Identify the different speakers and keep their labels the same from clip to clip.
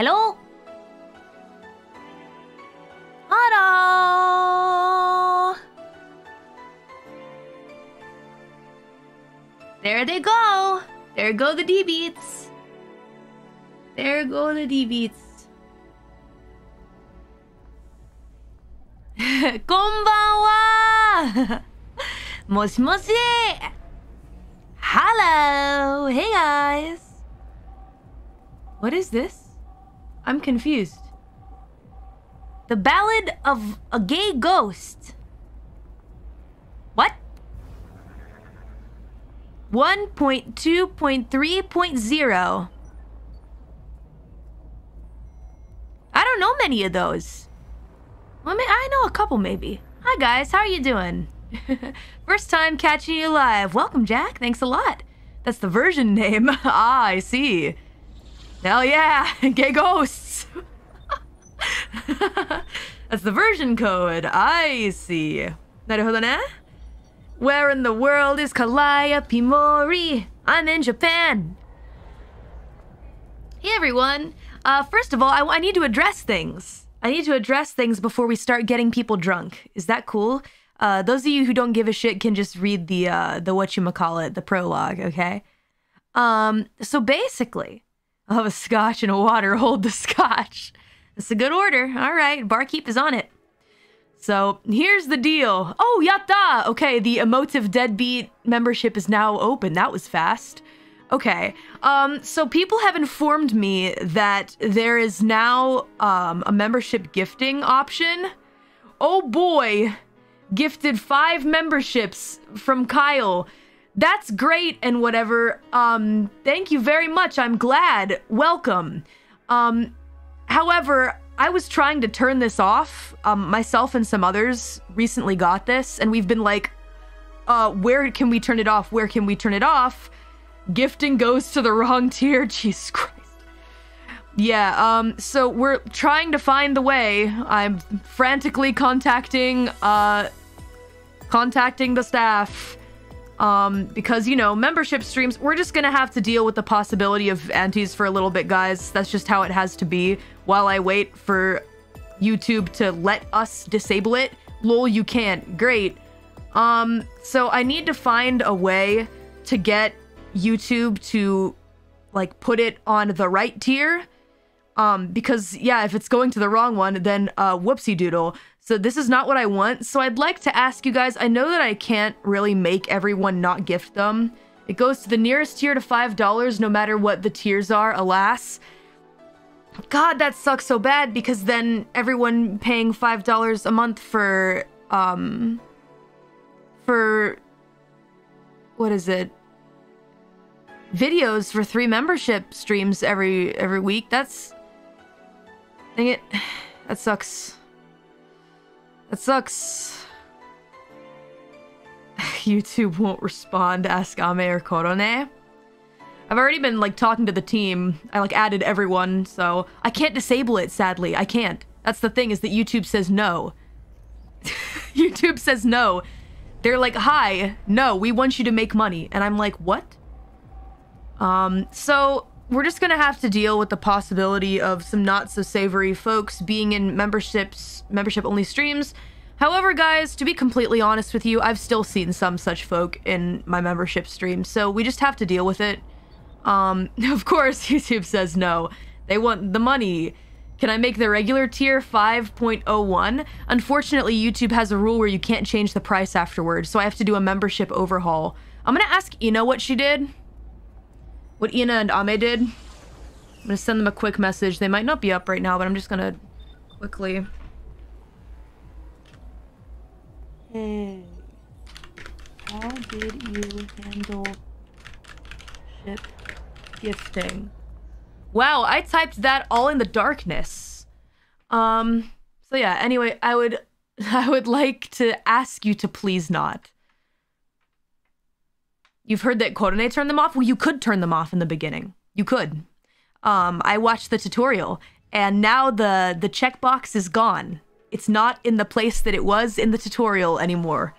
Speaker 1: Hello? Hello! There they go! There go the D-beats! There go the D-beats. Konbanwa! moshi moshi! Hello! Hey guys! What is this? I'm confused. The Ballad of a Gay Ghost. What? 1.2.3.0. I don't know many of those. Well, I know a couple maybe. Hi guys, how are you doing? First time catching you live. Welcome, Jack. Thanks a lot. That's the version name. ah, I see. Hell yeah, gay ghosts. That's the version code. I see. なるほどね. Where in the world is Kalaya Pimori? I'm in Japan. Hey everyone. Uh, first of all, I, I need to address things. I need to address things before we start getting people drunk. Is that cool? Uh, those of you who don't give a shit can just read the uh, the what you call it, the prologue. Okay. Um. So basically, I'll have a scotch and a water. Hold the scotch. It's a good order. All right. Barkeep is on it. So here's the deal. Oh, yatta! Okay, the emotive deadbeat membership is now open. That was fast. Okay. Um, so people have informed me that there is now um, a membership gifting option. Oh boy, gifted five memberships from Kyle. That's great and whatever. Um, thank you very much. I'm glad. Welcome. Um, however, I was trying to turn this off. Um, myself and some others recently got this, and we've been like, uh, where can we turn it off? Where can we turn it off? Gifting goes to the wrong tier. Jesus Christ. Yeah, um, so we're trying to find the way. I'm frantically contacting, uh, contacting the staff. Um, because, you know, membership streams, we're just gonna have to deal with the possibility of antis for a little bit, guys. That's just how it has to be while I wait for YouTube to let us disable it. Lol, you can't. Great. Um, so I need to find a way to get YouTube to like put it on the right tier. Um, because yeah, if it's going to the wrong one, then uh, whoopsie doodle. So this is not what I want. So I'd like to ask you guys. I know that I can't really make everyone not gift them. It goes to the nearest tier to five dollars, no matter what the tiers are. Alas. God, that sucks so bad because then everyone paying five dollars a month for um for what is it videos for three membership streams every every week. That's dang it. That sucks. That sucks. YouTube won't respond. Ask Ame or Korone. I've already been like talking to the team. I like added everyone, so I can't disable it. Sadly, I can't. That's the thing is that YouTube says no. YouTube says no. They're like, "Hi, no, we want you to make money," and I'm like, "What?" Um, so we're just gonna have to deal with the possibility of some not so savory folks being in memberships, membership only streams. However, guys, to be completely honest with you, I've still seen some such folk in my membership streams, so we just have to deal with it. Um, of course, YouTube says no. They want the money. Can I make the regular tier 5.01? Unfortunately, YouTube has a rule where you can't change the price afterwards, so I have to do a membership overhaul. I'm gonna ask Ina what she did what Ina and Ame did. I'm gonna send them a quick message. They might not be up right now, but I'm just gonna quickly. Hey, how did you handle ship gifting? Wow, I typed that all in the darkness. Um, so yeah, anyway, I would I would like to ask you to please not. You've heard that Korone turned them off? Well, you could turn them off in the beginning. You could. Um, I watched the tutorial, and now the the checkbox is gone. It's not in the place that it was in the tutorial anymore.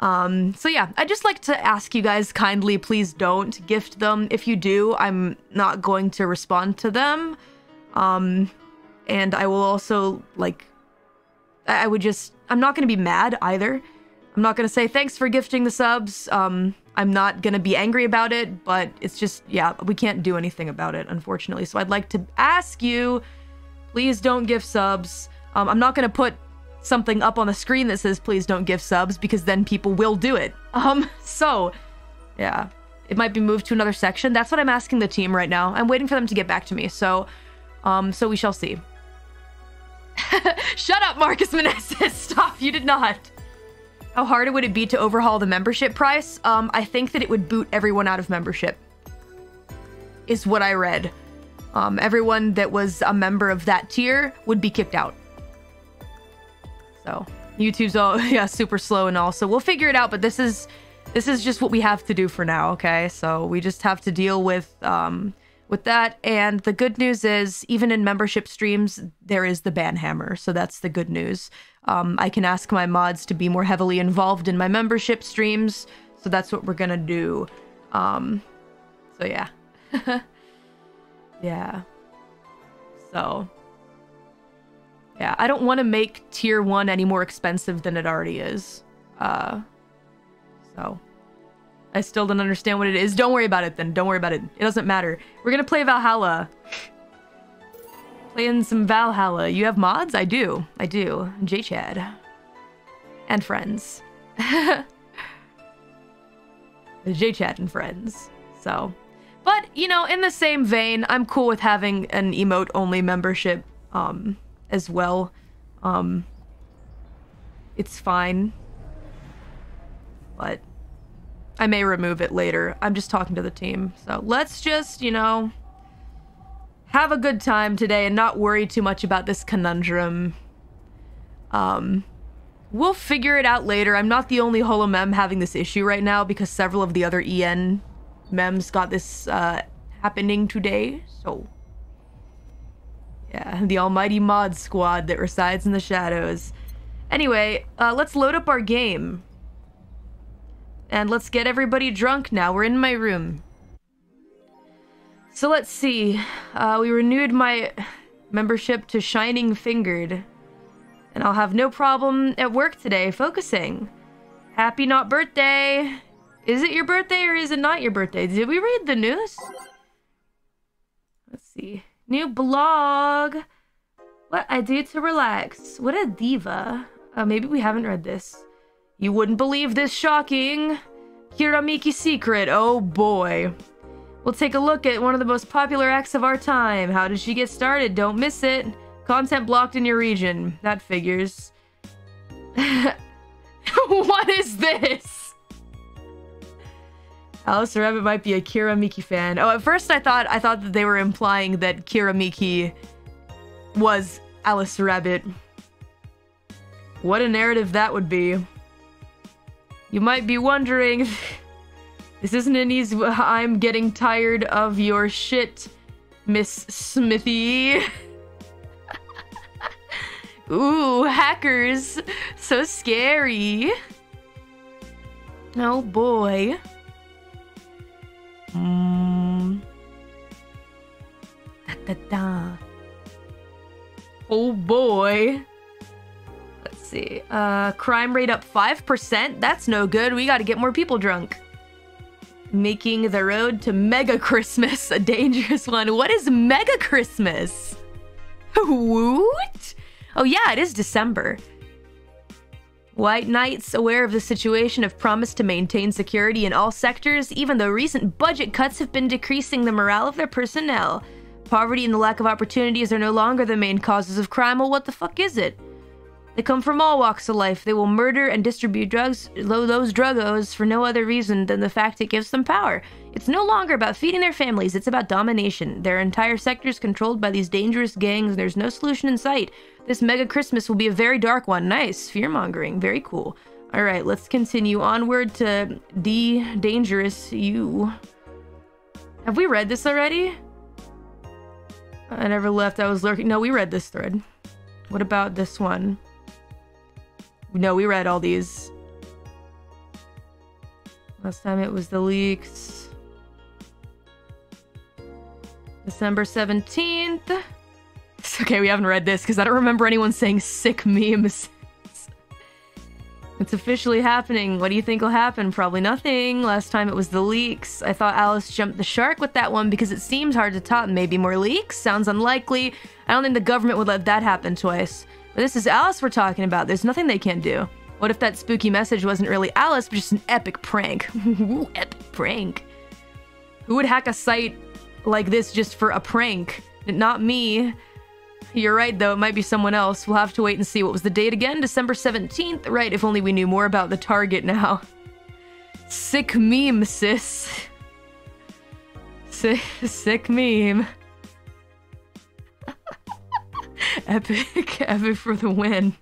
Speaker 1: Um, so yeah, I'd just like to ask you guys kindly, please don't gift them. If you do, I'm not going to respond to them. Um, and I will also like, I I would just, I'm not gonna be mad either. I'm not gonna say thanks for gifting the subs. Um, I'm not gonna be angry about it, but it's just, yeah, we can't do anything about it, unfortunately. So I'd like to ask you, please don't gift subs. Um, I'm not gonna put something up on the screen that says please don't gift subs because then people will do it. Um, so yeah, it might be moved to another section. That's what I'm asking the team right now. I'm waiting for them to get back to me. So, um, so we shall see. Shut up, Marcus Meneses. Stop. You did not. How hard would it be to overhaul the membership price? Um, I think that it would boot everyone out of membership. Is what I read. Um, everyone that was a member of that tier would be kicked out. So YouTube's all yeah super slow and all. So we'll figure it out. But this is this is just what we have to do for now. Okay, so we just have to deal with um with that. And the good news is, even in membership streams, there is the ban hammer. So that's the good news. Um, I can ask my mods to be more heavily involved in my membership streams. So that's what we're gonna do. Um, so yeah. yeah. So. Yeah, I don't want to make tier one any more expensive than it already is. Uh, so. I still don't understand what it is. Don't worry about it then. Don't worry about it. It doesn't matter. We're gonna play Valhalla. Playing some Valhalla. You have mods? I do. I do. J-Chad. And friends. J-Chad and friends. So. But, you know, in the same vein, I'm cool with having an emote-only membership, um, as well. Um, it's fine. But I may remove it later. I'm just talking to the team. So let's just, you know, have a good time today and not worry too much about this conundrum. Um, we'll figure it out later. I'm not the only holo mem having this issue right now because several of the other EN mems got this uh, happening today. So, yeah, the almighty mod squad that resides in the shadows. Anyway, uh, let's load up our game. And let's get everybody drunk now. We're in my room. So let's see. Uh, we renewed my membership to Shining Fingered. And I'll have no problem at work today focusing. Happy not birthday! Is it your birthday or is it not your birthday? Did we read the news? Let's see. New blog. What I do to relax. What a diva. Uh, maybe we haven't read this. You wouldn't believe this shocking Kiramiki secret. Oh boy. We'll take a look at one of the most popular acts of our time. How did she get started? Don't miss it. Content blocked in your region. That figures. what is this? Alice Rabbit might be a Kira Miki fan. Oh, at first I thought I thought that they were implying that Kira Miki was Alice Rabbit. What a narrative that would be. You might be wondering, this isn't an easy. I'm getting tired of your shit, Miss Smithy. Ooh, hackers. So scary. Oh boy. Mm. Da, da, da. Oh boy. Let's see. Uh, crime rate up 5%. That's no good. We gotta get more people drunk. Making the road to Mega Christmas a dangerous one. What is Mega Christmas? Woot? Oh yeah, it is December. White Knights, aware of the situation, have promised to maintain security in all sectors, even though recent budget cuts have been decreasing the morale of their personnel. Poverty and the lack of opportunities are no longer the main causes of crime. Well, what the fuck is it? They come from all walks of life. They will murder and distribute drugs, those druggos, for no other reason than the fact it gives them power. It's no longer about feeding their families, it's about domination. Their entire sector is controlled by these dangerous gangs, and there's no solution in sight. This mega Christmas will be a very dark one. Nice. Fear mongering. Very cool. All right, let's continue onward to D Dangerous You. Have we read this already? I never left. I was lurking. No, we read this thread. What about this one? No, we read all these. Last time it was the leaks. December 17th. It's Okay, we haven't read this because I don't remember anyone saying sick memes. It's officially happening. What do you think will happen? Probably nothing. Last time it was the leaks. I thought Alice jumped the shark with that one because it seems hard to top. Maybe more leaks? Sounds unlikely. I don't think the government would let that happen twice. But this is Alice we're talking about. There's nothing they can't do. What if that spooky message wasn't really Alice, but just an epic prank? Ooh, epic prank. Who would hack a site like this just for a prank? Not me. You're right, though. It might be someone else. We'll have to wait and see. What was the date again? December 17th? Right, if only we knew more about the target now. Sick meme, sis. Sick, sick meme. epic, epic for the win.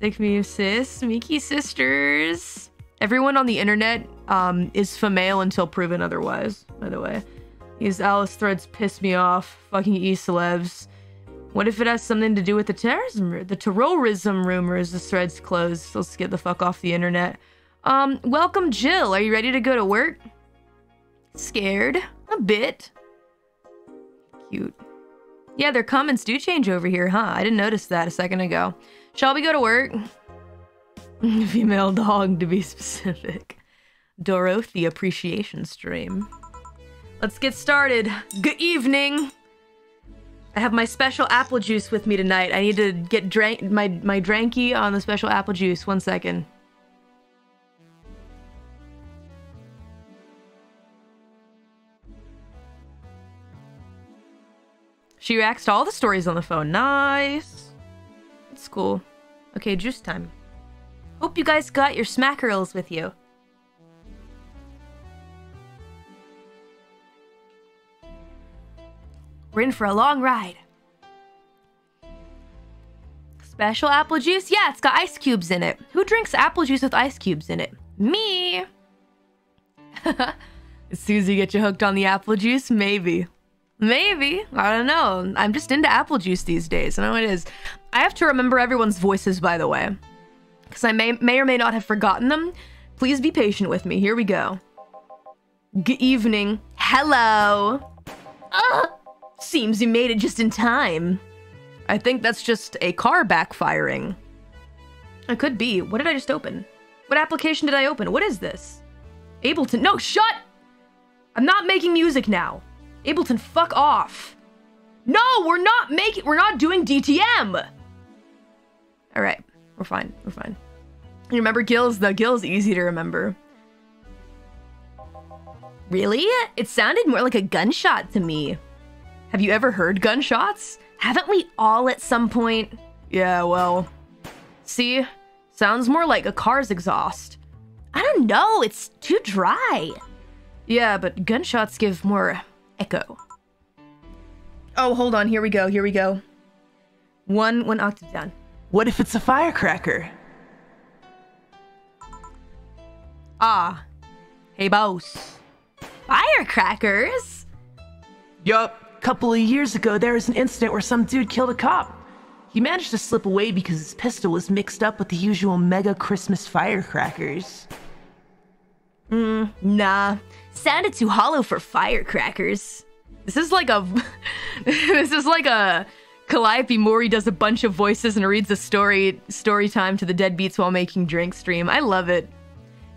Speaker 1: Sick me, sis. Miki sisters. Everyone on the internet um, is female until proven otherwise, by the way. These Alice threads piss me off. Fucking e-celebs. What if it has something to do with the terrorism, the terrorism rumors? The thread's closed. Let's get the fuck off the internet. Um, welcome, Jill. Are you ready to go to work? Scared? A bit. Cute. Yeah, their comments do change over here, huh? I didn't notice that a second ago. Shall we go to work? Female dog, to be specific. Dorothy appreciation stream. Let's get started. Good evening. I have my special apple juice with me tonight. I need to get drank my my dranky on the special apple juice. One second. She reacts to all the stories on the phone. Nice. It's cool. Okay, juice time. Hope you guys got your smackerels with you. We're in for a long ride. Special apple juice? Yeah, it's got ice cubes in it. Who drinks apple juice with ice cubes in it? Me! as soon as you get you hooked on the apple juice, maybe. Maybe. I don't know. I'm just into apple juice these days. I know it is. I have to remember everyone's voices, by the way. Because I may, may or may not have forgotten them. Please be patient with me. Here we go. Good evening. Hello. Uh. Seems you made it just in time. I think that's just a car backfiring. It could be. What did I just open? What application did I open? What is this? Ableton. No, shut! I'm not making music now. Ableton, fuck off. No, we're not making- we're not doing DTM! Alright, we're fine, we're fine. You remember Gills, The Gills easy to remember. Really? It sounded more like a gunshot to me. Have you ever heard gunshots? Haven't we all at some point? Yeah, well. See? Sounds more like a car's exhaust. I don't know, it's too dry. Yeah, but gunshots give more echo. Oh, hold on, here we go, here we go. One, one octave down.
Speaker 2: What if it's a firecracker?
Speaker 1: Ah. Hey, boss. Firecrackers?
Speaker 2: Yup couple of years ago, there was an incident where some dude killed a cop. He managed to slip away because his pistol was mixed up with the usual mega Christmas firecrackers.
Speaker 1: Hmm, nah. Sounded too hollow for firecrackers. This is like a... this is like a... Calliope Mori does a bunch of voices and reads a story story time to the deadbeats while making drink stream. I love it.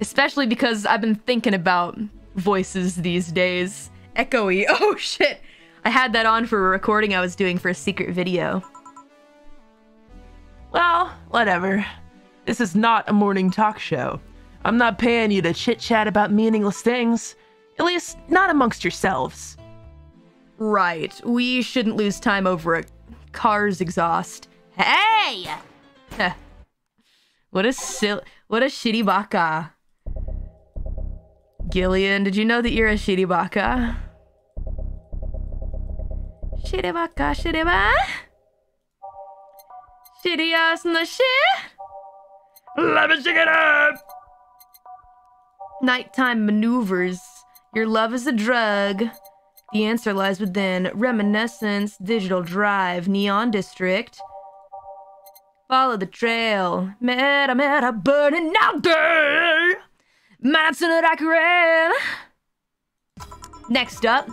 Speaker 1: Especially because I've been thinking about voices these days. Echoey. Oh shit. I had that on for a recording I was doing for a secret video.
Speaker 2: Well, whatever. This is not a morning talk show. I'm not paying you to chit chat about meaningless things. At least, not amongst yourselves.
Speaker 1: Right. We shouldn't lose time over a car's exhaust. Hey! what a sil- what a shitty baka. Gillian, did you know that you're a shitty baka? Shiribaka, shiriba. Shirias no shi.
Speaker 2: Let me shake it up.
Speaker 1: Nighttime maneuvers. Your love is a drug. The answer lies within Reminiscence, Digital Drive, Neon District. Follow the trail. Meta, meta, burning out there. Next up,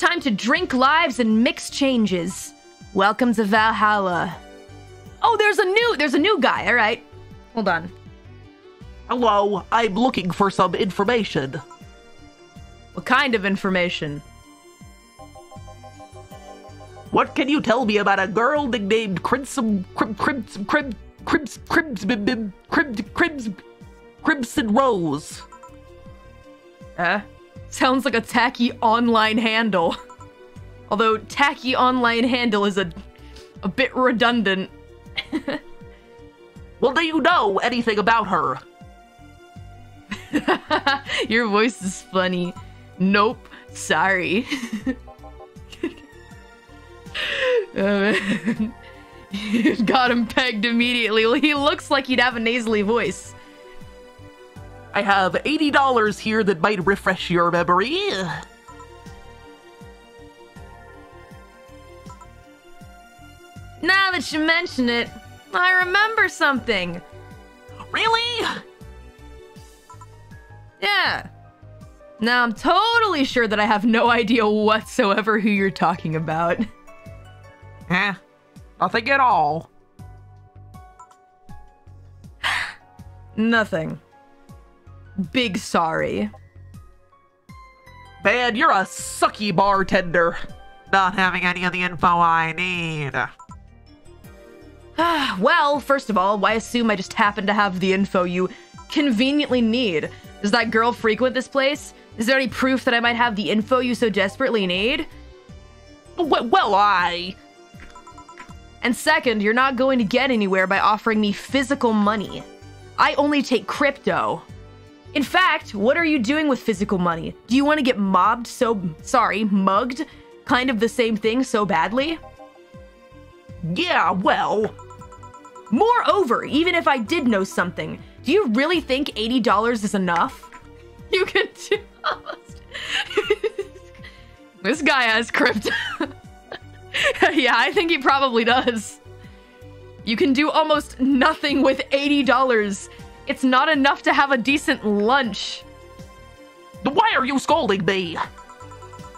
Speaker 1: Time to drink lives and mix changes. Welcome to Valhalla. Oh, there's a new there's a new guy. All right. Hold on.
Speaker 3: Hello, I'm looking for some information.
Speaker 1: What kind of information?
Speaker 3: What can you tell me about a girl nicknamed Crimson Crim Crimson Crim Crimson Crimson Crimson Crimson Crimson Rose?
Speaker 1: Eh? Sounds like a tacky online handle. Although tacky online handle is a a bit redundant.
Speaker 3: well, do you know anything about her?
Speaker 1: Your voice is funny. Nope. Sorry. oh, you Got him pegged immediately. Well, he looks like he'd have a nasally voice.
Speaker 3: I have $80 here that might refresh your memory.
Speaker 1: Now that you mention it, I remember something.
Speaker 3: Really?
Speaker 1: Yeah. Now I'm totally sure that I have no idea whatsoever who you're talking about.
Speaker 3: Eh, nothing at all.
Speaker 1: Nothing. Big sorry.
Speaker 3: Man, you're a sucky bartender. Not having any of the info I need.
Speaker 1: well, first of all, why assume I just happen to have the info you conveniently need? Does that girl frequent this place? Is there any proof that I might have the info you so desperately need?
Speaker 3: Well, I.
Speaker 1: And second, you're not going to get anywhere by offering me physical money. I only take crypto. In fact, what are you doing with physical money? Do you want to get mobbed so, sorry, mugged? Kind of the same thing so badly?
Speaker 3: Yeah, well.
Speaker 1: Moreover, even if I did know something, do you really think $80 is enough? You can do this guy has crypto. yeah, I think he probably does. You can do almost nothing with $80. It's not enough to have a decent lunch.
Speaker 3: Why are you scolding me?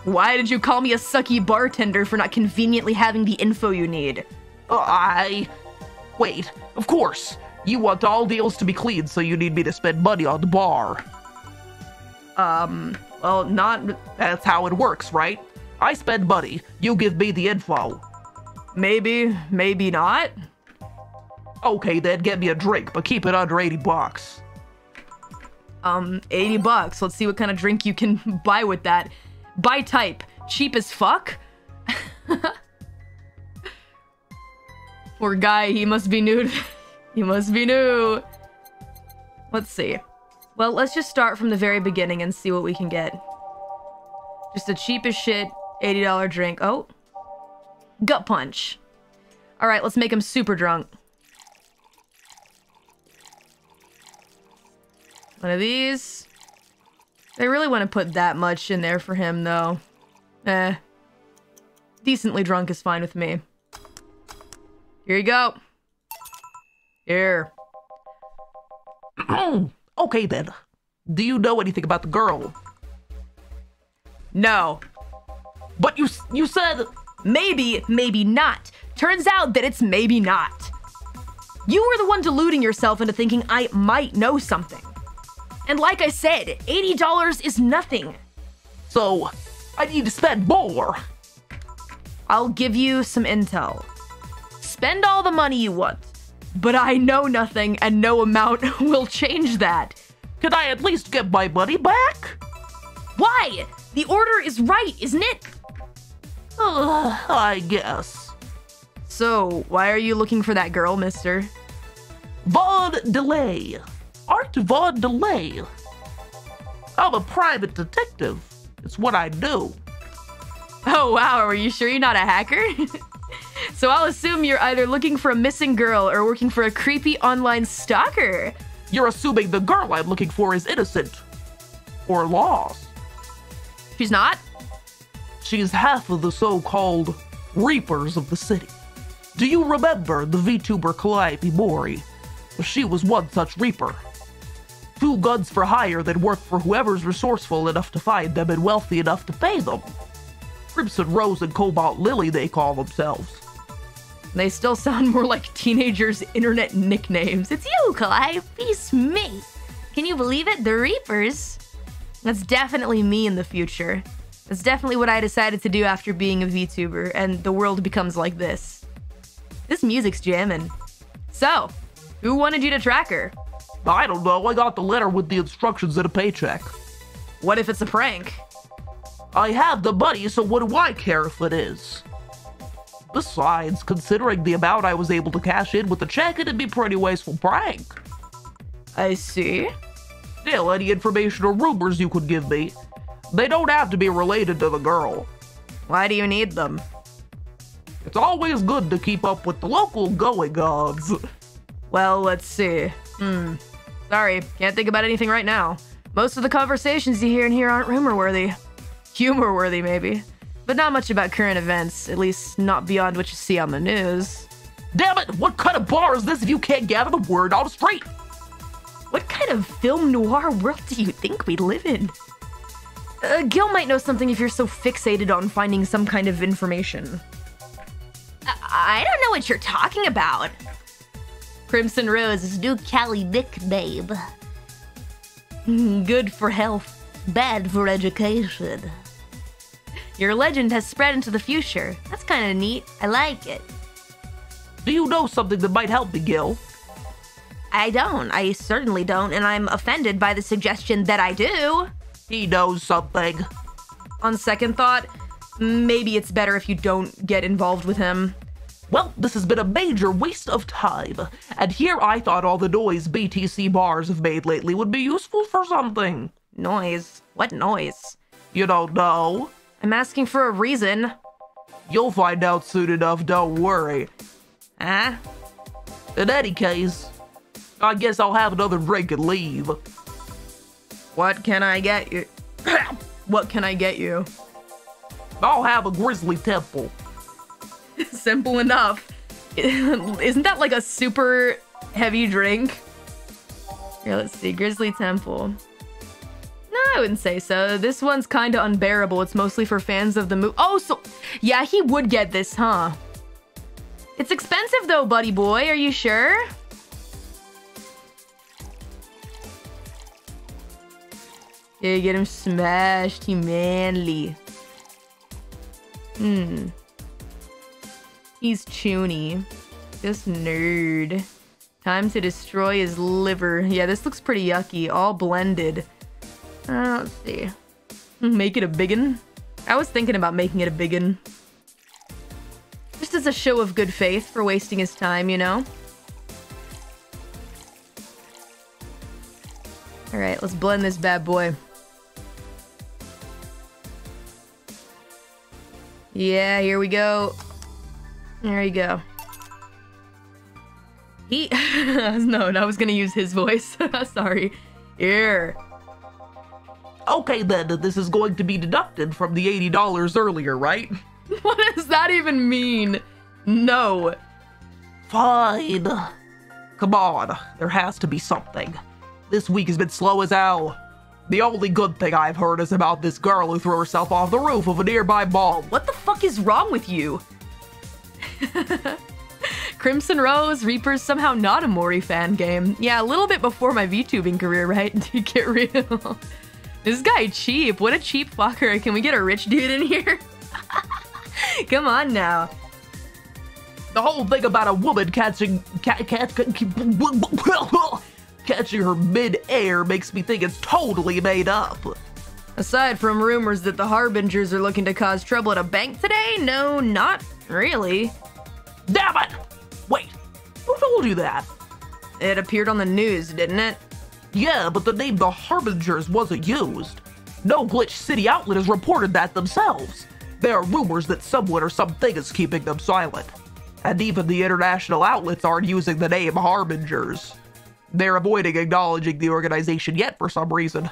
Speaker 1: Why did you call me a sucky bartender for not conveniently having the info you need?
Speaker 3: Uh, I. Wait, of course. You want all deals to be clean, so you need me to spend money on the bar.
Speaker 1: Um, well, not.
Speaker 3: That's how it works, right? I spend money, you give me the info.
Speaker 1: Maybe, maybe not.
Speaker 3: Okay, then get me a drink, but keep it under 80 bucks.
Speaker 1: Um, 80 bucks. Let's see what kind of drink you can buy with that. Buy type. Cheap as fuck? Poor guy, he must be new. he must be new. Let's see. Well, let's just start from the very beginning and see what we can get. Just the cheapest shit, $80 drink. Oh. Gut punch. All right, let's make him super drunk. One of these. I really want to put that much in there for him, though. Eh. Decently drunk is fine with me. Here you go. Here.
Speaker 3: okay then. Do you know anything about the girl?
Speaker 1: No.
Speaker 3: But you you said
Speaker 1: maybe, maybe not. Turns out that it's maybe not. You were the one deluding yourself into thinking I might know something. And like I said, $80 is nothing.
Speaker 3: So, I need to spend more.
Speaker 1: I'll give you some intel. Spend all the money you want. But I know nothing, and no amount will change that.
Speaker 3: Can I at least get my money back?
Speaker 1: Why? The order is right, isn't it?
Speaker 3: Uh, I guess.
Speaker 1: So, why are you looking for that girl, mister?
Speaker 3: Vaughn Delay. Art Vandelay. I'm a private detective. It's what I do.
Speaker 1: Oh, wow. Are you sure you're not a hacker? so I'll assume you're either looking for a missing girl or working for a creepy online stalker.
Speaker 3: You're assuming the girl I'm looking for is innocent. Or lost.
Speaker 1: She's not?
Speaker 3: She's half of the so called Reapers of the city. Do you remember the VTuber Calliope Mori? She was one such Reaper. Two guns for hire that work for whoever's resourceful enough to find them and wealthy enough to pay them. Crimson Rose and Cobalt Lily, they call themselves.
Speaker 1: They still sound more like teenagers' internet nicknames. It's you, Calliope. It's me. Can you believe it? The Reapers. That's definitely me in the future. That's definitely what I decided to do after being a VTuber, and the world becomes like this. This music's jamming. So, who wanted you to track her?
Speaker 3: I don't know, I got the letter with the instructions and a paycheck.
Speaker 1: What if it's a prank?
Speaker 3: I have the money, so what do I care if it is? Besides, considering the amount I was able to cash in with the check, it'd be pretty wasteful prank.
Speaker 1: I see.
Speaker 3: Still, any information or rumors you could give me, they don't have to be related to the girl.
Speaker 1: Why do you need them?
Speaker 3: It's always good to keep up with the local going-ons.
Speaker 1: Well, let's see. Hmm. Sorry, can't think about anything right now. Most of the conversations you hear in here aren't rumor worthy. Humor worthy, maybe. But not much about current events, at least not beyond what you see on the news.
Speaker 3: Damn it, what kind of bar is this if you can't gather the word on straight?
Speaker 1: What kind of film noir world do you think we live in? Uh, Gil might know something if you're so fixated on finding some kind of information. I, I don't know what you're talking about. Crimson Rose is new Cali nickname. Good for health, bad for education. Your legend has spread into the future. That's kind of neat. I like it.
Speaker 3: Do you know something that might help me, Gil?
Speaker 1: I don't. I certainly don't, and I'm offended by the suggestion that I do.
Speaker 3: He knows something.
Speaker 1: On second thought, maybe it's better if you don't get involved with him.
Speaker 3: Well, this has been a major waste of time, and here I thought all the noise BTC bars have made lately would be useful for something.
Speaker 1: Noise? What noise?
Speaker 3: You don't know?
Speaker 1: I'm asking for a reason.
Speaker 3: You'll find out soon enough, don't worry.
Speaker 1: Huh?
Speaker 3: In any case, I guess I'll have another drink and leave.
Speaker 1: What can I get you? what can I get you?
Speaker 3: I'll have a grizzly temple.
Speaker 1: Simple enough. Isn't that like a super heavy drink? Here, let's see. Grizzly Temple. No, I wouldn't say so. This one's kind of unbearable. It's mostly for fans of the movie. Oh, so yeah, he would get this, huh? It's expensive though, buddy boy. Are you sure? Yeah, get him smashed. He manly. Hmm. He's chuny. This nerd. Time to destroy his liver. Yeah, this looks pretty yucky. All blended. Uh, let's see. Make it a biggin? I was thinking about making it a biggin. Just as a show of good faith for wasting his time, you know? Alright, let's blend this bad boy. Yeah, here we go. There you go. He no, I was gonna use his voice. Sorry. Here.
Speaker 3: Okay then, this is going to be deducted from the $80 earlier, right?
Speaker 1: What does that even mean? No.
Speaker 3: Fine. Come on, there has to be something. This week has been slow as hell. The only good thing I've heard is about this girl who threw herself off the roof of a nearby mall.
Speaker 1: What the fuck is wrong with you? Crimson Rose, Reaper's somehow not a Mori fan game. Yeah, a little bit before my VTubing career, right? To get real. This guy cheap. What a cheap fucker. Can we get a rich dude in here? Come on now.
Speaker 3: The whole thing about a woman catching cat, cat, catching her mid-air makes me think it's totally made up.
Speaker 1: Aside from rumors that the Harbingers are looking to cause trouble at a bank today, no, not really.
Speaker 3: Damn it! Wait, who told you that?
Speaker 1: It appeared on the news, didn't it?
Speaker 3: Yeah, but the name The Harbingers wasn't used. No Glitch City outlet has reported that themselves. There are rumors that someone or something is keeping them silent. And even the international outlets aren't using the name Harbingers. They're avoiding acknowledging the organization yet for some reason.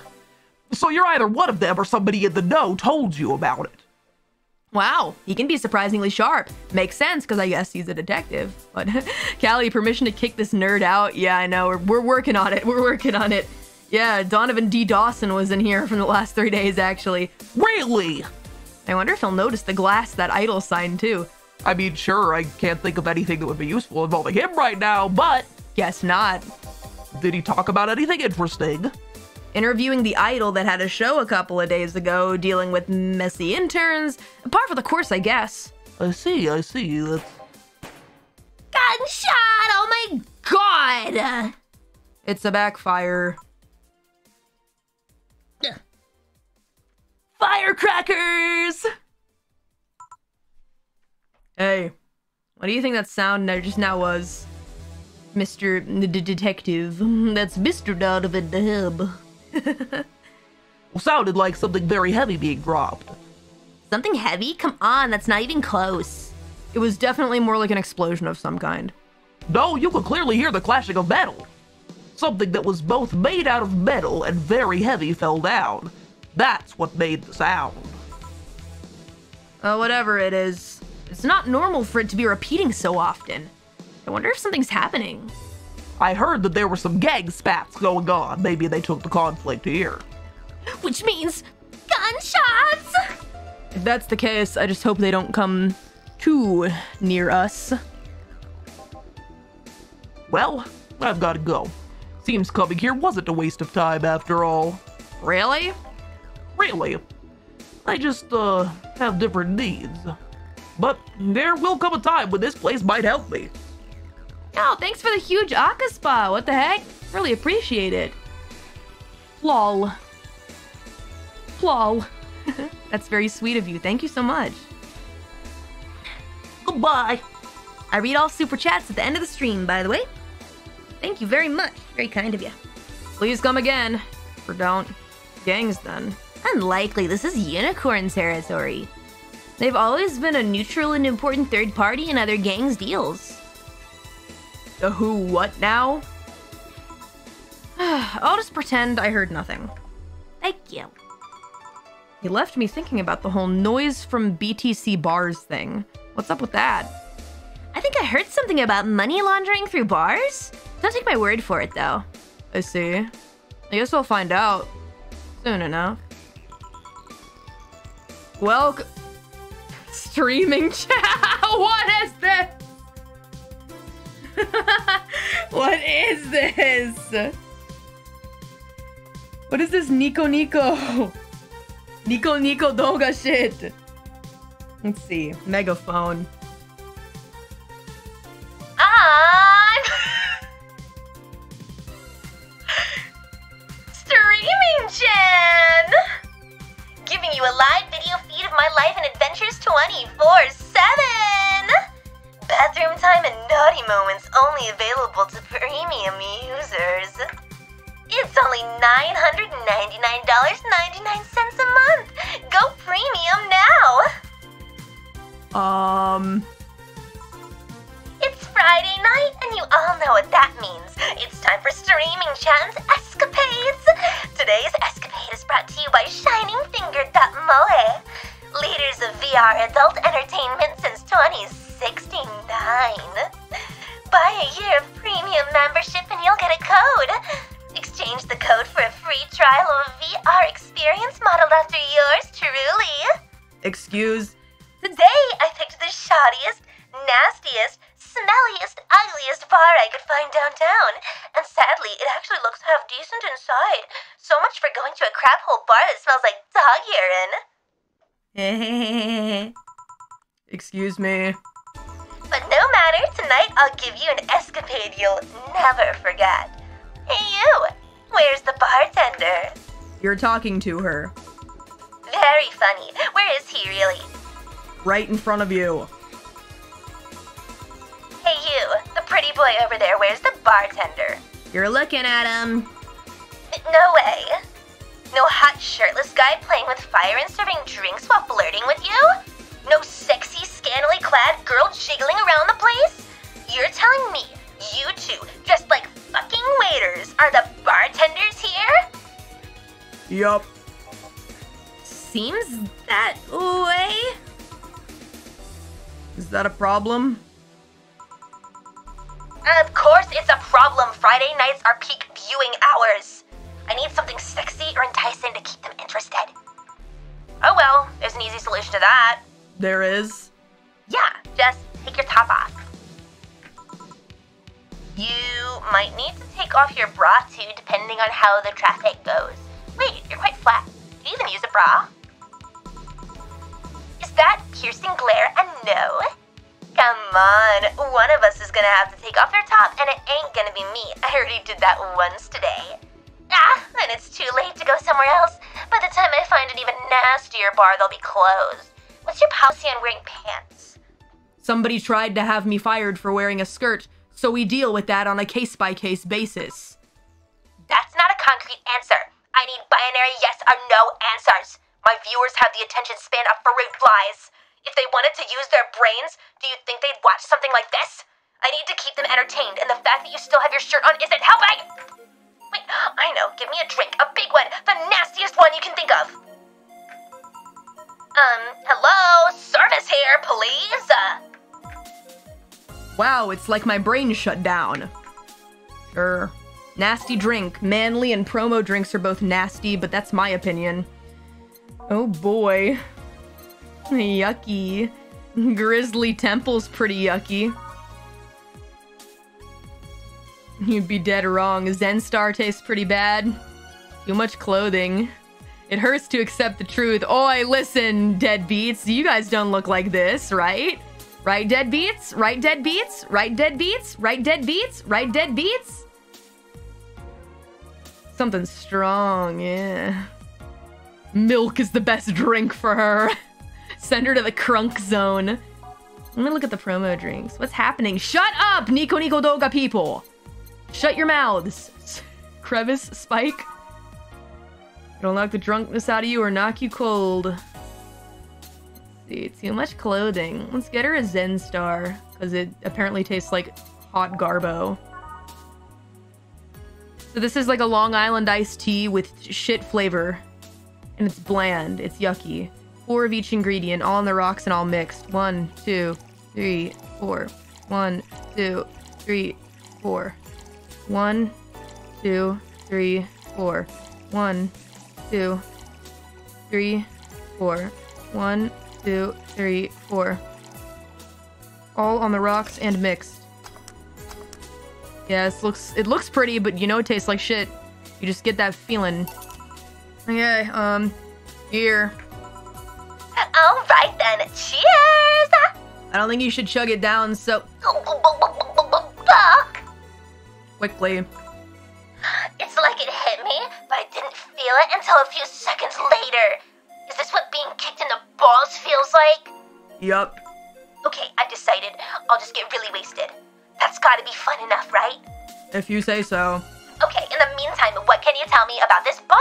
Speaker 3: So you're either one of them or somebody in the know told you about it.
Speaker 1: Wow, he can be surprisingly sharp. Makes sense, because I guess he's a detective. But, Callie, permission to kick this nerd out? Yeah, I know. We're, we're working on it. We're working on it. Yeah, Donovan D. Dawson was in here from the last three days, actually.
Speaker 3: Really?
Speaker 1: I wonder if he'll notice the glass that idol sign, too.
Speaker 3: I mean, sure, I can't think of anything that would be useful involving him right now, but
Speaker 1: Guess not.
Speaker 3: did he talk about anything interesting?
Speaker 1: Interviewing the idol that had a show a couple of days ago, dealing with messy interns. Par for the course, I guess.
Speaker 3: I see, I see. That's
Speaker 4: Gunshot! Oh my god!
Speaker 1: It's a backfire.
Speaker 3: firecrackers!
Speaker 1: Hey, what do you think that sound there just now was? Mr. D- D- Detective. Hmm, that's Mr. Donovan the Hub.
Speaker 3: Well, sounded like something very heavy being dropped.
Speaker 4: Something heavy? Come on, that's not even close.
Speaker 1: It was definitely more like an explosion of some kind.
Speaker 3: No, you could clearly hear the clashing of metal. Something that was both made out of metal and very heavy fell down. That's what made the sound.
Speaker 1: Uh, whatever it is, it's not normal for it to be repeating so often. I wonder if something's happening.
Speaker 3: I heard that there were some gang spats going on. Maybe they took the conflict here.
Speaker 4: Which means gunshots!
Speaker 1: If that's the case, I just hope they don't come too near us.
Speaker 3: Well, I've got to go. Seems coming here wasn't a waste of time after all.
Speaker 1: Really?
Speaker 3: Really. I just, uh, have different needs. But there will come a time when this place might help me.
Speaker 1: Oh, thanks for the huge Aka spa. What the heck? Really appreciate it. Lol. Lol. That's very sweet of you. Thank you so much.
Speaker 3: Goodbye.
Speaker 4: I read all super chats at the end of the stream, by the way. Thank you very much. Very kind of you.
Speaker 1: Please come again. Or don't. Gangs then.
Speaker 4: Unlikely, this is unicorn territory. They've always been a neutral and important third party in other gangs' deals.
Speaker 1: The who what now? I'll just pretend I heard nothing.
Speaker 4: Thank you.
Speaker 1: He left me thinking about the whole noise from BTC bars thing. What's up with that?
Speaker 4: I think I heard something about money laundering through bars. Don't take my word for it, though.
Speaker 1: I see. I guess we'll find out soon enough. Welcome. Streaming chat. what is this? what is this? What is this Nico Nico? Nico Nico Doga shit. Let's see. Megaphone.
Speaker 4: I'm Streaming Chan! Giving you a live video feed of my life and adventures 24 7! Bathroom time and naughty moments only available to premium users. It's only $999.99 a month! Go premium now!
Speaker 1: Um.
Speaker 4: It's Friday night, and you all know what that means. It's time for Streaming Chan's Escapades. Today's escapade is brought to you by ShiningFinger.moe, leaders of VR adult entertainment since 2069. Buy a year of premium membership and you'll get a code. Exchange the code for a free trial of a VR experience modeled after yours truly.
Speaker 1: Excuse.
Speaker 4: Today, I picked the shoddiest, nastiest, smelliest, ugliest bar I could find downtown. And sadly, it actually looks half decent inside. So much for going to a crap hole bar that smells like dog urine.
Speaker 1: Excuse me.
Speaker 4: But no matter, tonight I'll give you an escapade you'll never forget. Hey, you! Where's the bartender?
Speaker 1: You're talking to her.
Speaker 4: Very funny. Where is he really?
Speaker 1: Right in front of you.
Speaker 4: Hey, you, the pretty boy over there, where's the bartender?
Speaker 1: You're looking at him.
Speaker 4: No way. No hot shirtless guy playing with fire and serving drinks while flirting with you? No sexy, scantily clad girl jiggling around the place? You're telling me you two, dressed like fucking waiters, are the bartenders here?
Speaker 1: Yup.
Speaker 4: Seems that way.
Speaker 1: Is that a problem?
Speaker 4: Of course, it's a problem. Friday nights are peak viewing hours. I need something sexy or enticing to keep them interested. Oh well, there's an easy solution to that.
Speaker 1: There is.
Speaker 4: Yeah, just take your top off. You might need to take off your bra too, depending on how the traffic goes. Wait, you're quite flat. Do you even use a bra? Is that piercing glare a no? Come on, one of us is gonna have to take off their top, and it ain't gonna be me. I already did that once today. Ah, and it's too late to go somewhere else. By the time I find an even nastier bar, they'll be closed. What's your policy on wearing pants?
Speaker 1: Somebody tried to have me fired for wearing a skirt, so we deal with that on a case by case basis.
Speaker 4: That's not a concrete answer. I need binary yes or no answers. My viewers have the attention span of fruit flies. If they wanted to use their brains, do you think they'd watch something like this? I need to keep them entertained, and the fact that you still have your shirt on isn't helping! Wait, I know, give me a drink, a big one, the nastiest one you can think of! Um, hello? Service here, please?
Speaker 1: Wow, it's like my brain shut down. Sure. Nasty drink. Manly and promo drinks are both nasty, but that's my opinion. Oh boy. Yucky. Grizzly Temple's pretty yucky. You'd be dead wrong. Zenstar tastes pretty bad. Too much clothing. It hurts to accept the truth. Oh, Oi, listen, deadbeats. You guys don't look like this, right? Right, deadbeats? Right, deadbeats? Right, deadbeats? Right, deadbeats? Right, deadbeats? Something strong, yeah. Milk is the best drink for her. Send her to the crunk zone. Let me look at the promo drinks. What's happening? Shut up, Nico Nico Doga people! Shut your mouths. Crevice Spike. It'll knock the drunkness out of you or knock you cold. See, too much clothing. Let's get her a Zen Star, because it apparently tastes like hot garbo. So this is like a Long Island iced tea with shit flavor. And it's bland. It's yucky. Four of each ingredient, all on the rocks and all mixed. One, two, three, four. One, two, three, four. One, two, three, four. One, two, three, four. One, two, three, four. All on the rocks and mixed. Yes, looks it looks pretty, but you know it tastes like shit. You just get that feeling. Okay, um, here.
Speaker 4: Alright then, cheers!
Speaker 1: I don't think you should chug it down so quickly.
Speaker 4: It's like it hit me, but I didn't feel it until a few seconds later. Is this what being kicked in the balls feels like?
Speaker 1: Yup.
Speaker 4: Okay, I've decided I'll just get really wasted. That's gotta be fun enough, right?
Speaker 1: If you say so.
Speaker 4: Okay, in the meantime, what can you tell me about this bar?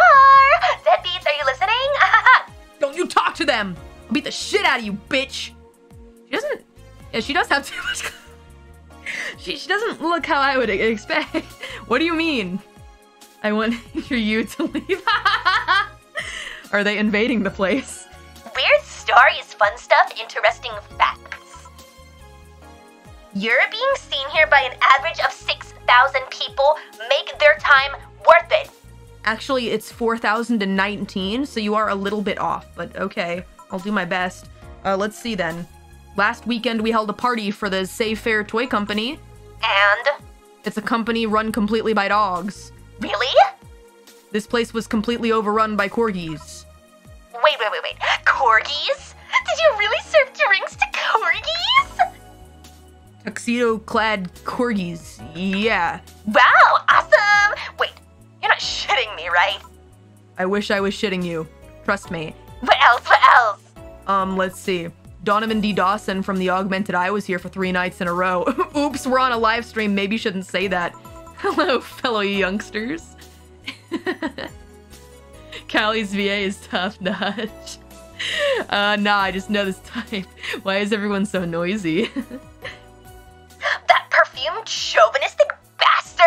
Speaker 4: Deadbeats, are you listening?
Speaker 1: Don't you talk to them! I'll beat the shit out of you, bitch! She doesn't. Yeah, she does have too much. she, she doesn't look how I would expect. what do you mean? I want for you to leave. Are they invading the place?
Speaker 4: Weird stories, fun stuff, interesting facts. You're being seen here by an average of 6,000 people. Make their time worth it.
Speaker 1: Actually, it's 4,019, so you are a little bit off, but okay. I'll do my best. Uh, let's see then. Last weekend, we held a party for the Save Fair Toy Company.
Speaker 4: And?
Speaker 1: It's a company run completely by dogs.
Speaker 4: Really?
Speaker 1: This place was completely overrun by corgis.
Speaker 4: Wait, wait, wait, wait. Corgis? Did you really serve drinks to corgis?
Speaker 1: Tuxedo clad corgis. Yeah.
Speaker 4: Wow, awesome! Wait, you're not shitting me, right?
Speaker 1: I wish I was shitting you. Trust me.
Speaker 4: What else? What else?
Speaker 1: Um, let's see. Donovan D. Dawson from the Augmented Eye was here for three nights in a row. Oops, we're on a live stream. Maybe shouldn't say that. Hello, fellow youngsters. Callie's VA is tough notch. Uh, nah, I just know this type. Why is everyone so noisy?
Speaker 4: That perfumed chauvinistic bastard?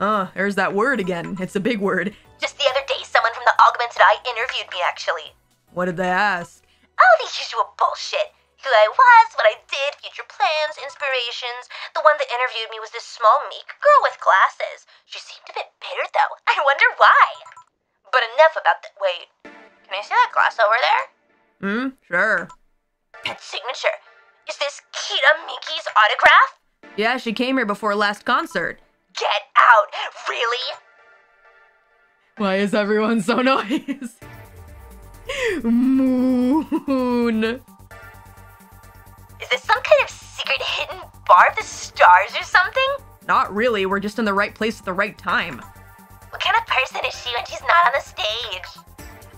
Speaker 1: oh, there's that word again. It's a big word.
Speaker 4: Just the other day, someone from the Augmented Eye interviewed me, actually.
Speaker 1: What did they ask?
Speaker 4: All the usual bullshit. Who I was, what I did, future plans, inspirations. The one that interviewed me was this small, meek girl with glasses. She seemed a bit bitter, though. I wonder why. But enough about that. Wait, can I see that glass over there?
Speaker 1: Hmm, sure.
Speaker 4: That signature. Is this Kira Miki's autograph?
Speaker 1: Yeah, she came here before last concert.
Speaker 4: Get out! Really?
Speaker 1: Why is everyone so nice? Moon.
Speaker 4: Is this some kind of secret hidden bar of the stars or something?
Speaker 1: Not really, we're just in the right place at the right time.
Speaker 4: What kind of person is she when she's not on the stage?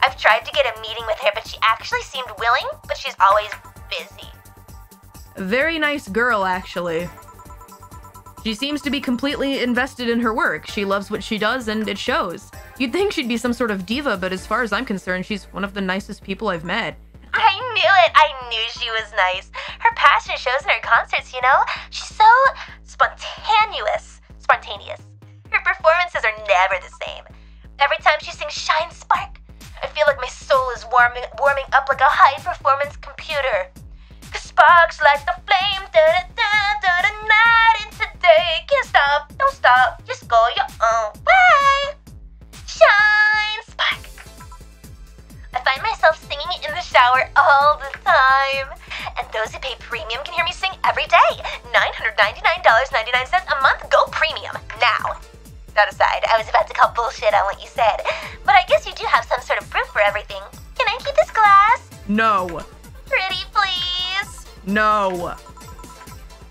Speaker 4: I've tried to get a meeting with her, but she actually seemed willing, but she's always busy.
Speaker 1: Very nice girl, actually. She seems to be completely invested in her work. She loves what she does, and it shows. You'd think she'd be some sort of diva, but as far as I'm concerned, she's one of the nicest people I've met.
Speaker 4: I knew it! I knew she was nice. Her passion shows in her concerts, you know? She's so spontaneous. Spontaneous. Her performances are never the same. Every time she sings Shine Spark, I feel like my soul is warming warming up like a high performance computer. Sparks like the flame, da da da da da night into day. Can't stop, don't stop, just go your own way. Shine Spark. I find myself singing it in the shower all the time. And those who pay premium can hear me sing every day. $999.99 a month. Go premium now. That aside, I was about to call bullshit on what you said. But I guess you do have some sort of proof for everything. Can I keep this glass?
Speaker 1: No.
Speaker 4: Pretty please.
Speaker 1: No.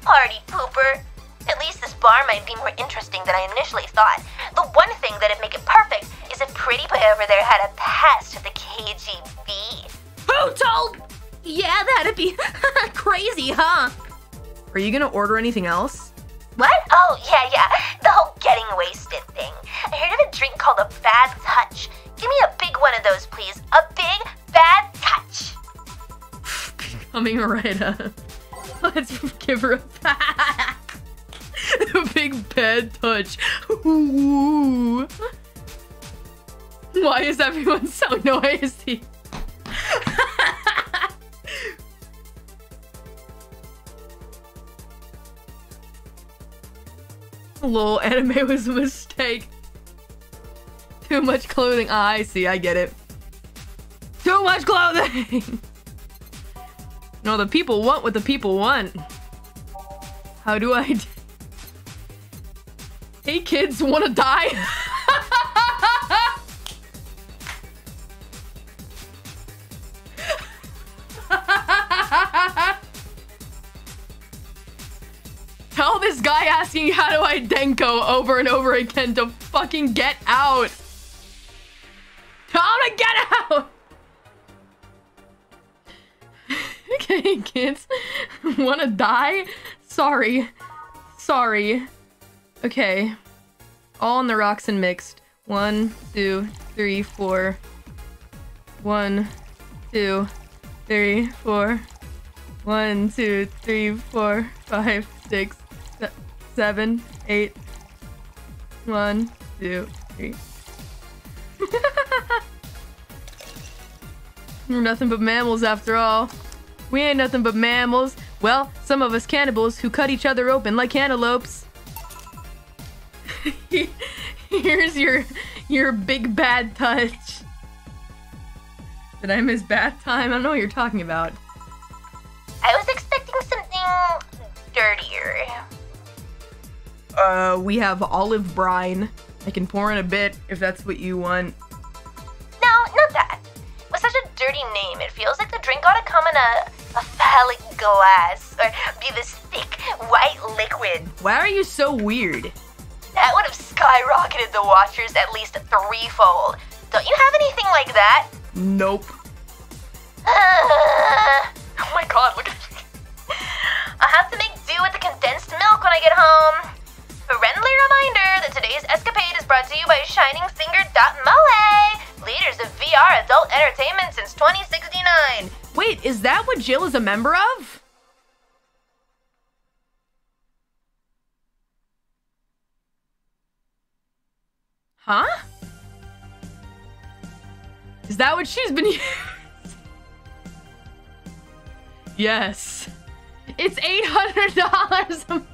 Speaker 4: Party pooper. At least this bar might be more interesting than I initially thought. The one thing that'd make it perfect is if Pretty Boy over there had a pass to the KGB.
Speaker 1: Who told? Yeah, that'd be crazy, huh? Are you gonna order anything else?
Speaker 4: What? Oh, yeah, yeah. The whole getting wasted thing. I heard of a drink called a bad touch. Give me a big one of those, please. A big bad touch.
Speaker 1: Coming right up. Let's give her a a big bad touch. Ooh. Why is everyone so noisy? Lol, anime was a mistake. Too much clothing. Ah, I see, I get it. Too much clothing! No, the people want what the people want. How do I... hey kids, wanna die? Tell this guy asking how do I Denko over and over again to fucking get out. Tell him to get out. okay, kids. Wanna die? Sorry. Sorry. Okay. All on the rocks and mixed. One, two, three, four. One, two, three, four. One, two, three, four, five, six, se- seven, eight. One, two, three. We're nothing but mammals after all. We ain't nothing but mammals. Well, some of us cannibals who cut each other open like cantaloupes. Here's your your big bad touch. Did I miss bath time? I don't know what you're talking about.
Speaker 4: I was expecting something dirtier.
Speaker 1: Uh, we have olive brine. I can pour in a bit if that's what you want.
Speaker 4: No, not that. With such a dirty name, it feels like the drink ought to come in a, a phallic glass or be this thick, white liquid.
Speaker 1: Why are you so weird?
Speaker 4: That would have skyrocketed the watchers at least threefold. Don't you have anything like that?
Speaker 1: Nope.
Speaker 4: oh my god, look at I'll have to make do with the condensed milk when I get home. Friendly reminder that today's escapade is brought to you by ShiningFinger.moe, leaders of VR adult entertainment since 2069.
Speaker 1: Wait, is that what Jill is a member of? Huh? Is that what she's been using? yes. It's $800.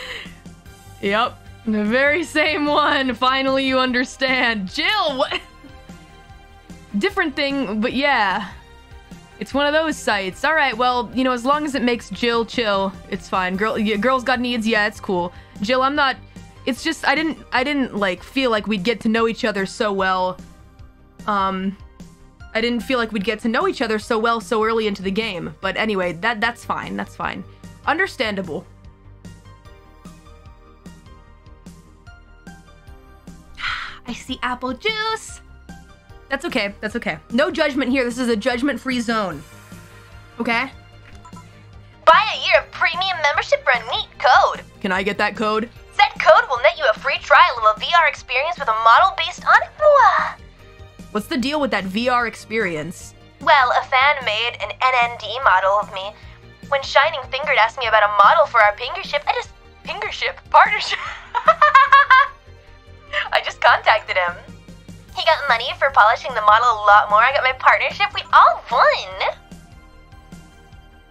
Speaker 1: yep. The very same one. Finally, you understand. Jill, what? Different thing, but yeah. It's one of those sites. All right, well, you know, as long as it makes Jill chill, it's fine. Girl, yeah, girls got needs. Yeah, it's cool. Jill, I'm not. It's just I didn't I didn't like feel like we'd get to know each other so well. Um, I didn't feel like we'd get to know each other so well so early into the game. But anyway, that that's fine. That's fine. Understandable. I see apple juice. That's okay. That's okay. No judgment here. This is a judgment-free zone. Okay?
Speaker 4: Buy a year of premium membership for a neat code.
Speaker 1: Can I get that code?
Speaker 4: That code will net you a free trial of a VR experience with a model based on moi.
Speaker 1: What's the deal with that VR experience?
Speaker 4: Well, a fan made an NND model of me. When Shining Fingered asked me about a model for our fingership, I just fingership partnership. I just contacted him. He got money for polishing the model a lot more. I got my partnership. We all won.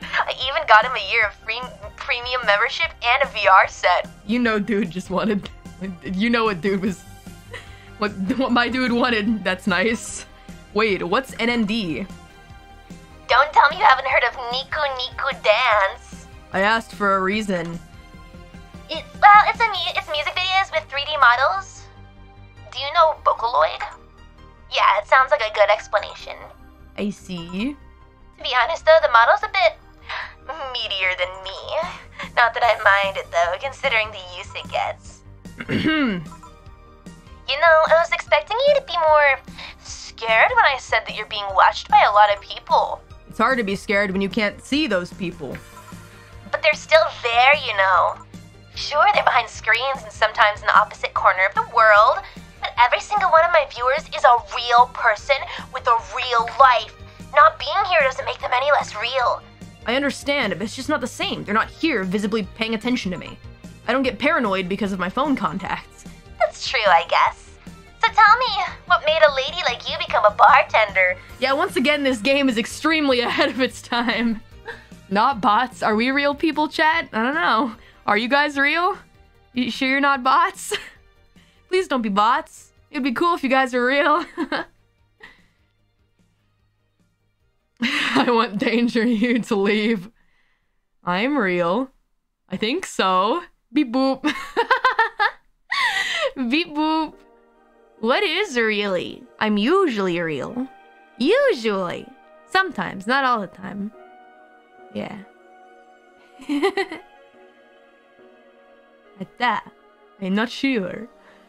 Speaker 4: I even got him a year of free premium membership and a VR set.
Speaker 1: You know, dude just wanted. You know what dude was. What what my dude wanted. That's nice. Wait, what's NND?
Speaker 4: Don't tell me you haven't heard of Niku Niku Dance.
Speaker 1: I asked for a reason.
Speaker 4: It, well, it's a mu- it's music videos with 3D models. Do you know Vocaloid? Yeah, it sounds like a good explanation.
Speaker 1: I see.
Speaker 4: To be honest, though, the model's a bit meatier than me. Not that I mind it, though, considering the use it gets. you know, I was expecting you to be more scared when I said that you're being watched by a lot of people.
Speaker 1: It's hard to be scared when you can't see those people.
Speaker 4: But they're still there, you know. Sure, they're behind screens and sometimes in the opposite corner of the world, but every single one of my viewers is a real person with a real life. Not being here doesn't make them any less real.
Speaker 1: I understand, but it's just not the same. They're not here visibly paying attention to me. I don't get paranoid because of my phone contacts.
Speaker 4: That's true, I guess. So tell me, what made a lady like you become a bartender?
Speaker 1: Yeah, once again, this game is extremely ahead of its time. Not bots. Are we real people, chat? I don't know. Are you guys real? You sure you're not bots? Please don't be bots. It'd be cool if you guys are real. I want Danger You to leave. I'm real. I think so. Beep boop. Beep boop. What is really? I'm usually real. Usually. Sometimes, not all the time. Yeah. At that, I'm not sure.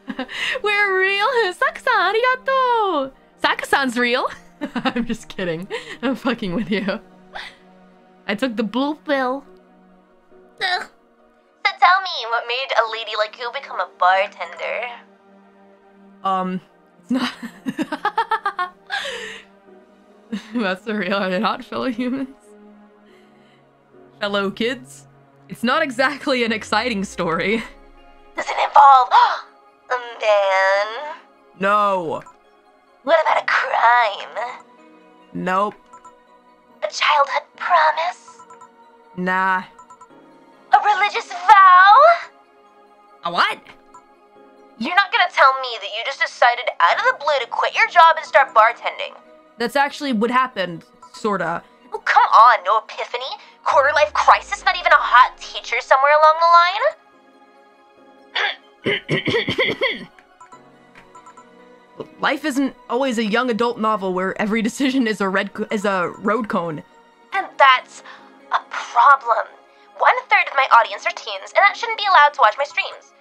Speaker 1: We're real! Saka-san, arigato! Saka-san's real! I'm just kidding. I'm fucking with you. I took the blue pill.
Speaker 4: Ugh. So tell me, what made a lady like you become a bartender?
Speaker 1: Um, it's not. That's the real, are they not fellow humans? Fellow kids? It's not exactly an exciting story.
Speaker 4: Does it involve Um, a man?
Speaker 1: No.
Speaker 4: What about a crime?
Speaker 1: Nope.
Speaker 4: A childhood promise?
Speaker 1: Nah.
Speaker 4: A religious vow?
Speaker 1: A what?
Speaker 4: You're not gonna tell me that you just decided out of the blue to quit your job and start bartending.
Speaker 1: That's actually what happened, sorta.
Speaker 4: Oh, come on, no epiphany? Quarter life crisis? Not even a hot teacher somewhere along the line?
Speaker 1: Life isn't always a young adult novel where every decision is a red co- is a road cone.
Speaker 4: And that's a problem. One third of my audience are teens, and that shouldn't be allowed to watch my streams.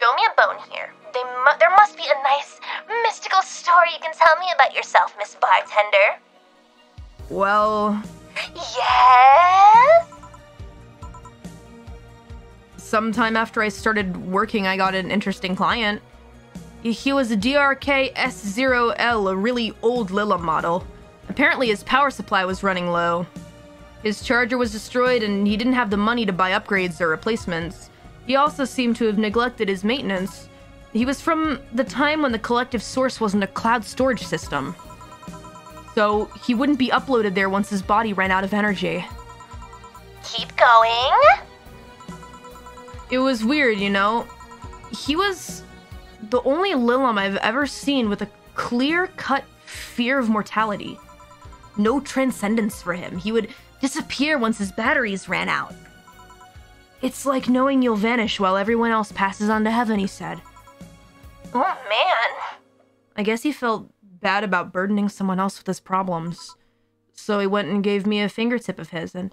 Speaker 4: Throw me a bone here. They mu- there must be a nice, mystical story you can tell me about yourself, Miss Bartender.
Speaker 1: Well,
Speaker 4: Yes?
Speaker 1: Sometime after I started working, I got an interesting client. He was a DRK S0L, a really old Lilim model. Apparently, his power supply was running low. His charger was destroyed, and he didn't have the money to buy upgrades or replacements. He also seemed to have neglected his maintenance. He was from the time when the collective source wasn't a cloud storage system. So, he wouldn't be uploaded there once his body ran out of energy.
Speaker 4: Keep going.
Speaker 1: It was weird, you know? He was the only Lilim I've ever seen with a clear cut fear of mortality. no transcendence for him. He would disappear once his batteries ran out. It's like knowing you'll vanish while everyone else passes on to heaven, he said.
Speaker 4: Oh man.
Speaker 1: I guess he felt bad about burdening someone else with his problems. So he went and gave me a fingertip of his, and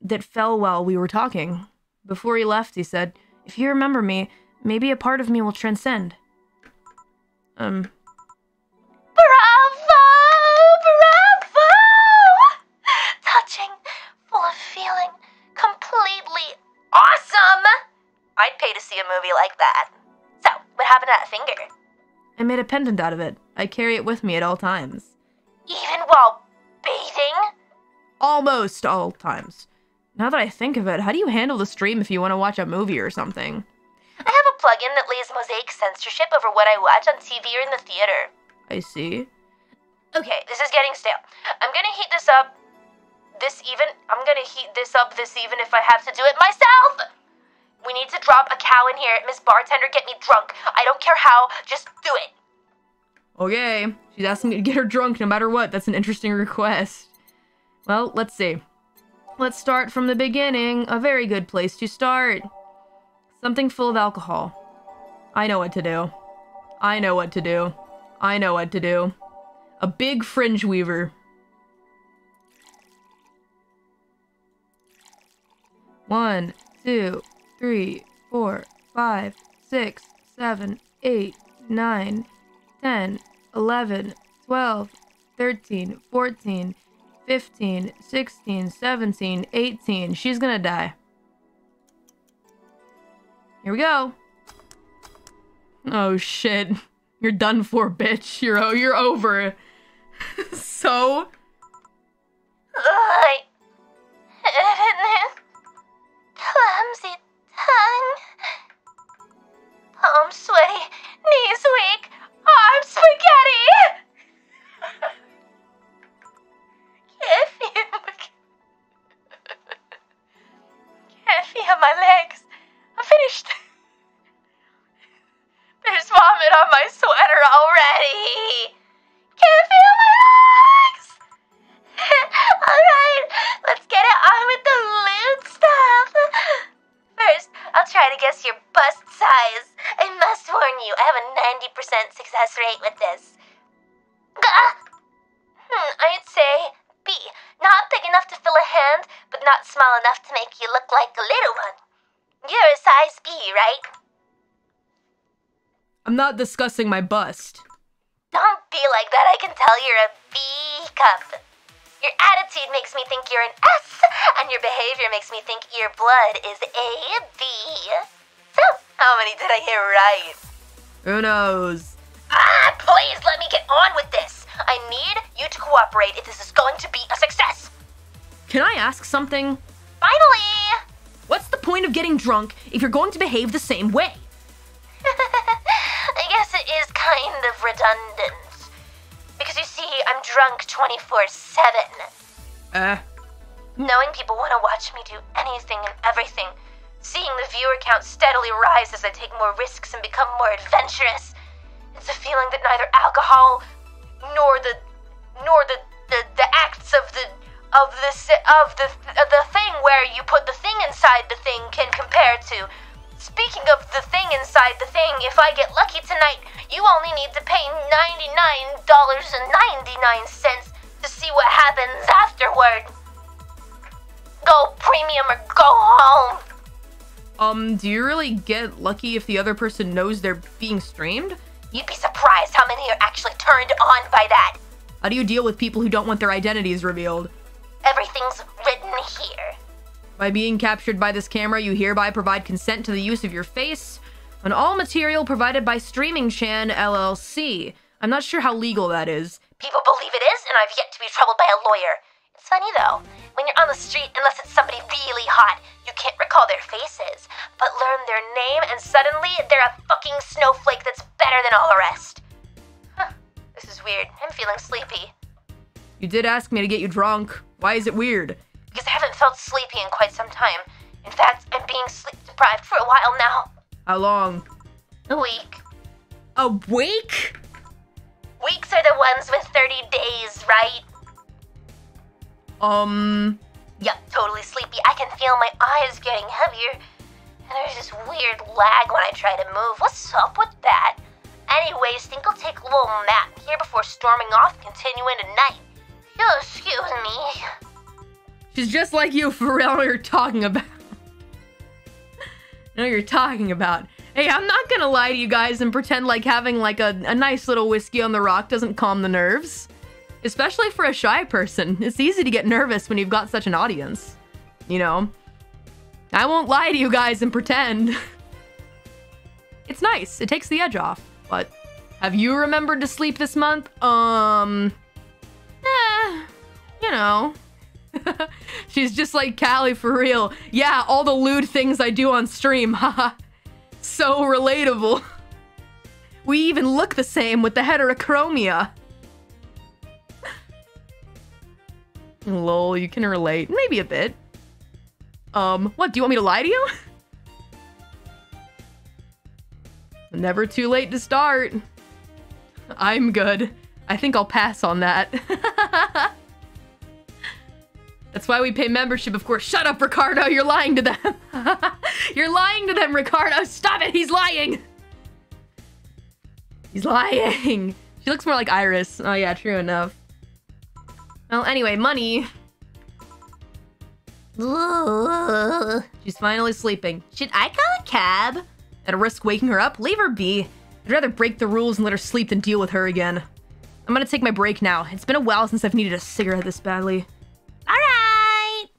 Speaker 1: that fell while we were talking. Before he left, he said, If you remember me, maybe a part of me will transcend. Um,
Speaker 4: Bravo! Bravo! Touching, full of feeling, completely awesome! I'd pay to see a movie like that. So, what happened to that finger?
Speaker 1: I made a pendant out of it. I carry it with me at all times.
Speaker 4: Even while bathing?
Speaker 1: Almost all times. Now that I think of it, how do you handle the stream if you want to watch a movie or something?
Speaker 4: I have a plugin that lays mosaic censorship over what I watch on TV or in the theater.
Speaker 1: I see.
Speaker 4: Okay, this is getting stale. I'm gonna heat this up. This even. I'm gonna heat this up this even if I have to do it myself! We need to drop a cow in here. Miss Bartender, get me drunk. I don't care how, just do it.
Speaker 1: Okay, she's asking me to get her drunk no matter what. That's an interesting request. Well, let's see. Let's start from the beginning. A very good place to start. Something full of alcohol. I know what to do. I know what to do. I know what to do. A big fringe weaver. One, two, three, four, five, six, seven, eight, nine, ten, eleven, twelve, thirteen, fourteen. 10, 11, 12, 13, 14, 15, 16, 17, 18. She's gonna die. Here we go. Oh shit. You're done for, bitch. You're you're over. so
Speaker 4: Ugh. Clumsy tongue. Palm sweaty, knees weak, arm spaghetti. Can't feel, can't feel my legs. I'm finished. There's vomit on my sweater already. Can't feel my legs. Alright, let's get it on with the lewd stuff. First, I'll try to guess your bust size. I must warn you, I have a 90% success rate with this. Hmm, I'd say B. Not big enough to fill a hand, but not small enough to make you look like a little one. You're a size B, right?
Speaker 1: I'm not discussing my bust.
Speaker 4: Don't be like that. I can tell you're a B cup. Your attitude makes me think you're an S, and your behavior makes me think your blood is a B. So, how many did I get right?
Speaker 1: Who knows?
Speaker 4: Ah, please let me get on with this. I need you to cooperate if this is going to be a success.
Speaker 1: Can I ask something?
Speaker 4: Finally!
Speaker 1: What's the point of getting drunk if you're going to behave the same way?
Speaker 4: I guess it is kind of redundant. Because you see, I'm drunk 24 7.
Speaker 1: Uh,
Speaker 4: Knowing people want to watch me do anything and everything, seeing the viewer count steadily rise as I take more risks and become more adventurous, it's a feeling that neither alcohol nor the nor the the, the acts of the of the of the of the thing where you put the thing inside the thing can compare to. Speaking of the thing inside the thing, if I get lucky tonight, you only need to pay $99.99 to see what happens afterward. Go premium or go home.
Speaker 1: um, do you really get lucky if the other person knows they're being streamed?
Speaker 4: You'd be surprised how many are actually turned on by that.
Speaker 1: How do you deal with people who don't want their identities revealed?
Speaker 4: Everything's written here.
Speaker 1: By being captured by this camera, you hereby provide consent to the use of your face on all material provided by Streaming Chan LLC. I'm not sure how legal that is.
Speaker 4: People believe it is, and I've yet to be troubled by a lawyer. It's funny though, when you're on the street, unless it's somebody really hot, you can't recall their faces, but learn their name, and suddenly they're a fucking snowflake that's better than all the rest. Huh, this is weird. I'm feeling sleepy.
Speaker 1: You did ask me to get you drunk. Why is it weird?
Speaker 4: Because I haven't felt sleepy in quite some time. In fact, I'm being sleep deprived for a while now.
Speaker 1: How long?
Speaker 4: A week.
Speaker 1: A week?
Speaker 4: Weeks are the ones with 30 days, right?
Speaker 1: Um,
Speaker 4: Yup, totally sleepy. I can feel my eyes getting heavier. And there's this weird lag when I try to move. What's up with that? Anyways, think I'll take a little nap here before storming off, continuing tonight. Oh, excuse me.
Speaker 1: she's just like you for real. What you're talking about. Know you're talking about. Hey, I'm not gonna lie to you guys and pretend like having like a, a nice little whiskey on the rock doesn't calm the nerves. Especially for a shy person. It's easy to get nervous when you've got such an audience. You know? I won't lie to you guys and pretend. it's nice. It takes the edge off. But have you remembered to sleep this month? Um, eh, you know. She's just like Callie for real. Yeah, all the lewd things I do on stream. Haha. so relatable. We even look the same with the heterochromia. Lol, you can relate. Maybe a bit. Um, what, do you want me to lie to you? Never too late to start. I'm good. I think I'll pass on that. That's why we pay membership, of course. Shut up, Ricardo. You're lying to them. You're lying to them, Ricardo. Stop it. He's lying. He's lying. She looks more like Iris. Oh, yeah, true enough. Well, anyway, money. She's finally sleeping.
Speaker 4: Should I call a cab?
Speaker 1: At a risk waking her up, leave her be. I'd rather break the rules and let her sleep than deal with her again. I'm gonna take my break now. It's been a while since I've needed a cigarette this badly.
Speaker 4: Alright.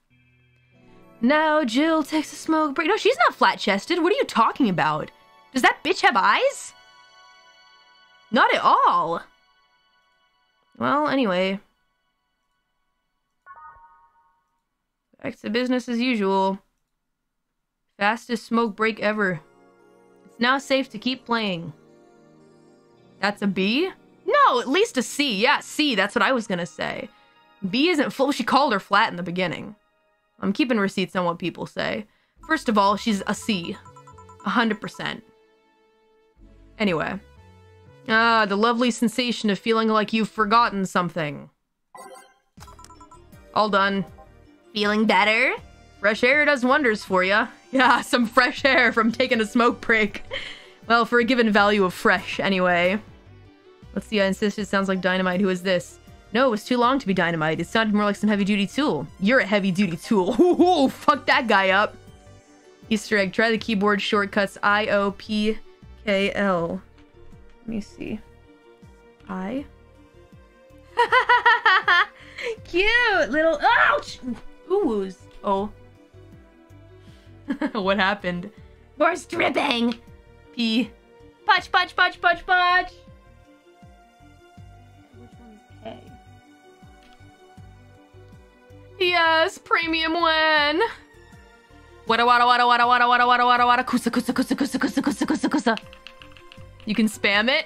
Speaker 1: Now Jill takes a smoke break. No, she's not flat chested. What are you talking about? Does that bitch have eyes? Not at all. Well, anyway. Back to business as usual. Fastest smoke break ever. It's now safe to keep playing. That's a B? No, at least a C. Yeah, C. That's what I was gonna say. B isn't full. She called her flat in the beginning. I'm keeping receipts on what people say. First of all, she's a C. A hundred percent. Anyway. Ah, the lovely sensation of feeling like you've forgotten something. All done.
Speaker 4: Feeling better?
Speaker 1: Fresh air does wonders for you. Yeah, some fresh air from taking a smoke break. Well, for a given value of fresh, anyway. Let's see, I insist it sounds like dynamite. Who is this? No, it was too long to be dynamite. It sounded more like some heavy duty tool. You're a heavy duty tool. Ooh, fuck that guy up. Easter egg. Try the keyboard shortcuts I O P K L. Let me see. I. Cute little. Ouch! Oohs. Oh. what happened?
Speaker 4: More stripping.
Speaker 1: P. Punch, punch, punch, punch, punch. Which one's K? Yes, premium win. Wada wada wada wada wada wada wada wada wada kusa kusa kusa kusa kusa kusa kusa kusa. You can spam it.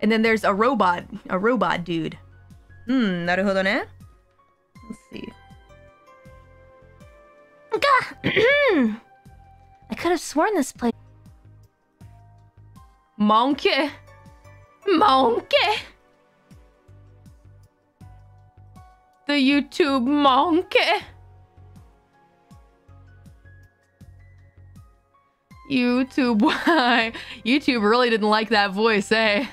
Speaker 1: And then there's a robot, a robot dude. Hmm, なるほどね. Let's see.
Speaker 4: Gah. I could have sworn this place.
Speaker 1: Monkey. Monkey. The YouTube monkey. YouTube, why? YouTube really didn't like that voice, eh?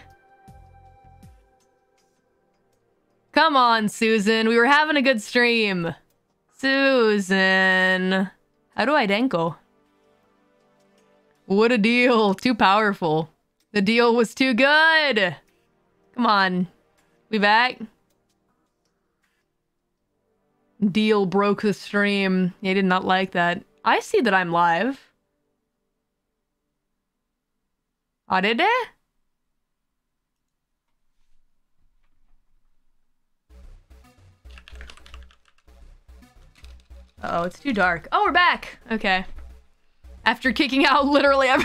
Speaker 1: Come on, Susan. We were having a good stream. Susan. How do I denko? What a deal. Too powerful. The deal was too good. Come on. We back? Deal broke the stream. He did not like that. I see that I'm live. Arede? Uh oh, it's too dark. Oh, we're back. Okay. After kicking out literally every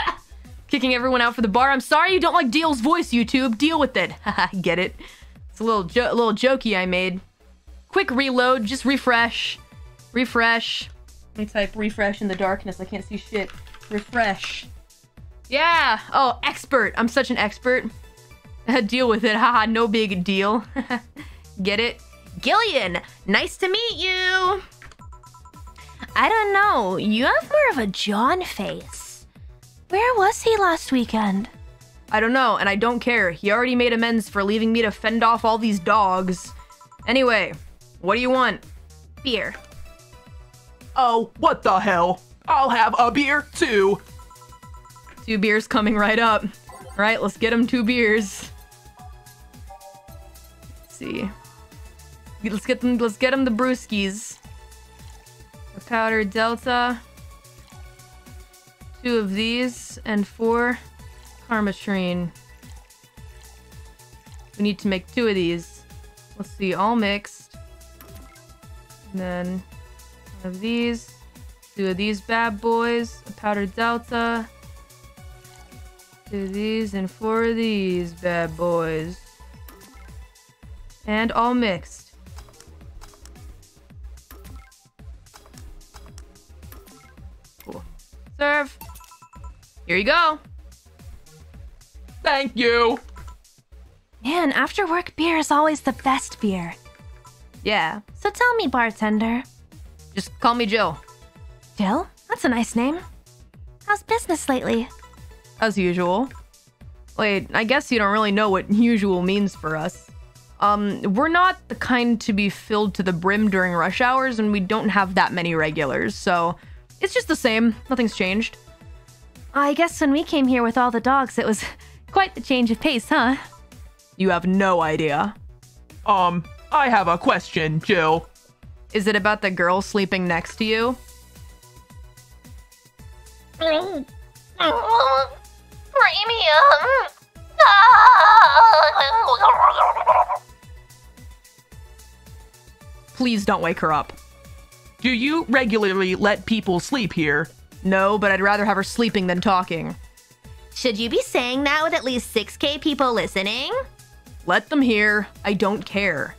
Speaker 1: kicking everyone out for the bar. I'm sorry you don't like Deal's voice, YouTube. Deal with it. Get it? It's a little jo- little jokey I made. Quick reload, just refresh. Refresh. Let me type refresh in the darkness. I can't see shit. Refresh. Yeah. Oh, expert. I'm such an expert. deal with it. Haha, no big deal. Get it? Gillian, nice to meet you.
Speaker 5: I don't know. You have more of a John face. Where was he last weekend?
Speaker 1: I don't know, and I don't care. He already made amends for leaving me to fend off all these dogs. Anyway, what do you want?
Speaker 5: Beer.
Speaker 2: Oh, what the hell? I'll have a beer too.
Speaker 1: Two beers coming right up. All right, let's get him two beers. Let's see. Let's get them. Let's get them the brewskis. Powder delta. Two of these and four Karmotrine. We need to make two of these. Let's see, all mixed. And then one of these. Two of these bad boys. A powder delta. Two of these and four of these bad boys. And all mixed. Serve. Here you go.
Speaker 2: Thank you.
Speaker 5: Man, after work beer is always the best beer.
Speaker 1: Yeah.
Speaker 5: So tell me, bartender.
Speaker 1: Just call me Jill.
Speaker 5: Jill? That's a nice name. How's business lately?
Speaker 1: As usual. Wait, I guess you don't really know what usual means for us. Um, we're not the kind to be filled to the brim during rush hours, and we don't have that many regulars, so it's just the same. Nothing's changed.
Speaker 5: I guess when we came here with all the dogs, it was quite the change of pace, huh?
Speaker 1: You have no idea.
Speaker 2: Um, I have a question, Jill.
Speaker 1: Is it about the girl sleeping next to you?
Speaker 4: Premium.
Speaker 1: Please don't wake her up.
Speaker 2: Do you regularly let people sleep here?
Speaker 1: No, but I'd rather have her sleeping than talking.
Speaker 4: Should you be saying that with at least 6k people listening?
Speaker 1: Let them hear. I don't care.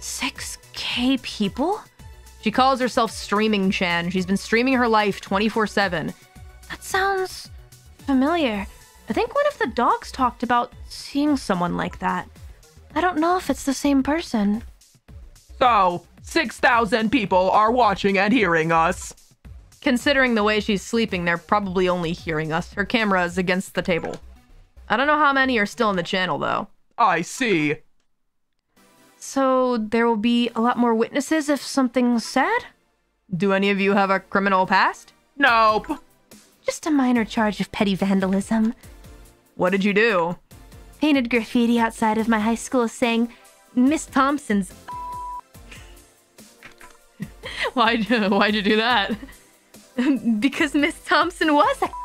Speaker 5: 6k people?
Speaker 1: She calls herself Streaming Chan. She's been streaming her life 24 7.
Speaker 5: That sounds familiar. I think one of the dogs talked about seeing someone like that. I don't know if it's the same person.
Speaker 2: So, 6,000 people are watching and hearing us.
Speaker 1: Considering the way she's sleeping, they're probably only hearing us. Her camera is against the table. I don't know how many are still in the channel, though.
Speaker 2: I see.
Speaker 5: So there will be a lot more witnesses if something's said?
Speaker 1: Do any of you have a criminal past?
Speaker 2: Nope.
Speaker 5: Just a minor charge of petty vandalism.
Speaker 1: What did you do?
Speaker 5: Painted graffiti outside of my high school saying, Miss Thompson's.
Speaker 1: Why'd you, why'd you do that?
Speaker 5: because Miss Thompson was a.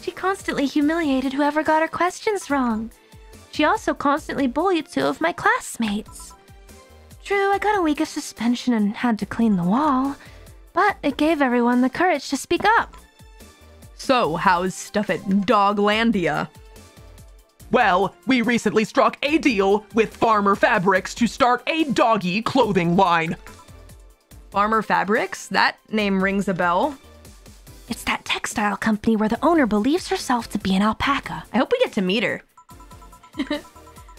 Speaker 5: She constantly humiliated whoever got her questions wrong. She also constantly bullied two of my classmates. True, I got a week of suspension and had to clean the wall, but it gave everyone the courage to speak up.
Speaker 1: So, how's stuff at Doglandia?
Speaker 2: Well, we recently struck a deal with Farmer Fabrics to start a doggy clothing line.
Speaker 1: Farmer Fabrics? That name rings a bell.
Speaker 5: It's that textile company where the owner believes herself to be an alpaca.
Speaker 1: I hope we get to meet her.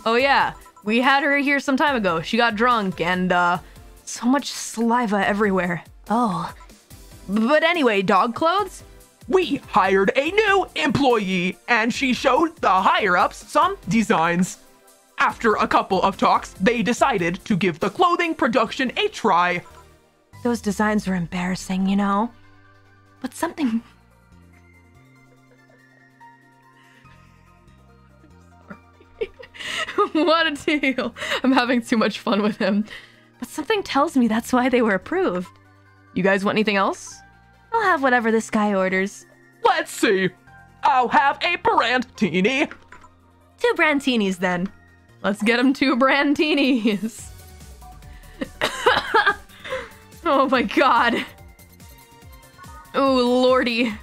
Speaker 1: oh, yeah. We had her here some time ago. She got drunk and, uh, so much saliva everywhere.
Speaker 5: Oh.
Speaker 1: But anyway, dog clothes?
Speaker 2: We hired a new employee and she showed the higher ups some designs. After a couple of talks, they decided to give the clothing production a try.
Speaker 5: Those designs were embarrassing, you know? But something.
Speaker 1: what a deal. I'm having too much fun with him.
Speaker 5: But something tells me that's why they were approved.
Speaker 1: You guys want anything else?
Speaker 5: I'll have whatever this guy orders.
Speaker 2: Let's see. I'll have a Brandtini.
Speaker 1: Two Brandtinis then. Let's get him two Brandtinis. oh my god. Oh lordy.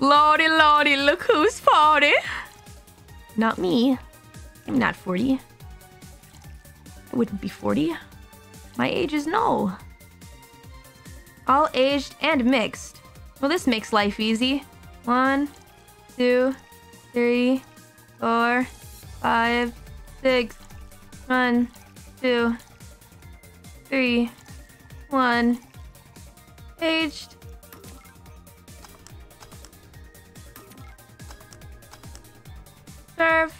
Speaker 1: Lordy, lordy, look who's party. Not me. I'm not 40. I wouldn't be 40. My age is no. All aged and mixed. Well, this makes life easy. One, two, three, four, five, six. One, two, three, one. Aged. Serve.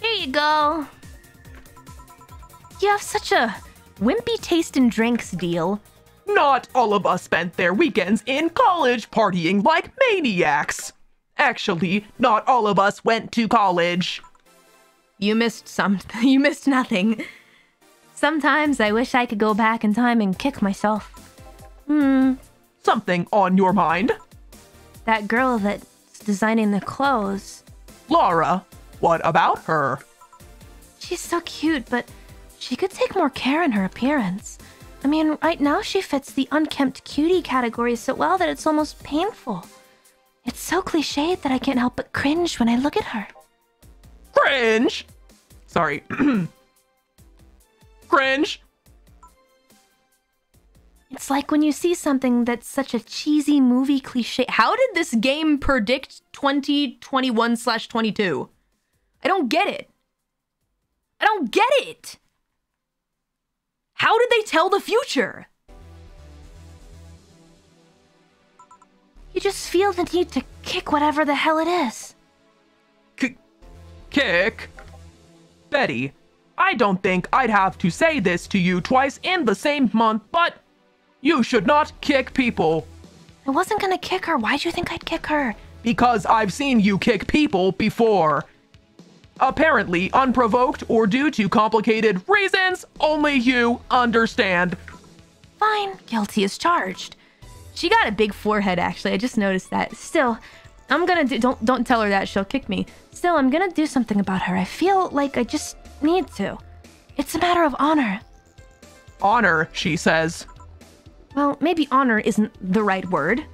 Speaker 1: Here you go. You have such a wimpy taste in drinks, deal.
Speaker 2: Not all of us spent their weekends in college partying like maniacs. Actually, not all of us went to college.
Speaker 1: You missed some. You missed nothing. Sometimes I wish I could go back in time and kick myself. Hmm.
Speaker 2: Something on your mind?
Speaker 1: That girl that's designing the clothes.
Speaker 2: Laura, what about her?
Speaker 5: She's so cute, but she could take more care in her appearance. I mean, right now she fits the unkempt cutie category so well that it's almost painful. It's so cliched that I can't help but cringe when I look at her.
Speaker 2: Cringe! Sorry. Cringe!
Speaker 5: It's like when you see something that's such a cheesy movie cliche.
Speaker 1: How did this game predict 2021 slash 22? I don't get it. I don't get it. How did they tell the future?
Speaker 5: You just feel the need to kick whatever the hell it is.
Speaker 2: K- kick? Betty, I don't think I'd have to say this to you twice in the same month, but you should not kick people.
Speaker 5: I wasn't gonna kick her. Why'd you think I'd kick her?
Speaker 2: Because I've seen you kick people before. Apparently, unprovoked or due to complicated reasons, only you understand.
Speaker 5: Fine, guilty as charged.
Speaker 1: She got a big forehead actually. I just noticed that. Still, I'm gonna do don't don't tell her that she'll kick me.
Speaker 5: Still, I'm gonna do something about her. I feel like I just need to. It's a matter of honor.
Speaker 2: Honor, she says.
Speaker 1: Well, maybe honor isn't the right word,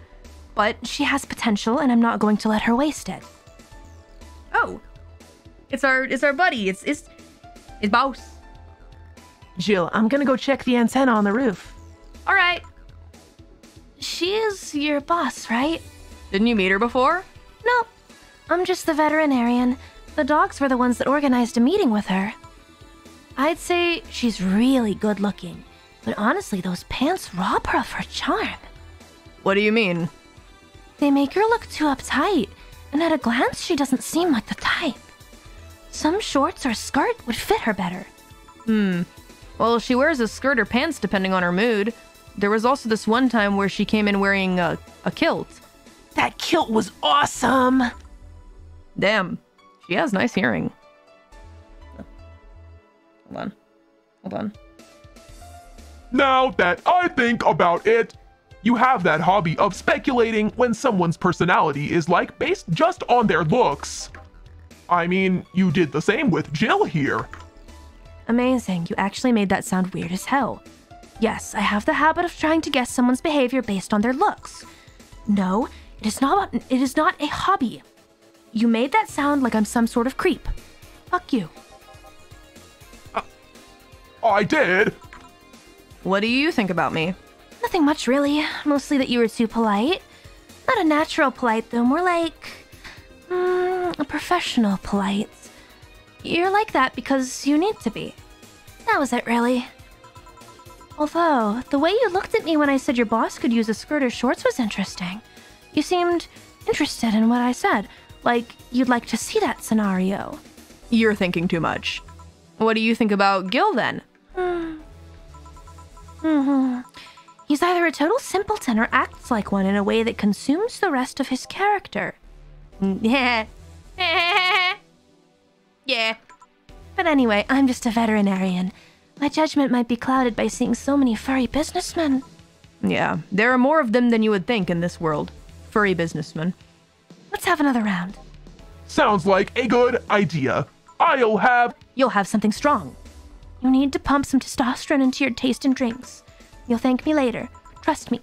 Speaker 1: but
Speaker 5: She has potential, and I'm not going to let her waste it.
Speaker 1: oh, it's our it's our buddy. It's it's it's boss.
Speaker 2: Jill, I'm gonna go check the antenna on the roof.
Speaker 1: All right.
Speaker 5: She is your boss, right?
Speaker 1: Didn't you meet her before?
Speaker 5: Nope. I'm just the veterinarian. The dogs were the ones that organized a meeting with her. I'd say she's really good looking, but honestly, those pants rob her of her charm.
Speaker 1: What do you mean?
Speaker 5: They make her look too uptight, and at a glance, she doesn't seem like the type. Some shorts or skirt would fit her better.
Speaker 1: Hmm. Well, she wears a skirt or pants depending on her mood. There was also this one time where she came in wearing a, a kilt.
Speaker 2: That kilt was awesome!
Speaker 1: Damn, she has nice hearing. Hold on. Hold on.
Speaker 3: Now that I think about it, you have that hobby of speculating when someone's personality is like based just on their looks. I mean, you did the same with Jill here.
Speaker 5: Amazing, you actually made that sound weird as hell. Yes, I have the habit of trying to guess someone's behavior based on their looks. No, it is not it is not a hobby. You made that sound like I'm some sort of creep. Fuck you.
Speaker 3: Uh, I did.
Speaker 1: What do you think about me?
Speaker 5: Nothing much really. Mostly that you were too polite. Not a natural polite though, more like mm, a professional polite. You're like that because you need to be. That was it really. Although, the way you looked at me when I said your boss could use a skirt or shorts was interesting. You seemed interested in what I said, like you'd like to see that scenario.
Speaker 1: You're thinking too much. What do you think about Gil then?
Speaker 5: hmm He's either a total simpleton or acts like one in a way that consumes the rest of his character.
Speaker 1: Yeah. yeah.
Speaker 5: But anyway, I'm just a veterinarian. My judgment might be clouded by seeing so many furry businessmen.
Speaker 1: Yeah. There are more of them than you would think in this world. Furry businessmen.
Speaker 5: Let's have another round.
Speaker 3: Sounds like a good idea. I'll have.
Speaker 1: You'll have something strong.
Speaker 5: You need to pump some testosterone into your taste in drinks. You'll thank me later. Trust me.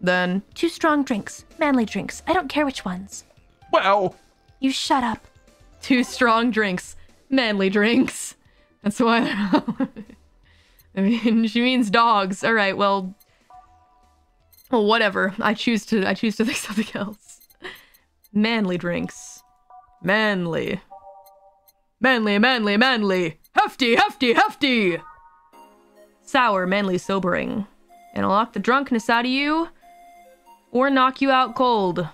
Speaker 1: Then,
Speaker 5: Two strong drinks, manly drinks. I don't care which ones.
Speaker 3: Well,
Speaker 5: You shut up.
Speaker 1: two strong drinks, manly drinks. That's why. I mean, she means dogs. All right, well, well, whatever. I choose to. I choose to think something else. Manly drinks, manly, manly, manly, manly, hefty, hefty, hefty. Sour, manly, sobering. It'll knock the drunkenness out of you, or knock you out cold.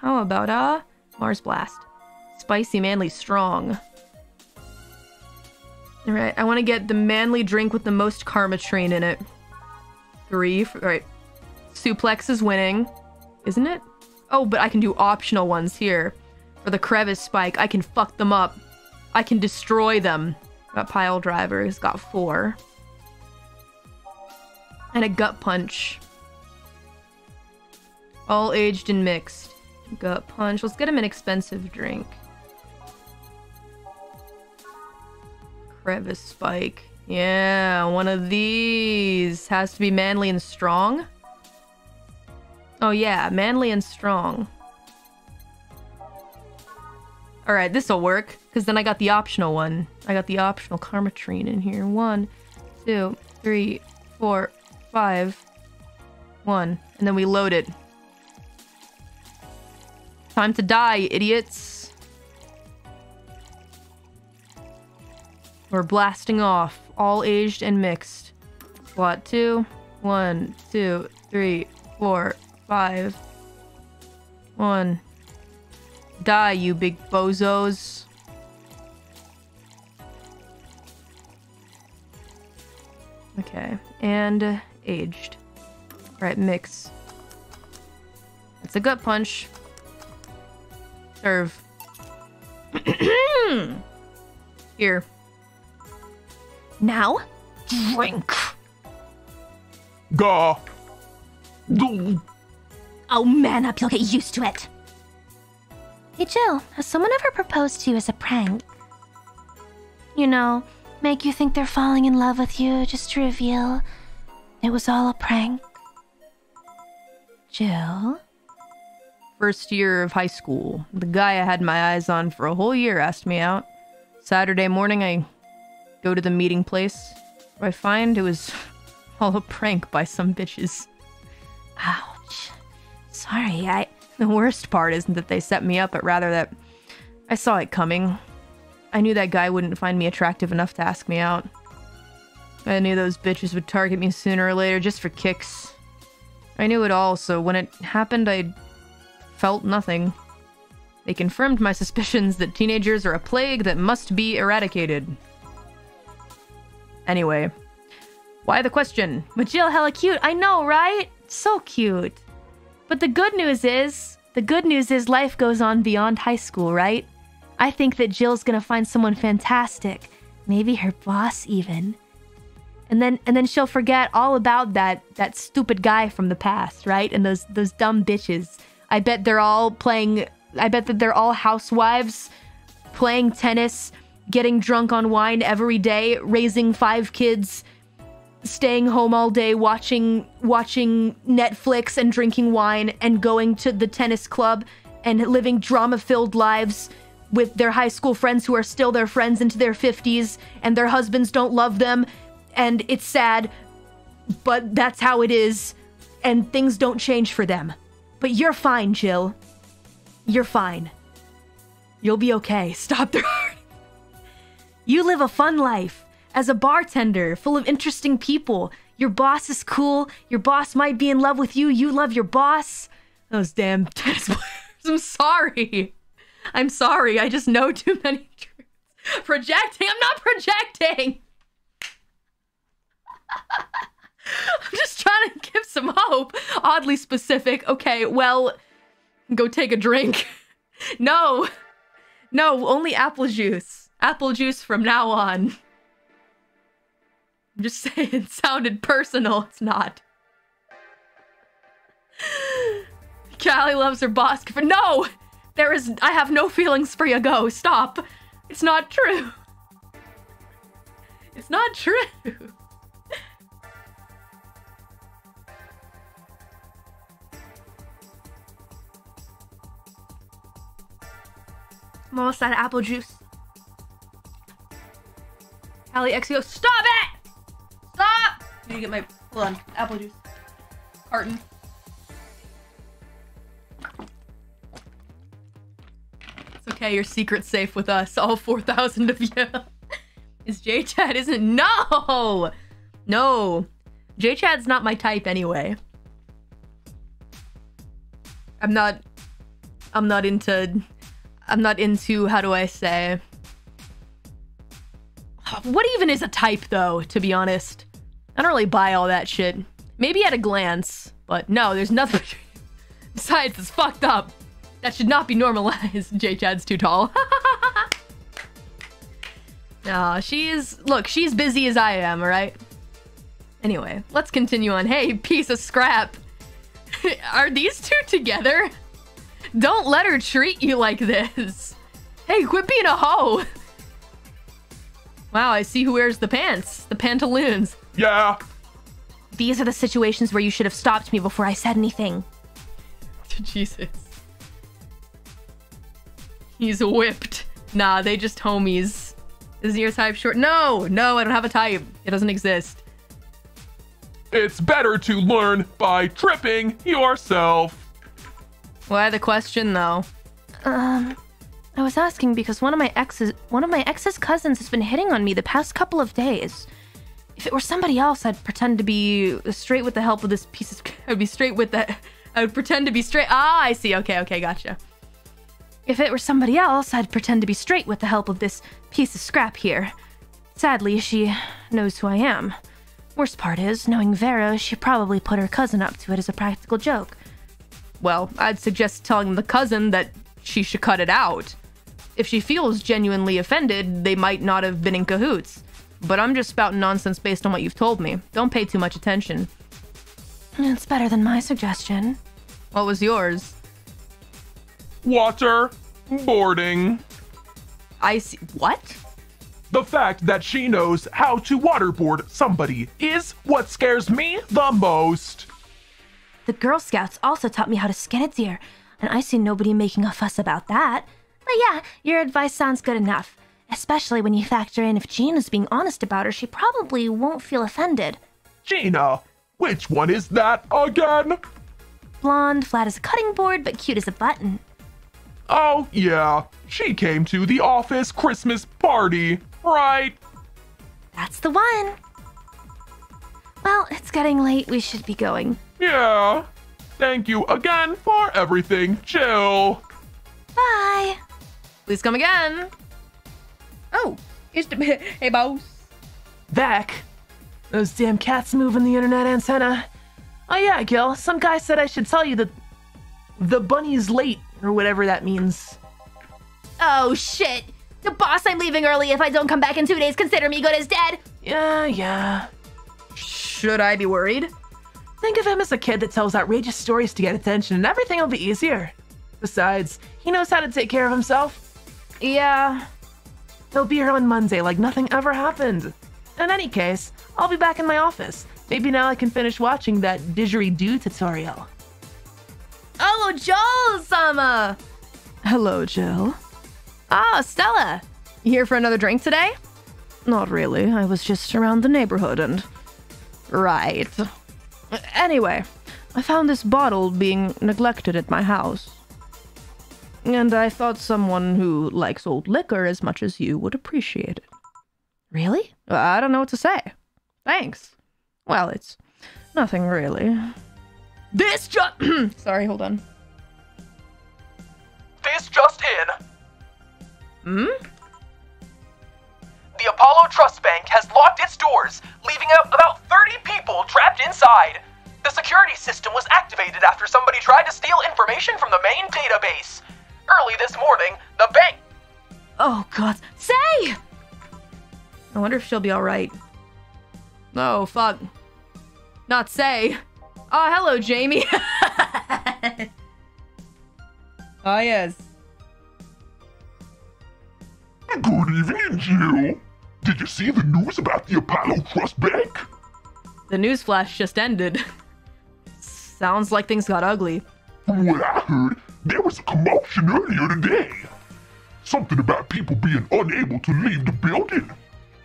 Speaker 1: How about uh Mars Blast? Spicy, manly, strong. All right, I want to get the manly drink with the most Karmotrine in it. Three. All right. Suplex is winning, isn't it? Oh, but I can do optional ones here. For the crevice spike, I can fuck them up. I can destroy them. Got pile drivers, got four. And a gut punch. All aged and mixed. Gut punch. Let's get him an expensive drink. Crevice spike. Yeah, one of these has to be manly and strong. Oh yeah, manly and strong. Alright, this'll work, because then I got the optional one. I got the optional Karmotrine in here. One, two, three, four, five, one. And then we load it. Time to die, idiots. We're blasting off, all aged and mixed. What, two? One, two, three, four, five. One. Die, you big bozos. Okay, and uh, aged. Right, mix. It's a gut punch. Serve. Here.
Speaker 5: Now, drink.
Speaker 3: gah. Gah.
Speaker 5: Oh, man up, you'll get used to it. Hey, Jill, has someone ever proposed to you as a prank? You know, make you think they're falling in love with you just to reveal it was all a prank? Jill?
Speaker 1: First year of high school. The guy I had my eyes on for a whole year asked me out. Saturday morning, I go to the meeting place. I find it was all a prank by some bitches.
Speaker 5: Ouch. Sorry, I.
Speaker 1: The worst part isn't that they set me up, but rather that I saw it coming. I knew that guy wouldn't find me attractive enough to ask me out. I knew those bitches would target me sooner or later just for kicks. I knew it all, so when it happened, I felt nothing. They confirmed my suspicions that teenagers are a plague that must be eradicated. Anyway, why the question?
Speaker 5: But Jill, hella cute. I know, right? So cute. But the good news is, the good news is life goes on beyond high school, right? I think that Jill's gonna find someone fantastic. Maybe her boss even. And then and then she'll forget all about that that stupid guy from the past, right? And those those dumb bitches. I bet they're all playing I bet that they're all housewives playing tennis, getting drunk on wine every day, raising five kids, staying home all day watching watching Netflix and drinking wine and going to the tennis club and living drama-filled lives with their high school friends who are still their friends into their 50s and their husbands don't love them and it's sad but that's how it is and things don't change for them. But you're fine, Jill. You're fine. You'll be okay. Stop there. You live a fun life as a bartender full of interesting people. Your boss is cool. Your boss might be in love with you. You love your boss. Those damn tennis players. I'm sorry. I'm sorry. I just know too many truths. Projecting. I'm not projecting. I'm just trying to give some hope. Oddly specific. Okay, well, go take a drink. No. No, only apple juice. Apple juice from now on. I'm just saying it sounded personal. It's not. Callie loves her boss. No!
Speaker 1: There is. I have no feelings for you. Go. Stop. It's not true. It's not true. Almost out of apple juice. Exio, stop it! Stop! I need to get my hold on apple juice carton. It's okay. Your secret's safe with us. All four thousand of you. Is J Chad isn't no no J Chad's not my type anyway. I'm not I'm not into I'm not into how do I say what even is a type though, to be honest? I don't really buy all that shit. Maybe at a glance, but no, there's nothing Besides, it's fucked up. That should not be normalized. J Chad's too tall. no, she's look, she's busy as I am, alright? Anyway, let's continue on. Hey, piece of scrap. Are these two together? Don't let her treat you like this. Hey, quit being a hoe. Wow, I see who wears the pants. The pantaloons.
Speaker 3: Yeah.
Speaker 5: These are the situations where you should have stopped me before I said anything.
Speaker 1: Jesus. He's whipped. Nah, they just homies. Is your type short? No, no, I don't have a type. It doesn't exist.
Speaker 3: It's better to learn by tripping yourself.
Speaker 1: Why the question though?
Speaker 5: Um, I was asking because one of my exes, one of my ex's cousins has been hitting on me the past couple of days. If it were somebody else, I'd pretend to be straight with the help of this piece of. I'd be straight with that. I would pretend to be straight. Ah, I see. Okay, okay, gotcha. If it were somebody else, I'd pretend to be straight with the help of this piece of scrap here. Sadly, she knows who I am. Worst part is, knowing Vera, she probably put her cousin up to it as a practical joke.
Speaker 1: Well, I'd suggest telling the cousin that she should cut it out. If she feels genuinely offended, they might not have been in cahoots. But I'm just spouting nonsense based on what you've told me. Don't pay too much attention.
Speaker 5: It's better than my suggestion.
Speaker 1: What was yours?
Speaker 3: Water boarding.
Speaker 1: I see. What?
Speaker 3: The fact that she knows how to waterboard somebody is what scares me the most.
Speaker 5: The Girl Scouts also taught me how to skin a deer, and I see nobody making a fuss about that. But yeah, your advice sounds good enough. Especially when you factor in if Gina's being honest about her, she probably won't feel offended.
Speaker 3: Gina, which one is that again?
Speaker 5: Blonde, flat as a cutting board, but cute as a button.
Speaker 3: Oh, yeah. She came to the office Christmas party, right?
Speaker 5: That's the one. Well, it's getting late. We should be going.
Speaker 3: Yeah. Thank you again for everything, Jill.
Speaker 5: Bye.
Speaker 1: Please come again. Oh, it's the hey boss.
Speaker 2: Back. Those damn cats moving the internet antenna. Oh yeah, Gil. Some guy said I should tell you that the bunny's late, or whatever that means.
Speaker 4: Oh shit! The boss, I'm leaving early. If I don't come back in two days, consider me good as dead.
Speaker 2: Yeah, yeah.
Speaker 1: Should I be worried?
Speaker 2: Think of him as a kid that tells outrageous stories to get attention, and everything will be easier. Besides, he knows how to take care of himself.
Speaker 1: Yeah.
Speaker 2: He'll be here on Monday like nothing ever happened. In any case, I'll be back in my office. Maybe now I can finish watching that didgeridoo tutorial.
Speaker 1: Oh, Joel Sama.
Speaker 2: Hello, Jill.
Speaker 1: Ah, Stella. You here for another drink today?
Speaker 2: Not really. I was just around the neighborhood and.
Speaker 1: Right.
Speaker 2: Anyway, I found this bottle being neglected at my house. And I thought someone who likes old liquor as much as you would appreciate it.
Speaker 1: Really?
Speaker 2: I don't know what to say. Thanks. Well, it's nothing really.
Speaker 1: This just. Sorry, hold on.
Speaker 6: This just in.
Speaker 1: Hmm?
Speaker 6: The Apollo Trust Bank has locked its doors, leaving out about 30 people trapped inside. The security system was activated after somebody tried to steal information from the main database. Early this morning, the bank.
Speaker 1: Oh, God. Sei! I wonder if she'll be alright. Oh, fuck. Not Sei. Oh, hello, Jamie. oh, yes.
Speaker 3: Good evening, Jill. Did you see the news about the Apollo Trust Bank?
Speaker 1: The news flash just ended. Sounds like things got ugly.
Speaker 3: From what I heard, there was a commotion earlier today. Something about people being unable to leave the building.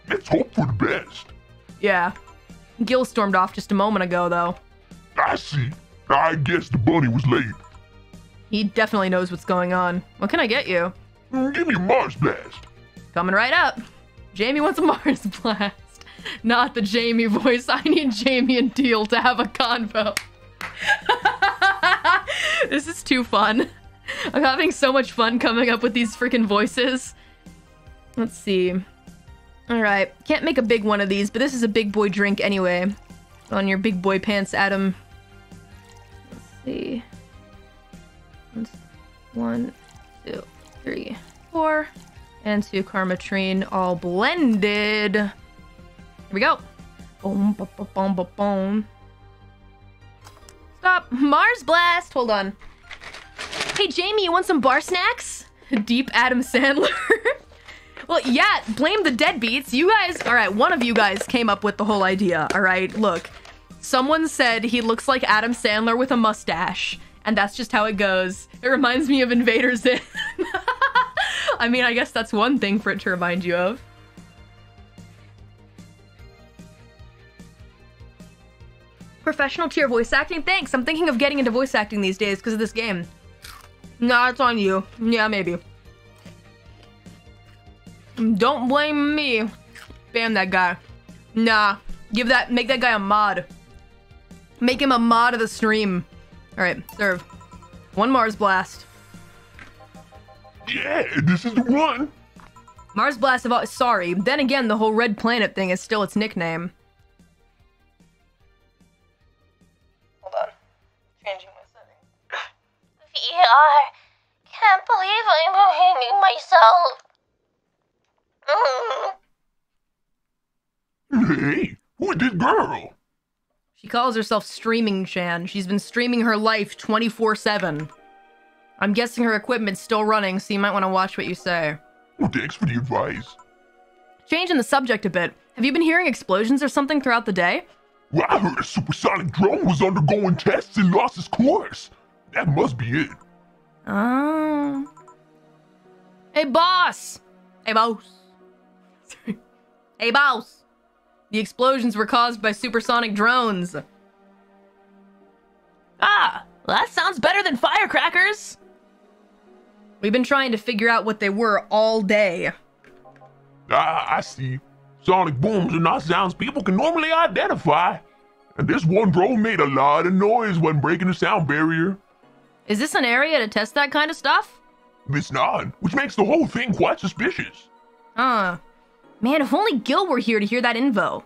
Speaker 3: Let's hope for the best.
Speaker 1: Yeah. Gil stormed off just a moment ago, though.
Speaker 3: I see. I guess the bunny was late.
Speaker 1: He definitely knows what's going on. What can I get you?
Speaker 3: Give me a Mars blast.
Speaker 1: Coming right up. Jamie wants a Mars blast. Not the Jamie voice. I need Jamie and Deal to have a convo. this is too fun. I'm having so much fun coming up with these freaking voices. Let's see. Alright, can't make a big one of these, but this is a big boy drink anyway. On your big boy pants, Adam. Let's see. One, two, three, four. And two Karmotrine all blended. Here we go. Boom, boom, boom, boom, boom, boom. Stop. Mars Blast. Hold on. Hey, Jamie, you want some bar snacks? Deep Adam Sandler. well, yeah, blame the deadbeats. You guys, all right, one of you guys came up with the whole idea, all right? Look, someone said he looks like Adam Sandler with a mustache, and that's just how it goes. It reminds me of Invader Zim. I mean, I guess that's one thing for it to remind you of. Professional tier voice acting? Thanks. I'm thinking of getting into voice acting these days because of this game. Nah, it's on you. Yeah, maybe. Don't blame me. Ban that guy. Nah. Give that make that guy a mod. Make him a mod of the stream. Alright, serve. One Mars Blast.
Speaker 3: Yeah, this is the one.
Speaker 1: Mars Blast of all sorry. Then again, the whole red planet thing is still its nickname.
Speaker 7: Hold on. Changing my setting.
Speaker 4: VR. Can't believe I'm hanging myself. Mm.
Speaker 3: Hey, who's this girl?
Speaker 1: She calls herself Streaming Chan. She's been streaming her life 24 7. I'm guessing her equipment's still running, so you might want to watch what you say.
Speaker 3: Well, thanks for the advice.
Speaker 1: Changing the subject a bit. Have you been hearing explosions or something throughout the day?
Speaker 3: Well, I heard a supersonic drone was undergoing tests and lost its course. That must be it.
Speaker 1: Oh. Hey, boss! Hey, boss. Hey, boss! The explosions were caused by supersonic drones. Ah, well, that sounds better than firecrackers. We've been trying to figure out what they were all day.
Speaker 3: Ah, I see. Sonic booms are not sounds people can normally identify. And this one drone made a lot of noise when breaking the sound barrier.
Speaker 1: Is this an area to test that kind of stuff?
Speaker 3: It's not, which makes the whole thing quite suspicious.
Speaker 1: Huh. Man, if only Gil were here to hear that info.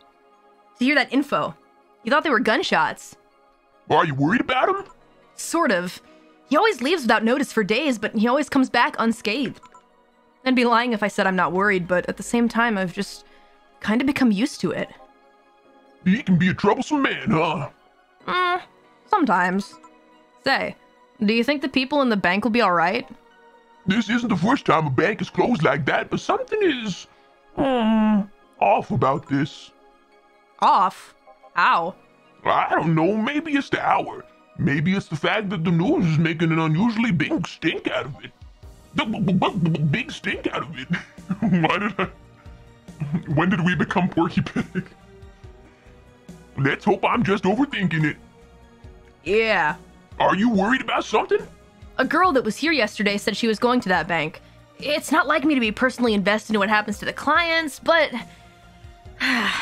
Speaker 1: To hear that info. You thought they were gunshots.
Speaker 3: Are you worried about him?
Speaker 1: Sort of. He always leaves without notice for days, but he always comes back unscathed. I'd be lying if I said I'm not worried, but at the same time, I've just kind of become used to it.
Speaker 3: He can be a troublesome man, huh?
Speaker 1: Mm, sometimes. Say, do you think the people in the bank will be alright?
Speaker 3: This isn't the first time a bank is closed like that, but something is, um, off about this.
Speaker 1: Off? Ow.
Speaker 3: I don't know, maybe it's the hour. Maybe it's the fact that the news is making an unusually big stink out of it. Big stink out of it. Why did I? When did we become Porky Pig? Let's hope I'm just overthinking it.
Speaker 1: Yeah.
Speaker 3: Are you worried about something?
Speaker 1: A girl that was here yesterday said she was going to that bank. It's not like me to be personally invested in what happens to the clients, but.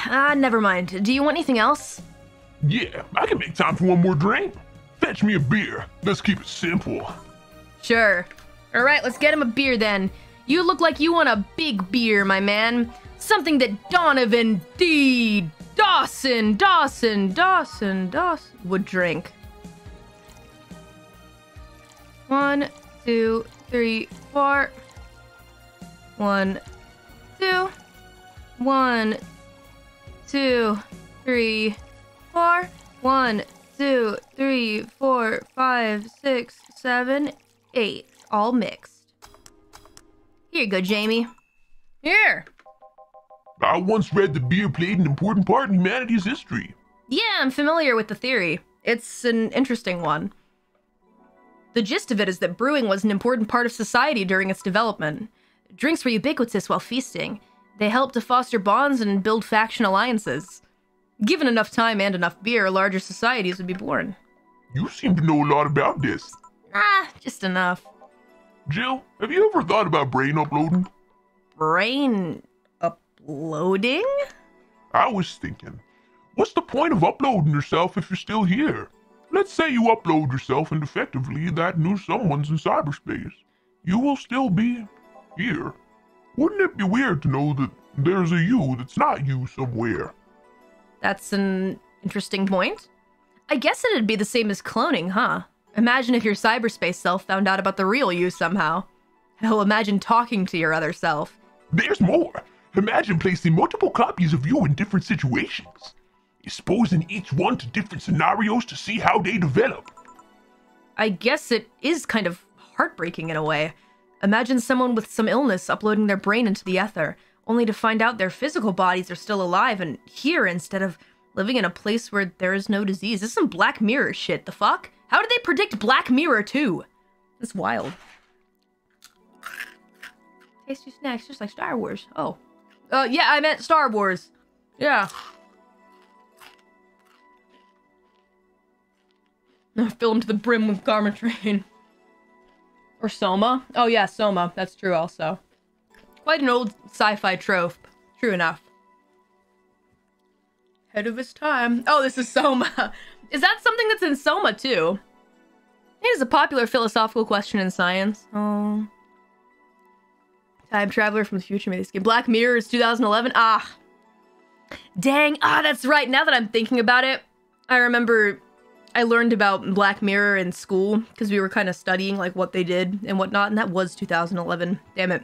Speaker 1: Ah, never mind. Do you want anything else?
Speaker 3: Yeah, I can make time for one more drink. Fetch me a beer. Let's keep it simple.
Speaker 1: Sure. Alright, let's get him a beer then. You look like you want a big beer, my man. Something that Donovan D. Dawson, Dawson, Dawson, Dawson would drink. One, two, three, four. One, two. One, two, three, four. One, two, three, four, five, six, seven, eight. All mixed. Here you go, Jamie. Here.
Speaker 3: I once read that beer played an important part in humanity's history.
Speaker 1: Yeah, I'm familiar with the theory. It's an interesting one. The gist of it is that brewing was an important part of society during its development. Drinks were ubiquitous while feasting. They helped to foster bonds and build faction alliances. Given enough time and enough beer, larger societies would be born.
Speaker 3: You seem to know a lot about this.
Speaker 1: Ah, just enough.
Speaker 3: Jill, have you ever thought about brain uploading?
Speaker 1: Brain uploading?
Speaker 3: I was thinking, what's the point of uploading yourself if you're still here? Let's say you upload yourself and effectively that new someone's in cyberspace. You will still be here. Wouldn't it be weird to know that there's a you that's not you somewhere?
Speaker 1: That's an interesting point. I guess it'd be the same as cloning, huh? Imagine if your cyberspace self found out about the real you somehow. Hell, imagine talking to your other self.
Speaker 3: There's more. Imagine placing multiple copies of you in different situations, exposing each one to different scenarios to see how they develop.
Speaker 1: I guess it is kind of heartbreaking in a way. Imagine someone with some illness uploading their brain into the ether, only to find out their physical bodies are still alive and here instead of living in a place where there is no disease. This is some Black Mirror shit. The fuck? How did they predict Black Mirror 2? That's wild. Tasty snacks, just like Star Wars. Oh. Uh, yeah, I meant Star Wars. Yeah. Filled to the brim with Karmotrine. Or Soma. Oh yeah, Soma. That's true also. Quite an old sci-fi trope. True enough. Head of his time. Oh, this is Soma. Is that something that's in Soma too? It is a popular philosophical question in science. Oh. Time Traveler from the Future made this game. Black Mirror is 2011. Ah. Dang. Ah, that's right. Now that I'm thinking about it, I remember I learned about Black Mirror in school because we were kind of studying like what they did and whatnot, and that was 2011. Damn it.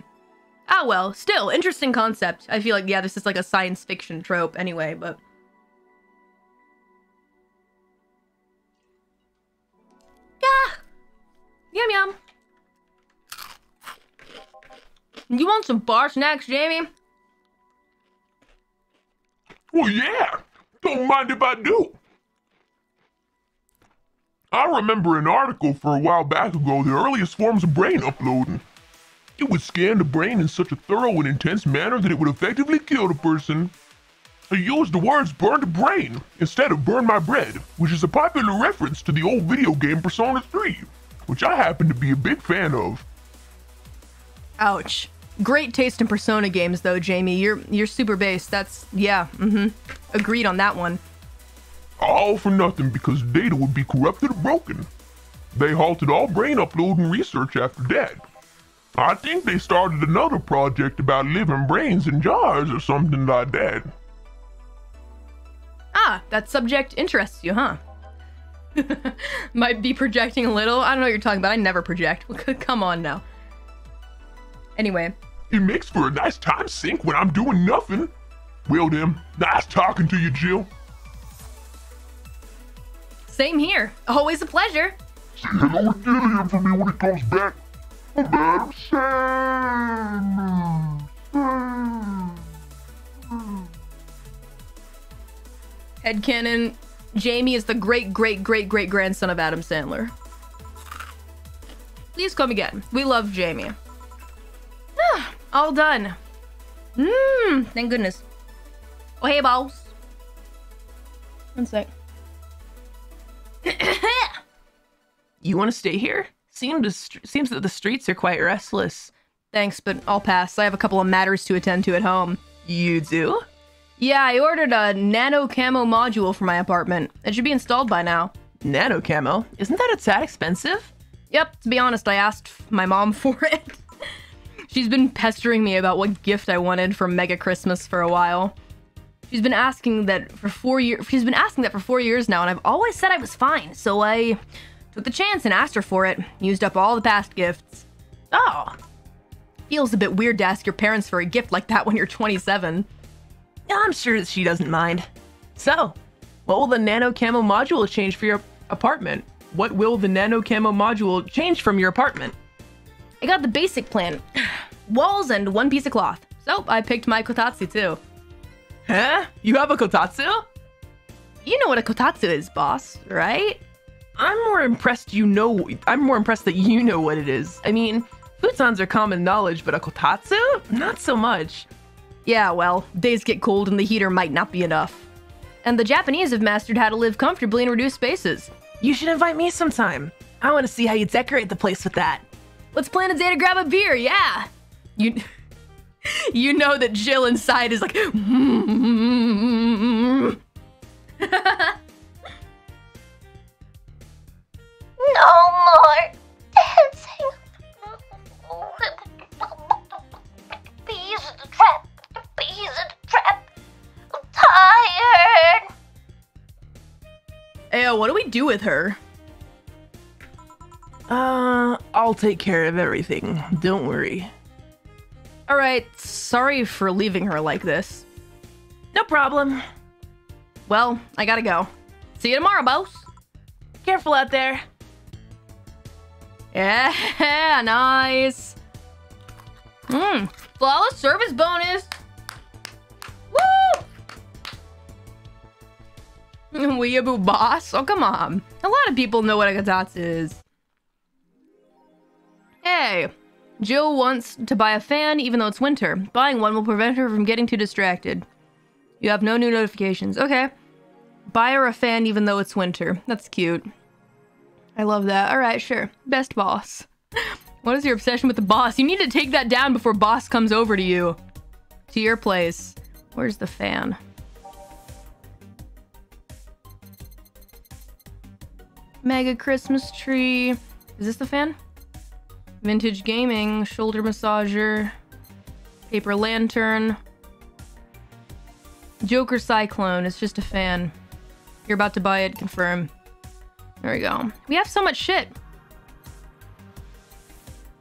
Speaker 1: Ah, well, still, interesting concept. I feel like, yeah, this is like a science fiction trope anyway, but. Yeah! Yum yum. You want some bar snacks, Jamie?
Speaker 3: Well, yeah. Don't mind if I do. I remember an article for a while back ago the earliest forms of brain uploading. It would scan the brain in such a thorough and intense manner that it would effectively kill the person. I used the words burn the brain instead of burn my bread, which is a popular reference to the old video game Persona 3, which I happen to be a big fan of.
Speaker 1: Ouch. Great taste in Persona games though, Jamie. You're you're super base. That's yeah, mm-hmm. Agreed on that one.
Speaker 3: All for nothing because data would be corrupted or broken. They halted all brain uploading research after that. I think they started another project about living brains in jars or something like that.
Speaker 1: Ah, that subject interests you, huh? Might be projecting a little. I don't know what you're talking about. I never project. Come on now. Anyway.
Speaker 3: It makes for a nice time sink when I'm doing nothing. Well then, nice talking to you, Jill.
Speaker 1: Same here. Always a pleasure.
Speaker 3: Say hello to Gillian for me when he comes back. Madam Sam.
Speaker 1: Headcanon, Jamie is the great, great, great, great grandson of Adam Sandler. Please come again. We love Jamie. Ah, all done. Mmm, thank goodness. Oh, hey, boss. One sec. you want to stay here? Seems seems that the streets are quite restless. Thanks, but I'll pass. I have a couple of matters to attend to at home. You do? Yeah, I ordered a nano camo module for my apartment. It should be installed by now. Nano camo? Isn't that a tad expensive? Yep, to be honest, I asked my mom for it. She's been pestering me about what gift I wanted for Mega Christmas for a while. She's been asking that for four years. She's been asking that for four years now, and I've always said I was fine. So I took the chance and asked her for it. Used up all the past gifts. Oh, feels a bit weird to ask your parents for a gift like that when you're 27. I'm sure that she doesn't mind. So, what will the nano camo module change for your apartment? What will the nano camo module change from your apartment? I got the basic plan. Walls and one piece of cloth. So I picked my Kotatsu too.
Speaker 2: Huh? You have a kotatsu?
Speaker 1: You know what a Kotatsu is, boss, right?
Speaker 2: I'm more impressed you know. I'm more impressed that you know what it is. I mean, futons are common knowledge, but a kotatsu? Not so much.
Speaker 1: Yeah, well, days get cold and the heater might not be enough. And the Japanese have mastered how to live comfortably in reduced spaces.
Speaker 2: You should invite me sometime. I want to see how you decorate the place with that.
Speaker 1: Let's plan a day to grab a beer, yeah. You You know that Jill inside is like
Speaker 4: No more dancing. Bees in the trap. Bees in the trap. I'm tired.
Speaker 1: Ayo, what do we do with her?
Speaker 2: Uh, I'll take care of everything. Don't worry.
Speaker 1: Alright, sorry for leaving her like this.
Speaker 2: No problem.
Speaker 1: Well, I gotta go. See you tomorrow, boss.
Speaker 2: Careful out there.
Speaker 1: Yeah, nice. Mmm, flawless service bonus. Woo! Weeaboo boss? Oh, come on. A lot of people know what a kotatsu is. Hey, Jill wants to buy a fan even though it's winter. Buying one will prevent her from getting too distracted. You have no new notifications. Okay. Buy her a fan even though it's winter. That's cute. I love that. All right, sure. Best boss. What is your obsession with the boss? You need to take that down before boss comes over to you. To your place. Where's the fan? Mega Christmas tree. Is this the fan? Vintage gaming, shoulder massager, paper lantern. Joker Cyclone, it's just a fan. You're about to buy it, confirm. There we go. We have so much shit.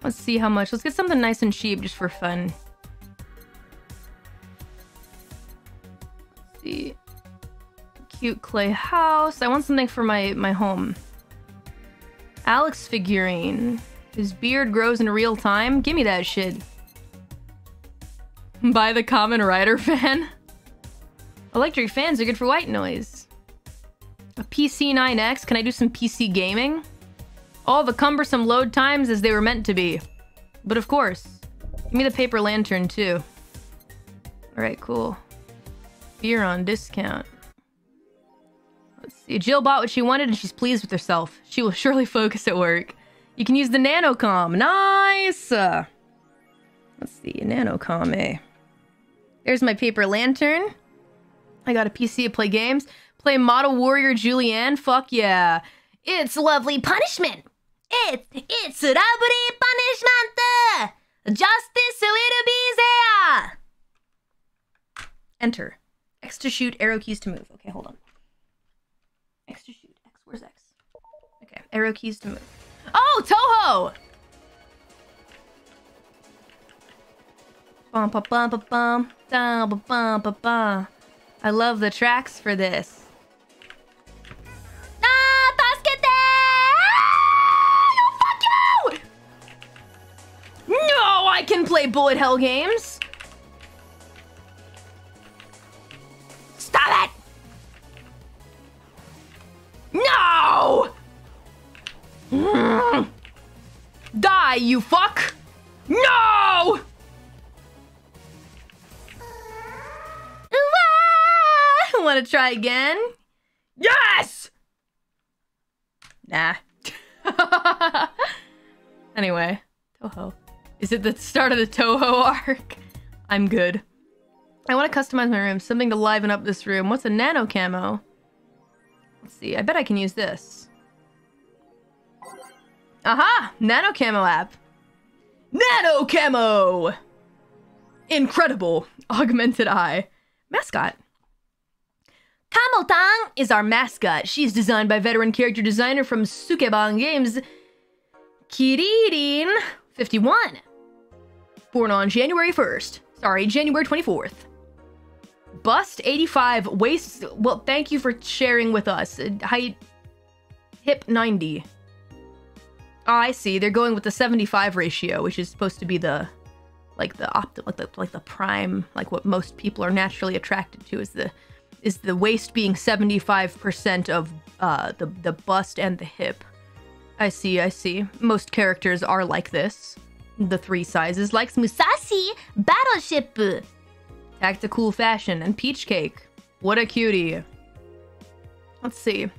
Speaker 1: Let's see how much. Let's get something nice and cheap just for fun. Let's see. Cute clay house. I want something for my, my home. Alex figurine. His beard grows in real time. Give me that shit. Buy the Kamen Rider fan. Electric fans are good for white noise. A PC 9X. Can I do some PC gaming? All the cumbersome load times as they were meant to be. But of course. Give me the paper lantern too. Alright, cool. Beer on discount. Let's see. Jill bought what she wanted and she's pleased with herself. She will surely focus at work. You can use the nanocom. Nice! Uh, let's see. Nanocom, eh? There's my paper lantern. I got a PC to play games. Play Model Warrior Julianne. Fuck yeah.
Speaker 4: It's lovely punishment. It's it's lovely punishment. Justice will be there.
Speaker 1: Enter. X to shoot, arrow keys to move. Okay, hold on. X to shoot. X, where's X? Okay, arrow keys to move. Oh, Touhou! Bum ba bum ba bum. Da ba bum ba bum. I love the tracks for this.
Speaker 4: Ah, basket
Speaker 1: No, fuck you! No, I can play bullet hell games. Stop it! No! Die, you fuck! No! Want to try again? Yes! Nah. anyway, Touhou. Is it the start of the Touhou arc? I'm good. I want to customize my room. Something to liven up this room. What's a nano camo? Let's see. I bet I can use this. Aha! Nano camo app. Nano camo! Incredible. Augmented eye. Mascot. Kamotang is our mascot. She's designed by veteran character designer from Sukeban Games, Kiririn 51. Born on January 1st. Sorry, January 24th. Bust 85, waist. Well, thank you for sharing with us. Height. Hip 90. Oh, I see. They're going with the 75 ratio, which is supposed to be the like the opt like the like the prime like what most people are naturally attracted to is the is the waist being 75% of uh the the bust and the hip. I see, I see. Most characters are like this. The three sizes likes Musashi Battleship. Tactical fashion and peach cake. What a cutie. Let's see.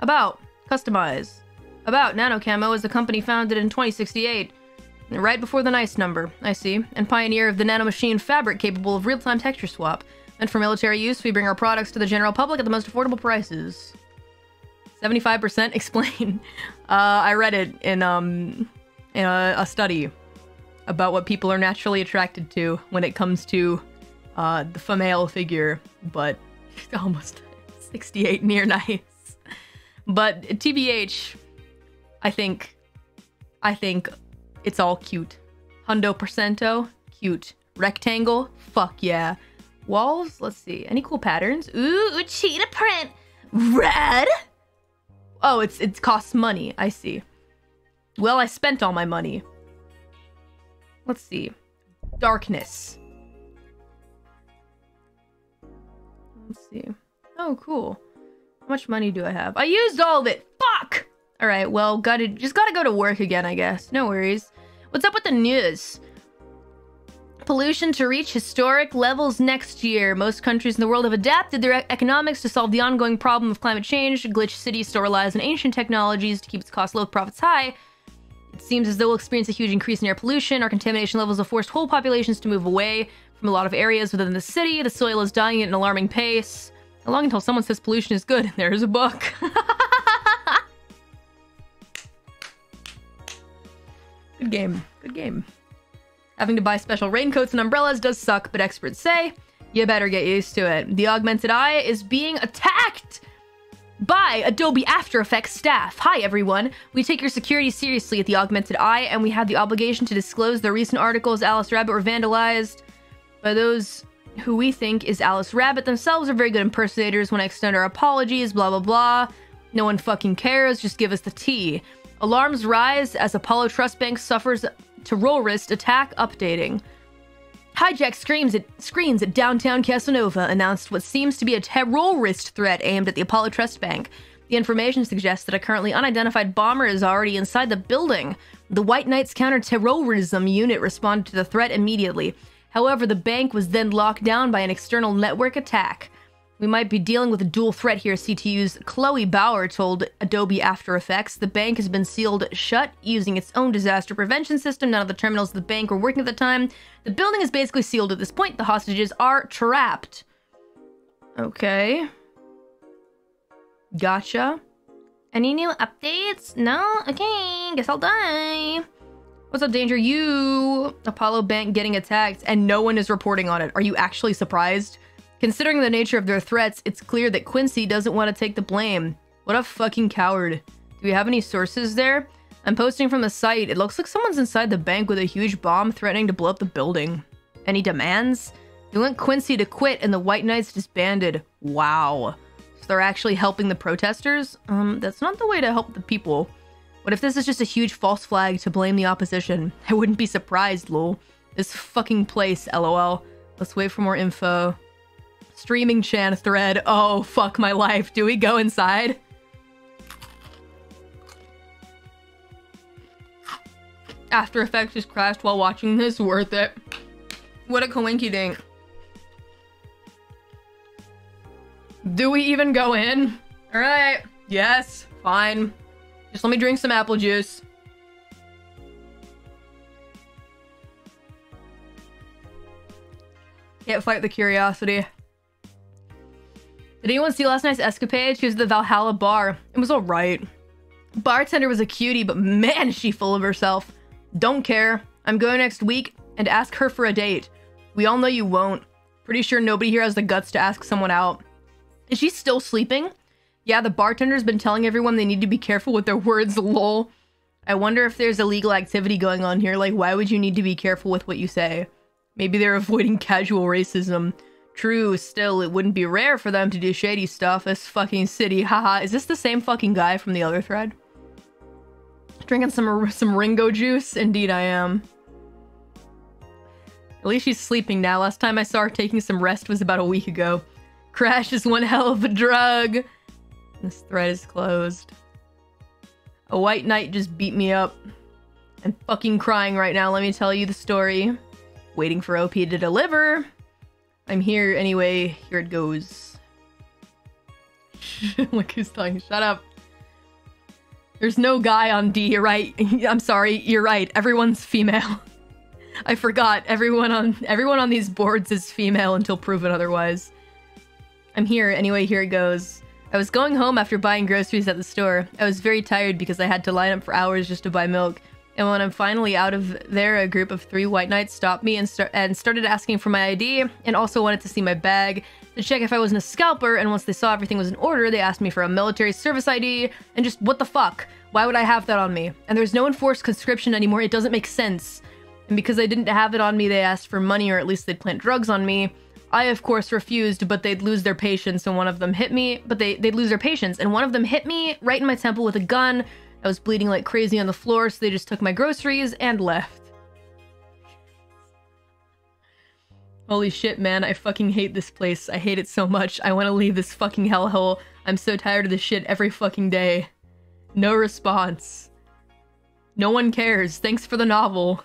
Speaker 1: About customize. About Nano Camo is a company founded in 2068, right before the nice number, I see, and pioneer of the nanomachine fabric capable of real-time texture swap. And for military use, we bring our products to the general public at the most affordable prices. 75% explain. Uh, I read it in um in a, a study about what people are naturally attracted to when it comes to uh, the female figure, but almost 68 near nice. But TBH, I think, I think it's all cute. Hundo percento, cute. Rectangle, fuck yeah. Walls, let's see. Any cool patterns? Ooh, cheetah print. Red? Oh, it's it costs money. I see. Well, I spent all my money. Let's see. Darkness. Let's see. Oh, cool. How much money do I have? I used all of it. Fuck! Alright, well, gotta just gotta go to work again, I guess. No worries. What's up with the news? Pollution to reach historic levels next year. Most countries in the world have adapted their economics to solve the ongoing problem of climate change. Glitch City still relies on ancient technologies to keep its costs low, profits high. It seems as though we'll experience a huge increase in air pollution. Our contamination levels have forced whole populations to move away from a lot of areas within the city. The soil is dying at an alarming pace. How long until someone says pollution is good? There's a book. good game. Good game. Having to buy special raincoats and umbrellas does suck, but experts say you better get used to it. The augmented eye is being attacked by Adobe After Effects staff. Hi, everyone. We take your security seriously at the Augmented Eye, and we have the obligation to disclose the recent articles Alice Rabbit were vandalized by those who we think is Alice Rabbit themselves are very good impersonators when I extend our apologies, blah blah blah. No one fucking cares, just give us the tea. Alarms rise as Apollo Trust Bank suffers terrorist attack updating. Hijack screams at screens at downtown Casanova announced what seems to be a terrorist threat aimed at the Apollo Trust Bank. The information suggests that a currently unidentified bomber is already inside the building. The White Knights counterterrorism unit responded to the threat immediately. However, the bank was then locked down by an external network attack. We might be dealing with a dual threat here, CTU's Chloe Bauer told Adobe After Effects. The bank has been sealed shut using its own disaster prevention system. None of the terminals of the bank were working at the time. The building is basically sealed at this point. The hostages are trapped. Okay. Gotcha. Any new updates? No? Okay, guess I'll die. What's up, Danger? You, Apollo Bank getting attacked, and no one is reporting on it. Are you actually surprised? Considering the nature of their threats, it's clear that Quincy doesn't want to take the blame. What a fucking coward. Do we have any sources there? I'm posting from the site. It looks like someone's inside the bank with a huge bomb threatening to blow up the building. Any demands? They want Quincy to quit and the White Knights disbanded. Wow. So they're actually helping the protesters? Um, that's not the way to help the people. What if this is just a huge false flag to blame the opposition? I wouldn't be surprised, lol. This fucking place, lol. Let's wait for more info. Streaming Chan thread. Oh, fuck my life. Do we go inside? After Effects just crashed while watching this. Worth it. What a coinky dink. Do we even go in? Alright. Yes. Fine. Just let me drink some apple juice. Can't fight the curiosity. Did anyone see last night's escapade? She was at the Valhalla bar. It was alright. Bartender was a cutie, but man, she full of herself. Don't care. I'm going next week and ask her for a date. We all know you won't. Pretty sure nobody here has the guts to ask someone out. Is she still sleeping? Yeah, the bartender's been telling everyone they need to be careful with their words, lol. I wonder if there's illegal activity going on here. Like, why would you need to be careful with what you say? Maybe they're avoiding casual racism. True, still, it wouldn't be rare for them to do shady stuff. This fucking city, haha. Is this the same fucking guy from the other thread? Drinking some some Ringo juice? Indeed I am. At least she's sleeping now. Last time I saw her taking some rest was about a week ago. Crash is one hell of a drug. This thread is closed. A white knight just beat me up. I'm fucking crying right now, let me tell you the story. Waiting for OP to deliver. I'm here anyway, here it goes. Look who's talking, shut up. There's no guy on D, you're right. I'm sorry, you're right. Everyone's female. I forgot. Everyone on everyone on these boards is female until proven otherwise. I'm here anyway, here it goes. I was going home after buying groceries at the store. I was very tired because I had to line up for hours just to buy milk. And when I'm finally out of there, a group of three white knights stopped me and, start and started asking for my ID and also wanted to see my bag to check if I wasn't a scalper. And once they saw everything was in order, they asked me for a military service ID and just what the fuck? Why would I have that on me? And there's no enforced conscription anymore. It doesn't make sense. And because I didn't have it on me, they asked for money or at least they'd plant drugs on me. I, of course, refused, but they'd lose their patience, and one of them hit me, but they, they'd lose their patience, and one of them hit me right in my temple with a gun. I was bleeding like crazy on the floor, so they just took my groceries and left. Holy shit, man, I fucking hate this place. I hate it so much. I want to leave this fucking hellhole. I'm so tired of this shit every fucking day. No response. No one cares. Thanks for the novel.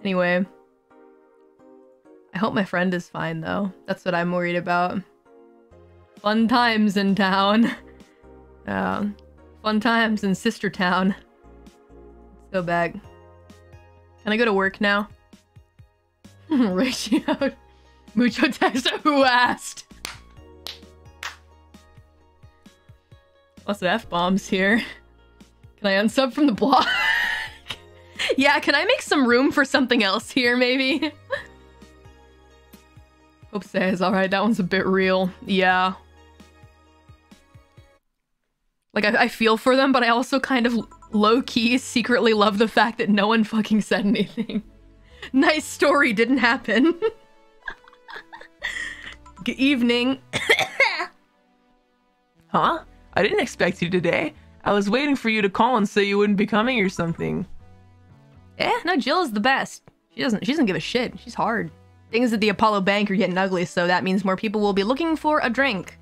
Speaker 1: Anyway. I hope my friend is fine, though. That's what I'm worried about. Fun times in town. Yeah. Fun times in Sister Town. Let's go back. Can I go to work now? Ratio. Mucho text. Who asked? Lots of F-bombs here. Can I unsub from the blog? yeah, can I make some room for something else here, maybe? Hope says, alright, that one's a bit real. Yeah. Like, I, I feel for them, but I also kind of low-key secretly love the fact that no one fucking said anything. nice story, didn't happen. Good evening.
Speaker 2: Huh? I didn't expect you today. I was waiting for you to call and say you wouldn't be coming or something.
Speaker 1: Eh, no, Jill is the best. She doesn't she doesn't give a shit. She's hard. Things at the Apollo Bank are getting ugly, so that means more people will be looking for a drink.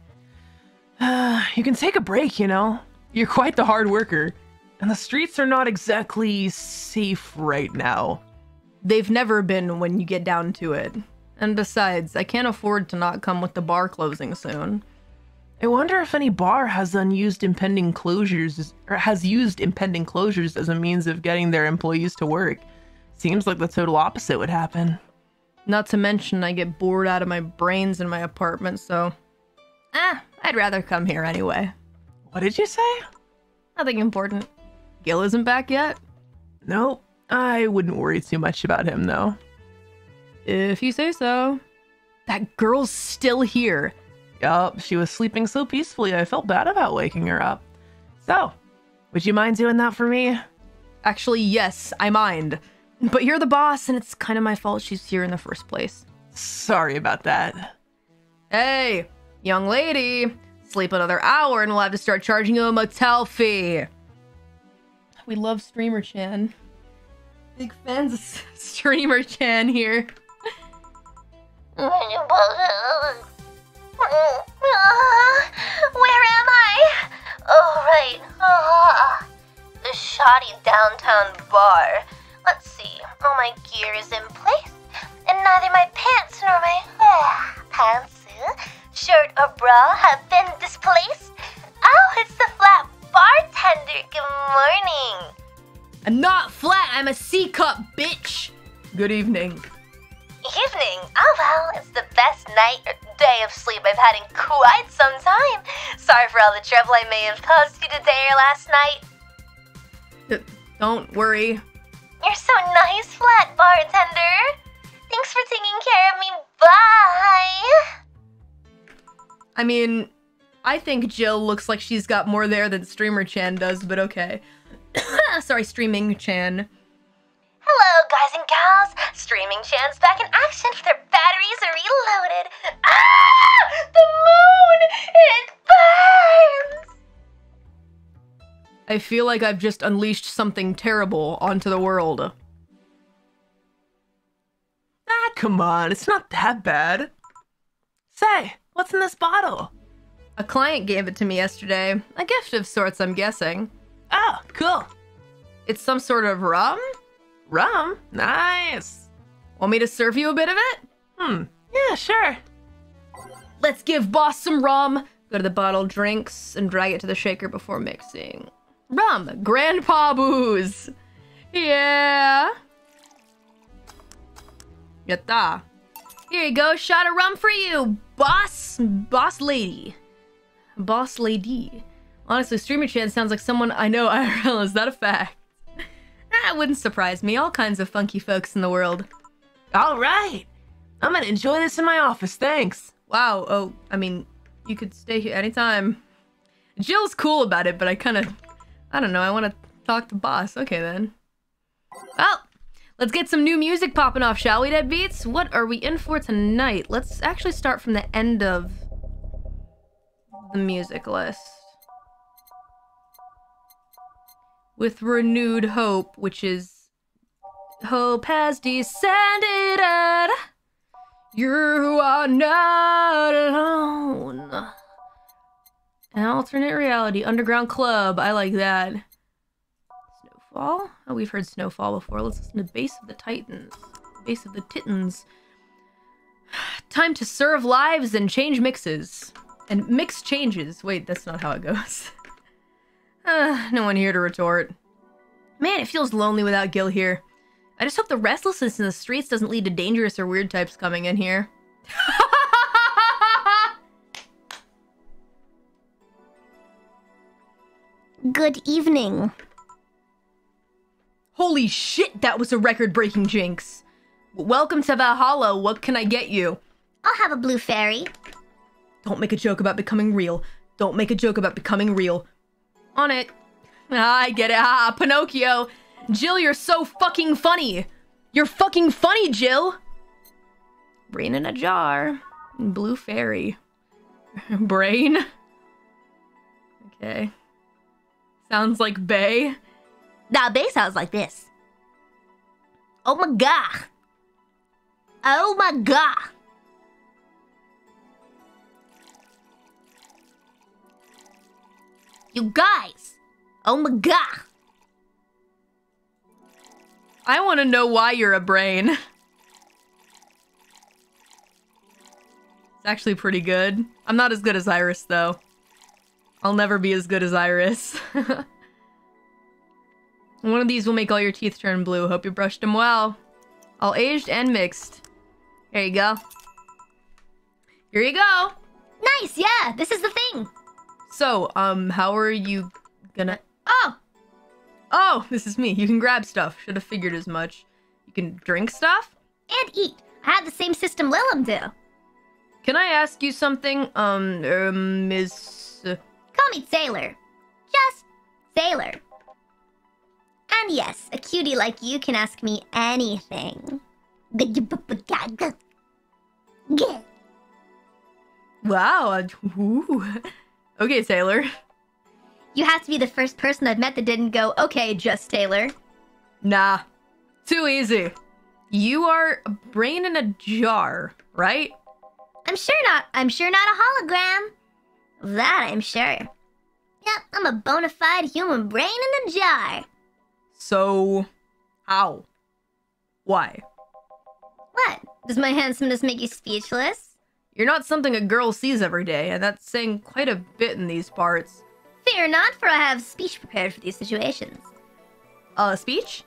Speaker 2: you can take a break, you know. You're quite the hard worker. And the streets are not exactly safe right now.
Speaker 1: They've never been when you get down to it. And besides, I can't afford to not come with the bar closing soon.
Speaker 2: I wonder if any bar has unused impending closures or has used impending closures as a means of getting their employees to work. Seems like the total opposite would happen.
Speaker 1: Not to mention I get bored out of my brains in my apartment, so ah, I'd rather come here anyway.
Speaker 2: What did you say?
Speaker 1: Nothing important. Gil isn't back yet?
Speaker 2: Nope. I wouldn't worry too much about him though.
Speaker 1: If you say so. That girl's still here.
Speaker 2: Yup, she was sleeping so peacefully I felt bad about waking her up. So, would you mind doing that for me?
Speaker 1: Actually, yes, I mind. But you're the boss, and it's kind of my fault she's here in the first place.
Speaker 2: Sorry about that.
Speaker 1: Hey, young lady, sleep another hour and we'll have to start charging you a motel fee. We love Streamer Chan. Big fans of Streamer Chan here.
Speaker 4: Where am I? Oh, right. Ah, the shoddy downtown bar. Let's see. All my gear is in place, and neither my pants nor my ah, pantsuit, shirt or bra have been displaced. Oh, it's the flat bartender. Good morning.
Speaker 1: I'm not flat, I'm a C cup, bitch! Good evening.
Speaker 4: Evening. Oh well, it's the best night or day of sleep I've had in quite some time. Sorry for all the trouble I may have caused you today or last night.
Speaker 1: Uh, don't worry.
Speaker 4: You're so nice, flat bartender. Thanks for taking care of me. Bye.
Speaker 1: I mean, I think Jill looks like she's got more there than Streamer Chan does, but okay. Sorry, Streaming Chan.
Speaker 4: Hello, guys and gals. Streaming Chan's back in action their batteries are reloaded. Ah! The moon! It burns!
Speaker 1: I feel like I've just unleashed something terrible onto the world.
Speaker 8: Ah, come on, it's not that bad. Say, what's in this bottle?
Speaker 1: A client gave it to me yesterday. A gift of sorts, I'm guessing.
Speaker 8: Oh, cool.
Speaker 1: It's some sort of rum?
Speaker 8: Rum? Nice.
Speaker 1: Want me to serve you a bit of it?
Speaker 8: Hmm, yeah, sure.
Speaker 1: Let's give boss some rum. Go to the bottle, drinks, and drag it to the shaker before mixing. Rum, grandpa booze. Yeah. Yatta. Here you go, shot of rum for you, boss, boss lady. Boss lady. Honestly, Streamer Chan sounds like someone I know IRL. Is that a fact? That wouldn't surprise me. All kinds of funky folks in the world.
Speaker 8: All right. I'm gonna enjoy this in my office, thanks.
Speaker 1: Wow. Oh, I mean, you could stay here anytime. Jill's cool about it, but I kind of, I don't know. I want to talk to boss. Okay then. Well, let's get some new music popping off, shall we, Deadbeats? What are we in for tonight? Let's actually start from the end of the music list. With renewed hope, which is hope has descended and you are not alone. An alternate reality, underground club. I like that. Snowfall? Oh, we've heard Snowfall before. Let's listen to Base of the Titans. Base of the Titans. Time to serve lives and change mixes. And mix changes. Wait, that's not how it goes. uh, no one here to retort. Man, it feels lonely without Gil here. I just hope the restlessness in the streets doesn't lead to dangerous or weird types coming in here.
Speaker 4: Good evening.
Speaker 1: Holy shit, that was a record breaking jinx. Welcome to Valhalla. What can I get you?
Speaker 4: I'll have a blue fairy.
Speaker 1: Don't make a joke about becoming real. Don't make a joke about becoming real. On it. Ah, I get it. Ah, Pinocchio. Jill, you're so fucking funny. You're fucking funny, Jill. Brain in a jar. Blue fairy. Brain. Okay. Sounds like Bay.
Speaker 4: Now, Bay sounds like this. Oh my god. Oh my god. You guys. Oh my god.
Speaker 1: I want to know why you're a brain. It's actually pretty good. I'm not as good as IRyS, though. I'll never be as good as IRyS. One of these will make all your teeth turn blue. Hope you brushed them well. All aged and mixed. Here you go. Here you go.
Speaker 4: Nice, yeah, this is the thing.
Speaker 1: So, um, how are you gonna...
Speaker 4: Oh,
Speaker 1: Oh, this is me. You can grab stuff. Should have figured as much. You can drink stuff?
Speaker 4: and eat. I have the same system Lilim do.
Speaker 1: Can I ask you something? Um, um, Miss...
Speaker 4: Call me Taylor. Just Taylor. And yes, a cutie like you can ask me anything.
Speaker 1: Wow. ooh. Okay, Taylor.
Speaker 4: You have to be the first person I've met that didn't go, okay, just Taylor.
Speaker 1: Nah. Too easy. You are a brain in a jar, right?
Speaker 4: I'm sure not. I'm sure not a hologram. That I'm sure. Yep, I'm a bona fide human brain in a jar.
Speaker 1: So, how? Why?
Speaker 4: What? Does my handsomeness make you speechless?
Speaker 1: You're not something a girl sees every day, and that's saying quite a bit in these parts.
Speaker 4: Fear not, for I have speech prepared for these situations.
Speaker 1: Uh, speech?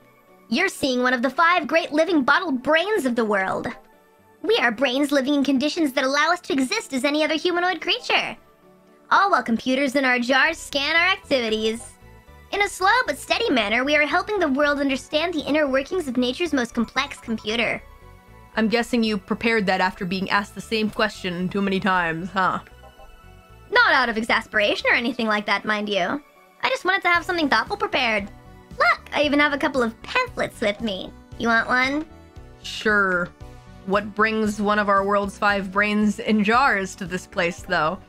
Speaker 4: You're seeing one of the five great living bottled brains of the world. We are brains living in conditions that allow us to exist as any other humanoid creature. All while computers in our jars scan our activities. In a slow but steady manner, we are helping the world understand the inner workings of nature's most complex computer.
Speaker 1: I'm guessing you prepared that after being asked the same question too many times, huh?
Speaker 4: Not out of exasperation or anything like that, mind you. I just wanted to have something thoughtful prepared. Look, I even have a couple of pamphlets with me. You want one?
Speaker 1: Sure. What brings one of our world's five brains in jars to this place, though?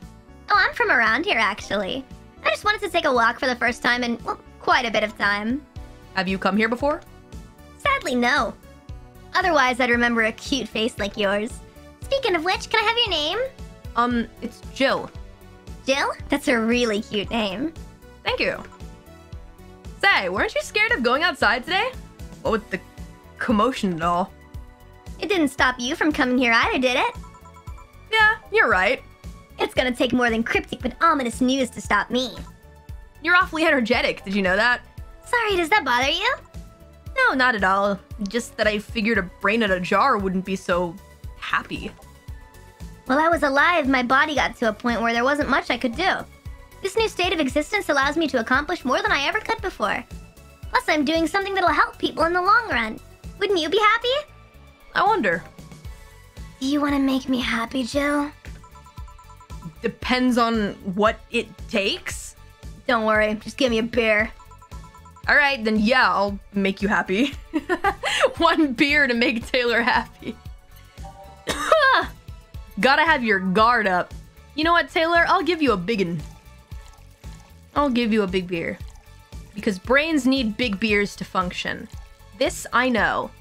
Speaker 4: Oh, I'm from around here, actually. I just wanted to take a walk for the first time in, well, quite a bit of time.
Speaker 1: Have you come here before?
Speaker 4: Sadly, no. Otherwise, I'd remember a cute face like yours. Speaking of which, can I have your name?
Speaker 1: Um, it's Jill.
Speaker 4: Jill? That's a really cute name.
Speaker 1: Thank you. Say, weren't you scared of going outside today? What with the commotion and all?
Speaker 4: It didn't stop you from coming here either, did it?
Speaker 1: Yeah, you're right.
Speaker 4: It's gonna take more than cryptic but ominous news to stop me.
Speaker 1: You're awfully energetic. Did you know that?
Speaker 4: Sorry, does that bother you?
Speaker 1: No, not at all. Just that I figured a brain in a jar wouldn't be so happy.
Speaker 4: While I was alive, my body got to a point where there wasn't much I could do. This new state of existence allows me to accomplish more than I ever could before. Plus, I'm doing something that'll help people in the long run. Wouldn't you be happy?
Speaker 1: I wonder.
Speaker 4: Do you want to make me happy, Jill?
Speaker 1: Depends on what it takes.
Speaker 4: Don't worry, just give me a beer.
Speaker 1: All right, then yeah, I'll make you happy. One beer to make Taylor happy. Gotta have your guard up. You know what, Taylor? I'll give you a big one. I'll give you a big beer. Because brains need big beers to function. This I know.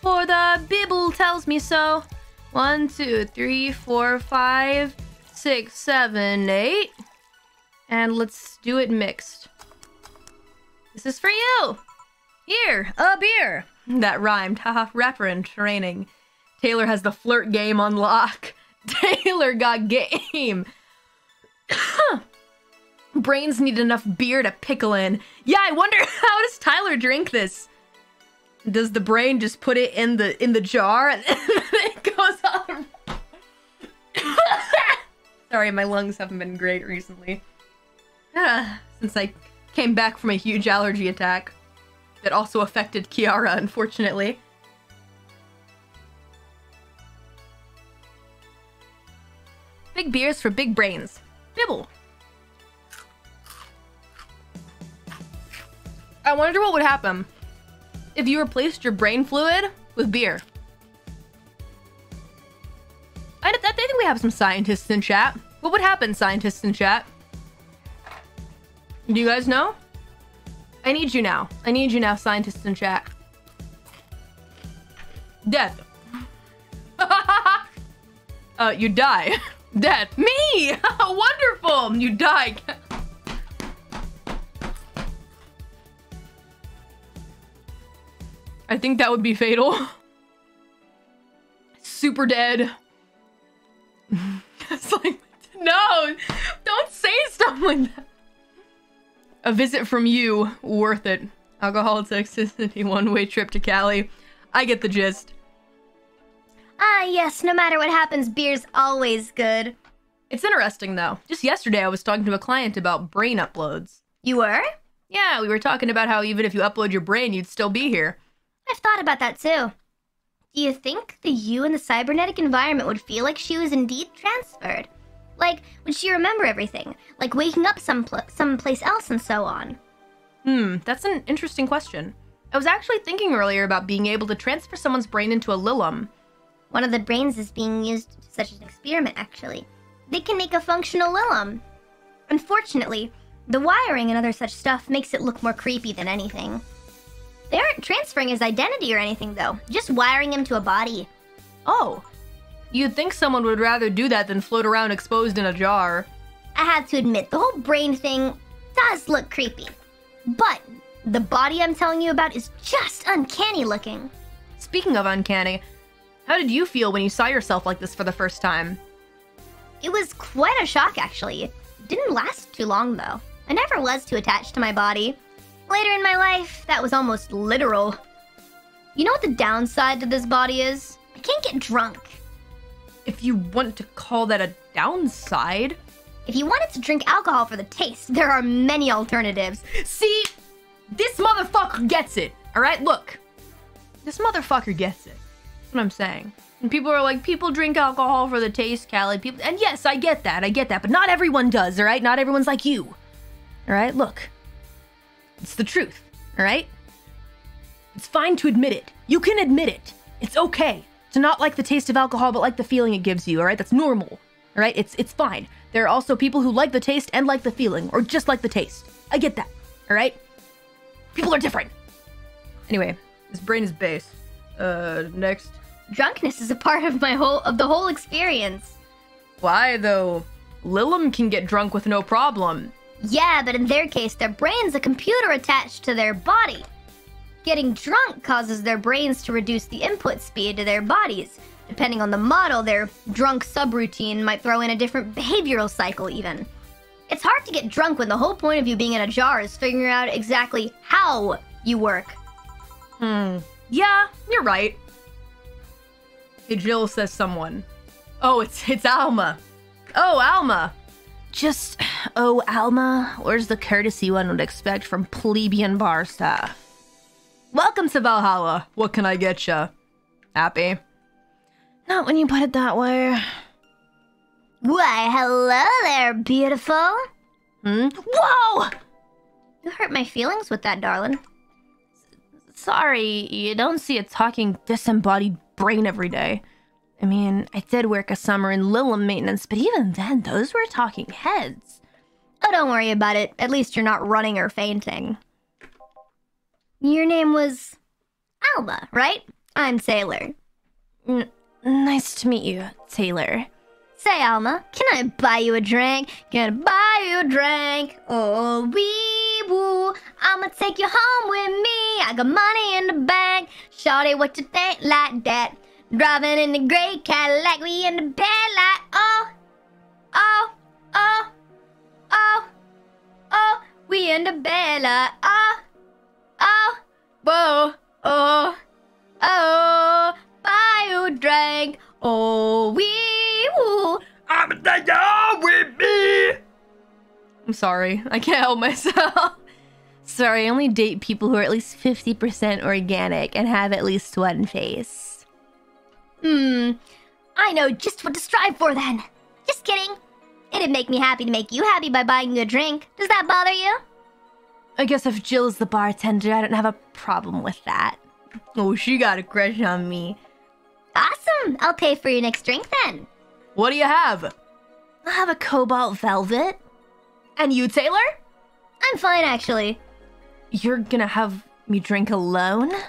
Speaker 1: For the Bible tells me so. One, two, three, four, five, six, seven, eight. And let's do it mixed. This is for you. Here, a beer. That rhymed. Haha, rapper in training. Taylor has the flirt game on lock. Taylor got game. Brains need enough beer to pickle in. Yeah, I wonder how does Taylor drink this? Does the brain just put it in the in the jar and it goes on? Sorry, my lungs haven't been great recently. Ah, since I came back from a huge allergy attack that also affected Kiara, unfortunately. Big beers for big brains. Bibble. I wonder what would happen if you replaced your brain fluid with beer. I, I think we have some scientists in chat. What would happen, scientists in chat? Do you guys know? I need you now. I need you now, scientists in chat. Death. uh, you die. Death. Me! Wonderful! You die. I think that would be fatal. Super dead. it's like, no, don't say stuff like that. A visit from you, worth it. Alcohol toxicity, is a one-way trip to Calli. I get the gist.
Speaker 4: Ah, yes, no matter what happens, beer's always good.
Speaker 1: It's interesting though. Just yesterday I was talking to a client about brain uploads.
Speaker 4: You were?
Speaker 1: Yeah, we were talking about how even if you upload your brain, you'd still be here.
Speaker 4: I've thought about that too. Do you think the you in the cybernetic environment would feel like she was indeed transferred? Like, would she remember everything? Like waking up some pl- someplace else and so on?
Speaker 1: Hmm, that's an interesting question. I was actually thinking earlier about being able to transfer someone's brain into a Lilim.
Speaker 4: One of the brains is being used to such an experiment, actually. They can make a functional Lilim. Unfortunately, the wiring and other such stuff makes it look more creepy than anything. They aren't transferring his identity or anything, though, just wiring him to a body.
Speaker 1: Oh, you'd think someone would rather do that than float around exposed in a jar.
Speaker 4: I have to admit, the whole brain thing does look creepy. But the body I'm telling you about is just uncanny looking.
Speaker 1: Speaking of uncanny, how did you feel when you saw yourself like this for the first time?
Speaker 4: It was quite a shock, actually. It didn't last too long, though. I never was too attached to my body. Later in my life, that was almost literal. You know what the downside to this body is? I can't get drunk.
Speaker 1: If you want to call that a downside.
Speaker 4: If you wanted to drink alcohol for the taste, there are many alternatives.
Speaker 1: See, this motherfucker gets it. All right, look. This motherfucker gets it. That's what I'm saying. And people are like, people drink alcohol for the taste, Calli. People, and yes, I get that. I get that. But not everyone does. All right, not everyone's like you. All right, look. It's the truth. All right. It's fine to admit it. You can admit it. It's okay to not like the taste of alcohol, but like the feeling it gives you. All right, that's normal. All right, it's it's fine. There are also people who like the taste and like the feeling, or just like the taste. I get that. All right. People are different. Anyway, his brain is base. Uh, next.
Speaker 4: Drunkenness is a part of my whole of the whole experience.
Speaker 1: Why though? Lilim can get drunk with no problem.
Speaker 4: Yeah, but in their case, their brain's a computer attached to their body. Getting drunk causes their brains to reduce the input speed to their bodies. Depending on the model, their drunk subroutine might throw in a different behavioral cycle, even. It's hard to get drunk when the whole point of you being in a jar is figuring out exactly how you work.
Speaker 1: Hmm. Yeah, you're right. Hey, Jill says someone. Oh, it's it's Alma. Oh, Alma.
Speaker 9: Just, oh, Alma, where's the courtesy one would expect from plebeian bar staff?
Speaker 1: Welcome to Valhalla. What can I get ya? Happy?
Speaker 9: Not when you put it that way.
Speaker 4: Why, hello there, beautiful.
Speaker 1: Hmm? Whoa!
Speaker 4: You hurt my feelings with that, darling.
Speaker 9: Sorry, you don't see a talking disembodied brain every day. I mean, I did work a summer in Lilim maintenance, but even then, those were talking heads.
Speaker 4: Oh, don't worry about it. At least you're not running or fainting. Your name was Alma, right? I'm Taylor.
Speaker 9: N- nice to meet you, Taylor.
Speaker 4: Say, Alma, can I buy you a drink? I buy you a drink? Oh, wee woo. I'ma take you home with me. I got money in the bank. Shawty, what you think like that? Driving in the gray Cadillac, we in the bed like, oh, oh, oh, oh, oh, we in the bed like, oh, oh, whoa, oh, oh, buy you a drink, oh, wee woo.
Speaker 10: I'm take you home with me.
Speaker 1: I'm sorry. I can't help myself.
Speaker 9: Sorry, I only date people who are at least 50% organic and have at least one face.
Speaker 4: Hmm, I know just what to strive for then. Just kidding. It'd make me happy to make you happy by buying you a drink. Does that bother you?
Speaker 9: I guess if Jill's the bartender, I don't have a problem with that.
Speaker 1: Oh, she got a crush on me.
Speaker 4: Awesome. I'll pay for your next drink then.
Speaker 1: What do you have?
Speaker 9: I'll have a cobalt velvet.
Speaker 1: And you, Taylor?
Speaker 4: I'm fine, actually.
Speaker 9: You're gonna have me drink alone?
Speaker 4: I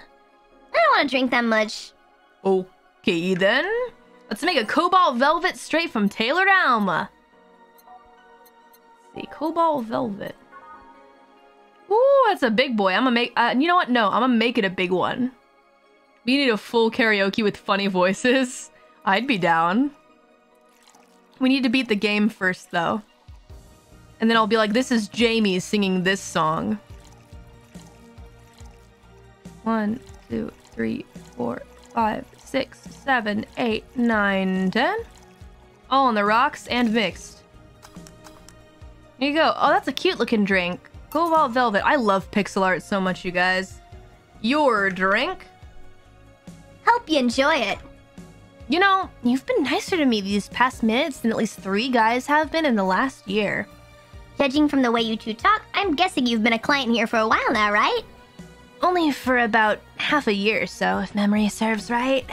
Speaker 4: don't want to drink that much.
Speaker 1: Okay, then. Let's make a cobalt velvet straight from Taylor Alma. Let's see, cobalt velvet. Ooh, that's a big boy. I'm gonna make. Uh, you know what? No, I'm gonna make it a big one. We need a full karaoke with funny voices. I'd be down. We need to beat the game first, though. And then I'll be like, this is Jamie singing this song. One, two, three, four, five, six, seven, eight, nine, ten. All on the rocks and mixed. Here you go. Oh, that's a cute looking drink. Cobalt Velvet. I love pixel art so much, you guys. Your drink?
Speaker 4: Hope you enjoy it.
Speaker 9: You know, you've been nicer to me these past minutes than at least three guys have been in the last year.
Speaker 4: Judging from the way you two talk, I'm guessing you've been a client here for a while now, right?
Speaker 9: Only for about half a year or so, if memory serves right.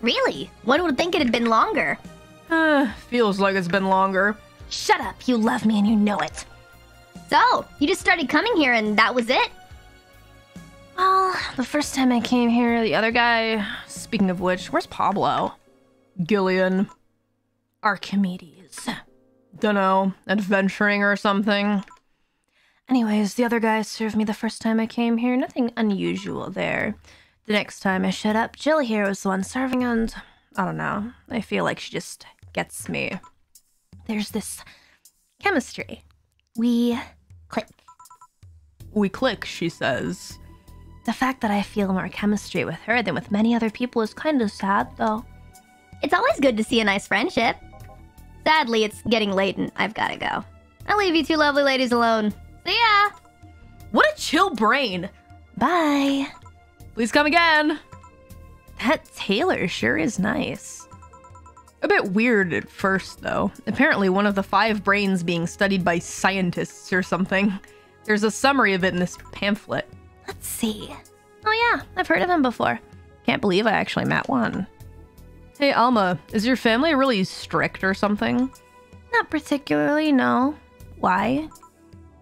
Speaker 4: Really? One would think it had been longer.
Speaker 1: Uh, feels like it's been longer.
Speaker 9: Shut up, you love me and you know it.
Speaker 4: So, you just started coming here and that was it?
Speaker 9: Well, the first time I came here, the other guy. Speaking of which, where's Pablo?
Speaker 1: Gillian.
Speaker 9: Archimedes.
Speaker 1: Dunno, adventuring or something.
Speaker 9: Anyways, the other guy served me the first time I came here. Nothing unusual there. The next time I showed up, Jill here was the one serving, and I don't know. I feel like she just gets me. There's this chemistry. We click.
Speaker 1: We click, she says.
Speaker 9: The fact that I feel more chemistry with her than with many other people is kind of sad, though.
Speaker 4: It's always good to see a nice friendship. Sadly, it's getting late and I've gotta go. I'll leave you two lovely ladies alone. See ya!
Speaker 1: What a chill brain.
Speaker 9: Bye.
Speaker 1: Please come again.
Speaker 9: That Taylor sure is nice.
Speaker 1: A bit weird at first, though. Apparently, one of the five brains being studied by scientists or something. There's a summary of it in this pamphlet.
Speaker 9: Let's see. Oh, yeah, I've heard of him before. Can't believe I actually met one.
Speaker 1: Hey, Alma, is your family really strict or something?
Speaker 9: Not particularly, no. Why?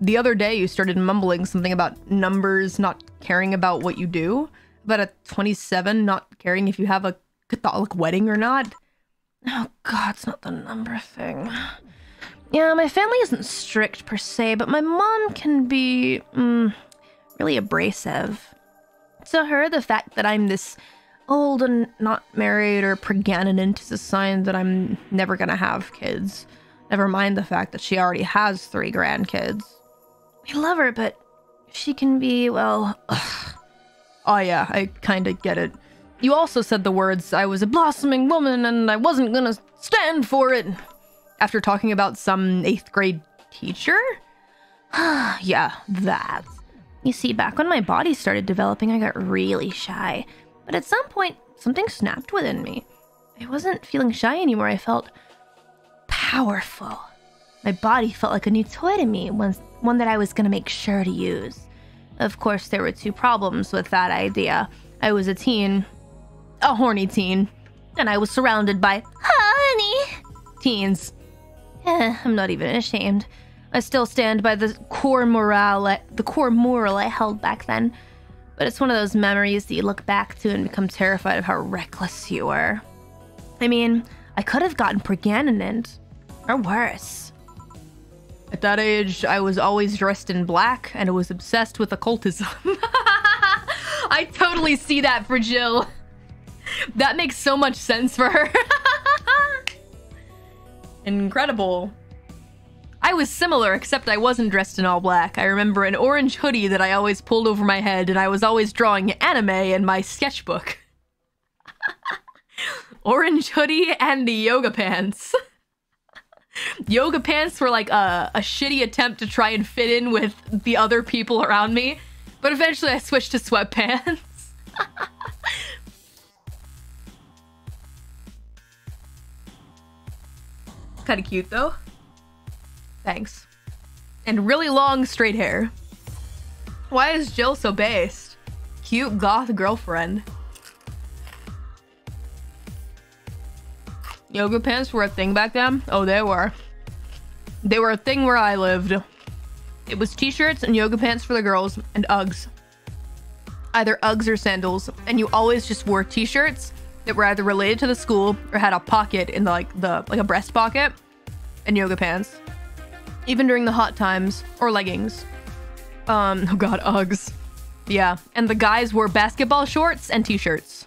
Speaker 1: The other day, you started mumbling something about numbers not caring about what you do. About a 27 not caring if you have a Catholic wedding or not. Oh god, it's not the number thing. Yeah, my family isn't strict per se, but my mom can be mm, really abrasive. To her, the fact that I'm this old and not married or pregnant is a sign that I'm never gonna have kids. Never mind the fact that she already has three grandkids. I love her, but she can be, well. Ugh. Oh, yeah, I kinda get it. You also said the words, I was a blossoming woman and I wasn't gonna stand for it. After talking about some eighth grade teacher? yeah, that. You see, back when my body started developing, I got really shy. But at some point, something snapped within me. I wasn't feeling shy anymore, I felt powerful. My body felt like a new toy to me, one, one that I was gonna make sure to use. Of course, there were two problems with that idea. I was a teen, a horny teen, and I was surrounded by honey teens. Eh, I'm not even ashamed. I still stand by the core morale, the core moral I held back then. But it's one of those memories that you look back to and become terrified of how reckless you were. I mean, I could have gotten pregnant, or worse. At that age, I was always dressed in black and was obsessed with occultism. I totally see that for Jill. That makes so much sense for her. Incredible. I was similar, except I wasn't dressed in all black. I remember an orange hoodie that I always pulled over my head, and I was always drawing anime in my sketchbook. orange hoodie and the yoga pants. Yoga pants were like a, a shitty attempt to try and fit in with the other people around me, but eventually I switched to sweatpants. kind of cute though. Thanks. And really long straight hair. Why is Jill so based? Cute goth girlfriend. Yoga pants were a thing back then? Oh, they were. They were a thing where I lived. It was t-shirts and yoga pants for the girls and Uggs. Either Uggs or sandals. And you always just wore t-shirts that were either related to the school or had a pocket in the, like the like a breast pocket and yoga pants. Even during the hot times or leggings. Um, oh god, Uggs. Yeah, and the guys wore basketball shorts and t-shirts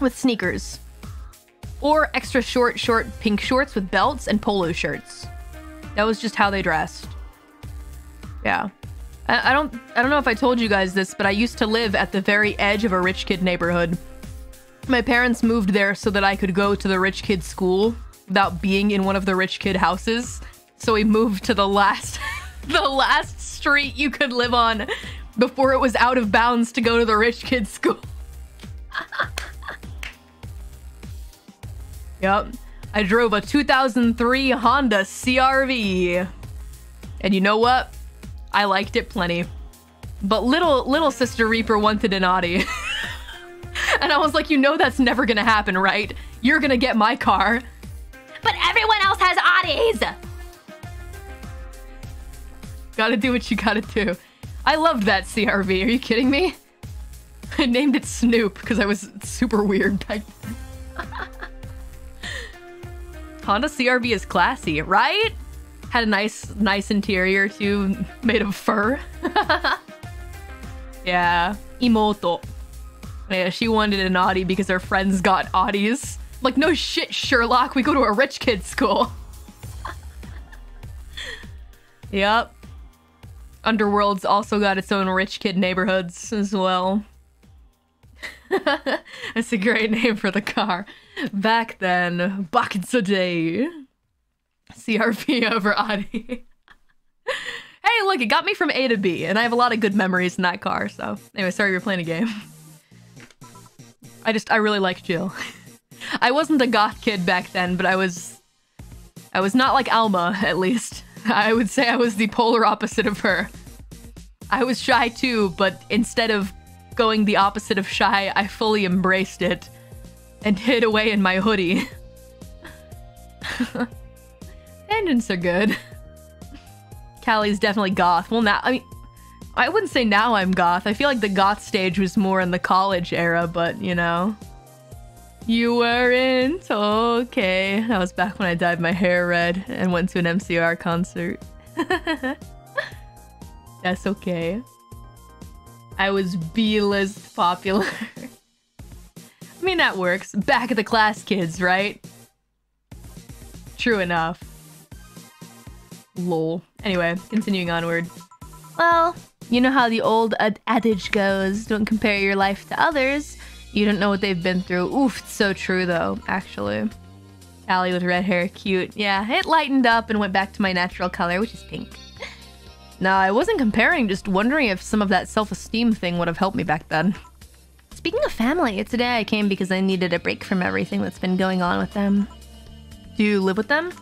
Speaker 1: with sneakers. Or extra short, short pink shorts with belts and polo shirts. That was just how they dressed. Yeah. I, I don't I don't know if I told you guys this, but I used to live at the very edge of a rich kid neighborhood. My parents moved there so that I could go to the rich kid school without being in one of the rich kid houses. So we moved to the last the last street you could live on before it was out of bounds to go to the rich kid school. yep. I drove a 2003 Honda CRV. And you know what? I liked it plenty. But little little sister Reaper wanted an Audi. and I was like, you know that's never gonna happen, right? You're gonna get my car.
Speaker 4: But everyone else has Audis!
Speaker 1: Gotta do what you gotta do. I loved that CRV. Are you kidding me? I named it Snoop because I was super weird back then. Honda CRV is classy, right? Had a nice, nice interior too, made of fur. yeah, Imoto. Yeah, she wanted an Audi because her friends got Audis. Like, no shit, Sherlock. We go to a rich kid school. yep. Underworld's also got its own rich kid neighborhoods as well. That's a great name for the car. Back then, back in the day. CRV over Audi. hey, look, it got me from A to B, and I have a lot of good memories in that car, so. Anyway, sorry you're playing a game. I just, I really like Jill. I wasn't a goth kid back then, but I was... I was not like Alma, at least. I would say I was the polar opposite of her. I was shy too, but instead of going the opposite of shy, I fully embraced it and hid away in my hoodie. Tangents are good. Calli's definitely goth. Well, now, I mean, I wouldn't say now I'm goth. I feel like the goth stage was more in the college era, but you know. You weren't okay. That was back when I dyed my hair red and went to an MCR concert. That's okay. I was B-list popular. I mean, that works. Back of the class kids, right? True enough. Lol. Anyway, continuing onward. Well, you know how the old ad- adage goes don't compare your life to others. You don't know what they've been through. Oof, it's so true though, actually. Calli with red hair, cute. Yeah, it lightened up and went back to my natural color, which is pink. No, I wasn't comparing, just wondering if some of that self esteem thing would have helped me back then. Speaking of family, it's today I came because I needed a break from everything that's been going on with them. Do you live with them?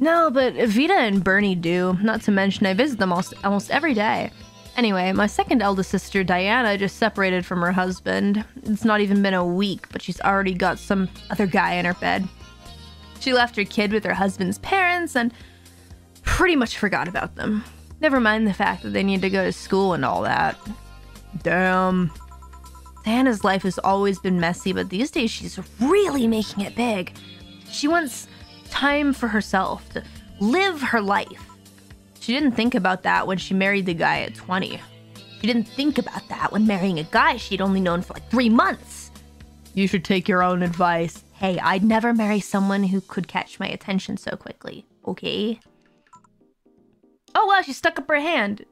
Speaker 1: No, but Vita and Bernie do. Not to mention, I visit them almost, almost every day. Anyway, my second eldest sister, Diana, just separated from her husband. It's not even been a week, but she's already got some other guy in her bed. She left her kid with her husband's parents and pretty much forgot about them. Never mind the fact that they need to go to school and all that. Damn. Diana's life has always been messy, but these days she's really making it big. She wants time for herself to live her life. She didn't think about that when she married the guy at 20. She didn't think about that when marrying a guy she'd only known for like three months. You should take your own advice. Hey, I'd never marry someone who could catch my attention so quickly, okay? Oh wow, she stuck up her hand.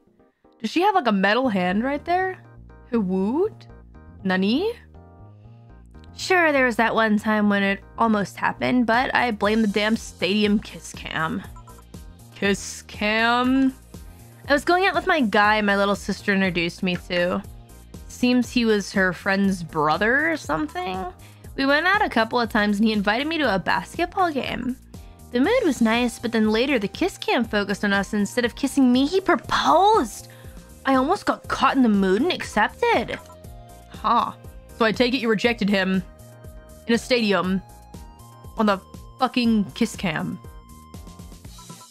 Speaker 1: Does she have like a metal hand right there? Who woot? Nani? Sure, there was that one time when it almost happened, but I blame the damn stadium kiss cam. Kiss cam? I was going out with my guy my little sister introduced me to. Seems he was her friend's brother or something. We went out a couple of times and he invited me to a basketball game. The mood was nice, but then later the kiss cam focused on us and instead of kissing me, he proposed. I almost got caught in the mood and accepted. Huh. So I take it you rejected him in a stadium on the fucking kiss cam.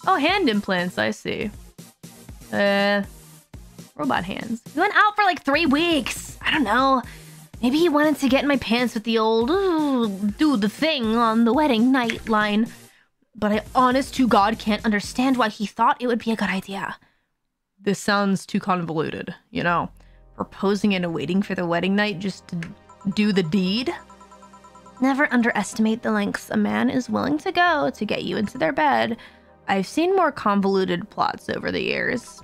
Speaker 1: Oh, hand implants, I see. Uh, robot hands. He went out for like three weeks. I don't know. Maybe he wanted to get in my pants with the old "Ooh, do the thing on the wedding night line. But I honest to God can't understand why he thought it would be a good idea. This sounds too convoluted, you know? Proposing and waiting for the wedding night just to do the deed? Never underestimate the lengths a man is willing to go to get you into their bed. I've seen more convoluted plots over the years.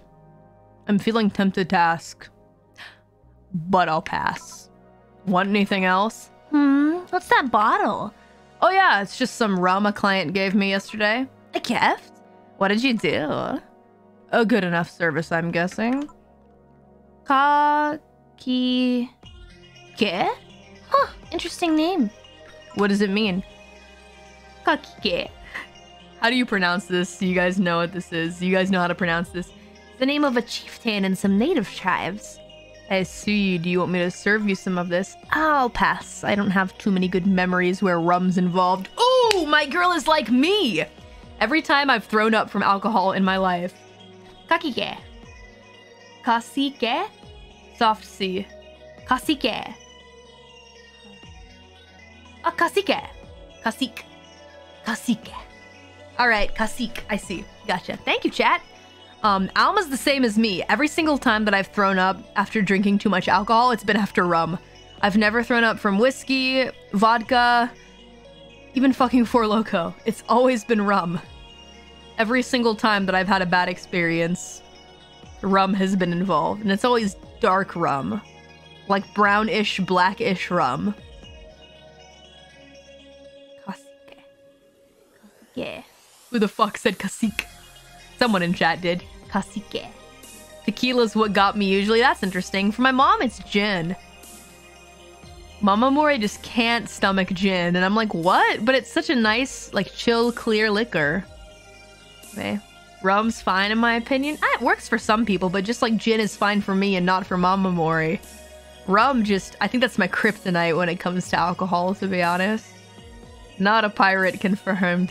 Speaker 1: I'm feeling tempted to ask, but I'll pass. Want anything else?
Speaker 5: Hmm, what's that bottle?
Speaker 1: Oh yeah, it's just some rum a client gave me yesterday.
Speaker 5: A gift?
Speaker 1: What did you do? A good enough service, I'm guessing. Kaki...
Speaker 5: Ke? Huh, interesting name.
Speaker 1: What does it mean? Kakike. How do you pronounce this? You guys know what this is. You guys know how to pronounce this.
Speaker 5: It's the name of a chieftain in some native tribes.
Speaker 1: I see. Do you want me to serve you some of this? I'll pass. I don't have too many good memories where rum's involved. Oh, my girl is like me! Every time I've thrown up from alcohol in my life.
Speaker 5: Kakike.
Speaker 1: Kasike? Soft C.
Speaker 5: Kasike.
Speaker 1: Ah, kasike. Kasik. Kasike. All right, kasik. I see. Gotcha. Thank you, chat. Um, Alma's the same as me. Every single time that I've thrown up after drinking too much alcohol, it's been after rum. I've never thrown up from whiskey, vodka, even fucking Four Loco. It's always been rum. Every single time that I've had a bad experience, rum has been involved, and it's always dark rum, like brownish, blackish rum.
Speaker 5: Kasike. Kasike.
Speaker 1: Who the fuck said cacique? Someone in chat did.
Speaker 5: Kasike.
Speaker 1: Tequila's what got me usually. That's interesting. For my mom, it's gin. Mama Mori just can't stomach gin. And I'm like, what? But it's such a nice, like, chill, clear liquor. Okay. Rum's fine in my opinion. Ah, it works for some people, but just like gin is fine for me and not for Mama Mori. Rum just, I think that's my kryptonite when it comes to alcohol, to be honest. Not a pirate confirmed.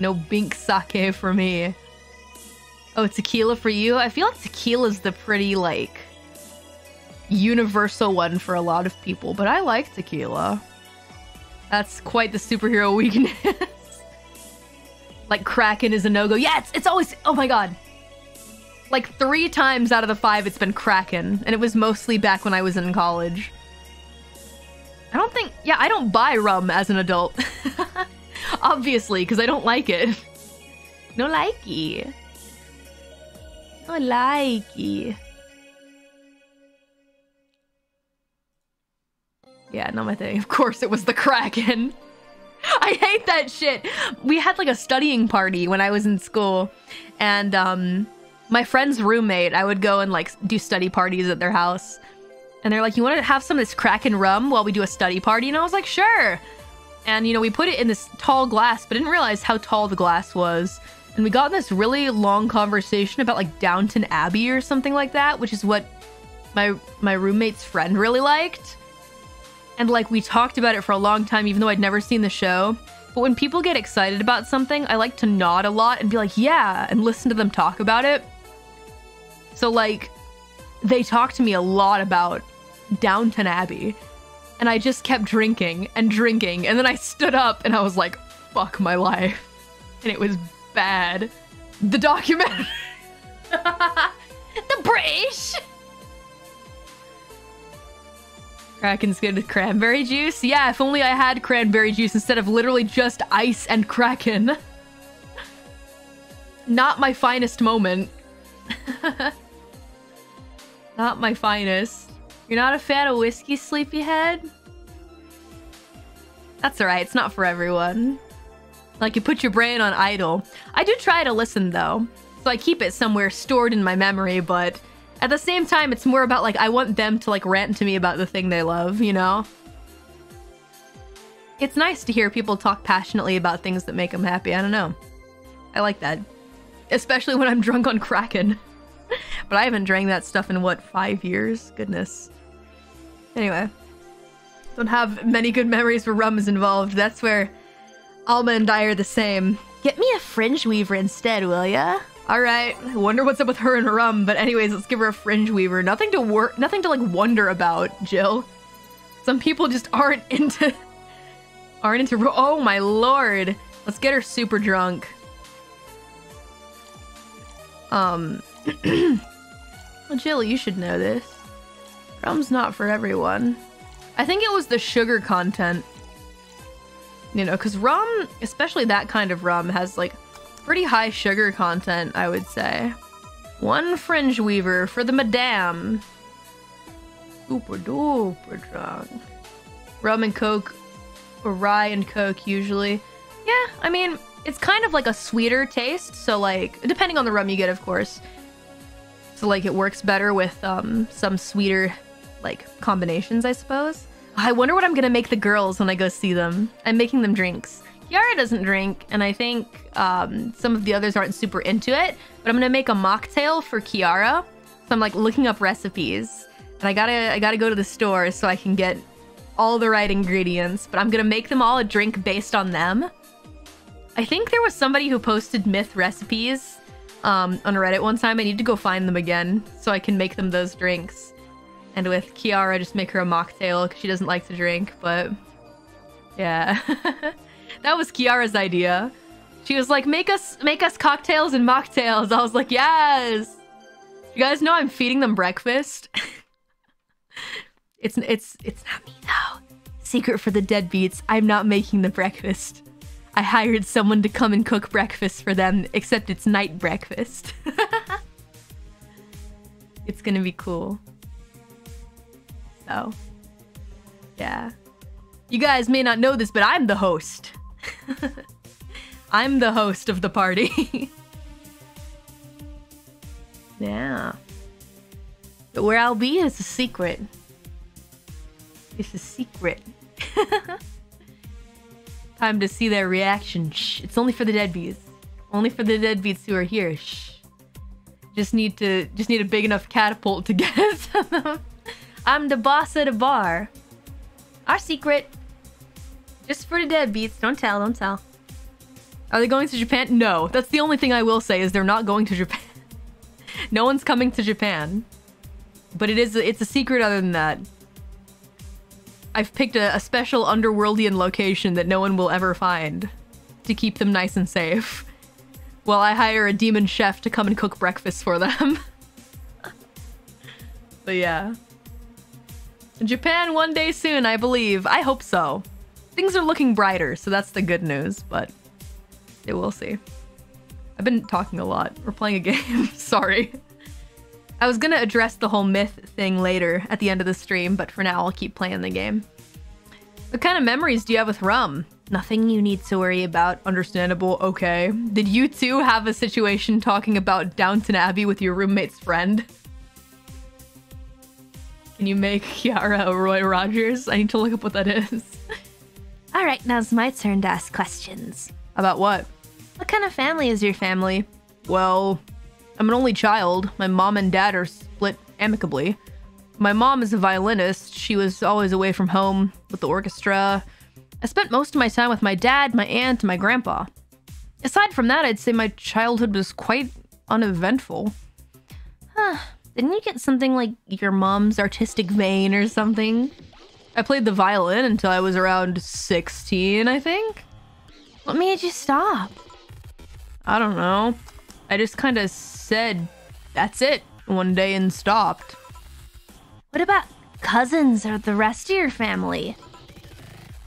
Speaker 1: No Binks' Sake for me. Oh, tequila for you? I feel like tequila's the pretty, like, universal one for a lot of people, but I like tequila. That's quite the superhero weakness. like, Kraken is a no go. Yeah, it's, it's always. Oh my god. Like, three times out of the five, it's been Kraken, and it was mostly back when I was in college. I don't think. Yeah, I don't buy rum as an adult. Obviously, because I don't like it. No likey. No likey. Yeah, not my thing. Of course it was the Kraken. I hate that shit. We had like a studying party when I was in school, and um, my friend's roommate, I would go and like do study parties at their house. And they're like, You want to have some of this Kraken rum while we do a study party? And I was like, Sure. And you know, we put it in this tall glass, but didn't realize how tall the glass was. And we got in this really long conversation about like Downton Abbey or something like that, which is what my my roommate's friend really liked. And like we talked about it for a long time, even though I'd never seen the show. But when people get excited about something, I like to nod a lot and be like, yeah, and listen to them talk about it. So like they talked to me a lot about Downton Abbey. And I just kept drinking and drinking. And then I stood up and I was like, fuck my life. And it was bad. The documentary. the British. Kraken's good with cranberry juice? Yeah, if only I had cranberry juice instead of literally just ice and Kraken. Not my finest moment. Not my finest. You're not a fan of whiskey, sleepyhead? That's alright, it's not for everyone. Like, you put your brain on idle. I do try to listen, though. So I keep it somewhere stored in my memory, but at the same time, it's more about, like, I want them to, like, rant to me about the thing they love, you know? It's nice to hear people talk passionately about things that make them happy. I don't know. I like that. Especially when I'm drunk on Kraken. but I haven't drank that stuff in, what, five years? Goodness. Anyway. Don't have many good memories where rum is involved. That's where Alma and I are the same. Get me a fringe weaver instead, will ya? Alright. I wonder what's up with her and rum, but anyways, let's give her a fringe weaver. Nothing to work nothing to like wonder about, Jill. Some people just aren't into aren't into oh my lord. Let's get her super drunk. Um well, Jill, you should know this. Rum's not for everyone. I think it was the sugar content. You know, because rum, especially that kind of rum, has like pretty high sugar content, I would say. One fringe weaver for the madame. Super duper drunk. Rum and coke, or rye and coke usually. Yeah, I mean, it's kind of like a sweeter taste, so like, depending on the rum you get, of course. So like, it works better with um, some sweeter like combinations, I suppose. I wonder what I'm gonna make the girls when I go see them. I'm making them drinks. Kiara doesn't drink, and I think um, some of the others aren't super into it. But I'm gonna make a mocktail for Kiara. So I'm like looking up recipes, and I gotta I gotta go to the store so I can get all the right ingredients. But I'm gonna make them all a drink based on them. I think there was somebody who posted myth recipes um, on Reddit one time. I need to go find them again so I can make them those drinks. And with Kiara, just make her a mocktail because she doesn't like to drink. But yeah, that was Kiara's idea. She was like, "Make us, make us cocktails and mocktails." I was like, "Yes." You guys know I'm feeding them breakfast. it's it's it's not me though. Secret for the deadbeats. I'm not making the breakfast. I hired someone to come and cook breakfast for them, except it's night breakfast. it's gonna be cool. So, yeah. You guys may not know this, but I'm the host. I'm the host of the party. yeah. But where I'll be is a secret. It's a secret. Time to see their reaction. Shh. It's only for the deadbeats. Only for the deadbeats who are here. Shh. Just need to just need a big enough catapult to get them. I'm the boss of the bar. Our secret. Just for the deadbeats. Don't tell, don't tell. Are they going to Japan? No. That's the only thing I will say is they're not going to Japan. no one's coming to Japan. But it is it's a secret other than that. I've picked a, a special underworldian location that no one will ever find to keep them nice and safe. While I hire a demon chef to come and cook breakfast for them. but yeah. Japan one day soon, I believe. I hope so. Things are looking brighter, so that's the good news, but it will see. I've been talking a lot. We're playing a game. Sorry. I was gonna address the whole myth thing later at the end of the stream, but for now I'll keep playing the game. What kind of memories do you have with rum? Nothing you need to worry about. Understandable. Okay. Did you two have a situation talking about Downton Abbey with your roommate's friend? Can you make Kiara a Roy Rogers? I need to look up what that is.
Speaker 5: All right, now it's my turn to ask questions.
Speaker 1: About what?
Speaker 5: What kind of family is your family?
Speaker 1: Well, I'm an only child. My mom and dad are split amicably. My mom is a violinist. She was always away from home with the orchestra. I spent most of my time with my dad, my aunt, and my grandpa. Aside from that, I'd say my childhood was quite uneventful.
Speaker 5: Huh. Didn't you get something like your mom's artistic vein or something?
Speaker 1: I played the violin until I was around 16, I think.
Speaker 5: What made you stop?
Speaker 1: I don't know. I just kind of said, that's it, one day and stopped.
Speaker 5: What about cousins or the rest of your family?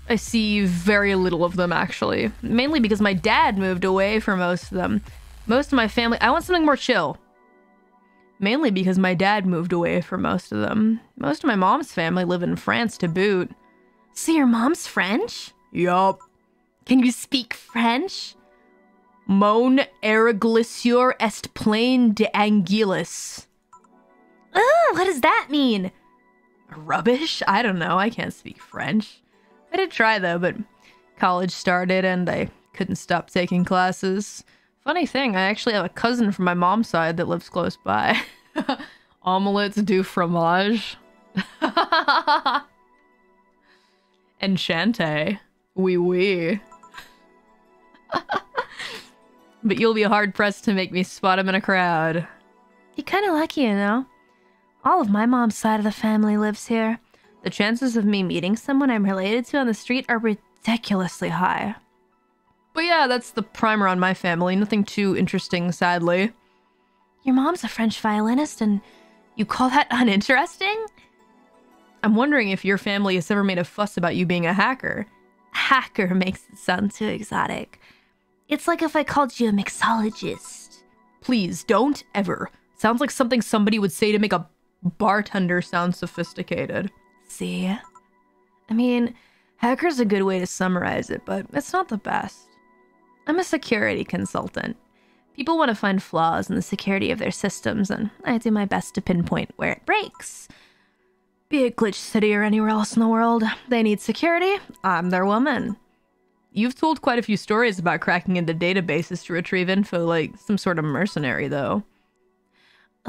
Speaker 1: I see very little of them actually. Mainly because my dad moved away for most of them. Most of my family, I want something more chill. Mainly because my dad moved away for most of them. Most of my mom's family live in France to boot.
Speaker 5: So your mom's French?
Speaker 1: Yup.
Speaker 5: Can you speak French?
Speaker 1: Mon erglissure est plein de anguilles.
Speaker 5: Oh, what does that mean?
Speaker 1: Rubbish? I don't know. I can't speak French. I did try though, but college started and I couldn't stop taking classes. Funny thing, I actually have a cousin from my mom's side that lives close by. Omelettes du fromage. Enchante. Oui, oui. but you'll be hard pressed to make me spot him in a crowd.
Speaker 5: You're kind of lucky, you know. All of my mom's side of the family lives here.
Speaker 1: The chances of me meeting someone I'm related to on the street are ridiculously high. But yeah, that's the primer on my family. Nothing too interesting, sadly.
Speaker 5: Your mom's a French violinist, and you call that uninteresting?
Speaker 1: I'm wondering if your family has ever made a fuss about you being a hacker.
Speaker 5: Hacker makes it sound too exotic. It's like if I called you a mixologist.
Speaker 1: Please, don't ever. Sounds like something somebody would say to make a bartender sound sophisticated.
Speaker 5: See?
Speaker 1: I mean, hacker's a good way to summarize it, but it's not the best. I'm a security consultant. People want to find flaws in the security of their systems, and I do my best to pinpoint where it breaks. Be it Glitch City or anywhere else in the world, they need security, I'm their woman. You've told quite a few stories about cracking into databases to retrieve info like some sort of mercenary, though.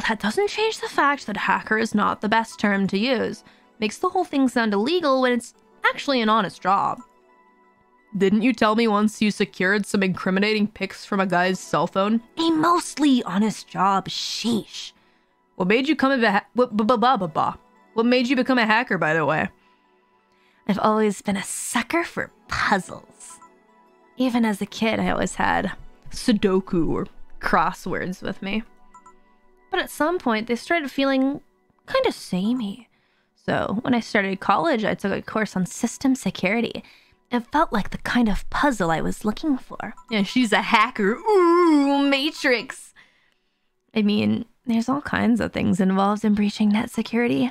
Speaker 1: That doesn't change the fact that hacker is not the best term to use. Makes the whole thing sound illegal when it's actually an honest job. Didn't you tell me once you secured some incriminating pics from a guy's cell phone?
Speaker 5: A mostly honest job, sheesh.
Speaker 1: What made you come a ha- what, what made you become a hacker, by the way?
Speaker 5: I've always been a sucker for puzzles. Even as a kid, I always had
Speaker 1: Sudoku or crosswords with me. But at some point, they started feeling kind of samey. So when I started college, I took a course on system security it felt like the kind of puzzle I was looking for.
Speaker 5: Yeah, she's a hacker. Ooh, Matrix.
Speaker 1: I mean, there's all kinds of things involved in breaching net security.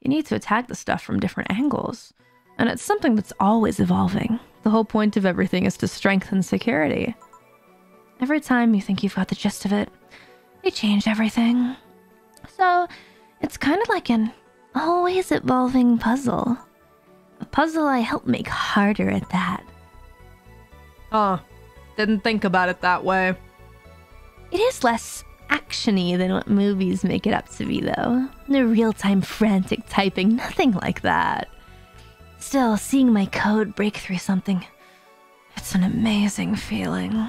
Speaker 1: You need to attack the stuff from different angles. And it's something that's always evolving. The whole point of everything is to strengthen security. Every time you think you've got the gist of it, they change everything. So, it's kind of like an always evolving puzzle. Puzzle I help make harder at that. Oh, didn't think about it that way.
Speaker 5: It is less actiony than what movies make it up to be, though. No real-time frantic typing, nothing like that. Still, seeing my code break through something, it's an amazing feeling.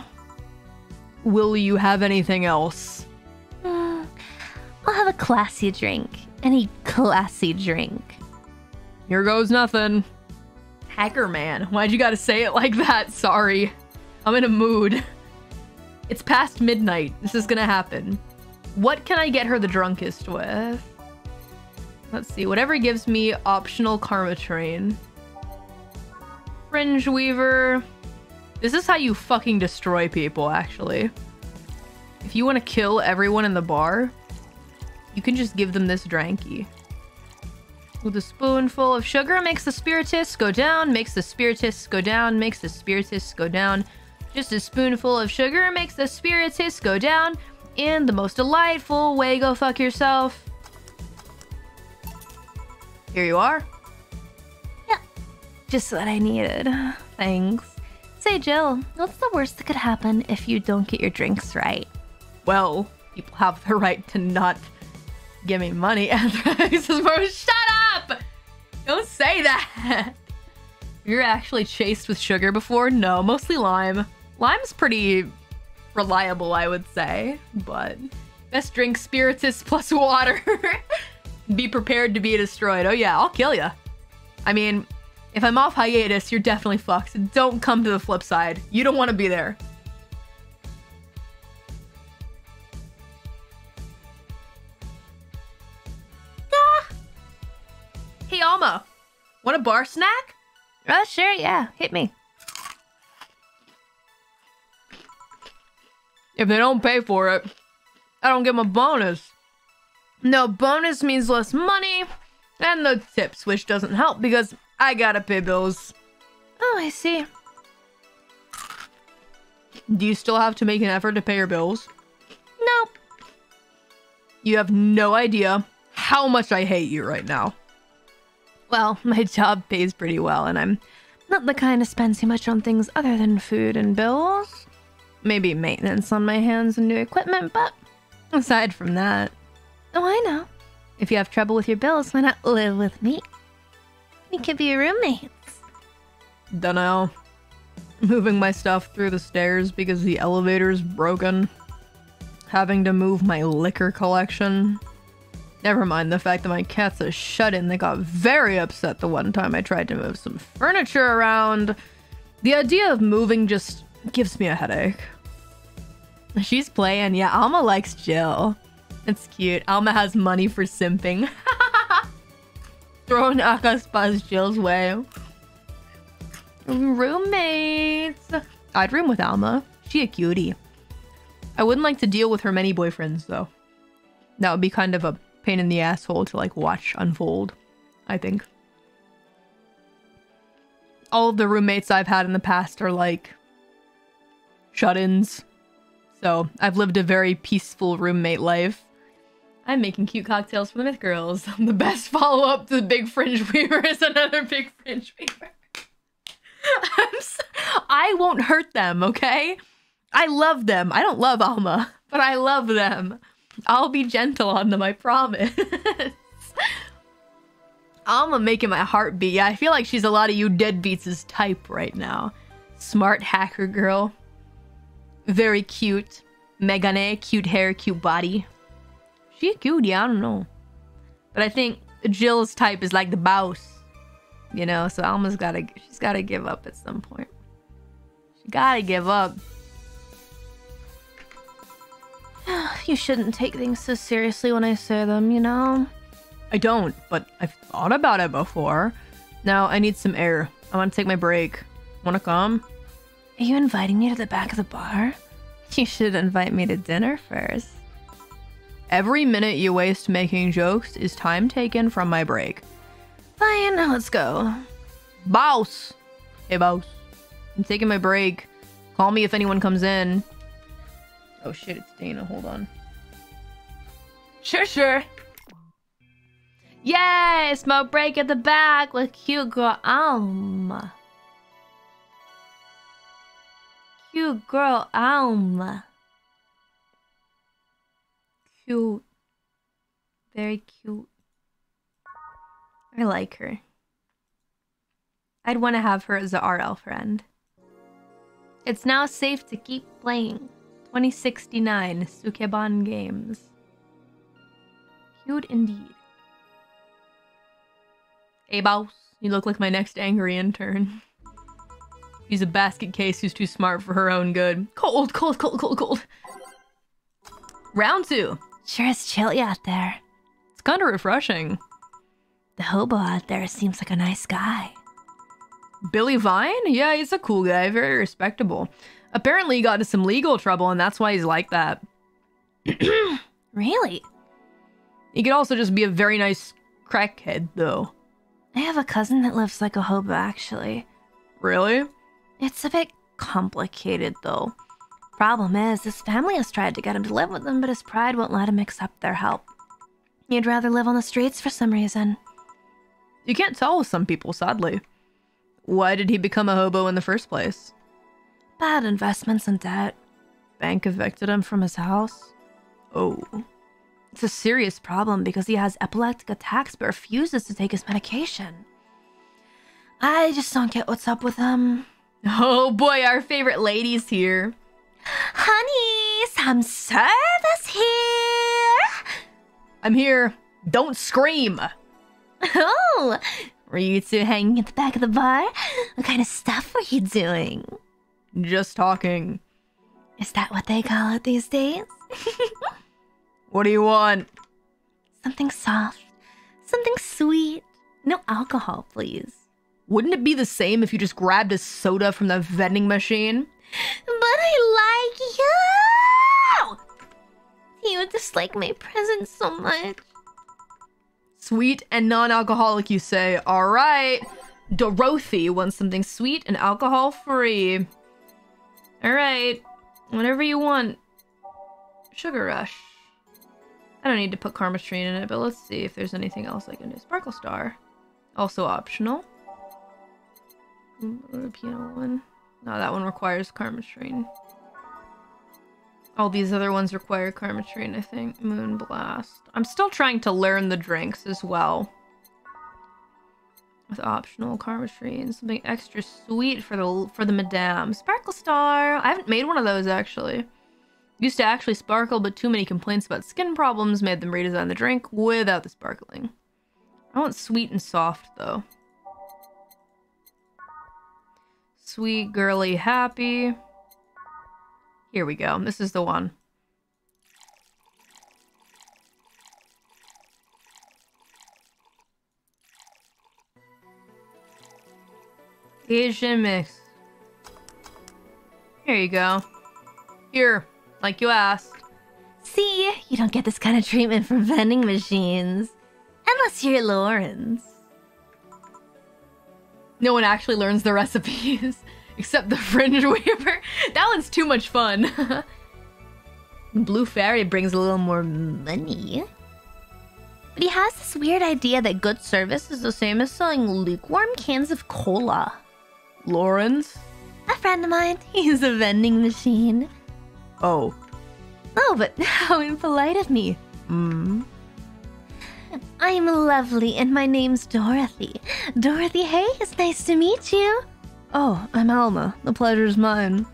Speaker 1: Will you have anything else?
Speaker 5: Mm, I'll have
Speaker 11: a classy drink. Any classy drink.
Speaker 1: Here goes nothing. Hacker man, why'd you gotta say it like that? Sorry. I'm in a mood. It's past midnight. This is gonna happen. What can I get her the drunkest with? Let's see. Whatever gives me optional Karmotrine. Fringe Weaver. This is how you fucking destroy people, actually. If you want to kill everyone in the bar, you can just give them this dranky. With a spoonful of sugar makes the spiritist go down, makes the spiritist go down, makes the spiritist go down. Just a spoonful of sugar makes the spiritist go down. In the most delightful way, go fuck yourself. Here you are.
Speaker 11: Yeah, just what I needed. Thanks. Say, Jill, what's the worst that could happen if you don't get your drinks right?
Speaker 1: Well, people have the right to not give me money. Anthrax is more. Shut up! Don't say that. You're actually chased with sugar before? No, mostly lime. Lime's pretty reliable, I would say. But best drink, spiritus plus water. be prepared to be destroyed. Oh yeah, I'll kill you. I mean, if I'm off hiatus, you're definitely fucked. Don't come to the flip side. You don't want to be there. Hey, Alma. Want a bar snack?
Speaker 11: Oh, sure, yeah. Hit me.
Speaker 1: If they don't pay for it, I don't get my bonus. No bonus means less money, and the tips, which doesn't help because I gotta pay bills.
Speaker 11: Oh, I see.
Speaker 1: Do you still have to make an effort to pay your bills?
Speaker 11: Nope.
Speaker 1: You have no idea how much I hate you right now.
Speaker 11: Well, my job pays pretty well, and I'm not the kind to spend too much on things other than food and bills. Maybe maintenance on my hands and new equipment, but aside from that. Oh, I know. If you have trouble with your bills, why not live with me? We could be roommates.
Speaker 1: Dunno. Moving my stuff through the stairs because the elevator's broken. Having to move my liquor collection. Never mind the fact that my cat's a shut in. They got very upset the one time I tried to move some furniture around. The idea of moving just gives me a headache. She's playing. Yeah, Alma likes Jill. It's cute. Alma has money for simping. Throwing Akaspa's Jill's way. Roommates. I'd room with Alma. She a cutie. I wouldn't like to deal with her many boyfriends, though. That would be kind of a pain in the asshole to, like, watch unfold, I think. All of the roommates I've had in the past are, like, shut-ins. So, I've lived a very peaceful roommate life. I'm making cute cocktails for the Myth Girls. the best follow-up to the Big Fringe Weaver is another Big Fringe Weaver. so, I won't hurt them, okay? I love them. I don't love Alma, but I love them. I'll be gentle on them, I promise. Alma making my heart beat. Yeah, I feel like she's a lot of you deadbeats' type right now. Smart hacker girl. Very cute. Megane, cute hair, cute body. She cute, yeah, I don't know. But I think Jill's type is like the boss. You know, so Alma's gotta she's gotta give up at some point. She gotta give up.
Speaker 11: you shouldn't take things so seriously when I say them, you know?
Speaker 1: I don't, but I've thought about it before. Now I need some air. I want to take my break. Wanna come?
Speaker 11: Are you inviting me to the back of the bar? You should invite me to dinner first.
Speaker 1: Every minute you waste making jokes is time taken from my break.
Speaker 11: Fine, let's go.
Speaker 1: Boss! Hey, boss. I'm taking my break. Call me if anyone comes in. Oh shit, it's Dana. Hold on.
Speaker 12: Sure, sure.
Speaker 11: Yay! Smoke break at the back with cute girl Alma. Cute girl Alma. Cute. Very cute. I like her. I'd want to have her as a RL friend. It's now safe to keep playing. 2069 Sukeban Games.
Speaker 13: Cute indeed. Hey, boss. You look like my next angry intern. He's a basket case who's too smart for her own good. Cold, cold, cold, cold, cold. Round two.
Speaker 1: Sure is chilly out there.
Speaker 13: It's kind of refreshing.
Speaker 1: The hobo out there seems like a nice guy.
Speaker 13: Billy Vine? Yeah, he's a cool guy, very respectable. Apparently, he got into some legal trouble, and that's why he's like that.
Speaker 1: Really?
Speaker 13: He could also just be a very nice crackhead, though.
Speaker 1: I have a cousin that lives like a hobo, actually.
Speaker 13: Really?
Speaker 1: It's a bit complicated, though. Problem is, his family has tried to get him to live with them, but his pride won't let him accept their help. He'd rather live on the streets for some reason.
Speaker 13: You can't tell with some people, sadly. Why did he become a hobo in the first place?
Speaker 1: Bad investments and debt.
Speaker 13: Bank evicted him from his house? Oh.
Speaker 1: It's a serious problem because he has epileptic attacks but refuses to take his medication. I just don't get what's up with him.
Speaker 13: Oh boy, our favorite lady's here.
Speaker 1: Honey, some service here.
Speaker 13: I'm here. Don't scream.
Speaker 1: Oh, were you two hanging at the back of the bar? What kind of stuff were you doing?
Speaker 13: Just talking.
Speaker 1: Is that what they call it these days?
Speaker 13: What do you want?
Speaker 1: Something soft, something sweet. No alcohol, please.
Speaker 13: Wouldn't it be the same if you just grabbed a soda from the vending machine?
Speaker 1: But I like you! You dislike my presence so much.
Speaker 13: Sweet and non-alcoholic, you say. All right. Dorothy wants something sweet and alcohol-free. All right. Whatever you want. Sugar Rush. I don't need to put Karmotrine in it, but let's see if there's anything else I can do. Sparkle Star. Also optional. Piano one. No, that one requires Karmotrine. All these other ones require Karmotrine, I think. Moon Blast. I'm still trying to learn the drinks as well. With optional Karma and Something extra sweet for the for the Madame. Sparkle Star. I haven't made one of those actually. Used to actually sparkle, but too many complaints about skin problems made them redesign the drink without the sparkling. I want sweet and soft though. Sweet, girly, happy. Here we go. This is the one. Asian mix. Here you go. Here, like you asked.
Speaker 1: See, you don't get this kind of treatment from vending machines. Unless you're Lawrence.
Speaker 13: No one actually learns the recipes. Except the Fringe Weaver. That one's too much fun.
Speaker 1: Blue Fairy brings a little more money. But he has this weird idea that good service is the same as selling lukewarm cans of cola.
Speaker 13: Lawrence?
Speaker 1: A friend of mine. He's a vending machine.
Speaker 13: Oh.
Speaker 1: Oh, but how impolite of me.
Speaker 13: Hmm.
Speaker 1: I'm lovely and my name's Dorothy. Dorothy Hey, it's nice to meet you.
Speaker 13: Oh, I'm Alma. The pleasure's mine.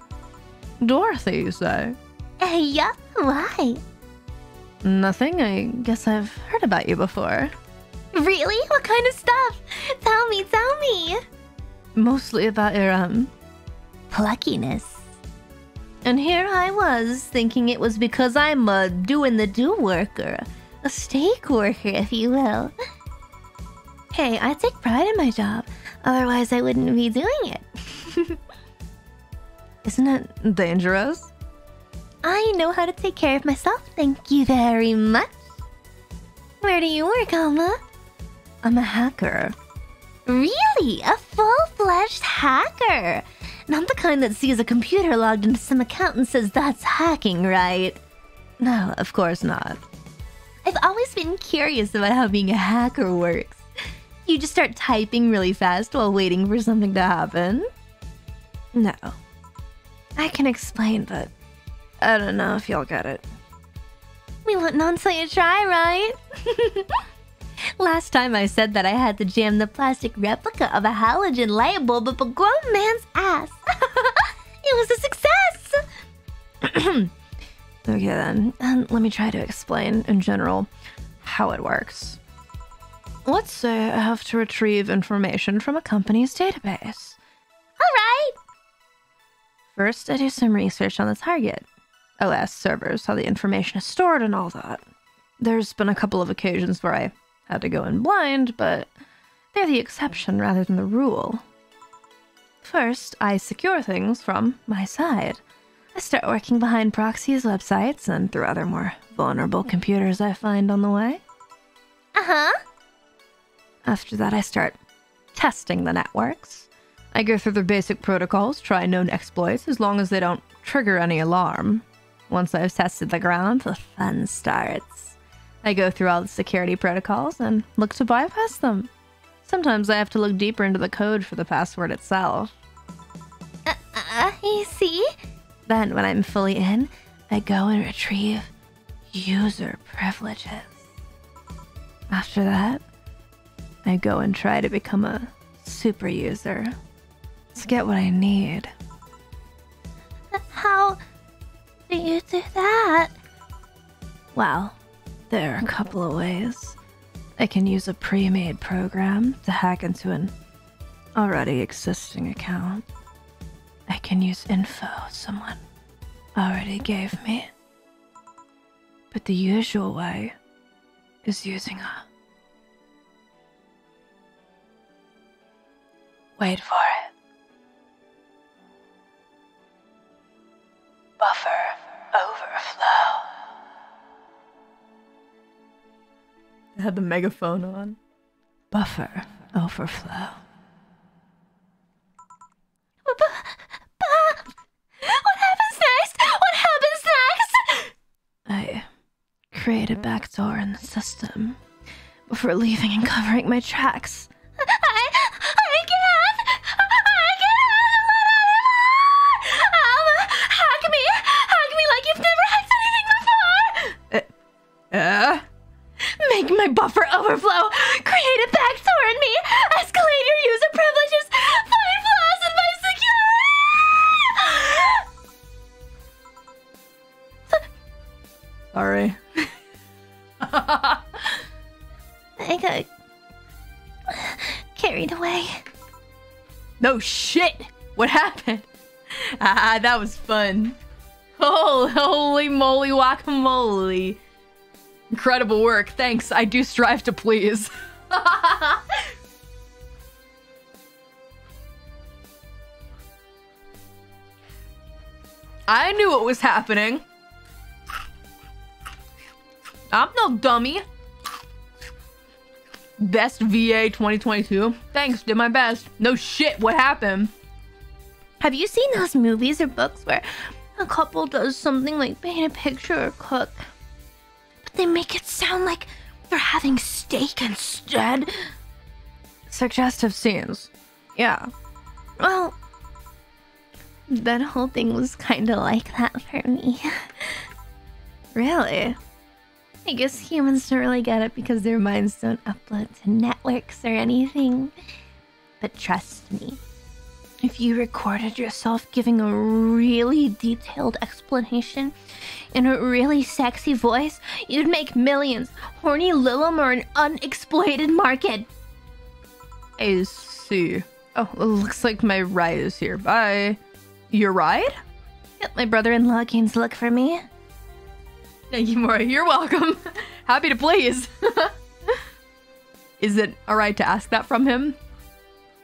Speaker 13: Dorothy, you say?
Speaker 1: Uh, yeah, why?
Speaker 13: Nothing. I guess I've heard about you before.
Speaker 1: Really? What kind of stuff? Tell me, tell me.
Speaker 13: Mostly about your, um...
Speaker 1: Pluckiness. And here I was, thinking it was because I'm a doing the do worker. A steak worker, if you will. Hey, I take pride in my job. Otherwise, I wouldn't be doing it.
Speaker 13: Isn't it dangerous?
Speaker 1: I know how to take care of myself, thank you very much. Where do you work, Alma?
Speaker 13: I'm a hacker.
Speaker 1: Really? A full-fledged hacker? Not the kind that sees a computer logged into some account and says that's hacking, right?
Speaker 13: No, of course not.
Speaker 1: I've always been curious about how being a hacker works. You just start typing really fast while waiting for something to happen?
Speaker 13: No. I can explain, but I don't know if you'll get it.
Speaker 1: We wouldn't until you try, right? Last time I said that I had to jam the plastic replica of a halogen light bulb up a grown man's ass. it was a success!
Speaker 13: okay then, and let me try to explain in general.
Speaker 1: how it works. Let's say I have to retrieve information from a company's database.
Speaker 4: All right.
Speaker 1: First, I do some research on the target, OS servers, how the information is stored, and all that. There's been a couple of occasions where I had to go in blind, but they're the exception rather than the rule. First, I secure things from my side. I start working behind proxies, websites, and through other more vulnerable computers I find on the way.
Speaker 4: Uh huh.
Speaker 1: After that, I start testing the networks. I go through the basic protocols, try known exploits, as long as they don't trigger any alarm. Once I've tested the ground, the fun starts. I go through all the security protocols and look to bypass them. Sometimes I have to look deeper into the code for the password itself.
Speaker 4: Uh, you see?
Speaker 1: Then, when I'm fully in, I go and retrieve user privileges. After that, I go and try to become a super user to get what I need.
Speaker 4: How do you do that?
Speaker 1: Well, there are a couple of ways. I can use a pre made program to hack into an already existing account. I can use info someone already gave me. But the usual way is using a. Wait for it. Buffer overflow.
Speaker 14: I had the megaphone on.
Speaker 1: Buffer overflow.
Speaker 4: What happens next? What happens next?
Speaker 1: I create a backdoor in the system before leaving and covering my tracks.
Speaker 4: I, I can't. I can't. Um, hack me. Hack me like you've never hacked anything before.
Speaker 1: Uh?
Speaker 4: Make my buffer overflow. Create a backdoor in me. Escalate your user privileges. Find flaws in my security.
Speaker 14: Sorry.
Speaker 4: I got carried away.
Speaker 14: No shit! What happened? Ah, that was fun. Oh, holy moly guacamole. Incredible work. Thanks. I do strive to please. I knew what was happening. I'm no dummy. Best VA 2022. Thanks, did my best. No shit, what happened?
Speaker 4: Have you seen those movies or books where a couple does something like paint a picture or cook, they make it sound like they're having steak instead?
Speaker 1: Suggestive scenes. Yeah.
Speaker 4: Well, that whole thing was kind of like that for me.
Speaker 1: Really?
Speaker 4: I guess humans don't really get it because their minds don't upload to networks or anything. But trust me, if you recorded yourself giving a really detailed explanation in a really sexy voice, you'd make millions. Horny Lilim or an unexploited market.
Speaker 14: I see. Oh, it looks like my ride is here. Bye. Your ride?
Speaker 4: Yep, my brother-in-law came to look for me.
Speaker 14: Thank you, Mora. You're welcome. Happy to please. Is it alright to ask that from him?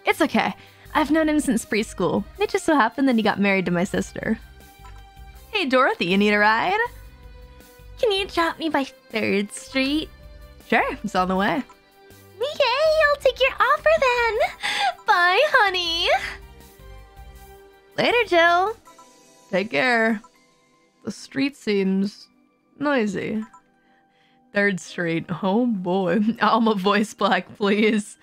Speaker 1: It's okay. I've known him since preschool. It just so happened that he got married to my sister. Hey, Dorothy, you need a ride?
Speaker 4: Can you drop me by 3rd Street?
Speaker 1: Sure, it's on the way.
Speaker 4: Yay, I'll take your offer then. Bye, honey.
Speaker 1: Later, Jill.
Speaker 14: Take care. The street seems noisy. Third Street. Oh boy. Alma voice black, please.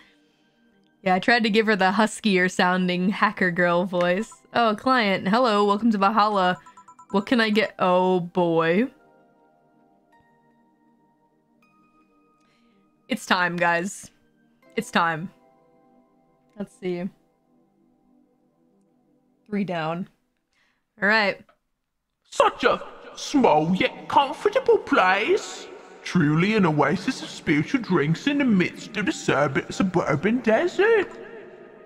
Speaker 14: Yeah, I tried to give her the huskier sounding hacker girl voice. Oh, client. Hello, welcome to Valhalla. What can I get? Oh boy. It's time, guys. It's time. Let's see. Three down. All right.
Speaker 3: Such a small yet comfortable place. Truly an oasis of spiritual drinks in the midst of the sub- suburban desert.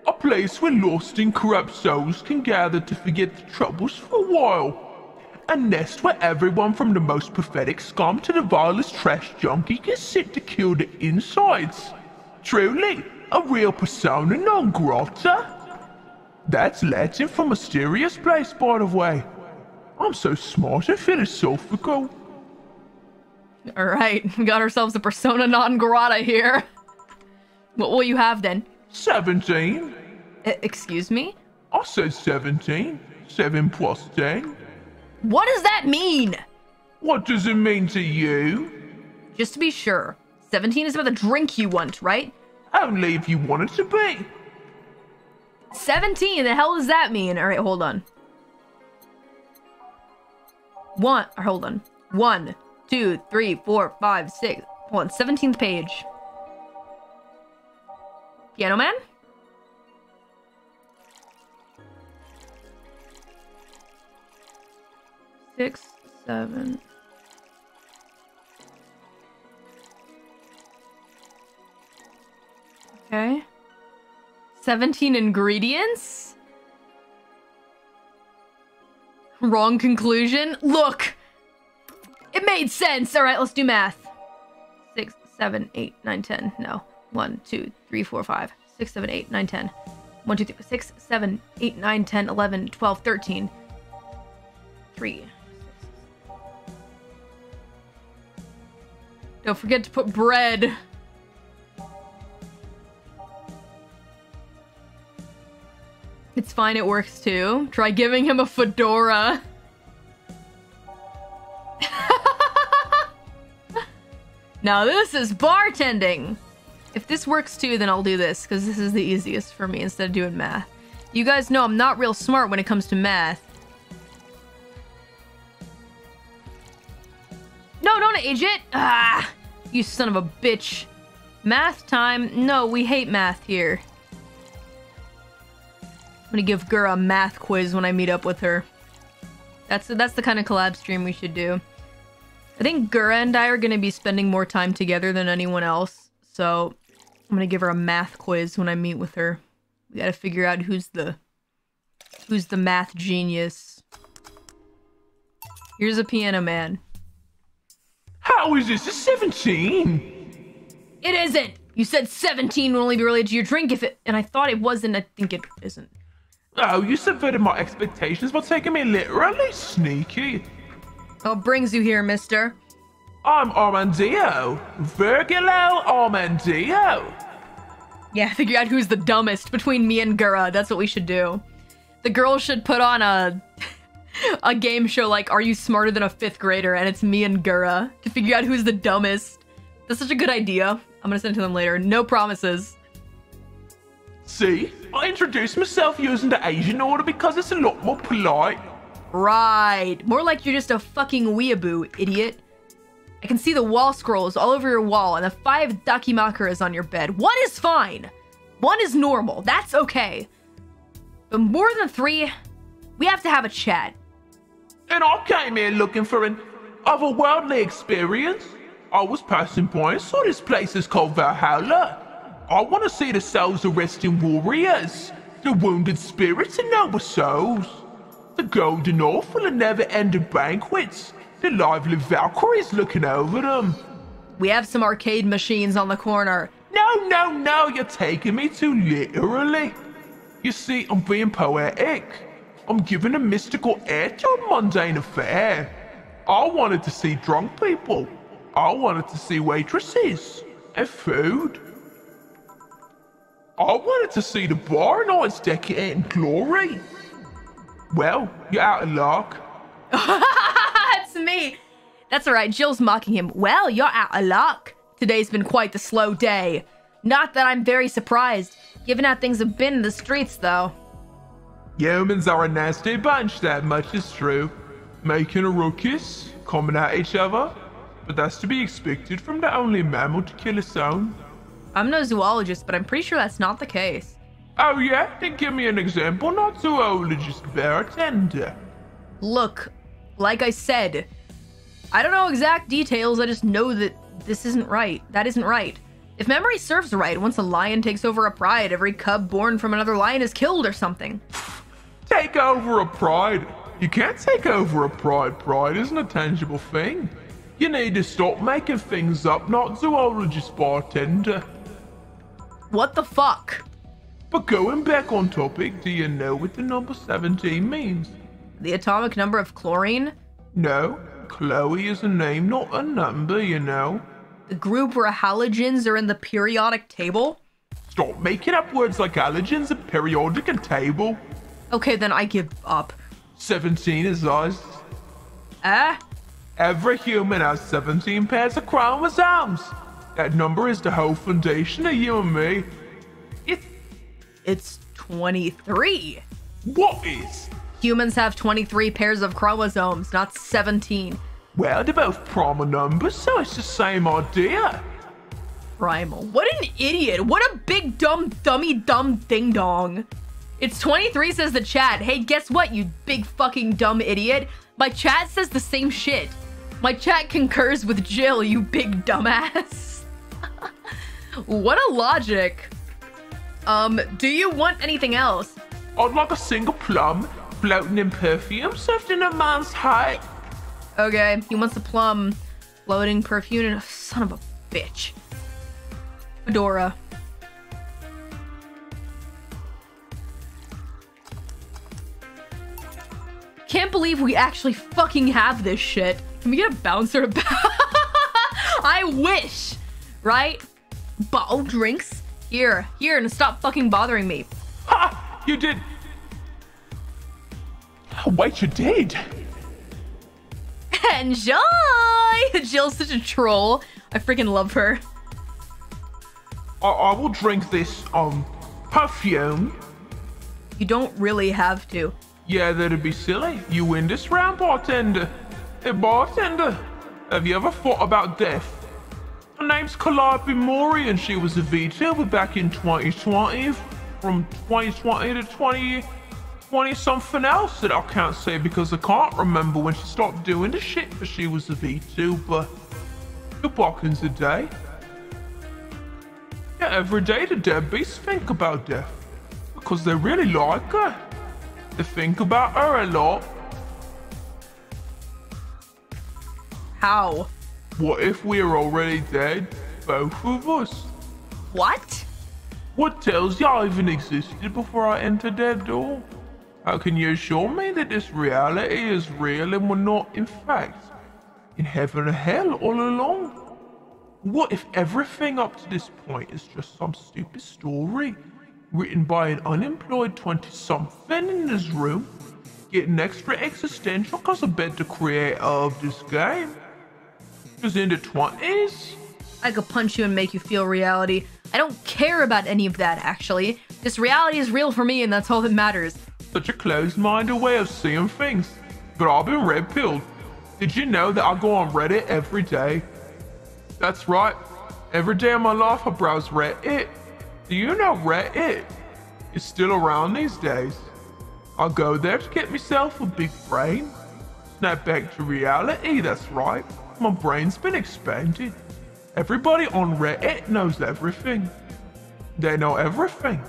Speaker 3: A place where lost and corrupt souls can gather to forget the troubles for a while. A nest where everyone from the most pathetic scum to the vilest trash junkie can sit to kill the insides. Truly, a real persona non grata. That's Latin for mysterious place, by the way. I'm so smart and philosophical.
Speaker 1: All right, we got ourselves a persona non grata here. What will you have then?
Speaker 3: 17.
Speaker 1: E- excuse me?
Speaker 3: I said 17. 7 plus 10.
Speaker 1: What does that mean?
Speaker 3: What does it mean to you?
Speaker 1: Just to be sure, 17 is about the drink you want, right?
Speaker 3: Only if you want it to be.
Speaker 1: 17, the hell does that mean? All right, hold on. One, hold on. One, two, three, four, five, six. On, 17th page. Piano Man? Six, seven. Okay. 17 ingredients? Wrong conclusion? Look! It made sense! Alright, let's do math. 6, 7, 8, 9, 10. No. 1, 2, 3, 4, 5, 6, 7, 8, 9, 10. 1, 2, 3, 6, 7, 8, 9, 10, 11, 12, 13. 3. Don't forget to put bread. It's fine, it works too. Try giving him a fedora. now this is bartending. If this works too, then I'll do this, because this is the easiest for me instead of doing math. You guys know I'm not real smart when it comes to math. No, don't age it! Ah! You son of a bitch. Math time? No, we hate math here. I'm gonna give Gura a math quiz when I meet up with her. That's that's the kind of collab stream we should do. I think Gura and I are gonna be spending more time together than anyone else, so I'm gonna give her a math quiz when I meet with her. We gotta figure out who's the who's the math genius. Here's a piano man.
Speaker 3: How is this a 17?
Speaker 1: It isn't. You said 17 will only be related to your drink if it, and I thought it wasn't. I think it isn't.
Speaker 3: Oh, you subverted my expectations by taking me literally sneaky.
Speaker 1: What brings you here, mister?
Speaker 3: I'm Armandio. Virgilio Armandio.
Speaker 1: Yeah, figure out who's the dumbest between me and Gura. That's what we should do. The girls should put on a a game show like Are You Smarter Than a Fifth Grader? And it's me and Gura to figure out who's the dumbest. That's such a good idea. I'm gonna send it to them later. No promises.
Speaker 3: See, I introduced myself using the Asian order because it's a lot more polite.
Speaker 1: Right. More like you're just a fucking weeaboo, idiot. I can see the wall scrolls all over your wall and the five dakimakuras on your bed. One is fine. One is normal. That's okay. But more than three, we have to have a chat.
Speaker 3: And I came here looking for an otherworldly experience. I was passing by and saw this place is called Valhalla. I want to see the souls of resting warriors, the wounded spirits and noble souls, the golden awful and never-ending banquets, the lively Valkyries looking over them.
Speaker 1: We have some arcade machines on the corner.
Speaker 3: No, no, no, you're taking me too literally. You see, I'm being poetic. I'm giving a mystical air to a mundane affair. I wanted to see drunk people. I wanted to see waitresses and food. I wanted to see the bar in all its decadent glory. Well, you're out of luck.
Speaker 1: That's me. That's alright. Jill's mocking him. Well, you're out of luck. Today's been quite the slow day. Not that I'm very surprised, given how things have been in the streets, though.
Speaker 3: Humans are a nasty bunch, that much is true. Making a ruckus, coming at each other, but that's to be expected from the only mammal to kill its own.
Speaker 1: I'm no zoologist, but I'm pretty sure that's not the case.
Speaker 3: Oh yeah? Then give me an example, not zoologist, bartender.
Speaker 1: Look, like I said, I don't know exact details, I just know that this isn't right. That isn't right. If memory serves right, once a lion takes over a pride, every cub born from another lion is killed or something.
Speaker 3: Take over a pride. You can't take over a pride. Pride isn't a tangible thing. You need to stop making things up, not zoologist bartender.
Speaker 1: What the fuck?
Speaker 3: But going back on topic, do you know what the number 17 means?
Speaker 1: The atomic number of chlorine?
Speaker 3: No, Chloe is a name, not a number, you know.
Speaker 1: The group where halogens are in the periodic table?
Speaker 3: Stop making up words like halogens and periodic and table.
Speaker 1: Okay, then I give up.
Speaker 3: 17 is us.
Speaker 1: Eh?
Speaker 3: Every human has 17 pairs of chromosomes. That number is the whole foundation of you and me.
Speaker 1: It's it's 23.
Speaker 3: What is?
Speaker 1: Humans have 23 pairs of chromosomes, not 17.
Speaker 3: Well, they're both primal numbers, so it's the same idea.
Speaker 1: Primal. What an idiot. What a big dumb dummy dumb ding dong. It's 23 says the chat. Hey, guess what, you big fucking dumb idiot? My chat says the same shit. My chat concurs with Jill, you big dumbass. what a logic. Um, do you want anything else?
Speaker 3: I'd like a single plum floating in perfume served in a man's hat.
Speaker 1: Okay, he wants the plum floating perfume and a son of a bitch. Fedora. Can't believe we actually fucking have this shit. Can we get a bouncer to I wish, right? Bottle drinks? Here, here, and stop fucking bothering me.
Speaker 3: Ha! You did. Wait, you did.
Speaker 1: Enjoy! Jill's such a troll. I freaking love her.
Speaker 3: I, I will drink this, um, perfume.
Speaker 1: You don't really have to.
Speaker 3: Yeah, that'd be silly. You win this round, bartender. Hey, bartender, have you ever thought about death? Her name's Calliope Mori, and she was a VTuber back in 2020. From 2020 to 2020 something else that I can't say because I can't remember when she stopped doing the shit, but she was a VTuber. Good walking's a day. Yeah, every day the dead deadbeats think about death. Because they really like her. They think about her a lot.
Speaker 1: How?
Speaker 3: What if we're already dead? Both of us.
Speaker 1: What?
Speaker 3: What tells you I even existed before I entered that door? How can you assure me that this reality is real and we're not, in fact, in heaven or hell all along? What if everything up to this point is just some stupid story written by an unemployed 20 something in this room? Getting extra existential because I bet the creator of this game was in the 20s?
Speaker 1: I could punch you and make you feel reality. I don't care about any of that, actually. This reality is real for me, and that's all that matters.
Speaker 3: Such a closed-minded way of seeing things. But I've been red-pilled. Did you know that I go on Reddit every day? That's right. Every day of my life I browse Reddit. Do you know Reddit? It's still around these days. I go there to get myself a big brain. Snap back to reality, that's right. My brain's been expanded. Everybody on Reddit knows everything. They know everything.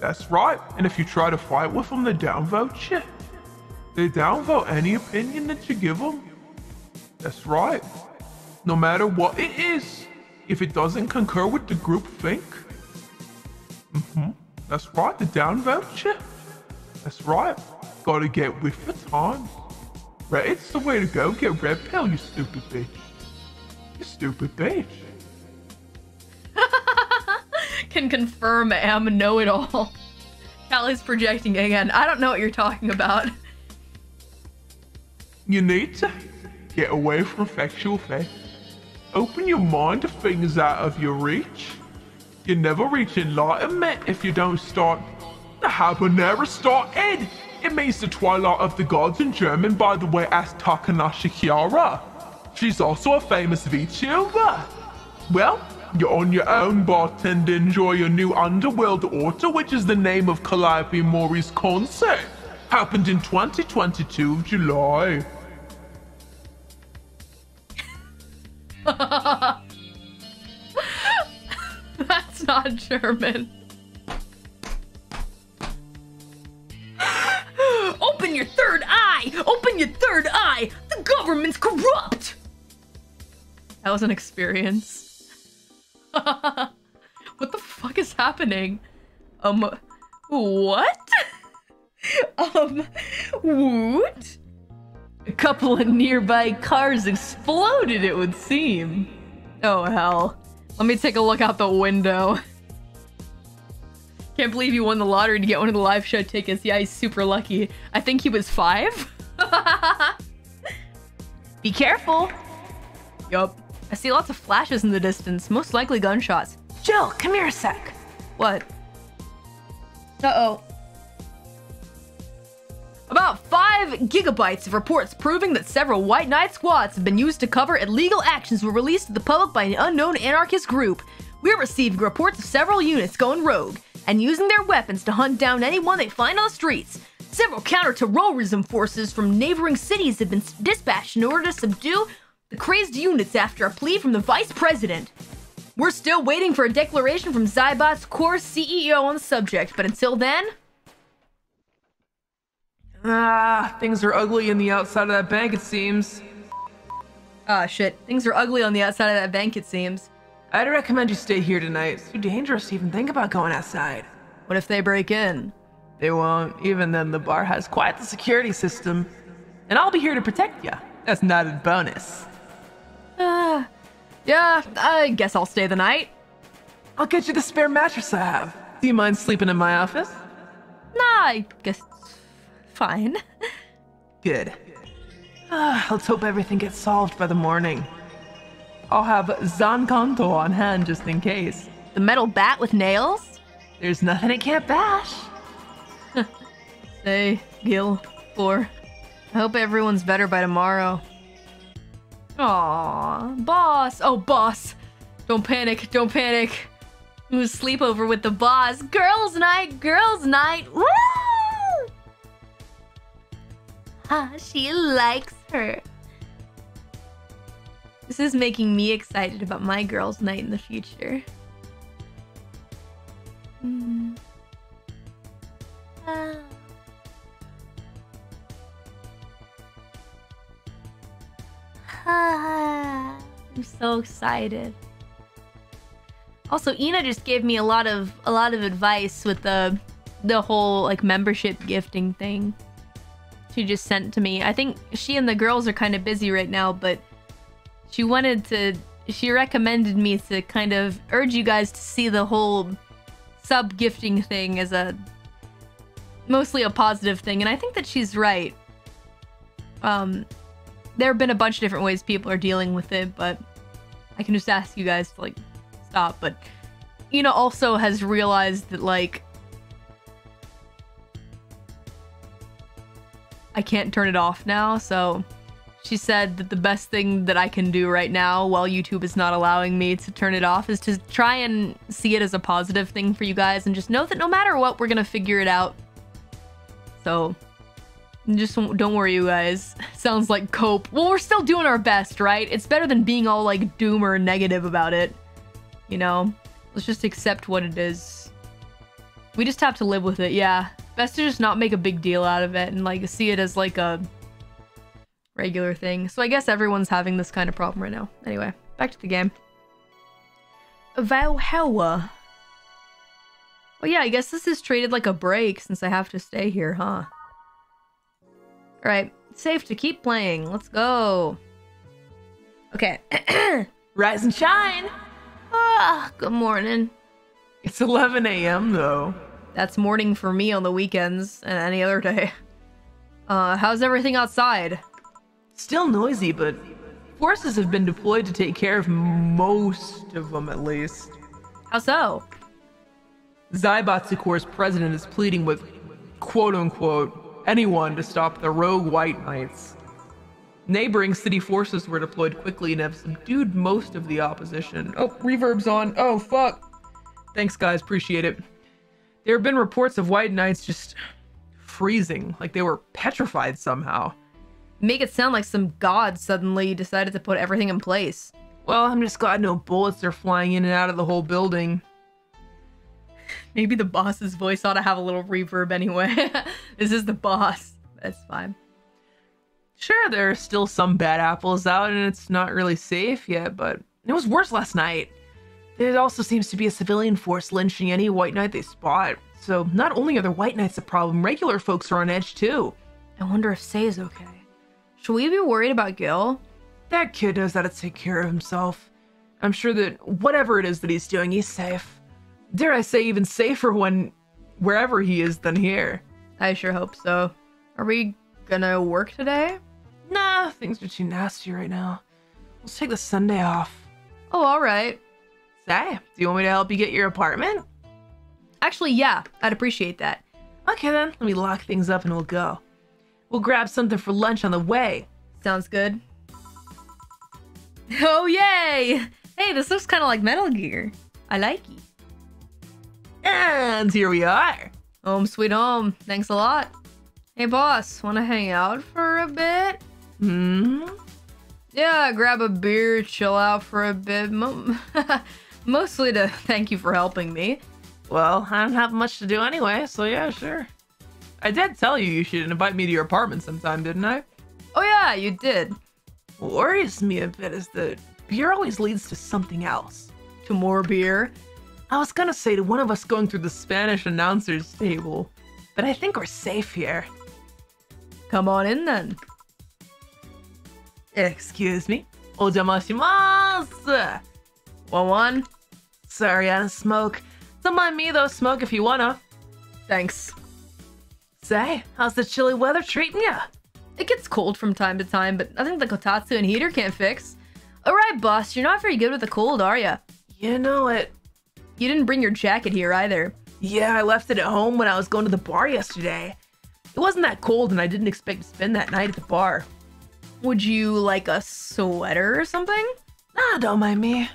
Speaker 3: That's right, and if you try to fight with them, they downvote you. They downvote any opinion that you give them. That's right. No matter what it is, if it doesn't concur with the group think. Mm-hmm. That's right, they downvote you. That's right. Gotta get with the times. Reddit's the way to go. Get red pill, you stupid bitch. You stupid bitch.
Speaker 1: Can confirm am know it all. Calli's projecting again. I don't know what you're talking about.
Speaker 3: You need to get away from factual facts. Open your mind to things out of your reach. You never reach enlightenment if you don't start. The habanera started. It means the twilight of the gods in German, by the way, as Takanashi Kiara. She's also a famous VTuber. Well, you're on your own, bartender. Enjoy your new Underworld Order, which is the name of Calliope Mori's concert. Happened in 2022 of July.
Speaker 1: That's not German. Open your third eye! Open your third eye! The government's corrupt! That was an experience. what the fuck is happening? Um, what? um, what? A couple of nearby cars exploded, it would seem. Oh, hell. Let me take a look out the window. Can't believe you won the lottery to get one of the live show tickets. Yeah, he's super lucky. I think he was five. Be careful. Yup. I see lots of flashes in the distance, most likely gunshots. Jill, come here a sec. What? Uh-oh. About 5 gigabytes of reports proving that several White Knight squads have been used to cover illegal actions were released to the public by an unknown anarchist group. We're receiving reports of several units going rogue and using their weapons to hunt down anyone they find on the streets. Several counter-terrorism forces from neighboring cities have been dispatched in order to subdue the crazed units after a plea from the vice president. We're still waiting for a declaration from Zybot's core CEO on the subject, but until then,
Speaker 2: Ah, things are ugly in the outside of that bank, it seems.
Speaker 1: ah shit, things are ugly on the outside of that bank it seems.
Speaker 2: I'd recommend you stay here tonight. It's too dangerous to even think about going outside.
Speaker 1: What if they break in?
Speaker 2: They won't. Even then, the bar has quite the security system. And I'll be here to protect you. That's not a bonus.
Speaker 1: Ah, yeah, I guess I'll stay the night.
Speaker 2: I'll get you the spare mattress I have. Do you mind sleeping in my office?
Speaker 1: Nah, I guess fine.
Speaker 2: Good. Ah, let's hope everything gets solved by the morning. I'll have Zankanto on hand just in case.
Speaker 1: The metal bat with nails?
Speaker 2: There's nothing it can't bash.
Speaker 1: Say, Gil, four. I hope everyone's better by tomorrow. Aw, boss. Oh, boss. Don't panic. Don't panic. Was sleepover with the boss. Girls' night. Girls' night. Woo!
Speaker 15: Ah, she likes her.
Speaker 1: This is making me excited about my girls' night in the future.
Speaker 15: Mm. Ah. Ah.
Speaker 1: I'm so excited. Also, Ina just gave me a lot of a lot of advice with the the whole like membership gifting thing. She just sent to me. I think she and the girls are kind of busy right now, but she wanted to she recommended me to kind of urge you guys to see the whole sub gifting thing as a mostly a positive thing, and I think that she's right. Um there have been a bunch of different ways people are dealing with it, but I can just ask you guys to like stop. But Ina also has realized that like I can't turn it off now, so she said that the best thing that I can do right now while YouTube is not allowing me to turn it off is to try and see it as a positive thing for you guys and just know that no matter what, we're gonna figure it out. So just don't worry, you guys. Sounds like cope. Well, we're still doing our best, right? It's better than being all like doom or negative about it. You know? Let's just accept what it is. We just have to live with it, yeah. Best to just not make a big deal out of it and like see it as like a regular thing. So I guess everyone's having this kind of problem right now. Anyway, back to the game. Valhalla. Oh yeah, I guess this is treated like a break since I have to stay here, huh? Alright, safe to keep playing. Let's go. Okay.
Speaker 2: Rise and shine!
Speaker 1: ah, good morning.
Speaker 2: It's 11 a.m. though.
Speaker 1: That's morning for me on the weekends and any other day. Uh, how's everything outside?
Speaker 2: Still noisy, but forces have been deployed to take care of most of them at least.
Speaker 1: How so?
Speaker 2: Zaibatsukor's president is pleading with quote unquote anyone to stop the rogue white knights. Neighboring city forces were deployed quickly and have subdued most of the opposition. Oh, reverb's on. Oh, fuck. Thanks, guys. Appreciate it. There have been reports of white knights just freezing, like they were petrified somehow.
Speaker 1: Make it sound like some god suddenly decided to put everything in place. Well, I'm just glad no bullets are flying in and out of the whole building. Maybe the boss's voice ought to have a little reverb anyway. this is the boss. That's fine. Sure, there are still some bad apples out and it's not really safe yet, but it was worse last night. There also seems to be a civilian force lynching any white knight they spot. So not only are the white knights a problem, regular folks are on edge too. I wonder if Sei is okay. Should we be worried about Gil? That kid knows how to take care of himself. I'm sure that whatever it is that he's doing, he's safe. Dare I say, even safer when wherever he is than here. I sure hope so. Are we gonna work today? Nah, things are too nasty right now. Let's take the Sunday off. Oh, alright. Say, do you want me to help you get your apartment? Actually, yeah, I'd appreciate that. Okay then, let me lock things up and we'll go. We'll grab something for lunch on the way. Sounds good. Oh, yay! Hey, this looks kind of like Metal Gear. I like it. And here we are. Home sweet home. Thanks a lot. Hey, boss, want to hang out for a bit? Hmm? Yeah, grab a beer, chill out for a bit. Mo- Mostly to thank you for helping me. Well, I don't have much to do anyway, so yeah, sure. I did tell you you should invite me to your apartment sometime, didn't I? Oh yeah, you did. What worries me a bit is that beer always leads to something else. To more beer? I was gonna say to one of us going through the Spanish announcer's table, but I think we're safe here. Come on in then. Excuse me. Ojamashimasu! One one? Sorry, I don't smoke. Don't mind me though, smoke if you wanna. Thanks. Say, how's the chilly weather treating ya? It gets cold from time to time, but nothing the kotatsu and heater can't fix. Alright, boss, you're not very good with the cold, are ya? You know it. You didn't bring your jacket here either. Yeah, I left it at home when I was going to the bar yesterday. It wasn't that cold and I didn't expect to spend that night at the bar. Would you like a sweater or something? Nah, don't mind me.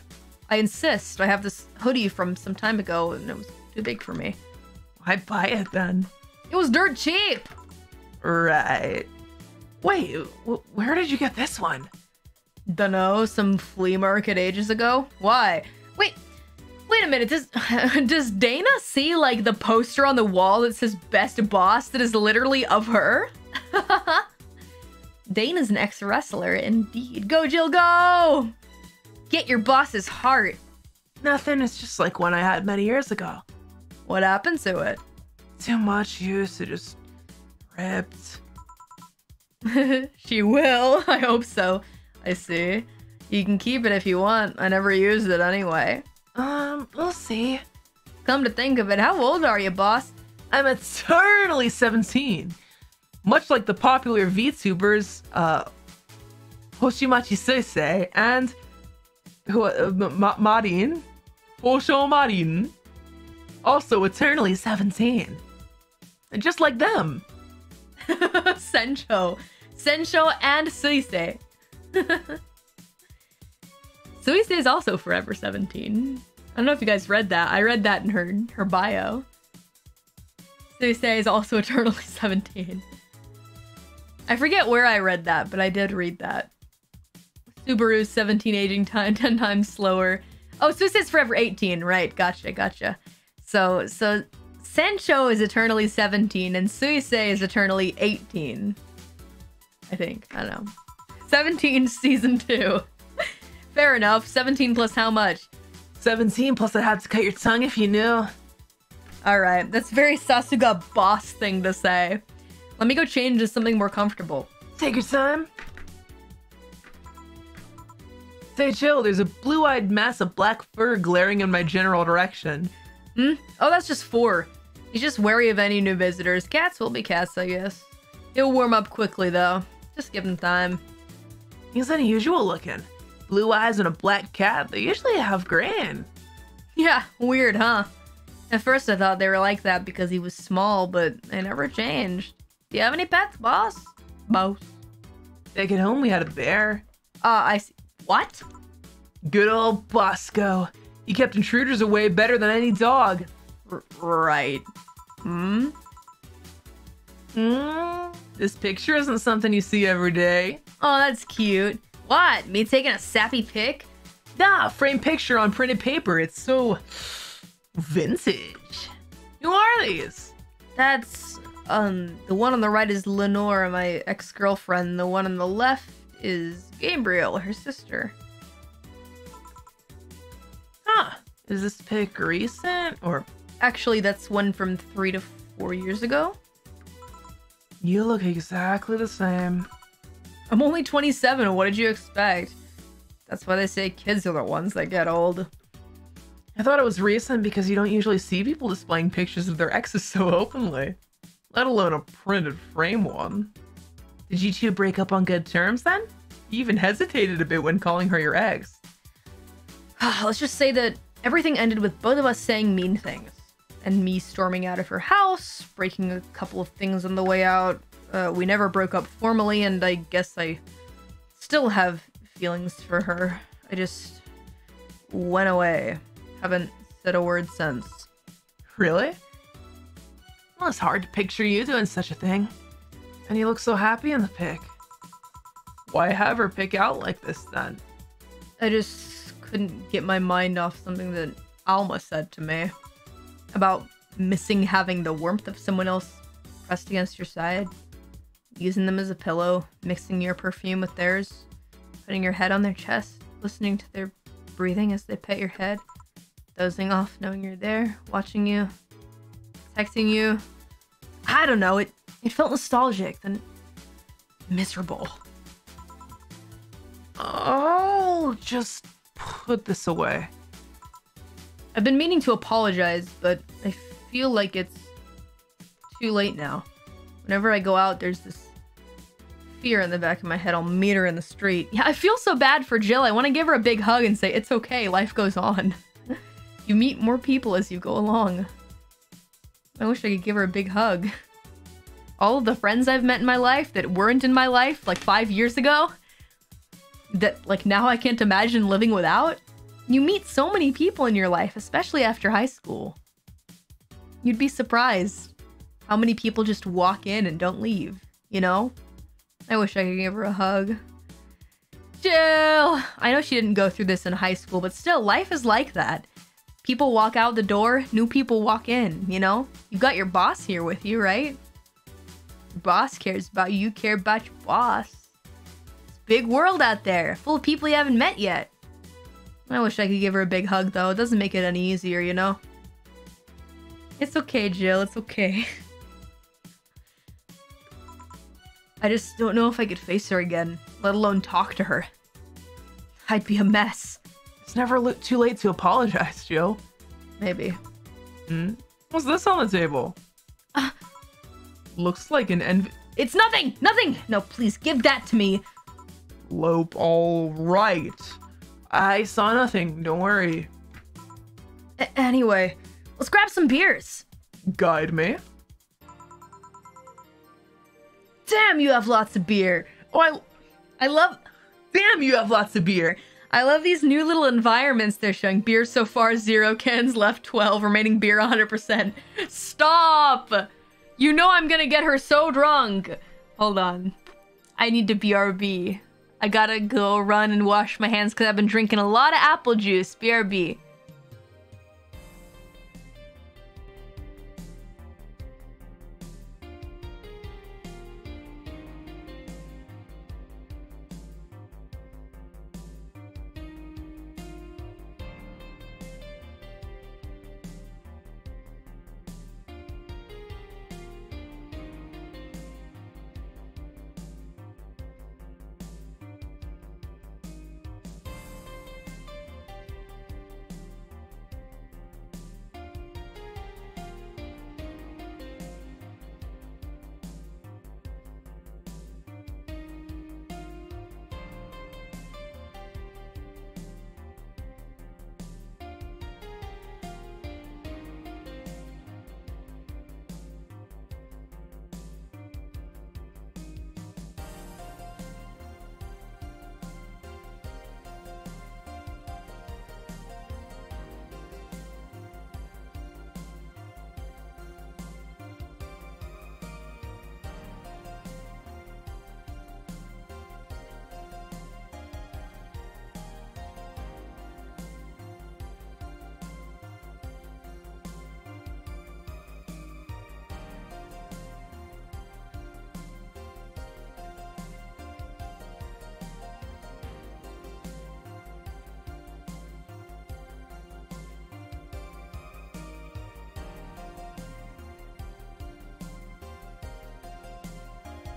Speaker 1: I insist. I have this hoodie from some time ago and it was too big for me. Why buy it then? It was dirt cheap. Right. Wait, wh- where did you get this one? Dunno, some flea market ages ago. Why? Wait, wait a minute. Does does Dana see like the poster on the wall that says "Best Boss" that is literally of her? Dana's an ex-wrestler, indeed. Go, Jill, go! Get your boss's heart. Nothing. It's just like one I had many years ago. What happened to it? Too much use. It just ripped. she will. I hope so. I see. You can keep it if you want. I never used it anyway. Um, we'll see. Come to think of it, how old are you, boss? I'm eternally 17. Much like the popular VTubers, uh, Hoshimachi Suisei and who, uh, Ma- Marin, Houshou Marin, also eternally 17. Just like them. Sencho. Sencho and Suisei. Suisei is also forever 17. I don't know if you guys read that. I read that in her her bio. Suisei is also eternally 17. I forget where I read that, but I did read that. Subaru's 17 aging time 10 times slower. Oh, Suisei's forever 18, right? Gotcha, gotcha. So, so Sencho is eternally 17 and Suisei is eternally 18. I think. I don't know. 17 season 2. Fair enough. 17 plus how much? 17 plus I had to cut your tongue if you knew. Alright, that's very Sasuga boss thing to say. Let me go change to something more comfortable. Take your time. Stay chill, there's a blue-eyed mass of black fur glaring in my general direction. Hmm? Oh, that's just four. He's just wary of any new visitors. Cats will be cats, I guess. He'll warm up quickly, though. Just give him time. He's unusual looking. Blue eyes and a black cat. They usually have grin. Yeah, weird, huh? At first I thought they were like that because he was small, but they never changed. Do you have any pets, boss? Boss. Back at home we had a bear. Uh, I see. What? Good old Bosco. He kept intruders away better than any dog. R- right. Hmm? Hmm? This picture isn't something you see every day. Oh, that's cute. What? Me taking a sappy pic?
Speaker 2: Nah, frame picture on printed paper. It's so vintage. Who are these?
Speaker 1: That's um the one on the right is Lenore, my ex-girlfriend. The one on the left is Gabriel, her sister.
Speaker 2: Huh. Is this pic recent or
Speaker 1: Actually, that's one from three to four years ago.
Speaker 2: you look exactly the same?
Speaker 1: I'm only 27. What did you expect? That's why they say kids are the ones that get old.
Speaker 2: I thought it was recent because you don't usually see people displaying pictures of their exes so openly, let alone a printed frame one. Did you two break up on good terms then? You even hesitated a bit when calling her your ex.
Speaker 1: Let's just say that everything ended with both of us saying mean things. And me storming out of her house, breaking a couple of things on the way out. Uh, we never broke up formally, and I guess I still have feelings for her. I just went away. Haven't said a word since.
Speaker 2: Really? Well, it's hard to picture you doing such a thing. And you look so happy in the pic. Why have her pick out like this then?
Speaker 1: I just couldn't get my mind off something that Alma said to me about missing having the warmth of someone else pressed against your side, using them as a pillow, mixing your perfume with theirs, putting your head on their chest, listening to their breathing as they pet your head, dozing off knowing you're there, watching you, texting you. I don't know, it it felt nostalgic and miserable.
Speaker 2: Oh, just put this away.
Speaker 1: I've been meaning to apologize, but I feel like it's too late now. Whenever I go out, there's this fear in the back of my head. I'll meet her in the street. Yeah, I feel so bad for Jill. I want to give her a big hug and say, it's okay, life goes on. you meet more people as you go along. I wish I could give her a big hug. All of the friends I've met in my life that weren't in my life like five years ago, that like now I can't imagine living without. You meet so many people in your life, especially after high school. You'd be surprised how many people just walk in and don't leave, you know? I wish I could give her a hug. Jill! I know she didn't go through this in high school, but still, life is like that. People walk out the door, new people walk in, you know? You've got your boss here with you, right? Your boss cares about you, you care about your boss. It's a big world out there, full of people you haven't met yet. I wish I could give her a big hug, though. It doesn't make it any easier, you know? It's okay, Jill. It's okay. I just don't know if I could face her again, let alone talk to her. I'd be a mess.
Speaker 2: It's never too late to apologize, Jill.
Speaker 1: Maybe.
Speaker 2: Hmm? What's this on the table? Looks like an env-
Speaker 1: It's nothing! Nothing! No, please give that to me.
Speaker 2: Lope, all right. I saw nothing, don't worry.
Speaker 1: A- anyway, let's grab some beers.
Speaker 2: Guide me.
Speaker 1: Damn, you have lots of beer. Oh, I, I love. Damn, you have lots of beer. I love these new little environments they're showing. Beer so far, zero cans left, 12, remaining beer 100%. Stop! You know I'm gonna get her so drunk. Hold on. I need to BRB. I gotta go run and wash my hands because I've been drinking a lot of apple juice. BRB.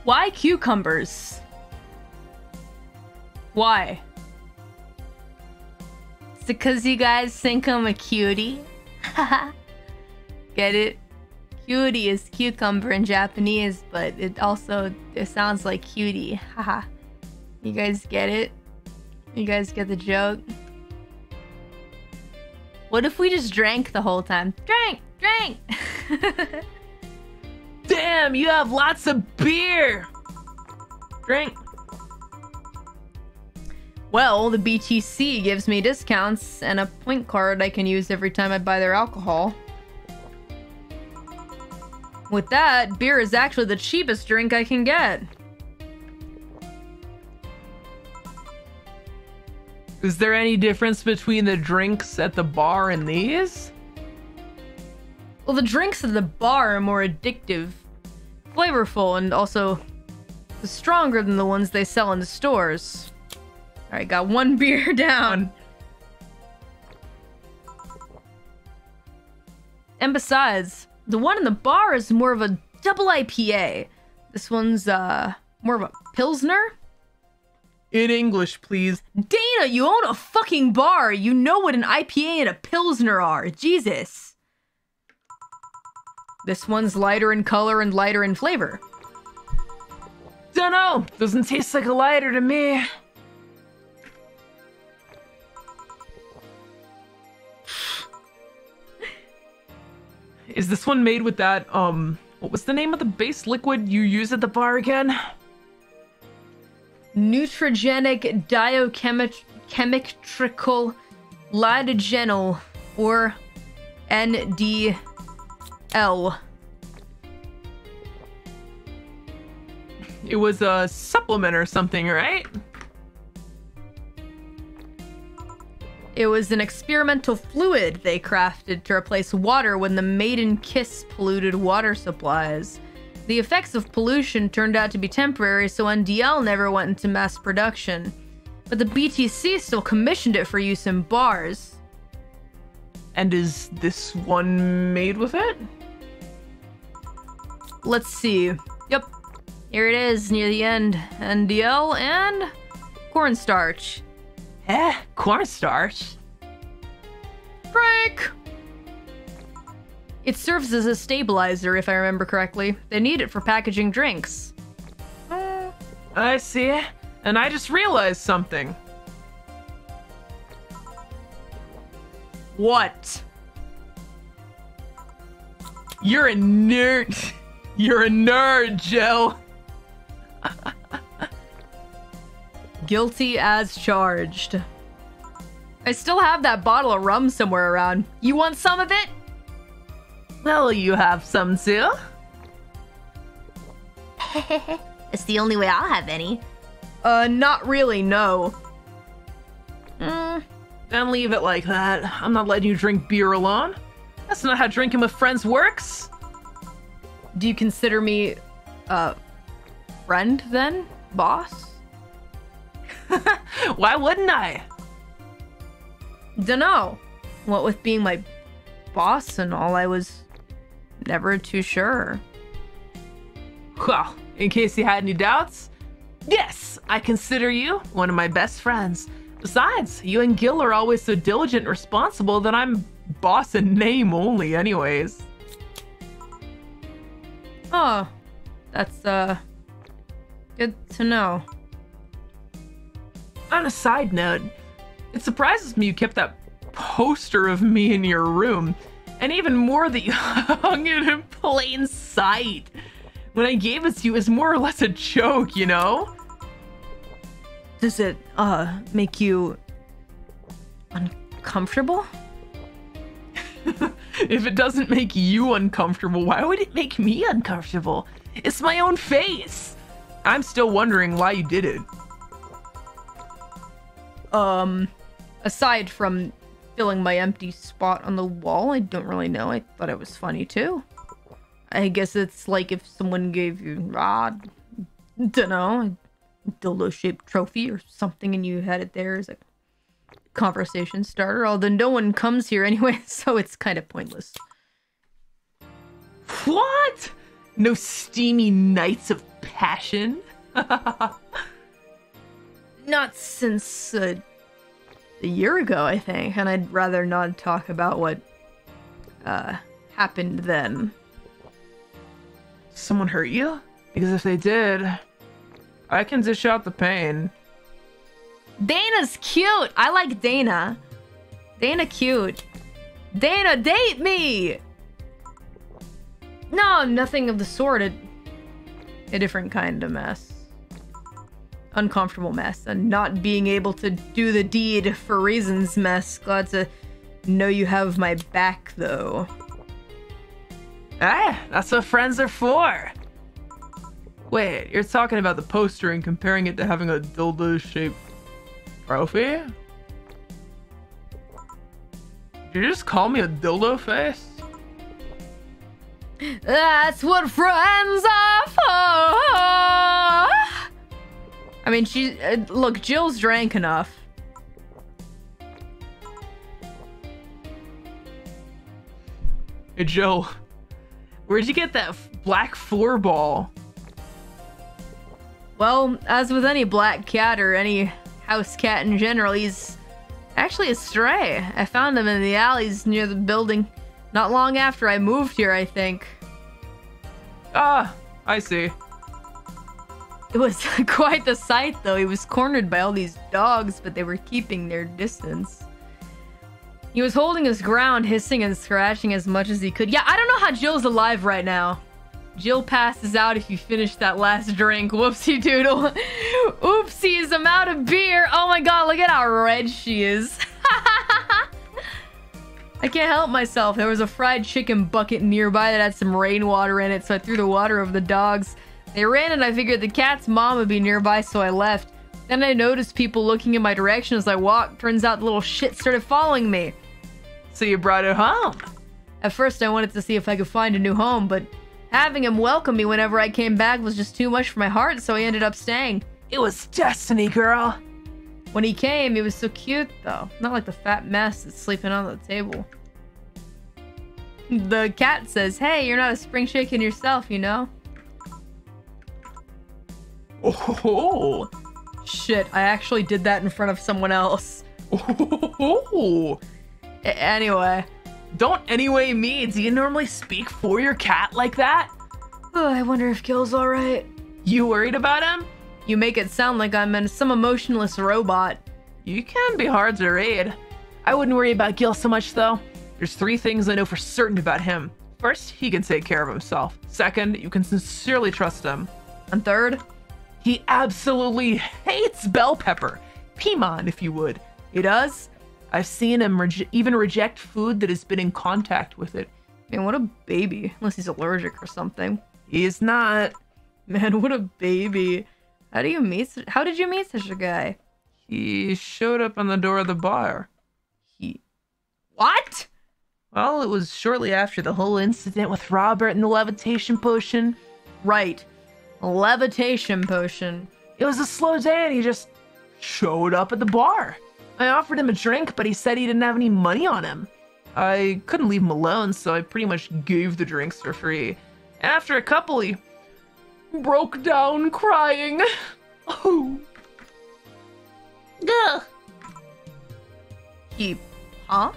Speaker 1: Why cucumbers? Why? Is it because you guys think I'm a cutie? Get it? Cutie is cucumber in Japanese, but it also it sounds like cutie. Haha. you guys get it? You guys get the joke? What if we just drank the whole time? Drank, drank.
Speaker 2: Damn, you have lots of beer. Drink.
Speaker 1: Well, the BTC gives me discounts and a point card I can use every time I buy their alcohol. With that, beer is actually the cheapest drink I can get.
Speaker 2: Is there any difference between the drinks at the bar and these?
Speaker 1: Well, the drinks at the bar are more addictive, flavorful, and also stronger than the ones they sell in the stores. Alright, got one beer down. And besides, the one in the bar is more of a double IPA. This one's uh more of a pilsner.
Speaker 2: In English, please.
Speaker 1: Dana, you own a fucking bar. You know what an IPA and a pilsner are. Jesus. This one's lighter in color and lighter in flavor.
Speaker 2: Dunno. Doesn't taste like a lighter to me. Is this one made with that, um, what was the name of the base liquid you use at the bar again?
Speaker 1: Neutrogenic diochemical lidogenol, or NDL.
Speaker 2: It was a supplement or something, right?
Speaker 1: It was an experimental fluid they crafted to replace water when the maiden kiss polluted water supplies. The effects of pollution turned out to be temporary, so NDL never went into mass production. But the BTC still commissioned it for use in bars.
Speaker 2: And is this one made with it?
Speaker 1: Let's see. Yep. Here it is near the end. NDL and cornstarch.
Speaker 2: Eh, cornstarch.
Speaker 1: Break! It serves as a stabilizer, if I remember correctly. They need it for packaging drinks.
Speaker 2: I see. And I just realized something. What? You're a nerd. You're a nerd, Jill.
Speaker 1: Guilty as charged. I still have that bottle of rum somewhere around. You want some of it?
Speaker 2: Well, you have some too.
Speaker 16: it's the only way I'll have any.
Speaker 1: Uh, not really, no.
Speaker 2: Mm, then leave it like that. I'm not letting you drink beer alone. That's not how drinking with friends works.
Speaker 1: Do you consider me, a friend then? Boss?
Speaker 2: Why wouldn't I?
Speaker 1: Dunno. What with being my boss and all, I was never too sure.
Speaker 2: Well, in case you had any doubts, yes, I consider you one of my best friends. Besides, you and Gil are always so diligent and responsible that I'm boss in name only, anyways.
Speaker 1: Oh, that's, uh, good to know.
Speaker 2: On a side note, it surprises me you kept that poster of me in your room, and even more that you hung it in plain sight. When I gave it to you, it was more or less a joke, you know?
Speaker 1: Does it, uh, make you uncomfortable?
Speaker 2: if it doesn't make you uncomfortable, why would it make me uncomfortable? It's my own face. I'm still wondering why you did it.
Speaker 1: Um, aside from filling my empty spot on the wall, I don't really know. I thought it was funny too. I guess it's like if someone gave you, ah, dunno, a dildo-shaped trophy or something and you had it there as a conversation starter, although no one comes here anyway, so it's kind of pointless.
Speaker 2: What?
Speaker 1: No steamy nights of passion. Not since uh, a year ago, I think, and I'd rather not talk about what uh, happened then.
Speaker 2: Someone hurt you? Because if they did, I can dish out the pain.
Speaker 1: Dana's cute. I like Dana. Dana cute. Dana, date me. No, nothing of the sort. A, a different kind of mess. Uncomfortable mess. And not being able to do the deed for reasons mess. Glad to know you have my back, though.
Speaker 2: Ah, that's what friends are for. Wait, you're talking about the poster and comparing it to having a dildo-shaped trophy? Did you just call me a dildo face?
Speaker 1: That's what friends are for. I mean, she uh, look. Jill's drank enough.
Speaker 2: Hey Jill, where'd you get that black floor ball?
Speaker 1: Well, as with any black cat or any house cat in general, he's actually a stray. I found him in the alleys near the building not long after I moved here, I think.
Speaker 2: Ah, I see.
Speaker 1: It was quite the sight, though. He was cornered by all these dogs, but they were keeping their distance. He was holding his ground, hissing and scratching as much as he could. Yeah, I don't know how Jill's alive right now. Jill passes out if you finish that last drink. Whoopsie doodle. Oopsies, I'm out of beer. Oh my god, look at how red she is. I can't help myself. There was a fried chicken bucket nearby that had some rainwater in it, so I threw the water over the dogs. They ran and I figured the cat's mom would be nearby, so I left. Then I noticed people looking in my direction as I walked. Turns out the little shit started following me.
Speaker 2: So you brought it home?
Speaker 1: At first, I wanted to see if I could find a new home, but having him welcome me whenever I came back was just too much for my heart, so I ended up staying.
Speaker 2: It was destiny, girl.
Speaker 1: When he came, he was so cute, though. Not like the fat mess that's sleeping on the table. The cat says, Hey, you're not a spring chicken yourself, you know?
Speaker 2: Oh,
Speaker 1: Shit, I actually did that in front of someone else.
Speaker 2: oh.
Speaker 1: Anyway.
Speaker 2: Don't anyway me. Do you normally speak for your cat like that?
Speaker 1: Oh, I wonder if Gil's alright.
Speaker 2: You worried about him?
Speaker 1: You make it sound like I'm in some emotionless robot.
Speaker 2: You can be hard to read. I wouldn't worry about Gil so much though. There's three things I know for certain about him. First, he can take care of himself. Second, you can sincerely trust him.
Speaker 1: And third,
Speaker 2: He absolutely hates bell pepper. Piman, if you would.
Speaker 1: he does?
Speaker 2: I've seen him reje- even reject food that has been in contact with it.
Speaker 1: Man, what a baby. Unless he's allergic or something.
Speaker 2: He's not.
Speaker 1: Man, what a baby. How do you meet? How did you meet such a guy?
Speaker 2: He showed up on the door of the bar.
Speaker 1: He. What?
Speaker 2: Well, it was shortly after the whole incident with Robert and the levitation potion.
Speaker 1: Right. Levitation potion.
Speaker 2: It was a slow day and he just showed up at the bar. I offered him a drink, but he said he didn't have any money on him. I couldn't leave him alone, so I pretty much gave the drinks for free. And after a couple, he broke down crying. Oh. Ugh.
Speaker 1: He. Huh?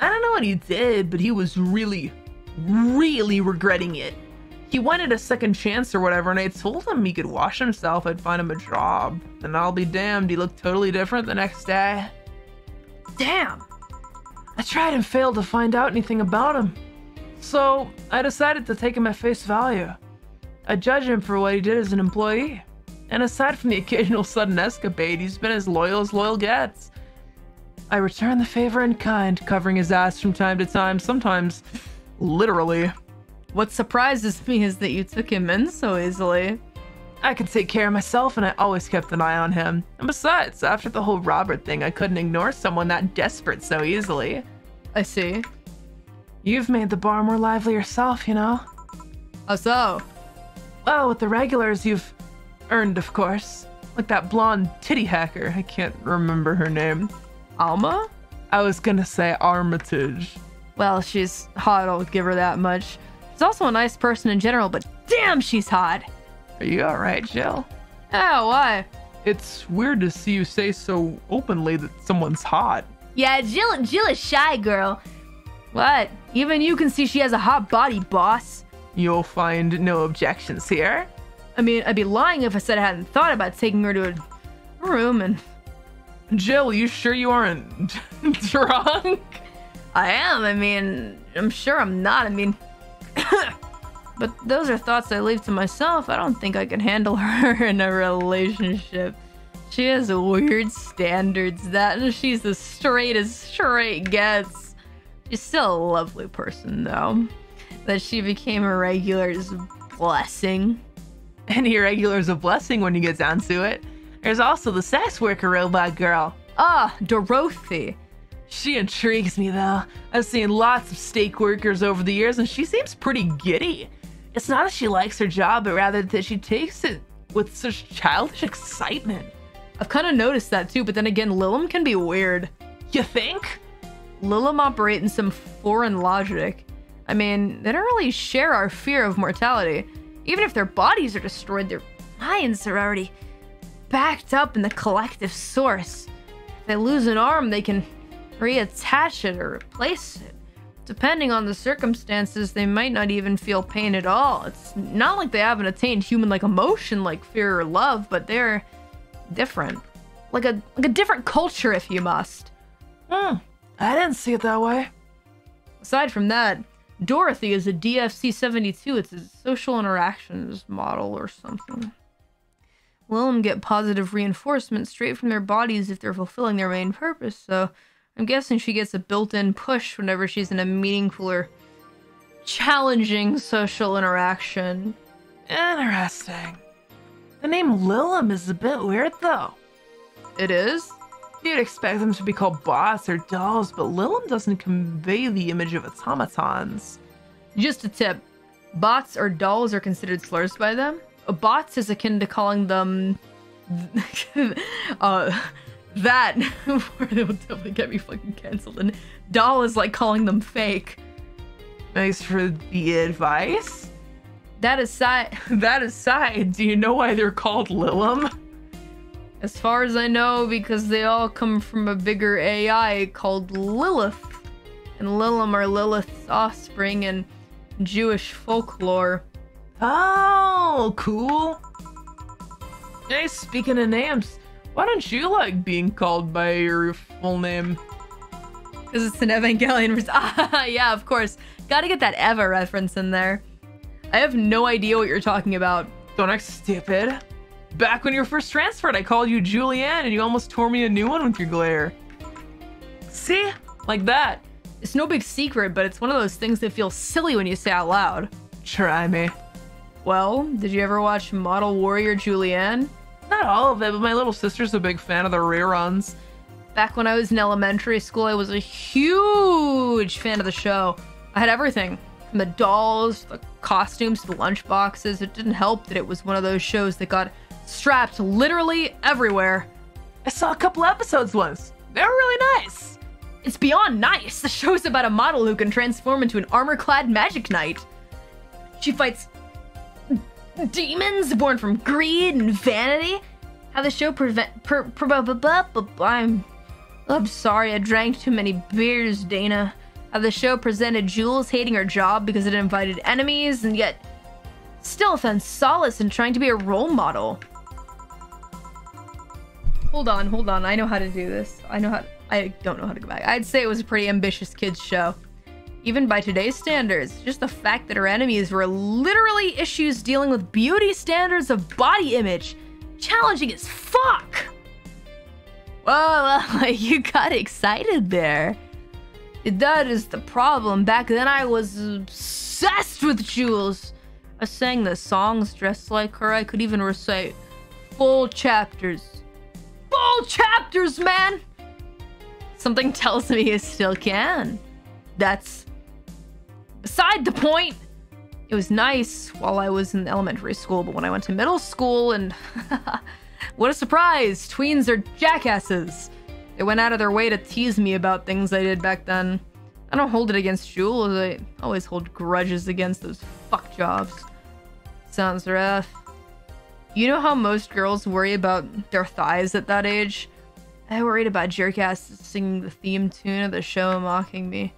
Speaker 2: I don't know what he did, but he was really, really regretting it. He wanted a second chance or whatever, and I told him he could wash himself, I'd find him a job. And I'll be damned, he looked totally different the next day.
Speaker 1: Damn.
Speaker 2: I tried and failed to find out anything about him. So I decided to take him at face value. I judge him for what he did as an employee. And aside from the occasional sudden escapade, he's been as loyal as loyal gets. I return the favor in kind, covering his ass from time to time, sometimes literally.
Speaker 1: What surprises me is that you took him in so easily.
Speaker 2: I could take care of myself, and I always kept an eye on him. And besides, after the whole Robert thing, I couldn't ignore someone that desperate so easily.
Speaker 1: I see.
Speaker 2: You've made the bar more lively yourself, you know?
Speaker 1: How so?
Speaker 2: Well, with the regulars, you've earned, of course. Like that blonde titty hacker. I can't remember her name.
Speaker 1: Alma?
Speaker 2: I was gonna say Armitage.
Speaker 1: Well, she's hot, I'll give her that much. She's also a nice person in general, but damn, she's hot.
Speaker 2: Are you alright, Jill?
Speaker 1: Oh, why?
Speaker 2: It's weird to see you say so openly that someone's hot.
Speaker 1: Yeah, Jill, Jill is shy, girl. What? Even you can see she has a hot body, boss.
Speaker 2: You'll find no objections here.
Speaker 1: I mean, I'd be lying if I said I hadn't thought about taking her to a room and.
Speaker 2: Jill, you sure you aren't drunk?
Speaker 1: I am. I mean, I'm sure I'm not. I mean, but those are thoughts I leave to myself. I don't think I can handle her in a relationship. She has weird standards that she's as straight as straight gets. She's still a lovely person, though. That she became a regular is a blessing.
Speaker 2: Any regular is a blessing when you get down to it. There's also the sex worker robot girl.
Speaker 1: Ah, Dorothy.
Speaker 2: She intrigues me though. I've seen lots of steak workers over the years and she seems pretty giddy. It's not that she likes her job, but rather that she takes it with such childish excitement.
Speaker 1: I've kind of noticed that too, but then again, Lilim can be weird.
Speaker 2: You think?
Speaker 1: Lilim operate in some foreign logic. I mean, they don't really share our fear of mortality. Even if their bodies are destroyed, their minds are already backed up in the collective source. If they lose an arm, they can reattach it or replace it. Depending on the circumstances, they might not even feel pain at all. It's not like they haven't attained human-like emotion like fear or love, but they're different. Like a like a different culture, if you must.
Speaker 2: Hmm. I didn't see it that way.
Speaker 1: Aside from that, Dorothy is a DFC 72. It's a social interactions model or something. Lilim get positive reinforcement straight from their bodies if they're fulfilling their main purpose, so I'm guessing she gets a built-in push whenever she's in a meaningful or challenging social interaction.
Speaker 2: Interesting. The name Lilim is a bit weird though.
Speaker 1: It is?
Speaker 2: You'd expect them to be called bots or dolls, but Lilim doesn't convey the image of automatons.
Speaker 1: Just a tip. Bots or dolls are considered slurs by them. Bots is akin to calling them uh that they will definitely get me fucking cancelled. And doll is like calling them fake.
Speaker 2: Thanks for the advice.
Speaker 1: That aside
Speaker 2: That aside, do you know why they're called Lilim?
Speaker 1: As far as I know, because they all come from a bigger AI called Lilith. And Lilim are Lilith's offspring in Jewish folklore.
Speaker 2: Oh, cool. Hey, speaking of names, why don't you like being called by your full name?
Speaker 1: Because it's an Evangelion. res- Ah, yeah, of course. Gotta get that Eva reference in there. I have no idea what you're talking about.
Speaker 2: Don't act stupid. Back when you were first transferred, I called you Julianne and you almost tore me a new one with your glare. See? Like that.
Speaker 1: It's no big secret, but it's one of those things that feels silly when you say out loud.
Speaker 2: Try me.
Speaker 1: Well, did you ever watch Model Warrior Julianne?
Speaker 2: Not all of it, but my little sister's a big fan of the reruns.
Speaker 1: Back when I was in elementary school, I was a huge fan of the show. I had everything from the dolls, the costumes, the lunchboxes. It didn't help that it was one of those shows that got strapped literally everywhere.
Speaker 2: I saw a couple episodes once. They were really nice.
Speaker 1: It's beyond nice. The show's about a model who can transform into an armor clad magic knight. She fights demons born from greed and vanity. How the show prevent. Per, per, I'm. I'm sorry, I drank too many beers, Dana. How the show presented Jules hating her job because it invited enemies and yet still found solace in trying to be a role model. Hold on, hold on. I know how to do this. I know how. I don't know how to go back. I'd say it was a pretty ambitious kids show. Even by today's standards, just the fact that her enemies were literally issues dealing with beauty standards of body image, challenging as fuck. Well, well you got excited there. That is the problem. Back then, I was obsessed with Jules. I sang the songs dressed like her. I could even recite full chapters. Full chapters, man! Something tells me you still can. That's beside the point. It was nice while I was in elementary school, but when I went to middle school and what a surprise, tweens are jackasses. They went out of their way to tease me about things I did back then. I don't hold it against Jules. I always hold grudges against those fuck jobs. Sounds rough. You know how most girls worry about their thighs at that age? I worried about jerk singing the theme tune of the show and mocking me.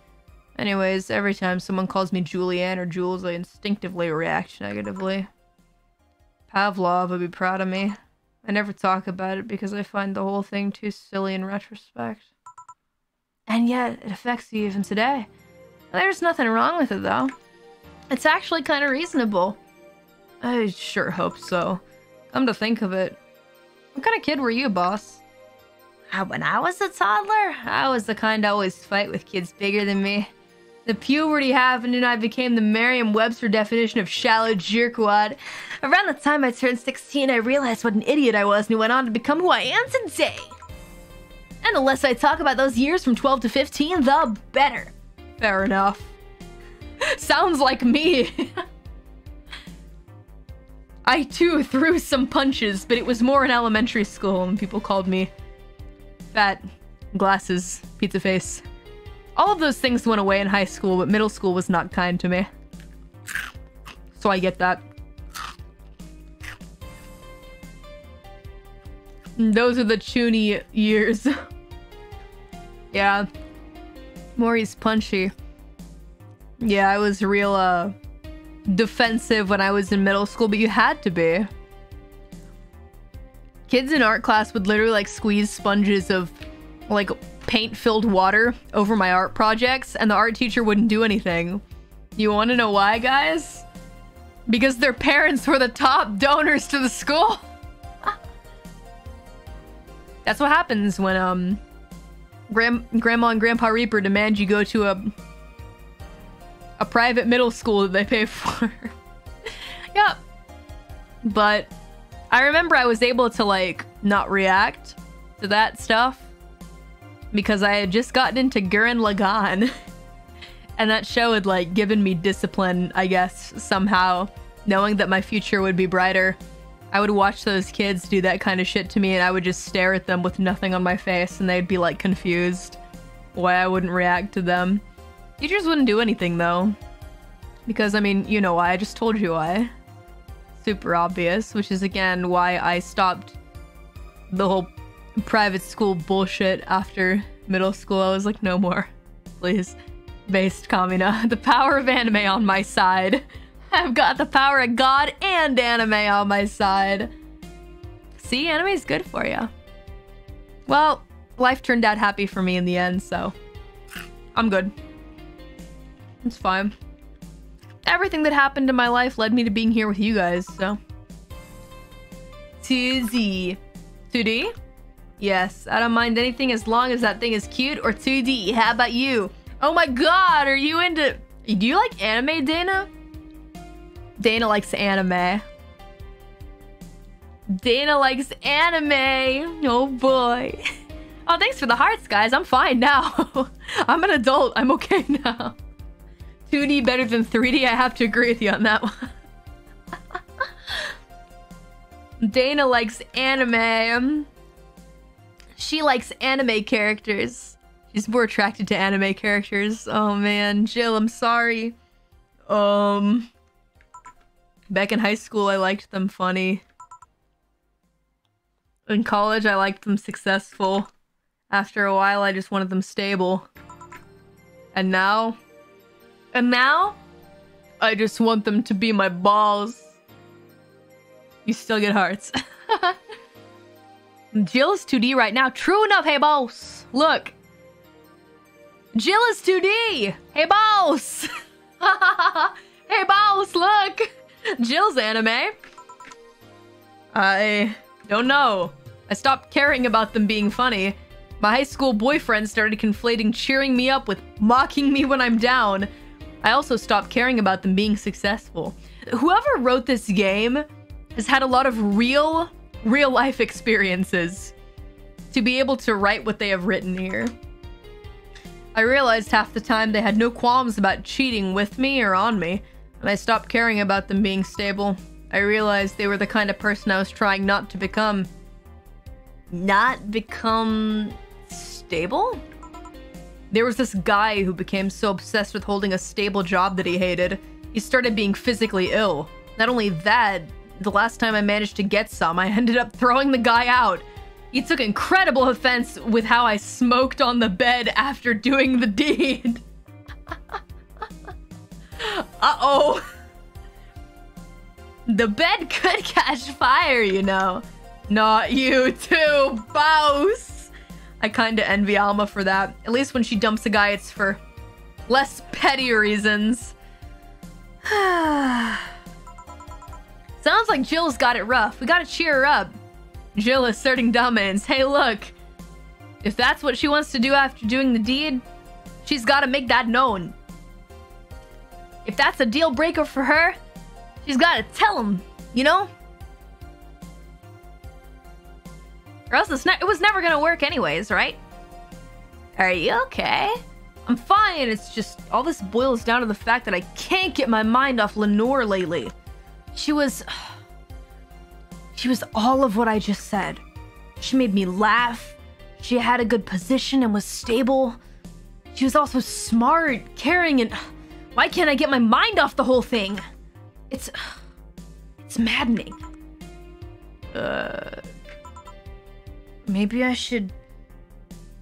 Speaker 1: Anyways, every time someone calls me Julianne or Jules, I instinctively react negatively. Pavlov would be proud of me. I never talk about it because I find the whole thing too silly in retrospect. And yet, it affects you even today. There's nothing wrong with it, though. It's actually kind of reasonable. I sure hope so. Come to think of it. What kind of kid were you, boss? Uh, when I was a toddler, I was the kind to always fight with kids bigger than me. The puberty happened and I became the Merriam-Webster definition of shallow jerkwad. Around the time I turned 16, I realized what an idiot I was and went on to become who I am today. And the less I talk about those years from 12 to 15, the better. Fair enough. Sounds like me. I too threw some punches, but it was more in elementary school and people called me fat, glasses, pizza face. All of those things went away in high school, but middle school was not kind to me. So I get that. Those are the chuny years. yeah. Mori's punchy. Yeah, I was real, uh, defensive when I was in middle school, but you had to be. Kids in art class would literally like squeeze sponges of like paint filled water over my art projects and the art teacher wouldn't do anything. You want to know why, guys? Because their parents were the top donors to the school. That's what happens when um Grand Grandma and Grandpa Reaper demand you go to a a private middle school that they pay for. yep. But I remember I was able to like not react to that stuff because I had just gotten into Gurren Lagann. and that show had like given me discipline, I guess, somehow, knowing that my future would be brighter. I would watch those kids do that kind of shit to me and I would just stare at them with nothing on my face and they'd be like confused why I wouldn't react to them. Teachers wouldn't do anything though. Because I mean, you know why, I just told you why super obvious, which is again why I stopped the whole private school bullshit after middle school. I was like, no more, please. Based Kamina, the power of anime on my side. I've got the power of God and anime on my side. See, anime is good for you. Well, life turned out happy for me in the end, so I'm good. It's fine everything that happened in my life led me to being here with you guys, so. 2Z. 2D? Yes, I don't mind anything as long as that thing is cute or 2D. How about you? Oh my god, are you into... Do you like anime, Dana? Dana likes anime. Dana likes anime. Oh boy. Oh, thanks for the hearts, guys. I'm fine now. I'm an adult. I'm okay now. 2D better than 3D, I have to agree with you on that one. Dana likes anime. She likes anime characters. She's more attracted to anime characters. Oh man, Jill, I'm sorry. Um, back in high school, I liked them funny. In college, I liked them successful. After a while, I just wanted them stable. And now, and now, I just want them to be my balls. You still get hearts. Jill is 2D right now. True enough, hey boss. Look. Jill is 2D. Hey boss. hey boss, look. Jill's anime. I don't know. I stopped caring about them being funny. My high school boyfriend started conflating cheering me up with mocking me when I'm down. I also stopped caring about them being successful. Whoever wrote this game has had a lot of real, real life experiences to be able to write what they have written here. I realized half the time they had no qualms about cheating with me or on me, and I stopped caring about them being stable. I realized they were the kind of person I was trying not to become. Not become stable? There was this guy who became so obsessed with holding a stable job that he hated, he started being physically ill. Not only that, the last time I managed to get some, I ended up throwing the guy out. He took incredible offense with how I smoked on the bed after doing the deed. uh oh. The bed could catch fire, you know. Not you too, boss. I kinda envy Alma for that. At least when she dumps a guy, it's for less petty reasons. Sounds like Jill's got it rough. We gotta cheer her up. Jill asserting dominance. Hey, look. If that's what she wants to do after doing the deed, she's gotta make that known. If that's a deal breaker for her, she's gotta tell him, you know? Or else it was never gonna work anyways, right? Are you okay? I'm fine, it's just all this boils down to the fact that I can't get my mind off Lenore lately. She was. She was all of what I just said. She made me laugh. She had a good position and was stable. She was also smart, caring, and. Why can't I get my mind off the whole thing? It's. It's maddening. Uh. Maybe I should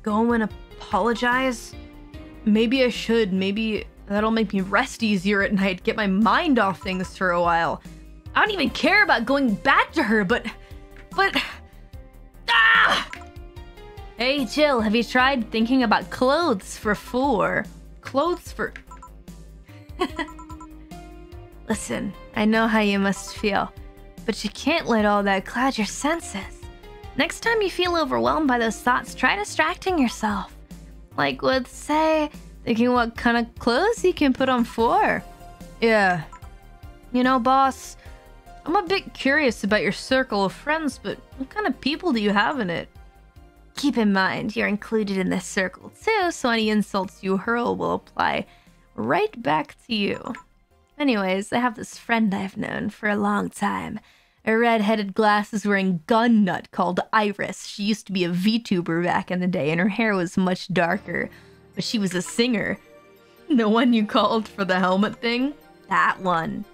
Speaker 1: go and apologize? Maybe I should. Maybe that'll make me rest easier at night, get my mind off things for a while. I don't even care about going back to her, but. But. Ah! Hey, Jill, have you tried thinking about clothes for Fore? Clothes for. Listen, I know how you must feel, but you can't let all that cloud your senses. Next time you feel overwhelmed by those thoughts, try distracting yourself. Like with, say, thinking what kind of clothes you can put on for. Yeah. You know, boss, I'm a bit curious about your circle of friends, but what kind of people do you have in it? Keep in mind, you're included in this circle too, so any insults you hurl will apply right back to you. Anyways, I have this friend I've known for a long time. A red-headed glasses-wearing gun nut called Iris. She used to be a VTuber back in the day, and her hair was much darker. But she was a singer. The one you called for the helmet thing? That one.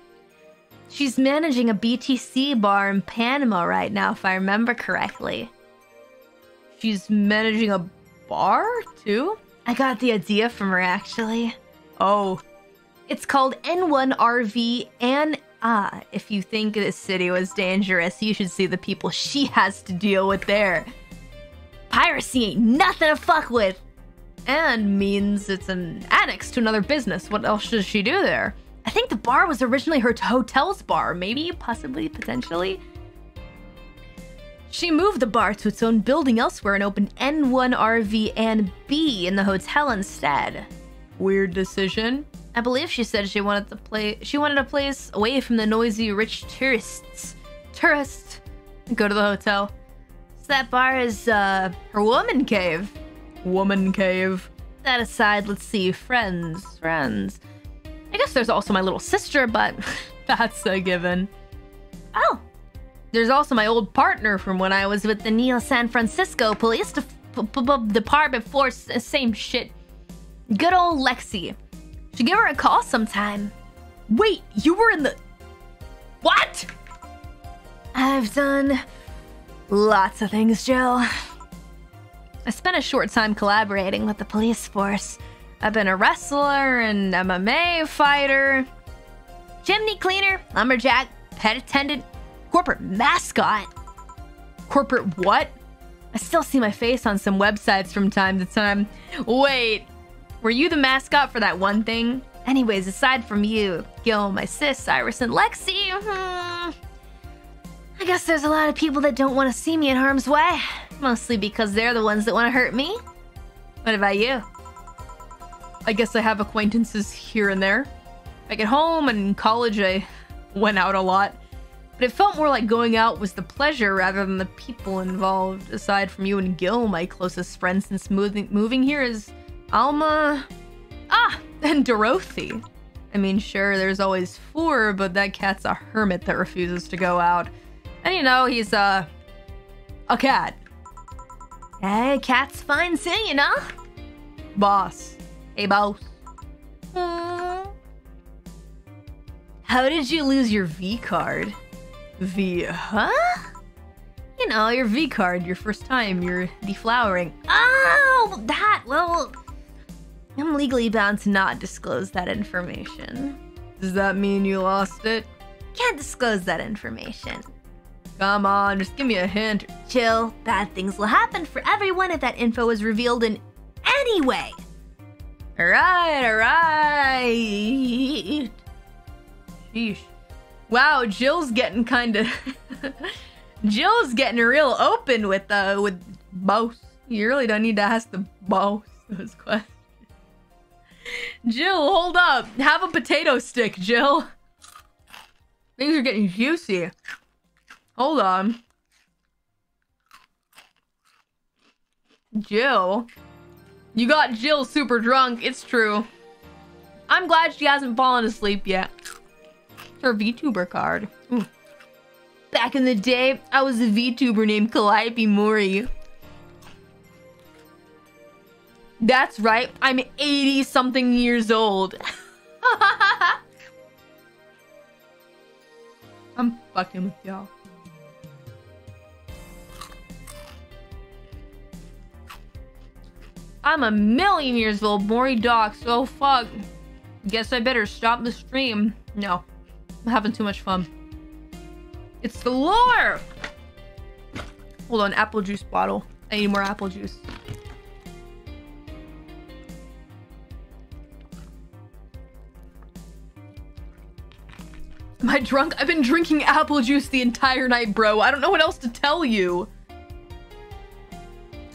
Speaker 1: She's managing a BTC bar in Panama right now, if I remember correctly. She's managing a bar, too? I got the idea from her, actually. Oh. It's called N1RV and Ah, if you think this city was dangerous, you should see the people she has to deal with there. Piracy ain't nothing to fuck with. And means it's an annex to another business. What else does she do there? I think the bar was originally her hotel's bar. Maybe, possibly, potentially. She moved the bar to its own building elsewhere and opened N1RV and B in the hotel instead. Weird decision. I believe she said she wanted to play she wanted a place away from the noisy rich tourists. Tourists go to the hotel. So that bar is uh her woman cave. Woman cave. That aside, let's see. Friends, friends. I guess there's also my little sister, but that's a given. Oh, there's also my old partner from when I was with the Neo San Francisco Police de- Department Force. Same shit. Good old Lexi. Should give her a call sometime. Wait, you were in the. What? I've done lots of things, Jill. I spent a short time collaborating with the police force. I've been a wrestler, an MMA fighter, chimney cleaner, lumberjack, pet attendant, corporate mascot. Corporate what? I still see my face on some websites from time to time. Wait, were you the mascot for that one thing? Anyways, aside from you, Gil, my sis, Iris, and Lexi, hmm, I guess there's a lot of people that don't want to see me in harm's way. Mostly because they're the ones that want to hurt me. What about you? I guess I have acquaintances here and there. Back at home and in college, I went out a lot. But it felt more like going out was the pleasure rather than the people involved. Aside from you and Gil, my closest friend since moving, moving here is Alma. Ah, and Dorothy. I mean, sure, there's always Fore, but that cat's a hermit that refuses to go out. And you know, he's uh, a cat. Hey, cat's fine too, you know?
Speaker 17: Boss. Hey, boss. How did you lose your V card? V, huh? You know, your V card, your first time, you're deflowering. Oh, that, well, I'm legally bound to not disclose that information.
Speaker 1: Does that mean you lost it?
Speaker 17: Can't disclose that information.
Speaker 1: Come on, just give me a hint.
Speaker 17: Chill, bad things will happen for everyone if that info is revealed in any way. Alright, alright.
Speaker 1: Sheesh. Wow, Jill's getting kind of. Jill's getting real open with uh with boss. You really don't need to ask the boss those questions. Jill, hold up. Have a potato stick, Jill. Things are getting juicy. Hold on. Jill. You got Jill super drunk. It's true. I'm glad she hasn't fallen asleep yet. Her VTuber card. Ooh. Back in the day, I was a VTuber named Calliope Mori. That's right, I'm 80 something years old. I'm fucking with y'all. I'm a million years old, Mori Doc, so fuck. Guess I better stop the stream. No, I'm having too much fun. It's the lore! Hold on, apple juice bottle. I need more apple juice. Am I drunk? I've been drinking apple juice the entire night, bro. I don't know what else to tell you.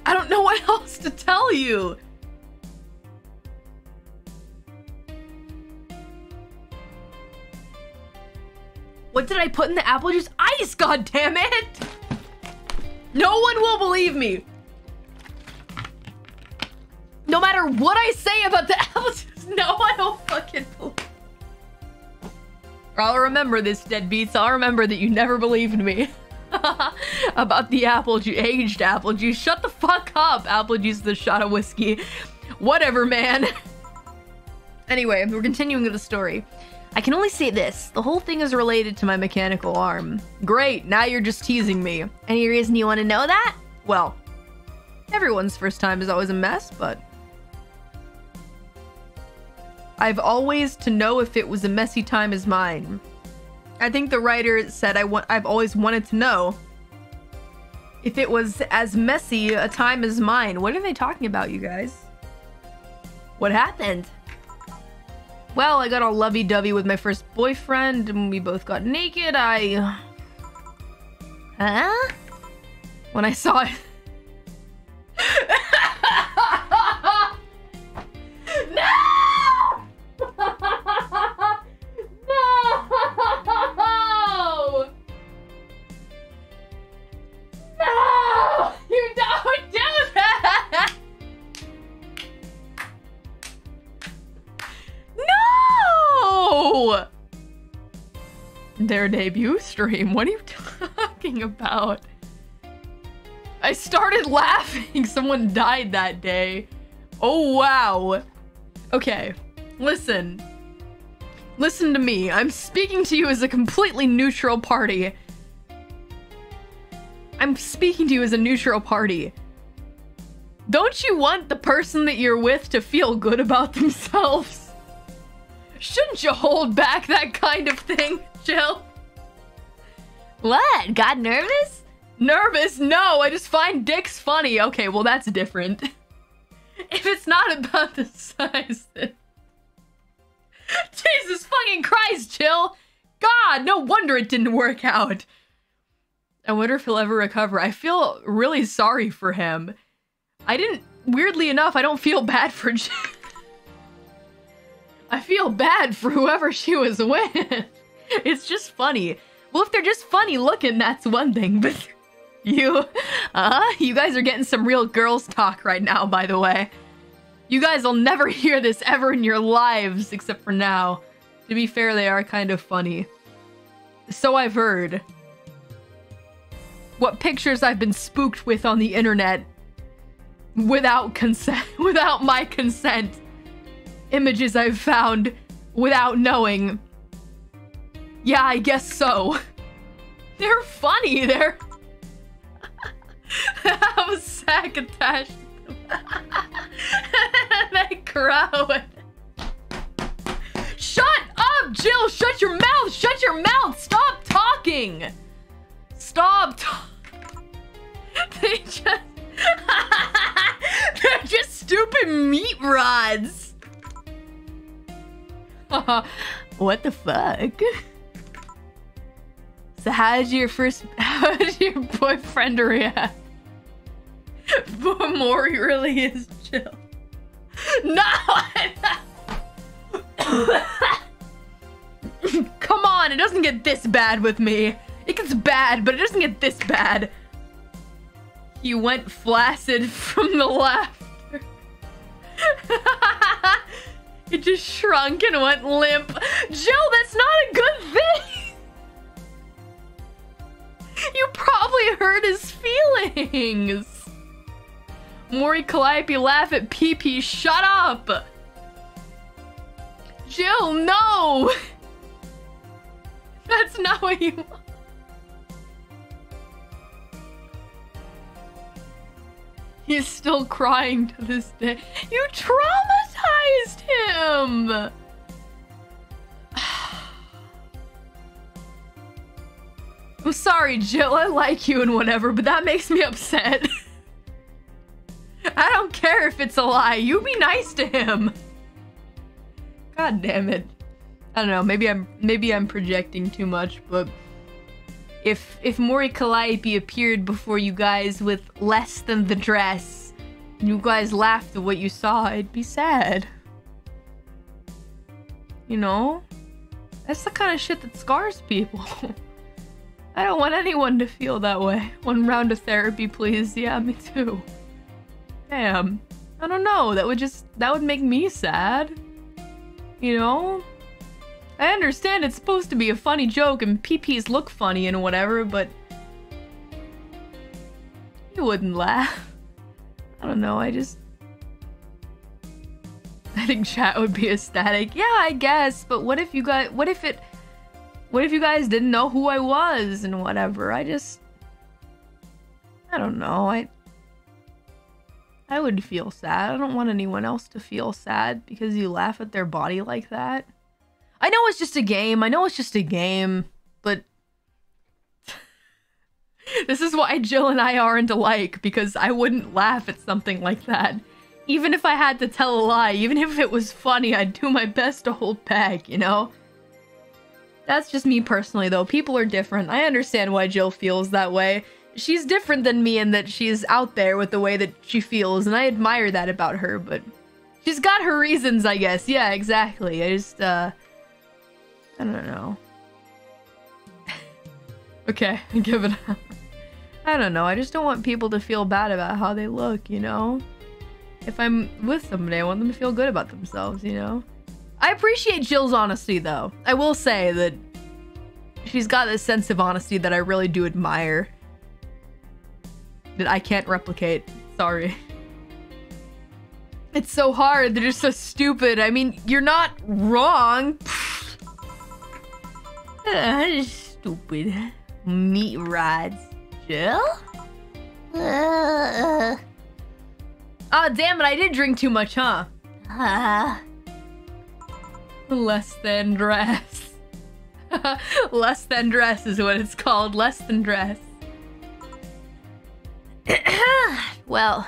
Speaker 1: I don't know what else to tell you. What did I put in the apple juice? Ice, god damn it! No one will believe me. No matter what I say about the apple juice, no one will fucking believe I'll remember this, deadbeats. I'll remember that you never believed me. about the apple juice, aged apple juice. Shut the fuck up. Apple juice is a shot of whiskey. Whatever, man. anyway, we're continuing with the story. I can only say this. The whole thing is related to my mechanical arm. Great, now you're just teasing me.
Speaker 17: Any reason you want to know that?
Speaker 1: Well, everyone's first time is always a mess, but I've always to know if it was a messy time as mine. I think the writer said I want I've always wanted to know if it was as messy a time as mine. What are they talking about, you guys? What happened? Well, I got all lovey-dovey with my first boyfriend, and we both got naked. I...
Speaker 17: Huh?
Speaker 1: When I saw it... Their debut stream? What are you talking about? I started laughing. Someone died that day. Oh, wow. Okay, listen. Listen to me. I'm speaking to you as a completely neutral party. I'm speaking to you as a neutral party. Don't you want the person that you're with to feel good about themselves? Shouldn't you hold back that kind of thing, Jill?
Speaker 17: What? Got nervous?
Speaker 1: Nervous? No, I just find dicks funny. Okay, well, that's different. if it's not about the size, then. Jesus fucking Christ, Jill! God, no wonder it didn't work out. I wonder if he'll ever recover. I feel really sorry for him. I didn't, weirdly enough, I don't feel bad for Jill. I feel bad for whoever she was with. It's just funny. Well, if they're just funny looking, that's one thing, but you, uh, you guys are getting some real girls talk right now, by the way. You guys will never hear this ever in your lives, except for now. To be fair, they are kind of funny. So I've heard. What pictures I've been spooked with on the internet. without consent, without my consent. Images I've found without knowing. Yeah, I guess so. They're funny. They're. have a sack attached to them. they crowd. Shut up, Jill! Shut your mouth! Shut your mouth! Stop talking! Stop talking! They just. They're just stupid meat rods! what the fuck? So how did your first how did your boyfriend react? But Mori really is chill. No! Come on, it doesn't get this bad with me. It gets bad, but it doesn't get this bad. You went flaccid from the laughter. it just shrunk and went limp. Jill, that's not a good thing. You probably hurt his feelings. Mori Calliope laugh at PP. Shut up. Jill, no! That's not what you want. He's still crying to this day. You traumatized him! I'm sorry, Jill. I like you and whatever, but that makes me upset. I don't care if it's a lie. You be nice to him. God damn it. I don't know, maybe I'm maybe I'm projecting too much, but if if Mori Calliope appeared before you guys with less than the dress, and you guys laughed at what you saw, it'd be sad. You know? That's the kind of shit that scars people. I don't want anyone to feel that way. One round of therapy, please. Yeah, me too. Damn. I don't know. That would just that would make me sad. You know? I understand it's supposed to be a funny joke and PPs look funny and whatever, but you wouldn't laugh. I don't know, I just I think chat would be ecstatic. Yeah, I guess, but what if you guys what if it what if you guys didn't know who I was and whatever? I just I don't know. I I would feel sad. I don't want anyone else to feel sad because you laugh at their body like that. I know it's just a game. I know it's just a game, but this is why Jill and I aren't alike because I wouldn't laugh at something like that. Even if I had to tell a lie, even if it was funny, I'd do my best to hold back, you know? That's just me personally, though. People are different. I understand why Jill feels that way. She's different than me in that she's out there with the way that she feels, and I admire that about her, but she's got her reasons, I guess. Yeah, exactly. I just, uh, I don't know. okay, give it up. I don't know. I just don't want people to feel bad about how they look, you know? If I'm with somebody, I want them to feel good about themselves, you know? I appreciate Jill's honesty, though. I will say that she's got this sense of honesty that I really do admire. That I can't replicate. Sorry. It's so hard. They're just so stupid. I mean, you're not wrong. Stupid. Meat rods. Jill?
Speaker 18: Uh,
Speaker 1: Oh, damn it, I did drink too much, huh?
Speaker 18: uh,
Speaker 1: Less than dress. Less than dress is what it's called. Less than dress. well,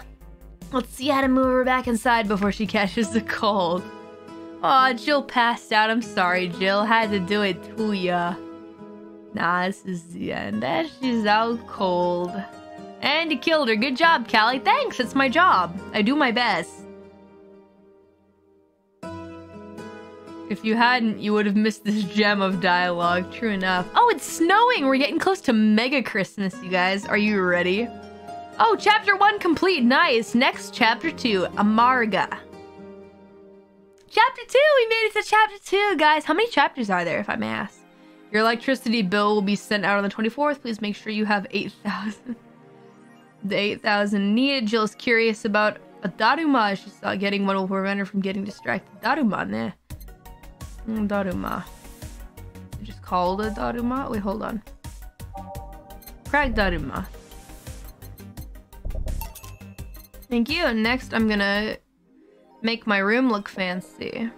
Speaker 1: let's see how to move her back inside before she catches the cold. Aw, Jill passed out. I'm sorry, Jill. Had to do it to ya. Nah, this is the end. She's out cold. And you killed her. Good job, Calli. Thanks, it's my job. I do my best. If you hadn't, you would have missed this gem of dialogue. True enough. Oh, it's snowing! We're getting close to Mega Christmas, you guys. Are you ready? Oh, chapter one complete. Nice. Next, chapter two, Amarga. Chapter two! We made it to chapter two, guys. How many chapters are there, if I may ask? Your electricity bill will be sent out on the 24th. Please make sure you have 8,000. The 8,000 needed. Jill's curious about a Daruma. She thought getting one will prevent her from getting distracted. Daruma, ne? Mm, Daruma. Just called a Daruma? Wait, hold on. Crack Daruma. Thank you. Next, I'm gonna make my room look fancy.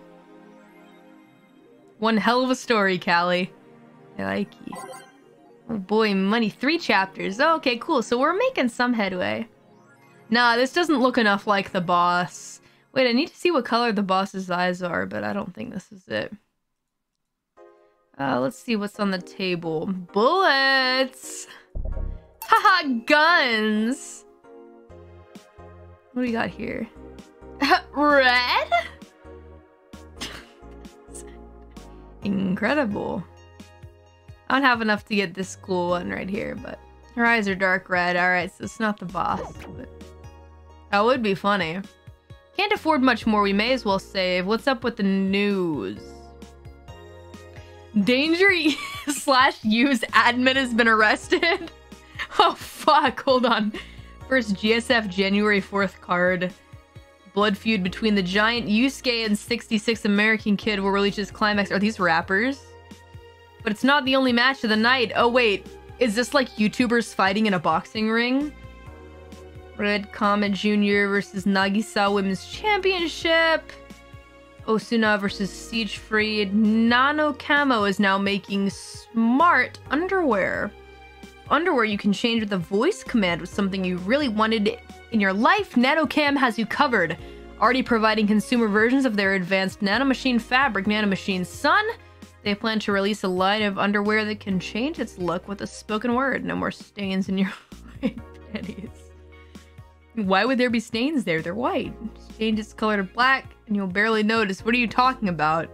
Speaker 1: One hell of a story, Calli. I like you. Oh boy, money. Three chapters. Oh, okay, cool. So we're making some headway. Nah, this doesn't look enough like the boss. Wait, I need to see what color the boss's eyes are, but I don't think this is it. Uh, let's see what's on the table. Bullets! Haha, guns! What do we got here? Red? Incredible. I don't have enough to get this cool one right here, but her eyes are dark red. Alright, so it's not the boss, but that would be funny. Can't afford much more, we may as well save. What's up with the news? Danger slash use admin has been arrested? oh fuck, hold on. First GSF January 4th card. Blood feud between the giant Yusuke and 66 American Kid will reach its climax. Are these rappers? But it's not the only match of the night. Oh wait, is this like YouTubers fighting in a boxing ring? Red Comet Jr. versus Nagisa Women's Championship. Osuna versus Siege Freed. Nano Camo is now making smart underwear. Underwear you can change with a voice command with something you really wanted in your life. NanoCam has you covered. Already providing consumer versions of their advanced nanomachine fabric, Nanomachine Sun. They plan to release a line of underwear that can change its look with a spoken word. No more stains in your panties. Why would there be stains there? They're white. Change its color to black and you'll barely notice. What are you talking about?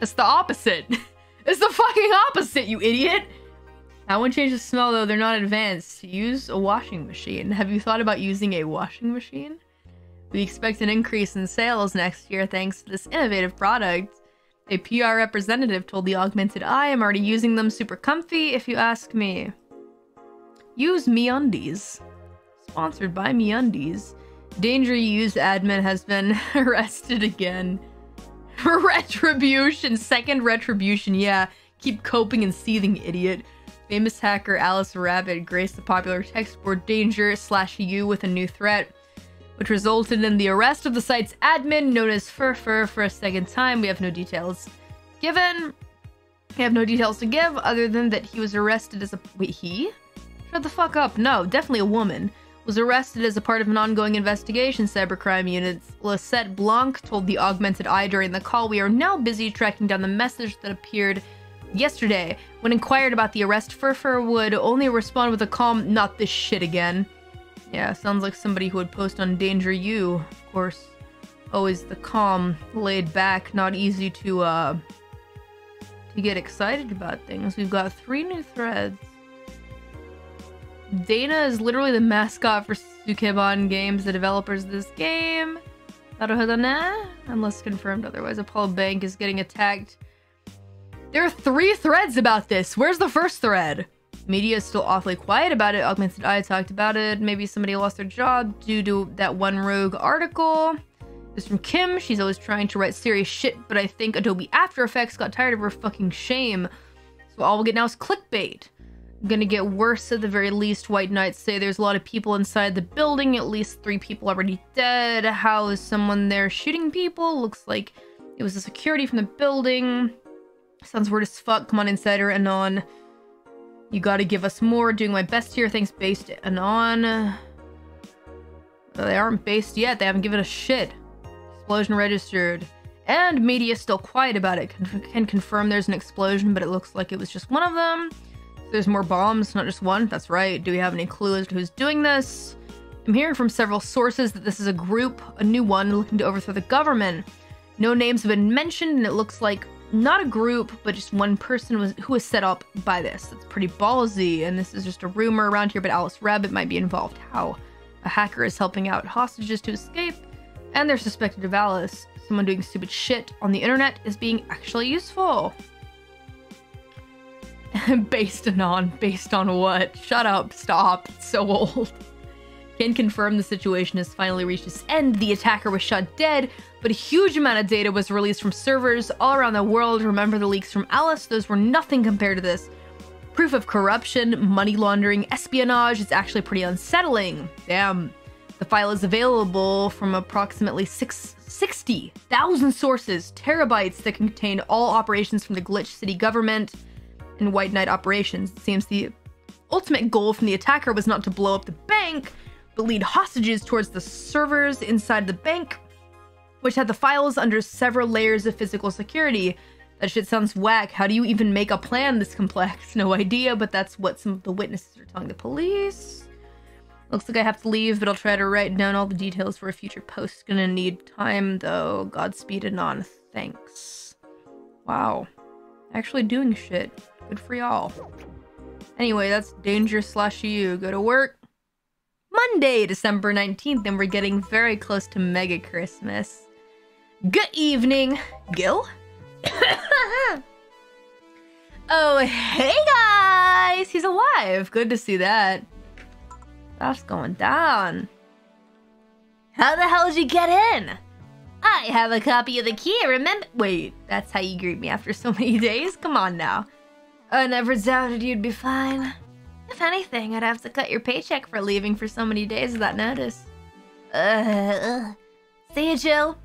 Speaker 1: That's the opposite. it's the fucking opposite, you idiot! That one the smell though, they're not advanced. Use a washing machine. Have you thought about using a washing machine? We expect an increase in sales next year thanks to this innovative product. A PR representative told the Augmented Eye I'm already using them super comfy if you ask me. Use MeUndies. Sponsored by MeUndies. Danger Use admin has been arrested again. retribution, second retribution, yeah. Keep coping and seething, idiot. Famous hacker Alice Rabbit graced the popular text board Danger slash U with a new threat, which resulted in the arrest of the site's admin, known as Furfur, for a second time. We have no details given. We have no details to give other than that he was arrested as a. Wait, he? Shut the fuck up. No, definitely a woman. Was arrested as a part of an ongoing investigation. Cybercrime units Lisette Blanc told the Augmented Eye during the call, We are now busy tracking down the message that appeared yesterday. When inquired about the arrest, Furfur would only respond with a calm, not this shit again. Yeah, sounds like somebody who would post on Danger U, of course. Always the calm, laid back, not easy to, uh, to get excited about things. We've got three new threads. Dana is literally the mascot for Sukeban Games, the developers of this game. Unless confirmed otherwise, Apollo Bank is getting attacked. There are three threads about this. Where's the first thread? Media is still awfully quiet about it. Augmented Eye talked about it. Maybe somebody lost their job due to that one rogue article. This from Kim. She's always trying to write serious shit, but I think Adobe After Effects got tired of her fucking shame. So all we'll get now is clickbait gonna get worse at the very least. White Knights say there's a lot of people inside the building, at least three people already dead. How is someone there shooting people? Looks like it was the security from the building. Sounds weird as fuck. Come on, Insider, Anon. You gotta give us more. Doing my best here. Thanks, based Anon. They aren't based yet. They haven't given a shit. Explosion registered. And media still quiet about it. Can, can confirm there's an explosion, but it looks like it was just one of them. There's more bombs, not just one. That's right. Do we have any clue as to who's doing this? I'm hearing from several sources that this is a group, a new one, looking to overthrow the government. No names have been mentioned, and it looks like not a group, but just one person was who was set up by this. It's pretty ballsy, and this is just a rumor around here, but Alice Rabbit might be involved. How? A hacker is helping out hostages to escape, and they're suspected of Alice. Someone doing stupid shit on the internet is being actually useful. based on based on what? Shut up, stop. It's so old. can confirm the situation has finally reached its end. The attacker was shot dead, but a huge amount of data was released from servers all around the world. Remember the leaks from Alice? Those were nothing compared to this. Proof of corruption, money laundering, espionage. It's actually pretty unsettling. Damn. The file is available from approximately 60,000 sources, terabytes that contain all operations from the Glitch City government and White Knight operations. It seems the ultimate goal from the attacker was not to blow up the bank, but lead hostages towards the servers inside the bank, which had the files under several layers of physical security. That shit sounds whack. How do you even make a plan this complex? No idea, but that's what some of the witnesses are telling the police. Looks like I have to leave, but I'll try to write down all the details for a future post. Gonna need time though. Godspeed Anon. Thanks. Wow. Actually doing shit. Good for y'all. Anyway, that's danger slash you. Go to work. Monday, December 19th, and we're getting very close to Mega Christmas. Good evening, Gil. oh, hey guys! He's alive. Good to see that. That's going down. How the hell did you get in? I have a copy of the key, remember- Wait, that's how you greet me after so many days? Come on now. I never doubted you'd be fine. If anything, I'd have to cut your paycheck for leaving for so many days without notice. Uh, see you, Jill.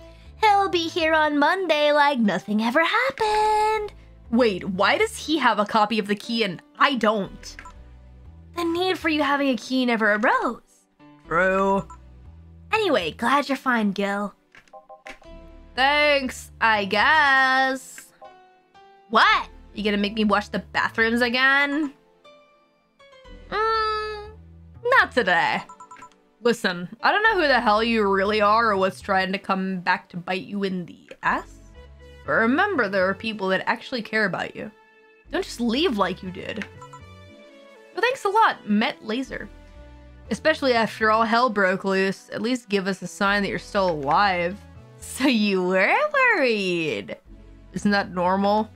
Speaker 1: He'll be here on Monday like nothing ever happened. Wait, why does he have a copy of the key and I don't? The need for you having a key never arose. True. Anyway, glad you're fine, Gil. Thanks, I guess. What? You gonna make me wash the bathrooms again? Mm, not today. Listen, I don't know who the hell you really are or what's trying to come back to bite you in the ass. But remember, there are people that actually care about you. Don't just leave like you did. Well, thanks a lot, Met Laser. Especially after all hell broke loose, at least give us a sign that you're still alive. So you were worried. Isn't that normal?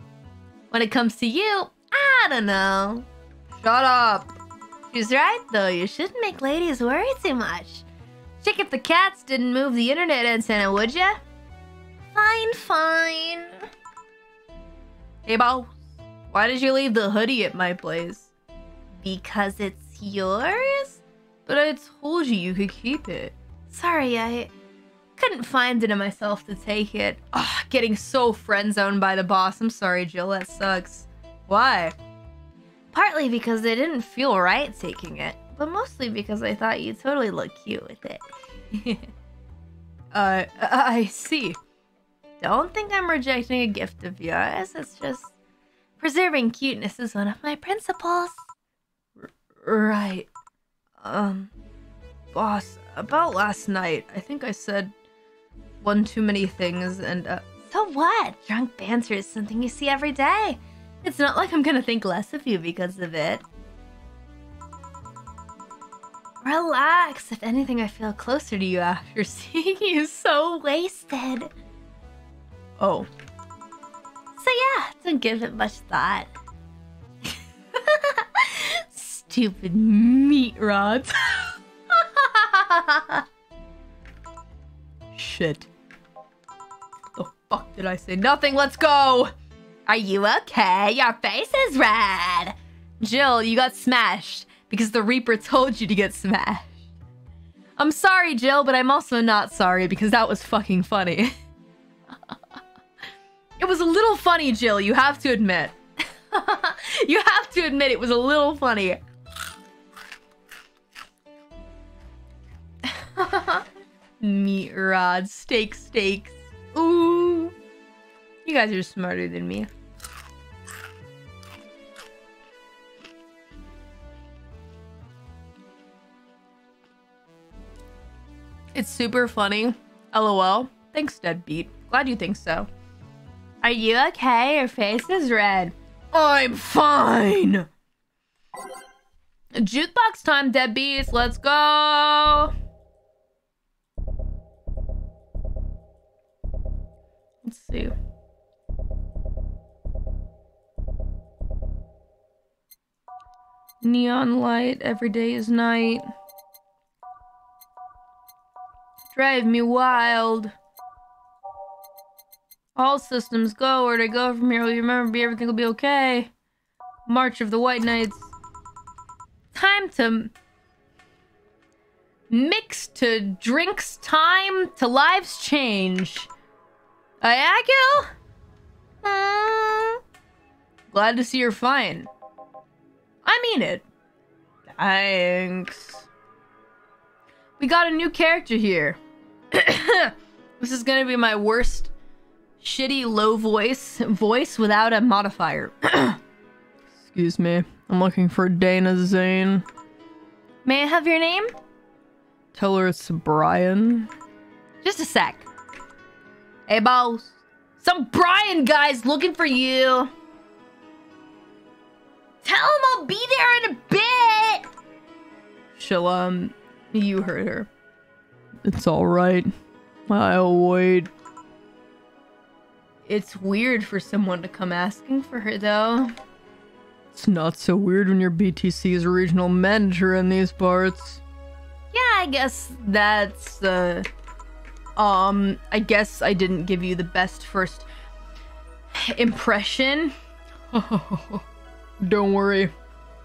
Speaker 1: When it comes to you, I don't know. Shut up. She's right, though. You shouldn't make ladies worry too much. Check if the cats didn't move the internet antenna, would ya? Fine, fine. Hey, boss. Why did you leave the hoodie at my place? Because it's yours? But I told you you could keep it. Sorry, I couldn't find it in myself to take it. Ugh, getting so friend zoned by the boss. I'm sorry, Jill. That sucks. Why? Partly because it didn't feel right taking it, but mostly because I thought you'd totally look cute with it. uh, I see. Don't think I'm rejecting a gift of yours. It's just preserving cuteness is one of my principles. R right. Um, boss, about last night, I think I said one too many things and, uh,
Speaker 19: So what? Drunk banter is something you see every day.
Speaker 1: It's not like I'm gonna think less of you because of it.
Speaker 19: Relax. If anything, I feel closer to you after seeing you so wasted.
Speaker 1: Oh,
Speaker 19: So yeah, don't give it much thought.
Speaker 1: stupid meat rods. Shit. The fuck did I say? Nothing, let's go!
Speaker 19: Are you okay? Your face is red.
Speaker 1: Jill, you got smashed because the Reaper told you to get smashed. I'm sorry, Jill, but I'm also not sorry because that was fucking funny. it was a little funny, Jill, you have to admit. you have to admit it was a little funny. Meat rods, steak steaks. Ooh. You guys are smarter than me. It's super funny. LOL. Thanks, Deadbeat. Glad you think so.
Speaker 19: Are you okay? Your face is red.
Speaker 1: I'm fine. Jukebox time, deadbeats. Let's go. Let's see. Neon light, every day is night. Drive me wild. All systems go. Where to go from here? Will you remember? Everything will be okay. March of the White Knights. Time to mix to drinks. Time to lives change. Ayagil? Mm. Glad to see you're fine. I mean it. Thanks. We got a new character here. this is gonna be my worst shitty low voice voice without a modifier. Excuse me. I'm looking for Dana Zane.
Speaker 20: May I have your name?
Speaker 1: Tell her it's Brian. Just a sec. Hey, boss. Some Brian guy's looking for you.
Speaker 21: Tell him I'll be there in a bit.
Speaker 1: She'll, um, you heard her. It's alright. I'll wait. It's weird for someone to come asking for her, though. It's not so weird when you're BTC's regional manager in these parts. Yeah, I guess that's, uh... Um, I guess I didn't give you the best first impression. Don't worry.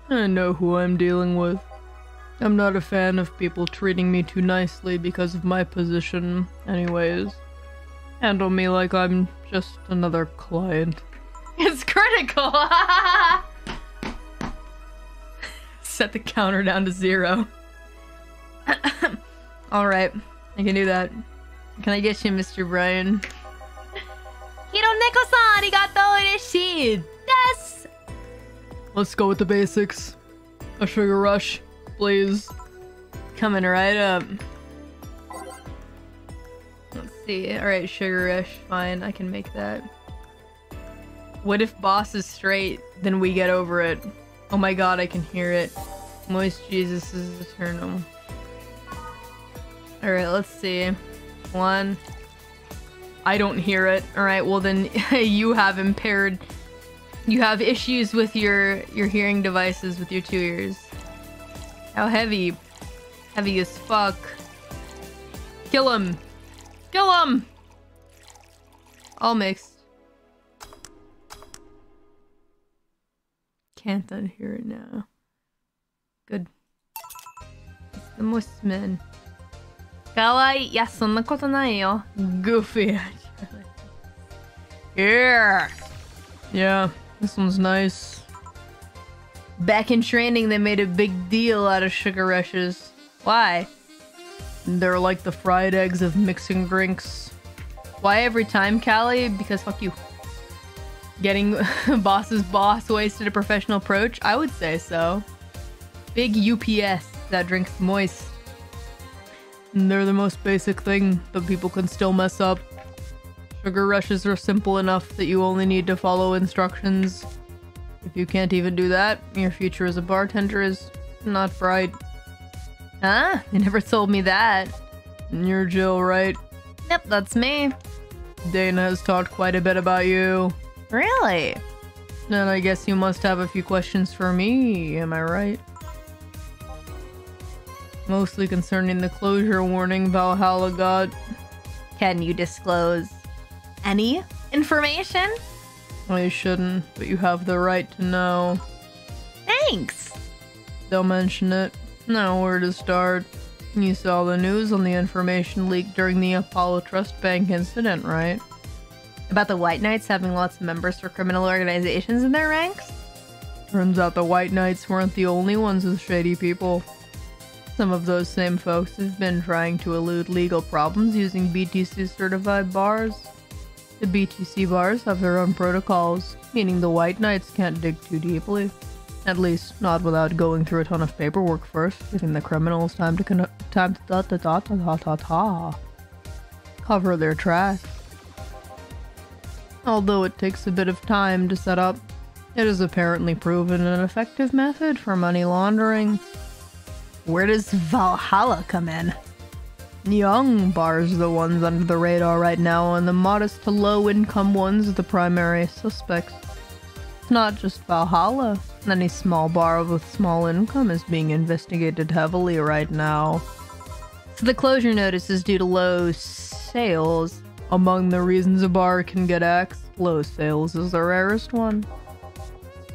Speaker 1: I know who I'm dealing with. I'm not a fan of people treating me too nicely because of my position, anyways. Handle me like I'm just another client. It's critical! Set the counter down to zero. Alright, I can do that. Can I get you, Mr. Brian?
Speaker 20: Hironeko-san, arigato ureshi. Yes.
Speaker 1: Let's go with the basics. A sugar rush, please. Coming right up. Let's see. Alright, sugar rush. Fine, I can make that. What if boss is straight, then we get over it? Oh my god, I can hear it. Moist Jesus is eternal. Alright, let's see. One. I don't hear it. Alright, well then you have impaired You have issues with your, your hearing devices with your two ears. How heavy? Heavy as fuck. Kill him! Kill him! All mixed. Can't unhear it now. Good. It's the Mossman.
Speaker 20: かわいい。いや、そんなことないよ。
Speaker 1: Goofy. yeah. Yeah, this one's nice. Back in training, they made a big deal out of sugar rushes. Why? They're like the fried eggs of mixing drinks. Why every time, Calli? Because fuck you. Getting boss's boss wasted a professional approach? I would say so. Big UPS that drinks moist. They're the most basic thing, but people can still mess up. Sugar rushes are simple enough that you only need to follow instructions. If you can't even do that, your future as a bartender is not bright. Huh? They never told me that. You're Jill, right?
Speaker 20: Yep, that's me.
Speaker 1: Dana has talked quite a bit about you.
Speaker 20: Really?
Speaker 1: Then I guess you must have a few questions for me, am I right? Mostly concerning the closure warning Valhalla got.
Speaker 20: Can you disclose any information?
Speaker 1: I shouldn't, but you have the right to know.
Speaker 20: Thanks.
Speaker 1: Don't mention it. Now where to start? You saw the news on the information leak during the Apollo Trust Bank incident, right?
Speaker 20: About the White Knights having lots of members for criminal organizations in their ranks?
Speaker 1: Turns out the White Knights weren't the only ones with shady people. Some of those same folks have been trying to elude legal problems using BTC certified bars. The BTC bars have their own protocols, meaning the White Knights can't dig too deeply. At least, not without going through a ton of paperwork first, giving the criminals time to con- time to da da da da da da cover their tracks. Although it takes a bit of time to set up, it is apparently proven an effective method for money laundering.
Speaker 20: Where does Valhalla come in?
Speaker 1: Young bars the ones under the radar right now, and the modest to low income ones are the primary suspects. It's not just Valhalla. Any small bar with small income is being investigated heavily right now. So the closure notice is due to low sales. Among the reasons a bar can get axed, low sales is the rarest one.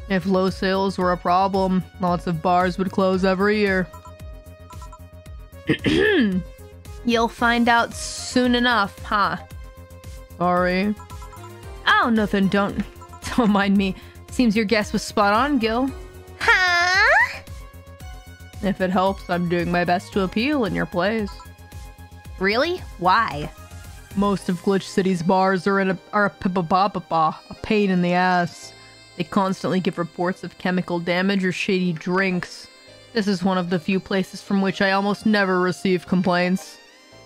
Speaker 1: If low sales were a problem, lots of bars would close every year. You'll find out soon enough, huh? Sorry. Oh, nothing. Don't don't mind me. Seems your guess was spot on, Gil.
Speaker 22: Huh?
Speaker 1: If it helps, I'm doing my best to appeal in your place.
Speaker 22: Really? Why?
Speaker 1: Most of Glitch City's bars are in a are a b- a pain in the ass. They constantly give reports of chemical damage or shady drinks. This is one of the few places from which I almost never receive complaints.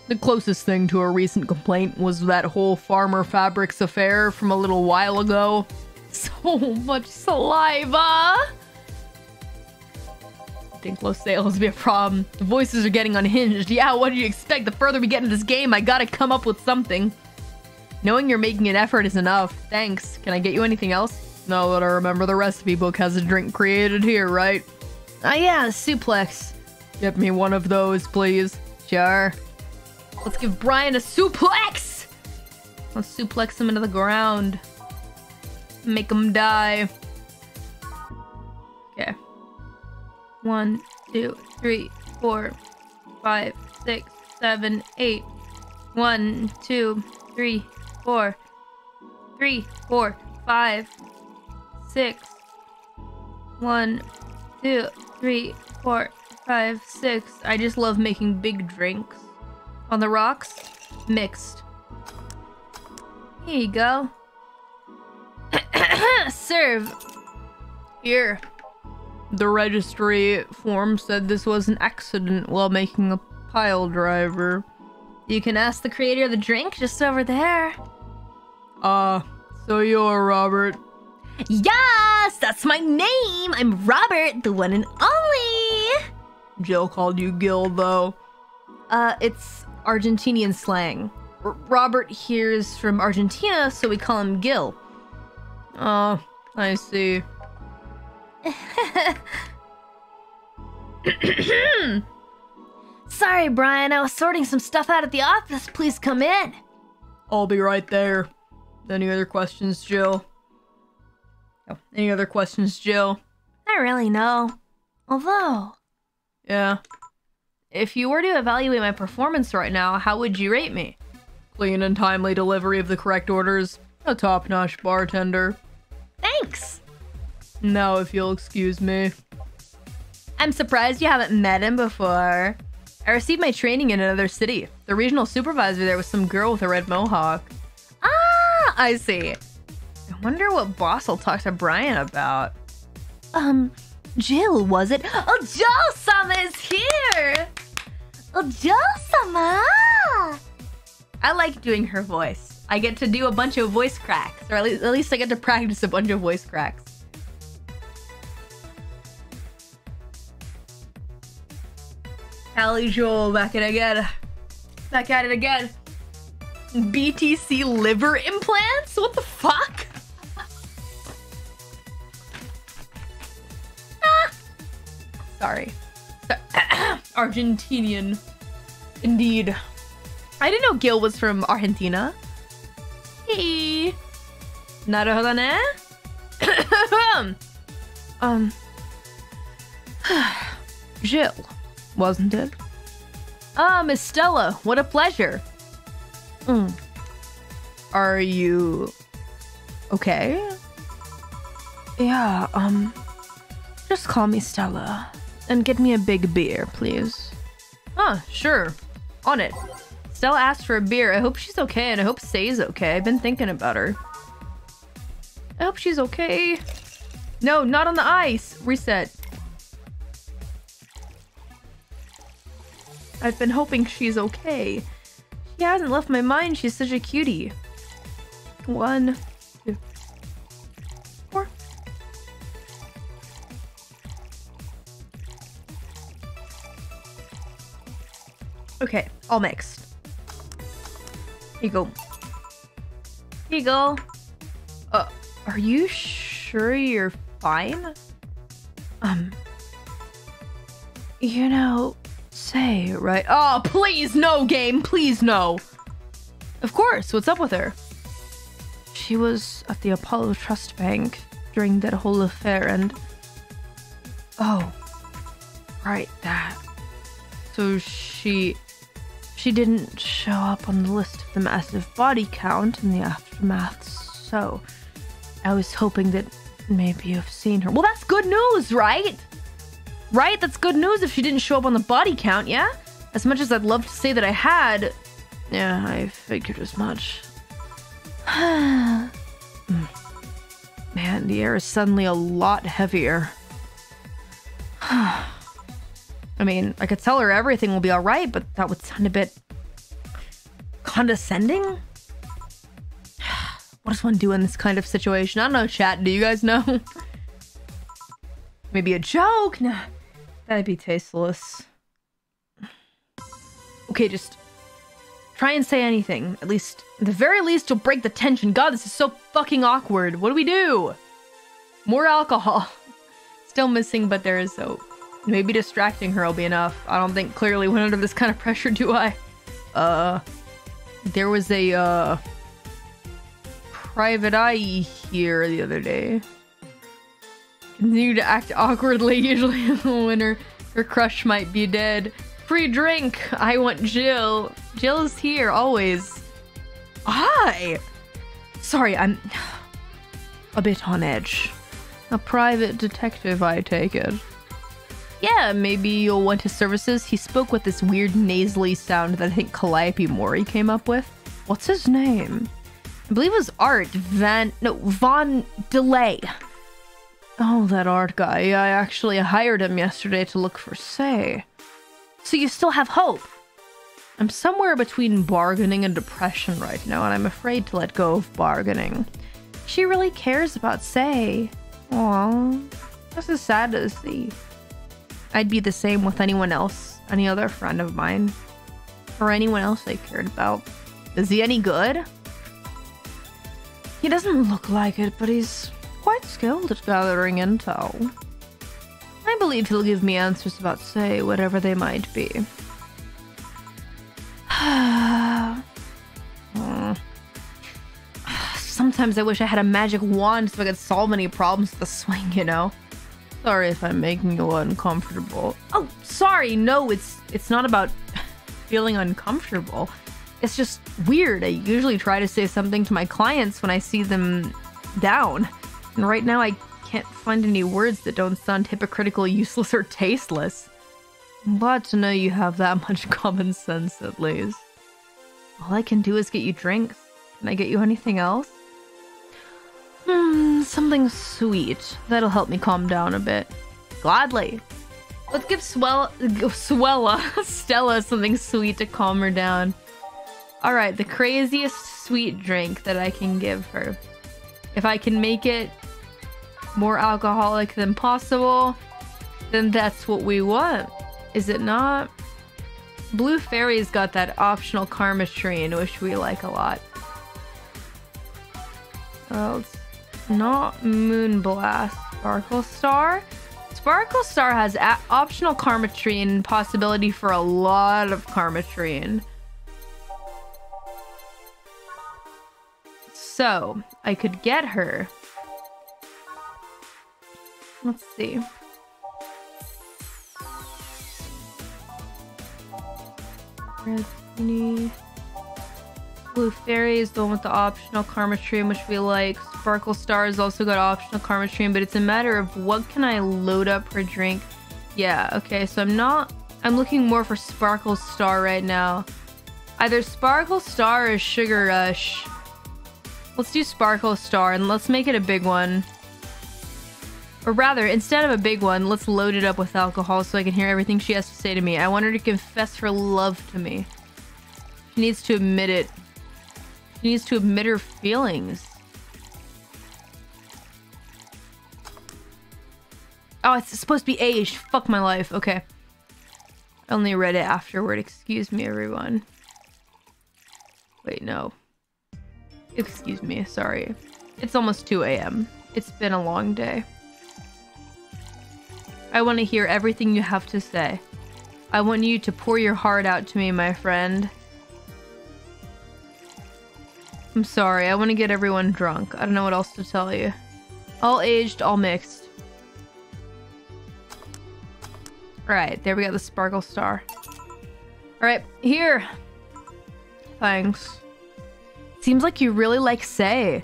Speaker 1: The closest thing to a recent complaint was that whole Farmer Fabrics affair from a little while ago. So much saliva! I think low sales will be a problem. The voices are getting unhinged. Yeah, what do you expect? The further we get into this game, I gotta come up with something. Knowing you're making an effort is enough. Thanks. Can I get you anything else? Now that I remember the recipe book has a drink created here, right? Ah, yeah, suplex. Get me one of those, please. Sure. Let's give Brian a suplex! Let's suplex him into the ground. Make him die. Okay. One, two, three, four, five, six, seven, eight. One, two, three, four, three, four, five, six. One, two, three, four, five, six. I just love making big drinks. On the rocks, mixed. Here you go. Serve. Here. The registry form said this was an accident while making a pile driver. You can ask the creator of the drink just over there. Uh, so you're Robert.
Speaker 22: Yes, that's my name. I'm Robert, the one and only.
Speaker 1: Jill called you Gil, though.
Speaker 23: Uh, it's Argentinian slang. R- Robert here is from Argentina, so we call him Gil.
Speaker 1: Oh, I see.
Speaker 22: Sorry, Brian. I was sorting some stuff out at the office. Please come in.
Speaker 1: I'll be right there. Any other questions, Jill? Oh, any other questions, Jill?
Speaker 22: I really, no. Although,
Speaker 1: Yeah.
Speaker 23: If you were to evaluate my performance right now, how would you rate me?
Speaker 1: Clean and timely delivery of the correct orders. A top notch bartender.
Speaker 22: thanks.
Speaker 1: Now, if you'll excuse me.
Speaker 23: I'm surprised you haven't met him before. I received my training in another city. The regional supervisor there was some girl with a red mohawk. Ah, I see. I wonder what boss will talk to Brian about.
Speaker 22: Um, Jill, was it? Oh, Jill-sama is here. Oh, Jill-sama.
Speaker 23: I like doing her voice. I get to do a bunch of voice cracks, or at least, at least I get to practice a bunch of voice cracks. Hallie Joel back at it again. Back at it again. BTC liver implants? What the fuck? Sorry. Argentinian. Indeed. I didn't know Gil was from Argentina. Hey. Naruhodo ne? um. Jill, wasn't it? Ah, Miss Stella, what a pleasure. Mm. Are you okay? Yeah, um, just call me Stella and get me a big beer, please. Huh, sure. On it. Stella asked for a beer. I hope she's okay and I hope Sei's okay. I've been thinking about her. I hope she's okay. No, not on the ice. Reset. I've been hoping she's okay. She hasn't left my mind. She's such a cutie. One, Okay, all mixed. Here you go. Here you go. Uh, are you sure you're fine? Um, you know,
Speaker 1: Sei, right? Oh, please, no, game. Please, no. Of course. What's up with her? She was at the Apollo Trust Bank during that whole affair and. Oh. Right, that. So she. She didn't show up on the list of the massive body count in the aftermath, so. I was hoping that maybe you've seen her. Well, that's good news, right? Right? That's good news if she didn't show up on the body count, yeah? As much as I'd love to say that I had. Yeah, I figured as much. Man, the air is suddenly a lot heavier. I mean, I could tell her everything will be alright, but that would sound a bit condescending. What does one do in this kind of situation? I don't know, chat. Do you guys know? Maybe a joke? Nah, that'd be tasteless. Okay, just try and say anything. At least, at the very least, you'll break the tension. God, this is so fucking awkward. What do we do? More alcohol. Still missing, but there is soap. Maybe distracting her will be enough. I don't think clearly when under this kind of pressure, do I? Uh, there was a, uh, private eye here the other day. Continue to act awkwardly, usually when her, her crush might be dead. Free drink! I want Jill. Jill is here, always. Hi! Sorry, I'm a bit on edge. A private detective, I take it. Yeah, maybe you'll want his services. He spoke with this weird nasally sound that I think Calliope Mori came up with. What's his name? I believe it was Art Van no Von Delay. Oh, that art guy. I actually hired him yesterday to look for Sei. So you still have hope? I'm somewhere between bargaining and depression right now, and I'm afraid to let go of bargaining. She really cares about Sei. Aww. This is sad to see. I'd be the same with anyone else, any other friend of mine, or anyone else I cared about. Is he any good? He doesn't look like it, but he's quite skilled at gathering intel. I believe he'll give me answers about, Sei, whatever they might be. Hmm. Sometimes I wish I had a magic wand so I could solve any problems with a swing, you know? Sorry if I'm making you uncomfortable. Oh, sorry, no, it's it's not about feeling uncomfortable it's just weird. I usually try to say something to my clients when I see them down. And right now I can't find any words that don't sound hypocritical, useless, or tasteless. I'm glad to know you have that much common sense at least. All I can do is get you drinks. Can I get you anything else? Hmm, something sweet. That'll help me calm down a bit. Gladly. Let's give Swell, Swella, Stella something sweet to calm her down. Alright, the craziest sweet drink that I can give her. If I can make it more alcoholic than possible, then that's what we want. Is it not? Blue Fairy's got that optional Karma Karmotrine, which we like a lot. Well, not Moonblast. Sparkle Star? Sparkle Star has optional Karmotrine possibility for a lot of Karmotrine. So, I could get her. Let's see. Red Blue Fairy is the one with the optional Karmotrine, which we like. Sparkle Star has also got optional Karmotrine, but it's a matter of what can I load up her drink. Yeah, okay, so I'm not... I'm looking more for Sparkle Star right now. Either Sparkle Star or Sugar Rush. Let's do Sparkle Star and let's make it a big one. Or rather, instead of a big one, let's load it up with alcohol so I can hear everything she has to say to me. I want her to confess her love to me. She needs to admit it. She needs to admit her feelings. Oh, it's supposed to be aged. Fuck my life. Okay. I only read it afterward. Excuse me, everyone. Wait, no. Excuse me, sorry. It's almost 2 a.m. It's been a long day. I want to hear everything you have to say. I want you to pour your heart out to me, my friend. I'm sorry, I want to get everyone drunk. I don't know what else to tell you. All aged, all mixed. Alright, there we got the sparkle star. Alright, here. Thanks. Seems like you really like Sei.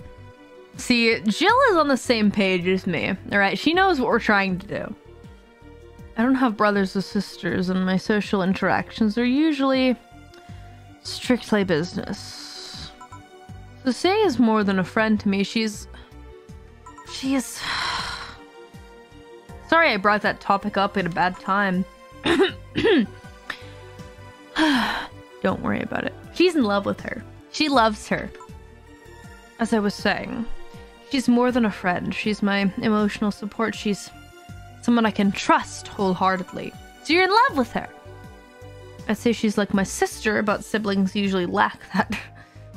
Speaker 1: See, Jill is on the same page as me. Alright, she knows what we're trying to do. I don't have brothers or sisters, and my social interactions are usually strictly business. Sei is more than a friend to me. She's. She is. Sorry I brought that topic up at a bad time. Don't worry about it. She's in love with her. She loves her. As I was saying, she's more than a friend. She's my emotional support. She's someone I can trust wholeheartedly. So you're in love with her. I'd say she's like my sister, but siblings usually lack that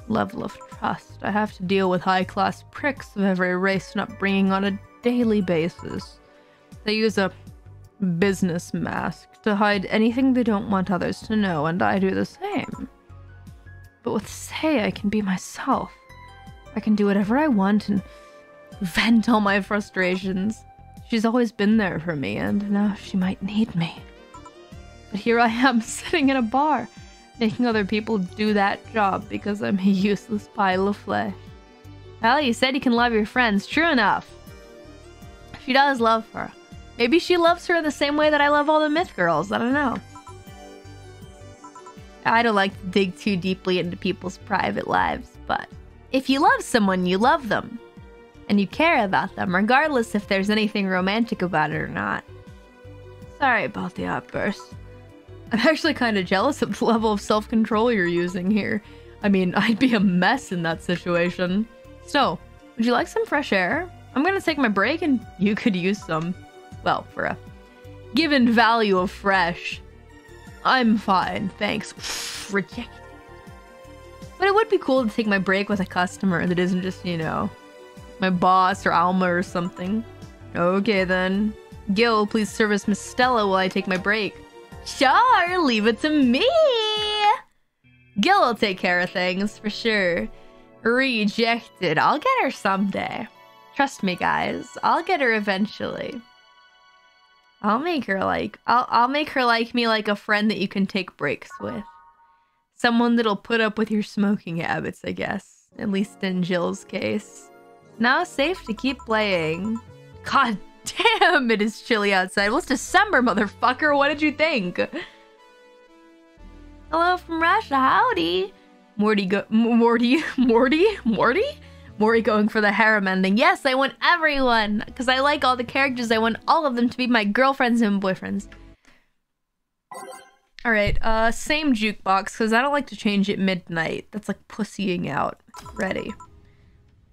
Speaker 1: level of trust. I have to deal with high class pricks of every race and upbringing on a daily basis. They use a business mask to hide anything they don't want others to know, and I do the same. But with Sei, I can be myself. I can do whatever I want and vent all my frustrations. She's always been there for me, and now she might need me. But here I am sitting in a bar, making other people do that job because I'm a useless pile of flesh. Well, you said you can love your friends. True enough. She does love her. Maybe she loves her the same way that I love all the myth girls. I don't know. I don't like to dig too deeply into people's private lives, but if you love someone, you love them. And you care about them, regardless if there's anything romantic about it or not. Sorry about the outburst. I'm actually kind of jealous of the level of self control you're using here. I mean, I'd be a mess in that situation. So, would you like some fresh air? I'm gonna take my break and you could use some. Well, for a given value of fresh. I'm fine, thanks. Rejected. But it would be cool to take my break with a customer that isn't just, you know, my boss or Alma or something. Okay then. Gil, please service Miss Stella while I take my break. Sure, leave it to me. Gil will take care of things for sure. Rejected. I'll get her someday. Trust me, guys. I'll get her eventually. I'll make her like I'll I'll make her like me like a friend that you can take breaks with. Someone that'll put up with your smoking habits, I guess. At least in Jill's case. Now safe to keep playing. God damn, it is chilly outside. Well, it's December, motherfucker. What did you think? Hello from Russia. Howdy. Morty go Morty Morty Morty going for the harem ending. Yes, I want everyone because I like all the characters. I want all of them to be my girlfriends and boyfriends. All right, uh, same jukebox because I don't like to change it midnight. That's like pussying out. Ready.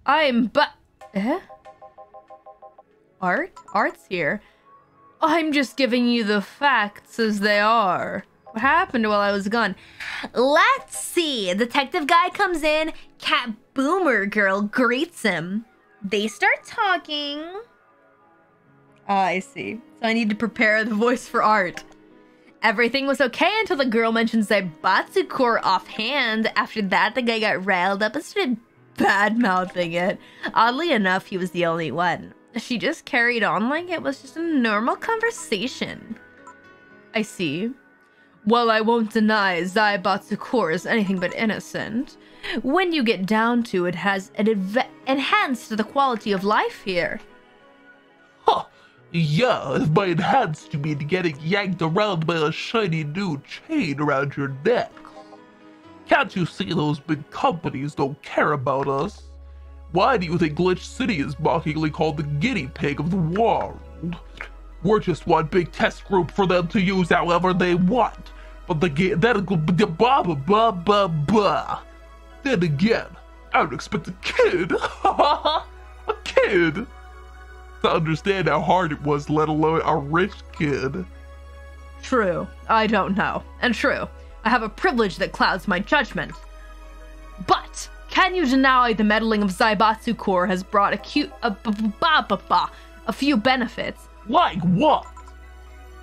Speaker 1: I'm but eh? Art? Art's here. I'm just giving you the facts as they are. What happened while I was gone?
Speaker 24: Let's see. Detective guy comes in. Cat Boomer girl greets him. They start talking.
Speaker 1: Oh, I see. So I need to prepare the voice for art.
Speaker 24: Everything was okay until the girl mentioned Zaibatsu offhand. After that, the guy got riled up and started bad mouthing it. Oddly enough, he was the only one. She just carried on like it was just a normal conversation.
Speaker 1: I see. Well, I won't deny Zaibatsu is anything but innocent. When you get down to it, has enhanced the quality of life here.
Speaker 3: Huh. Yeah, if by enhanced you mean getting yanked around by a shiny new chain around your neck. Can't you see those big companies don't care about us? Why do you think Glitch City is mockingly called the guinea pig of the world? We're just one big test group for them to use however they want. But the that blah blah blah blah blah. Then again, I would expect a kid, a kid, to understand how hard it was, let alone a rich kid.
Speaker 1: True, I don't know. And true, I have a privilege that clouds my judgment. But can you deny the meddling of Zaibatsu Corps has brought a cute a, a few benefits?
Speaker 3: Like what?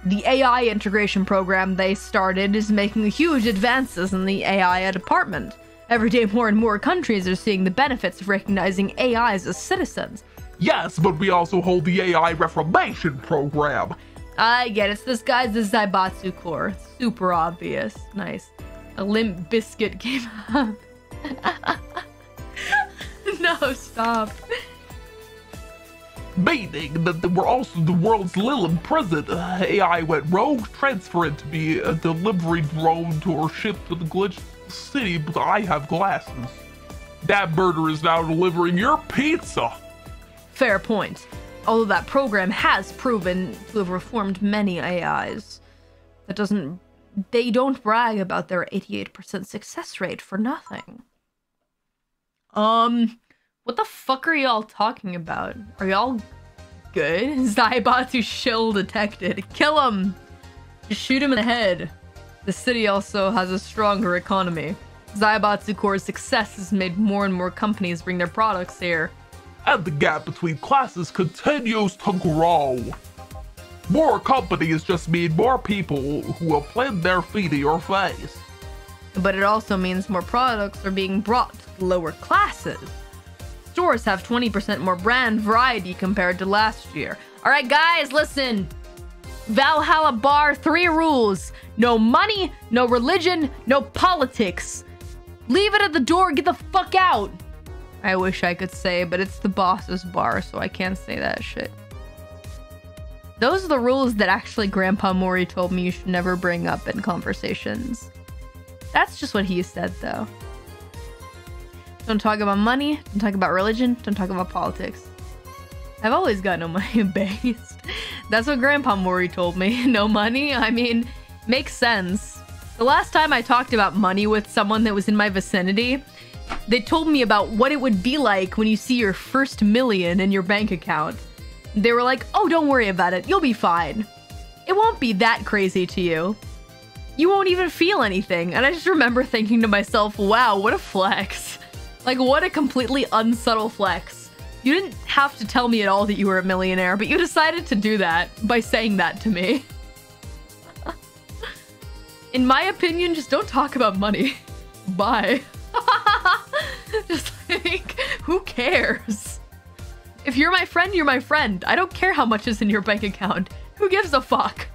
Speaker 1: the AI integration program they started is making huge advances in the AI department. Every day, more and more countries are seeing the benefits of recognizing AIs as citizens.
Speaker 3: Yes, but we also hold the AI Reformation program.
Speaker 1: I get it. It's this guy's the Zaibatsu Corps. It's super obvious. Nice. A limp biscuit came up. no, stop.
Speaker 3: Meaning that they were also the world's Lilim prison. Uh, AI went rogue, transferred to be a delivery drone to our ship to the glitch city, but I have glasses. That birder is now delivering your pizza.
Speaker 1: Fair point. Although that program has proven to have reformed many AIs. That doesn't. They don't brag about their 88% success rate for nothing. Um, what the fuck are y'all talking about? Are y'all good? Zaibatsu shill detected. Kill him! Just shoot him in the head. The city also has a stronger economy. Zaibatsu Corps' success has made more and more companies bring their products here.
Speaker 3: And the gap between classes continues to grow. More companies just mean more people who will plant their feet in your face.
Speaker 1: But it also means more products are being brought to lower classes. Stores have 20% more brand variety compared to last year. Alright, guys, listen. Valhalla Bar, three rules no money, no religion, no politics. Leave it at the door, get the fuck out. I wish I could say, but it's the boss's bar, so I can't say that shit. Those are the rules that actually Grandpa Mori told me you should never bring up in conversations. That's just what he said, though. Don't talk about money, don't talk about religion, don't talk about politics. I've always got no money based. That's what Grandpa Mori told me. No money? I mean, makes sense. The last time I talked about money with someone that was in my vicinity, they told me about what it would be like when you see your first million in your bank account. They were like, oh, don't worry about it. You'll be fine. It won't be that crazy to you. You won't even feel anything. And I just remember thinking to myself, wow, what a flex. Like, what a completely unsubtle flex. You didn't have to tell me at all that you were a millionaire, but you decided to do that by saying that to me. In my opinion, just don't talk about money. Bye. just like, who cares? If you're my friend, you're my friend. I don't care how much is in your bank account. Who gives a fuck?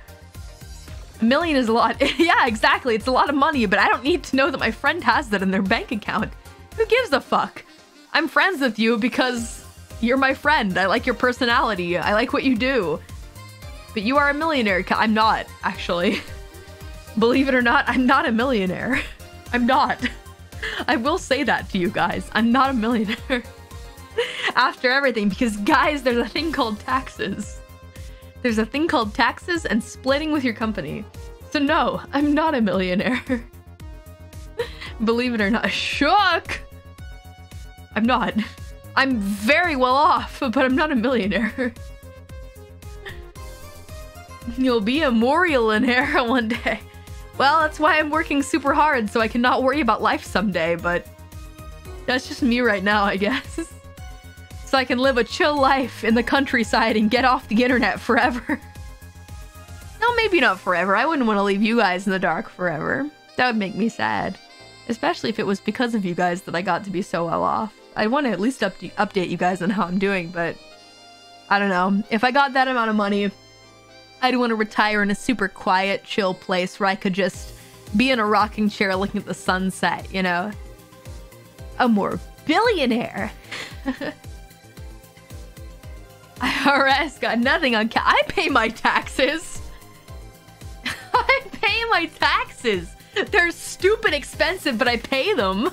Speaker 1: A million is a lot. yeah, exactly. It's a lot of money, but I don't need to know that my friend has that in their bank account. Who gives a fuck? I'm friends with you because you're my friend. I like your personality. I like what you do. But you are a millionaire. I'm not, actually. Believe it or not, I'm not a millionaire. I'm not. I will say that to you guys. I'm not a millionaire. After everything, because guys, there's a thing called taxes. There's a thing called taxes and splitting with your company. So no, I'm not a millionaire. Believe it or not, shook. I'm not. I'm very well off, but I'm not a millionaire. You'll be a millionaire one day. Well, that's why I'm working super hard so I can not worry about life someday, but that's just me right now, I guess. I can live a chill life in the countryside and get off the internet forever. no, maybe not forever. I wouldn't want to leave you guys in the dark forever. That would make me sad. Especially if it was because of you guys that I got to be so well off. I want to at least up update you guys on how I'm doing, but I don't know. If I got that amount of money, I'd want to retire in a super quiet, chill place where I could just be in a rocking chair looking at the sunset, you know? A more billionaire. IRS got nothing on ca- I pay my taxes. I pay my taxes. They're stupid expensive, but I pay them.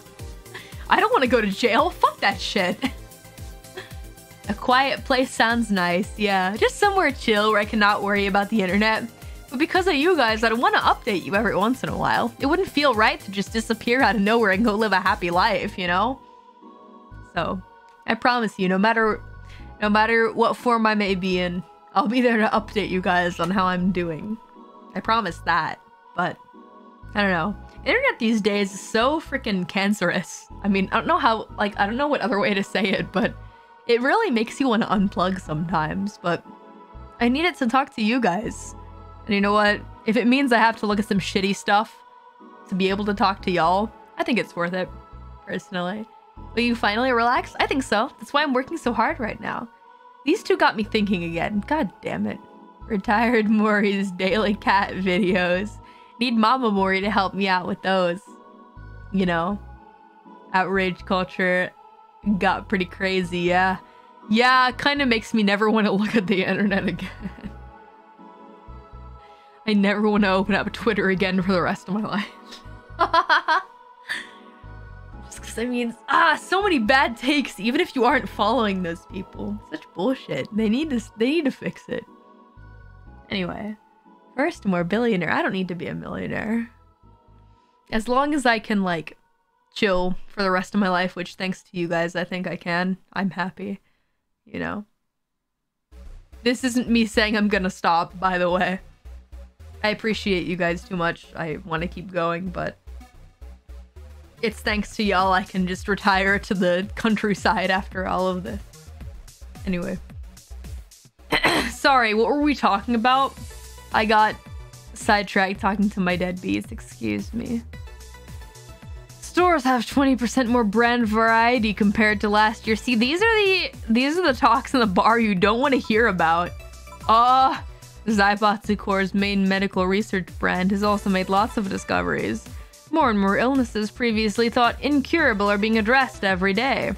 Speaker 1: I don't want to go to jail. Fuck that shit. A quiet place sounds nice, yeah. Just somewhere chill where I cannot worry about the internet. But because of you guys, I'd want to update you every once in a while. It wouldn't feel right to just disappear out of nowhere and go live a happy life, you know? So, I promise you, no matter no matter what form I may be in, I'll be there to update you guys on how I'm doing. I promise that. But I don't know. Internet these days is so freaking cancerous. I mean, I don't know how like I don't know what other way to say it, but it really makes you want to unplug sometimes, but I needed to talk to you guys. And you know what? If it means I have to look at some shitty stuff to be able to talk to y'all, I think it's worth it, personally. Will you finally relax? I think so. That's why I'm working so hard right now. These two got me thinking again. God damn it. Retired Mori's daily cat videos. Need Mama Mori to help me out with those. You know, outrage culture got pretty crazy, yeah. Yeah, kind of makes me never want to look at the internet again. I never want to open up Twitter again for the rest of my life. Because, I mean, ah, so many bad takes, even if you aren't following those people. Such bullshit. They need to, they need to fix it. Anyway, first, more billionaire. I don't need to be a millionaire. As long as I can, like, chill for the rest of my life, which thanks to you guys, I think I can. I'm happy. You know? This isn't me saying I'm gonna stop, by the way. I appreciate you guys too much. I want to keep going, but it's thanks to y'all I can just retire to the countryside after all of this. Anyway. Sorry, what were we talking about? I got sidetracked talking to my deadbeats, excuse me. Stores have 20% more brand variety compared to last year. See, these are the these are the talks in the bar you don't want to hear about. Uh Zaibatsu Corps' main medical research brand has also made lots of discoveries. More and more illnesses previously thought incurable are being addressed every day.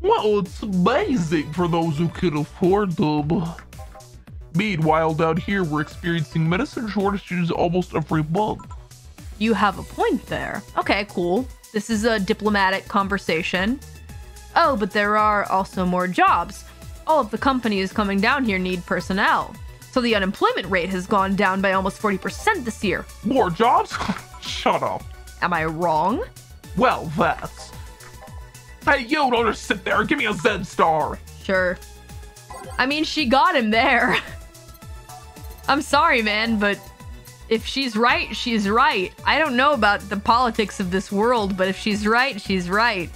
Speaker 3: Well, it's amazing for those who can afford them. Meanwhile, down here, we're experiencing medicine shortages almost every month.
Speaker 1: You have a point there. Okay, cool. This is a diplomatic conversation. Oh, but there are also more jobs. All of the companies coming down here need personnel. So the unemployment rate has gone down by almost 40% this year.
Speaker 3: More jobs? Shut up.
Speaker 1: Am I wrong?
Speaker 3: Well, that's. Hey, you don't just sit there. Give me a a Z star.
Speaker 1: Sure. I mean, she got him there. I'm sorry, man, but if she's right, she's right. I don't know about the politics of this world, but if she's right, she's right.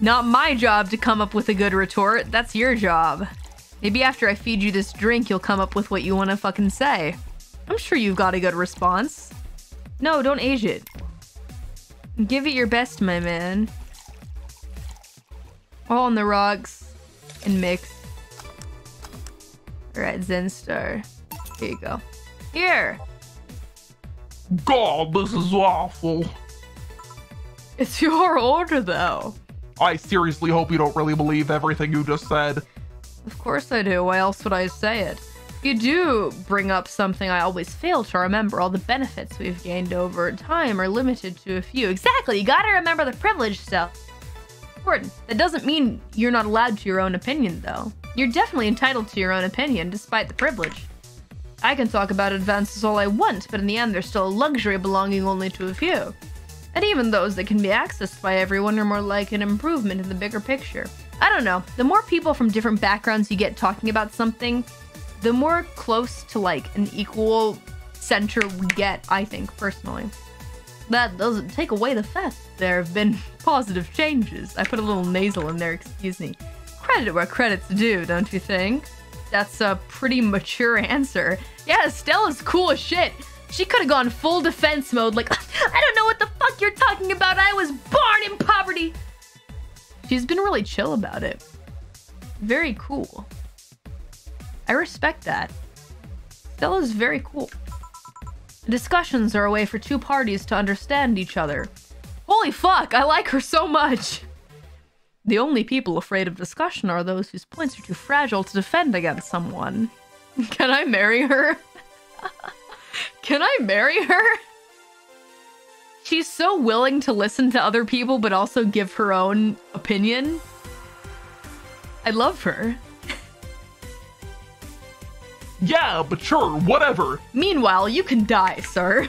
Speaker 1: Not my job to come up with a good retort. That's your job. Maybe after I feed you this drink, you'll come up with what you want to fucking say. I'm sure you've got a good response. No, don't age it. Give it your best, my man. All on the rocks and mix. Alright, Zen Star. Here you go. Here!
Speaker 3: God, this is awful.
Speaker 1: It's your order, though.
Speaker 3: I seriously hope you don't really believe everything you just said.
Speaker 1: Of course I do. Why else would I say it? You do bring up something I always fail to remember. All the benefits we've gained over time are limited to a few. Exactly. You gotta remember the privilege stuff. Important. That doesn't mean you're not allowed to your own opinion, though. You're definitely entitled to your own opinion, despite the privilege. I can talk about advances all I want, but in the end, they're still a luxury belonging only to a few. And even those that can be accessed by everyone are more like an improvement in the bigger picture. I don't know. The more people from different backgrounds you get talking about something, the more close to like an equal center we get, I think, personally. That doesn't take away the fact there have been positive changes. I put a little nasal in there, excuse me. Credit where credit's due, don't you think? That's a pretty mature answer. Yeah, Stella's cool as shit. She could have gone full defense mode, like, I don't know what the fuck you're talking about. I was born in poverty. She's been really chill about it. Very cool. I respect that. Stella's very cool. Discussions are a way for two parties to understand each other. Holy fuck, I like her so much! The only people afraid of discussion are those whose points are too fragile to defend against someone. Can I marry her? Can I marry her? She's so willing to listen to other people but also give her own opinion. I love her.
Speaker 3: Yeah, but sure, whatever.
Speaker 1: Meanwhile, you can die, sir.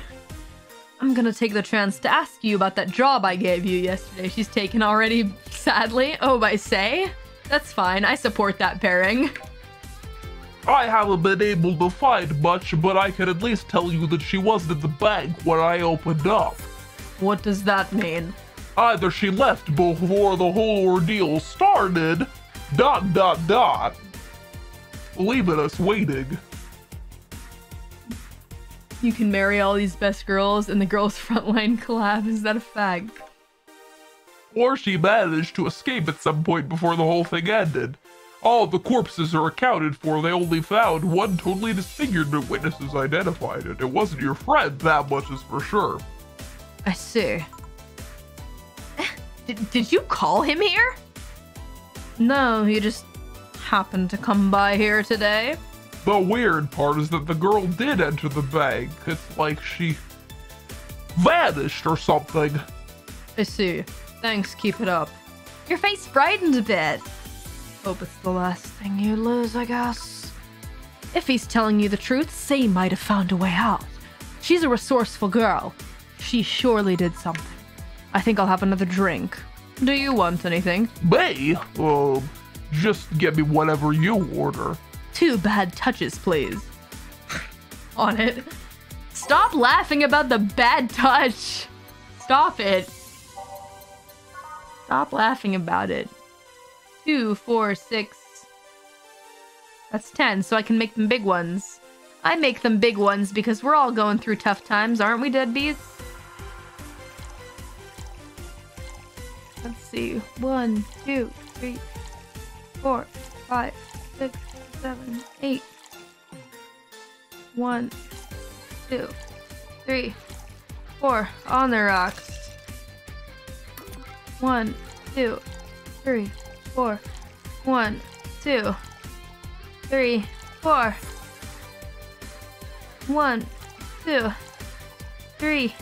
Speaker 1: I'm gonna take the chance to ask you about that job I gave you yesterday. She's taken already, sadly. Oh, by Sei? That's fine. I support that pairing.
Speaker 3: I haven't been able to find much, but I can at least tell you that she wasn't at the bank when I opened up.
Speaker 1: What does that mean?
Speaker 3: Either she left before the whole ordeal started, dot dot dot, leaving us waiting.
Speaker 1: You can marry all these best girls and the girls frontline collab. Is that a fact?
Speaker 3: Or she managed to escape at some point before the whole thing ended. All the corpses are accounted for. They only found one totally disfigured, but witnesses identified it. It wasn't your friend, that much is for sure.
Speaker 1: I see. Did, did you call him here? No, he just happened to come by here today.
Speaker 3: The weird part is that the girl did enter the bank. It's like she vanished or something.
Speaker 1: I see. Thanks, keep it up. Your face brightened a bit. Hope it's the last thing you lose, I guess. If he's telling you the truth, Sei might have found a way out. She's a resourceful girl. She surely did something. I think I'll have another drink. Do you want anything?
Speaker 3: Me? Uh, just get me whatever you order.
Speaker 1: Two bad touches, please. On it. Stop laughing about the bad touch. Stop it. Stop laughing about it. Two, four, six. That's ten, so I can make them big ones. I make them big ones because we're all going through tough times, aren't we, deadbeats? Let's see. One, two, three, four, five, six, seven, eight. One, two, three, four. On the rocks. One, two, three, four. One, two, three, four. One, two, three,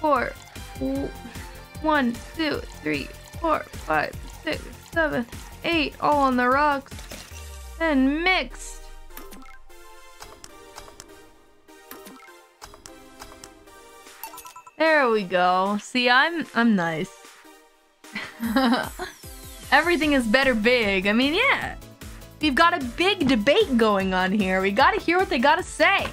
Speaker 1: four. One, two, three, four, five, six, seven, eight. All on the rocks. And mixed. There we go. See, I'm I'm nice. Everything is better big. I mean, yeah. We've got a big debate going on here. We gotta hear what they gotta say.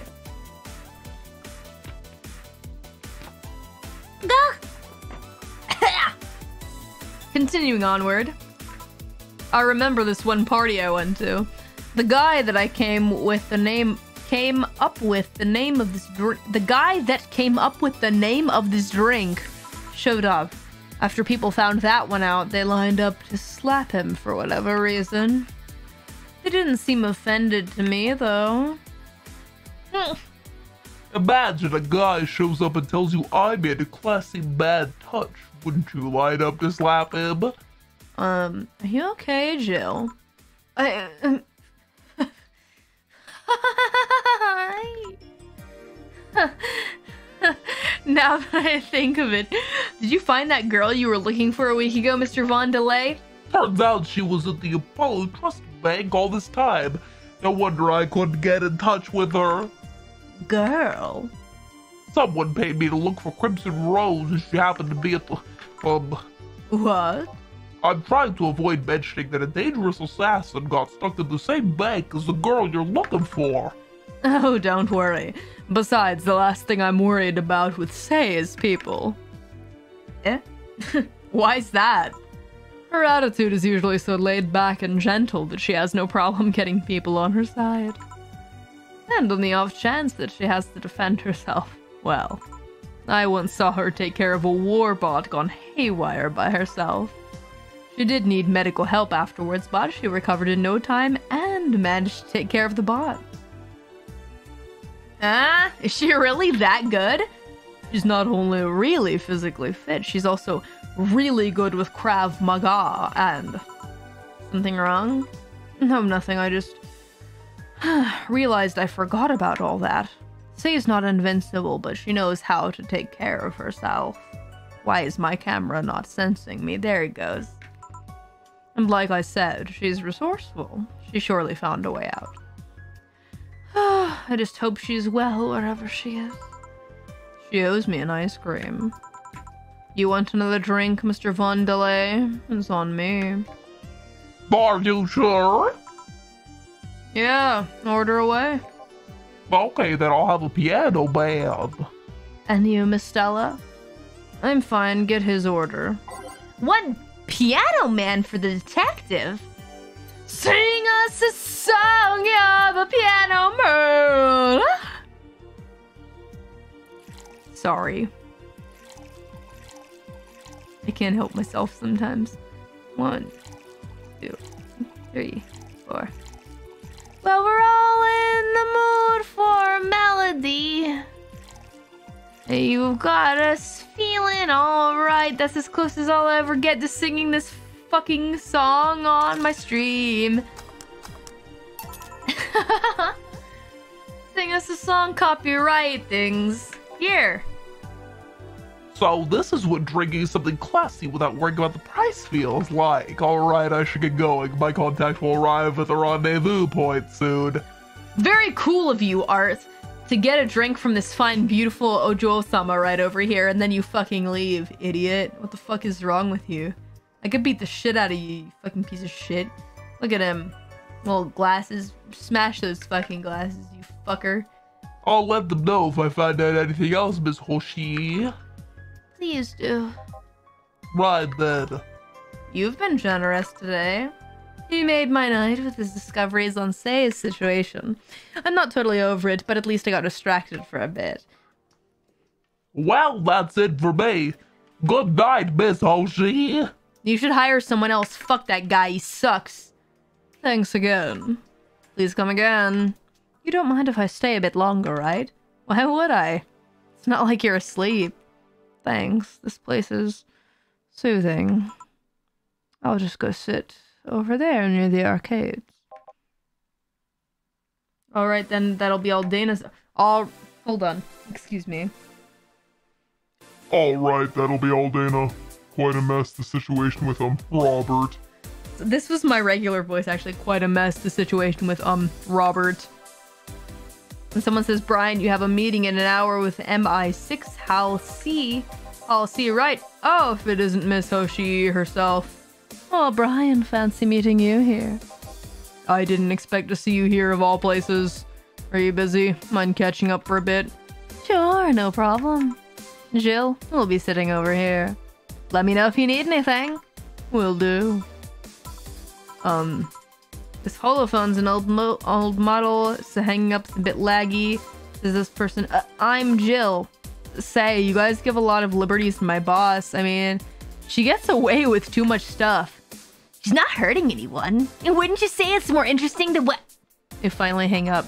Speaker 1: Continuing onward. I remember this one party I went to. The guy that I came with the name came up with the name of this dr- the guy that came up with the name of this drink showed up. After people found that one out, they lined up to slap him for whatever reason. They didn't seem offended to me though. Hmm.
Speaker 3: Imagine a guy shows up and tells you I made a classy bad touch. Wouldn't you light up to slap him?
Speaker 1: Um, are you okay, Jill? I. um, now that I think of it, did you find that girl you were looking for a week ago, Mr. Vandelay?
Speaker 3: Turns out she was at the Apollo Trust Bank all this time. No wonder I couldn't get in touch with her.
Speaker 1: Girl.
Speaker 3: Someone paid me to look for Crimson Rose and she happened to be at the.
Speaker 1: What?
Speaker 3: I'm trying to avoid mentioning that a dangerous assassin got stuck in the same bank as the girl you're looking for.
Speaker 1: Oh, don't worry. Besides, the last thing I'm worried about with Sei is people. Eh? Why's that? Her attitude is usually so laid back and gentle that she has no problem getting people on her side. And on the off chance that she has to defend herself, well, I once saw her take care of a war bot gone haywire by herself. She did need medical help afterwards, but she recovered in no time and managed to take care of the bot. Ah, is she really that good? She's not only really physically fit, she's also really good with Krav Maga and. Something wrong? No, nothing. I just realized I forgot about all that. Sei's not invincible, but she knows how to take care of herself. Why is my camera not sensing me? There it goes. And like I said, she's resourceful. She surely found a way out. I just hope she's well wherever she is. She owes me an ice cream. You want another drink, Mr. Vandelay? It's on me.
Speaker 3: Are you sure?
Speaker 1: Yeah, order away.
Speaker 3: Okay, eh, then I'll have a Piano Man.
Speaker 1: And you, Miss Stella? I'm fine, get his order. One piano man for the detective? Sing us a song, of a piano man! sorry. I can't help myself sometimes. One, two, three, four.
Speaker 25: Well, we're all in the mood for melody.
Speaker 1: You've got us feeling alright. That's as close as I'll ever get to singing this fucking song on my stream. Sing us a song, copyright things. Here.
Speaker 3: So this is what drinking something classy without worrying about the price feels like. Alright, I should get going. My contact will arrive at the rendezvous point soon.
Speaker 1: Very cool of you, Art, to get a drink from this fine, beautiful Ojo-sama right over here, and then you fucking leave, idiot. What the fuck is wrong with you? I could beat the shit out of you, you fucking piece of shit. Look at him. Little glasses. Smash those fucking glasses, you fucker.
Speaker 3: I'll let them know if I find out anything else, Miss Hoshi.
Speaker 25: Please do.
Speaker 3: Right then.
Speaker 1: You've been generous today. He made my night with his discoveries on Sei's situation. I'm not totally over it, but at least I got distracted for a bit.
Speaker 3: Well, that's it for me. Good night, Miss Hoshi.
Speaker 1: You should hire someone else. Fuck that guy, he sucks. Thanks again. Please come again. You don't mind if I stay a bit longer, right? Why would I? It's not like you're asleep. Thanks. This place is soothing. I'll just go sit over there near the arcades. Alright, then that'll be all Dana's. All. Hold on. Excuse me.
Speaker 26: Alright, that'll be all Dana. Quite a mess, the situation with, um, Robert.
Speaker 1: This was my regular voice, actually. Quite a mess, the situation with, um, Robert. When someone says, Brian, you have a meeting in an hour with MI6, Hal C. I'll see you right. Oh, if it isn't Miss Hoshi herself. Oh, Brian, fancy meeting you here. I didn't expect to see you here of all places. Are you busy? Mind catching up for a bit? Sure, no problem. Jill, we'll be sitting over here. Let me know if you need anything. Will do. Um, this holophone's an old mo old model, so hanging up's a bit laggy. Is this person? Uh, I'm Jill. Say, you guys give a lot of liberties to my boss. I mean, she gets away with too much stuff.
Speaker 27: She's not hurting anyone. And wouldn't you say it's more interesting than what?
Speaker 1: You finally hang up.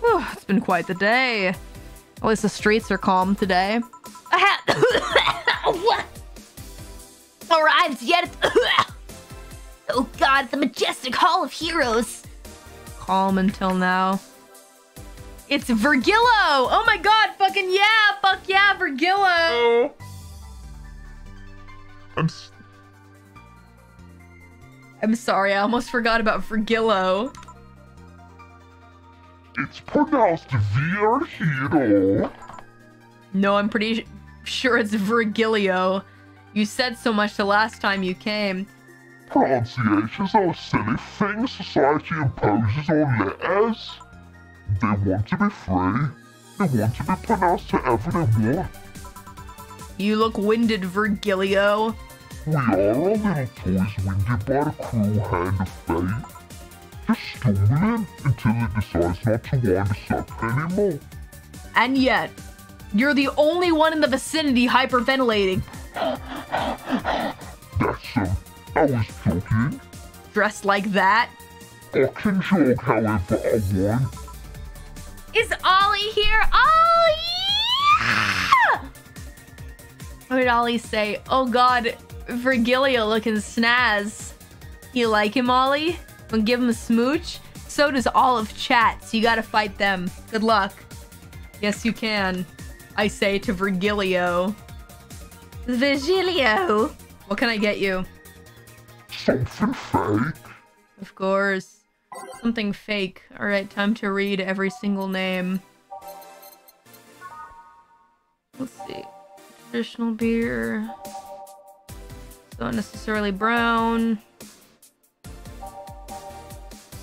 Speaker 1: Whew, it's been quite the day. At least the streets are calm today.
Speaker 27: what? Arrived yet? oh god, the majestic Hall of Heroes.
Speaker 1: Calm until now. It's Virgillo! Oh my god, fucking yeah! Fuck yeah, Vergillo!
Speaker 26: Oh. I'm. S-
Speaker 1: I'm sorry, I almost forgot about Virgillo.
Speaker 26: it's pronounced Virgilio.
Speaker 1: No, I'm pretty sure it's Virgilio. You said so much the last time you came.
Speaker 26: Pronunciations are silly things society imposes on letters. They want to be free. They want to be pronounced however they want.
Speaker 1: You look winded, Virgilio.
Speaker 26: We are our little toys winded by the cruel hand of fate. Just stumbling until it decides not to wind us up anymore.
Speaker 1: And yet, you're the only one in the vicinity hyperventilating,
Speaker 26: That's um, I was joking.
Speaker 1: dressed like that.
Speaker 26: I can joke however I want.
Speaker 1: Is Ollie here? Ollie! What did Ollie say? Oh god, Virgilio looking snaz. You like him, Ollie? Wanna give him a smooch? So does all of chat, so you gotta fight them. Good luck. Yes, you can. I say to Virgilio. Virgilio! What can I get you?
Speaker 26: Something fake.
Speaker 1: Of course. Something fake. Alright, time to read every single name. Let's see. Traditional beer. Not necessarily brown.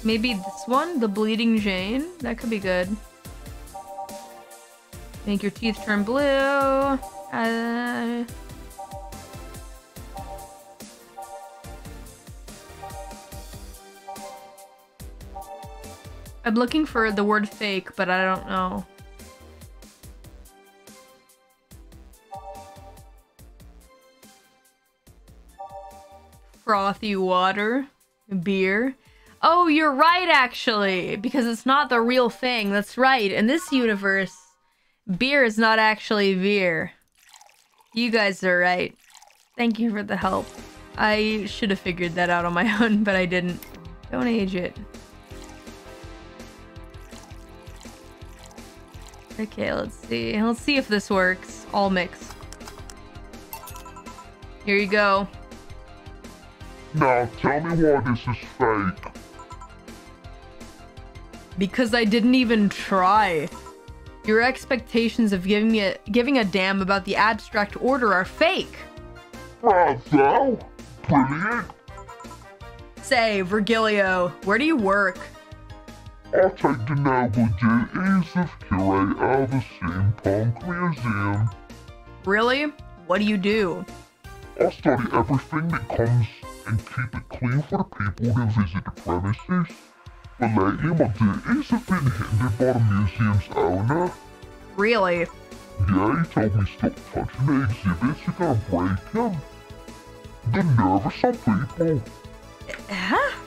Speaker 1: Maybe this one? The Bleeding Jane? That could be good. Make your teeth turn blue. Uh, I'm looking for the word fake, but I don't know. Frothy water, beer. Oh, you're right, actually, because it's not the real thing. That's right. In this universe, beer is not actually beer. You guys are right. Thank you for the help. I should have figured that out on my own, but I didn't. Don't age it. Okay, let's see. Let's see if this works. All mix. Here you go.
Speaker 26: Now tell me why this is fake.
Speaker 1: Because I didn't even try. Your expectations of giving me a, giving a damn about the abstract order are fake.
Speaker 26: Bravo! Brilliant!
Speaker 1: Say, Virgilio, where do you work?
Speaker 26: I take the noble duties of curator of the Steampunk Museum.
Speaker 1: Really? What do you do?
Speaker 26: I study everything that comes and keep it clean for the people who visit the premises. But lately my duties have been hindered by the museum's owner.
Speaker 1: Really?
Speaker 26: Yeah, he told me stop touching the exhibits, you're gonna break them. The nerve of some people.
Speaker 1: Huh?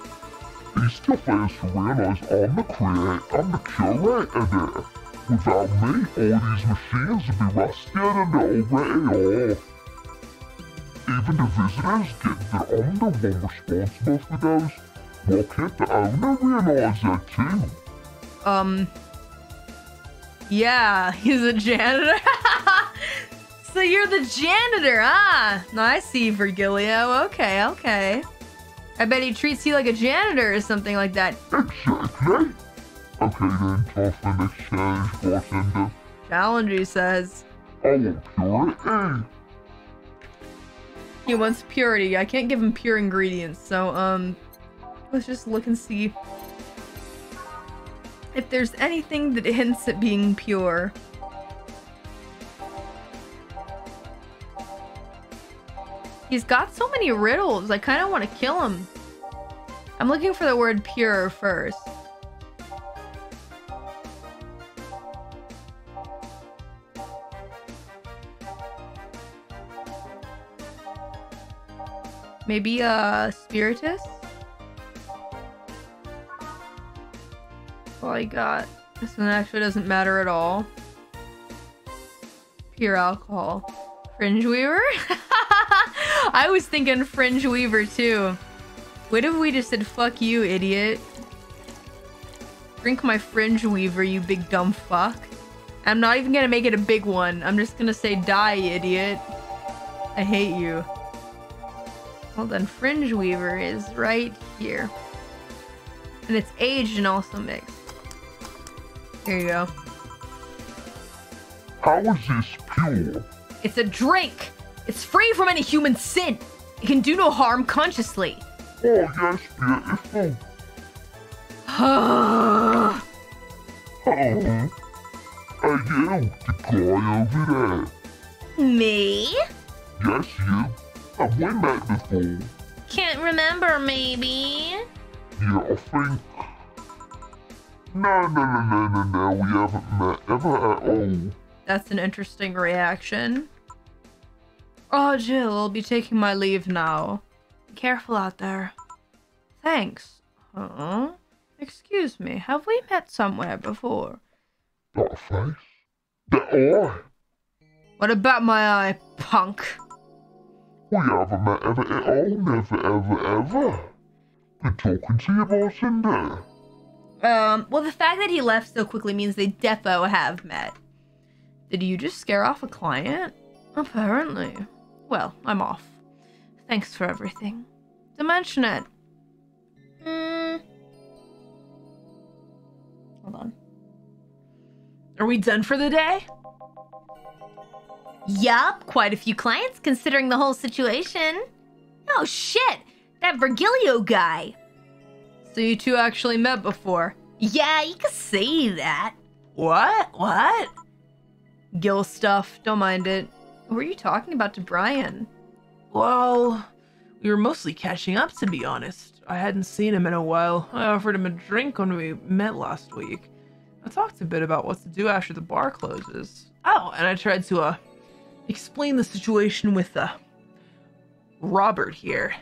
Speaker 26: He still fails to realize I'm the creator, I'm the curator there. Without me, all these machines would be rusted and already are. Even the visitors get that I'm the one responsible for those. Why can't the owner realize that too?
Speaker 1: Um. Yeah, he's a janitor. so you're the janitor, ah? No, I see, Virgilio. Okay, okay. I bet he treats you like a janitor or something like that.
Speaker 26: Exactly. Okay then, tough and exchange, bartender.
Speaker 1: Challenge, he says.
Speaker 26: I want purity.
Speaker 1: He wants purity. I can't give him pure ingredients, so, um, let's just look and see if there's anything that hints at being pure. He's got so many riddles, I kind of want to kill him. I'm looking for the word pure first. Maybe uh spiritus? All I got. This one actually doesn't matter at all. Pure alcohol. Fringe Weaver? I was thinking Fringe Weaver too. What if we just said fuck you, idiot? Drink my Fringe Weaver, you big dumb fuck. I'm not even gonna make it a big one. I'm just gonna say die, idiot. I hate you. Hold on, Fringe Weaver is right here. And it's aged and also mixed. Here you go.
Speaker 26: How is this pure?
Speaker 1: It's a drink! It's free from any human sin! It can do no harm consciously.
Speaker 26: Oh yes, beautiful.
Speaker 1: oh,
Speaker 26: are you the guy over there?
Speaker 28: Me?
Speaker 26: Yes, you. I've we met before?
Speaker 28: Can't remember, maybe.
Speaker 26: Yeah, I think. No, no, no, no, no, no. We haven't met ever at all.
Speaker 1: That's an interesting reaction. Oh, Jill, I'll be taking my leave now. Be careful out there. Thanks. Huh? Excuse me, have we met somewhere before?
Speaker 26: That face. That eye.
Speaker 1: What about my eye, punk?
Speaker 26: We haven't met ever at all. Never, ever, ever. Been talking to you, bartender.
Speaker 1: Um, well, the fact that he left so quickly means they defo have met. Did you just scare off a client? Apparently. Well, I'm off. Thanks for everything. Dimension it. Mm. Hold on. Are we done for the day?
Speaker 28: Yup, quite a few clients considering the whole situation. Oh shit, that Virgilio guy.
Speaker 1: So you two actually met before.
Speaker 28: Yeah, you could say that.
Speaker 1: What? What? Gil stuff, don't mind it. What were you talking about to Brian?
Speaker 2: Well, we were mostly catching up, to be honest. I hadn't seen him in a while. I offered him a drink when we met last week. I talked a bit about what to do after the bar closes. Oh, and I tried to, uh, explain the situation with, uh, Robert here.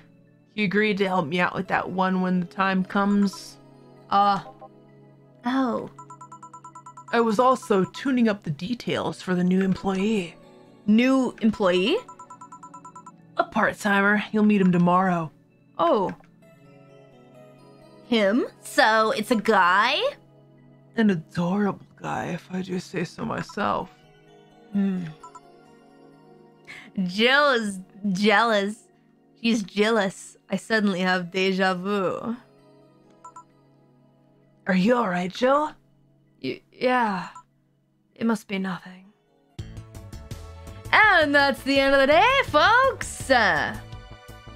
Speaker 2: He agreed to help me out with that one when the time comes. Uh,
Speaker 29: Oh.
Speaker 2: I was also tuning up the details for the new employee.
Speaker 1: New employee?
Speaker 2: A part timer. You'll meet him tomorrow.
Speaker 1: Oh,
Speaker 29: Him? So it's a guy?
Speaker 2: An adorable guy, if I do say so myself. Hmm.
Speaker 1: Jill is jealous. She's jealous. I suddenly have deja vu.
Speaker 2: Are you alright, Jill?
Speaker 1: Yeah. It must be nothing. And that's the end of the day, folks! Uh,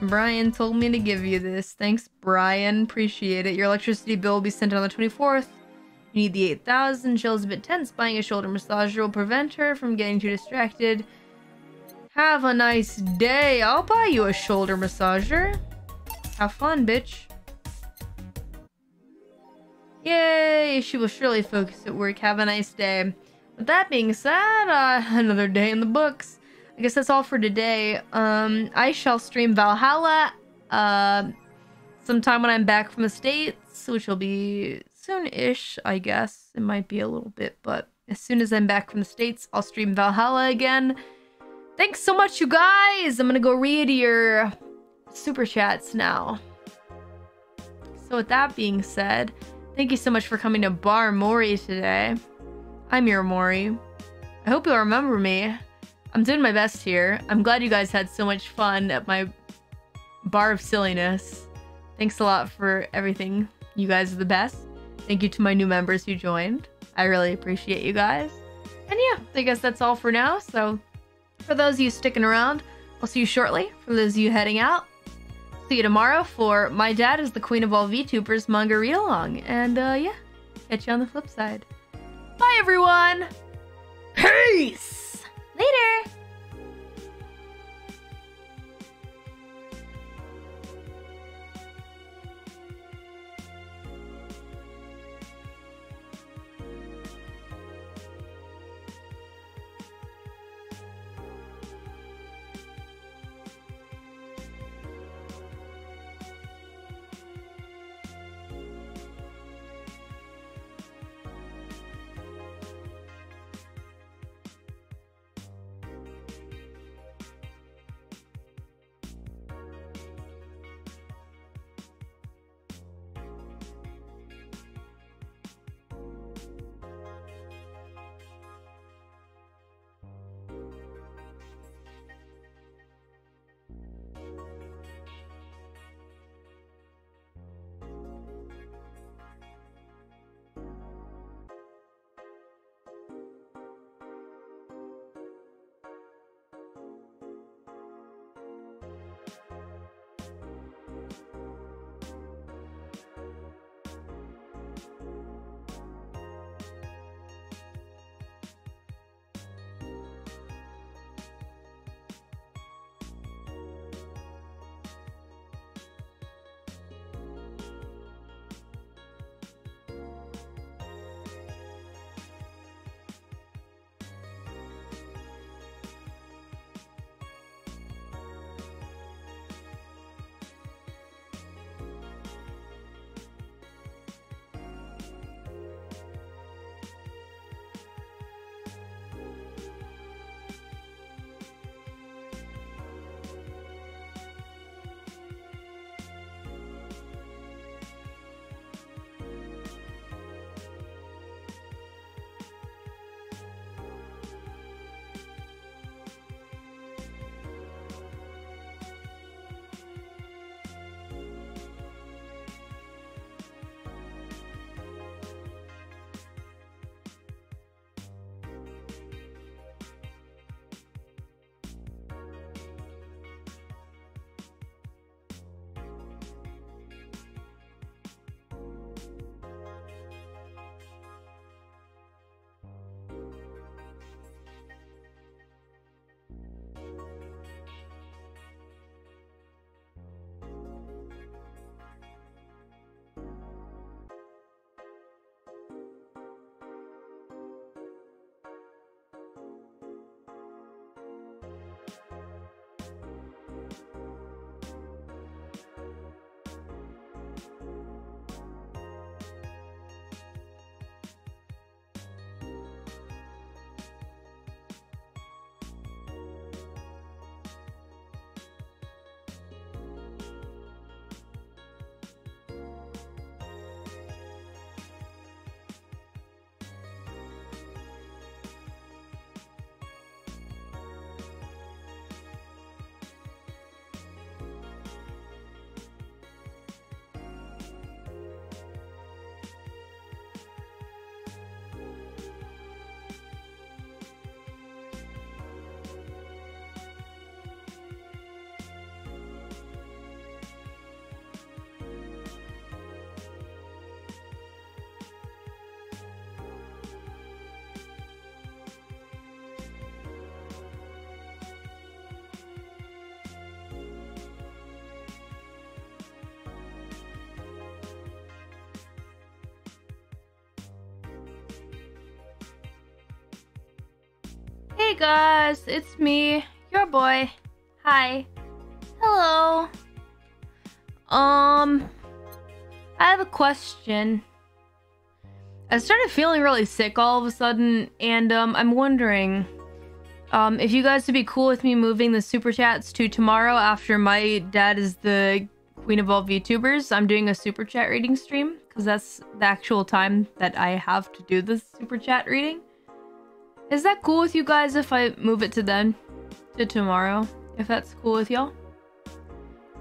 Speaker 1: Brian told me to give you this. Thanks, Brian. Appreciate it. Your electricity bill will be sent on the 24th. You need the 8000. Jill's a bit tense. Buying a shoulder massager will prevent her from getting too distracted. Have a nice day. I'll buy you a shoulder massager. Have fun, bitch. Yay! She will surely focus at work. Have a nice day. With that being said, uh, another day in the books. I guess that's all for today. Um, I shall stream Valhalla uh, sometime when I'm back from the States, which will be soon-ish, I guess. It might be a little bit, but as soon as I'm back from the States, I'll stream Valhalla again. Thanks so much, you guys! I'm gonna go read your super chats now. So with that being said, thank you so much for coming to Bar Mori today. I'm your Mori. I hope you'll remember me. I'm doing my best here. I'm glad you guys had so much fun at my bar of silliness. Thanks a lot for everything. You guys are the best. Thank you to my new members who joined. I really appreciate you guys. And yeah, I guess that's all for now. So, for those of you sticking around, I'll see you shortly. For those of you heading out, see you tomorrow for My Dad is the Queen of All VTubers manga read along. And uh, yeah, catch you on the flip side. Bye, everyone! Peace!
Speaker 29: Later!
Speaker 1: Hey guys, it's me, your boy. Hi. Hello. Um, I have a question. I started feeling really sick all of a sudden, and um, I'm wondering um, if you guys would be cool with me moving the super chats to tomorrow after my dad is the queen of all VTubers. I'm doing a super chat reading stream because that's the actual time that I have to do the super chat reading. Is that cool with you guys if I move it to then? To tomorrow? If that's cool with y'all?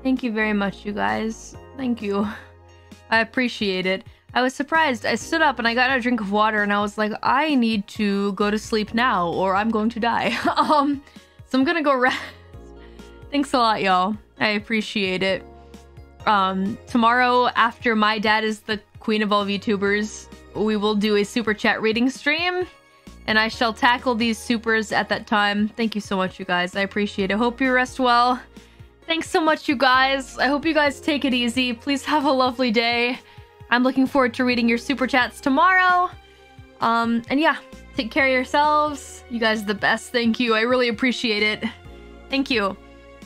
Speaker 1: Thank you very much, you guys. Thank you. I appreciate it. I was surprised. I stood up and I got a drink of water and I was like, I need to go to sleep now or I'm going to die. um, so I'm gonna go rest. Thanks a lot, y'all. I appreciate it. Um, tomorrow after my dad is the queen of all VTubers, we will do a super chat reading stream and I shall tackle these supers at that time. Thank you so much, you guys. I appreciate it. Hope you rest well. Thanks so much, you guys. I hope you guys take it easy. Please have a lovely day. I'm looking forward to reading your super chats tomorrow. Um, and yeah, take care of yourselves. You guys are the best. Thank you. I really appreciate it. Thank you.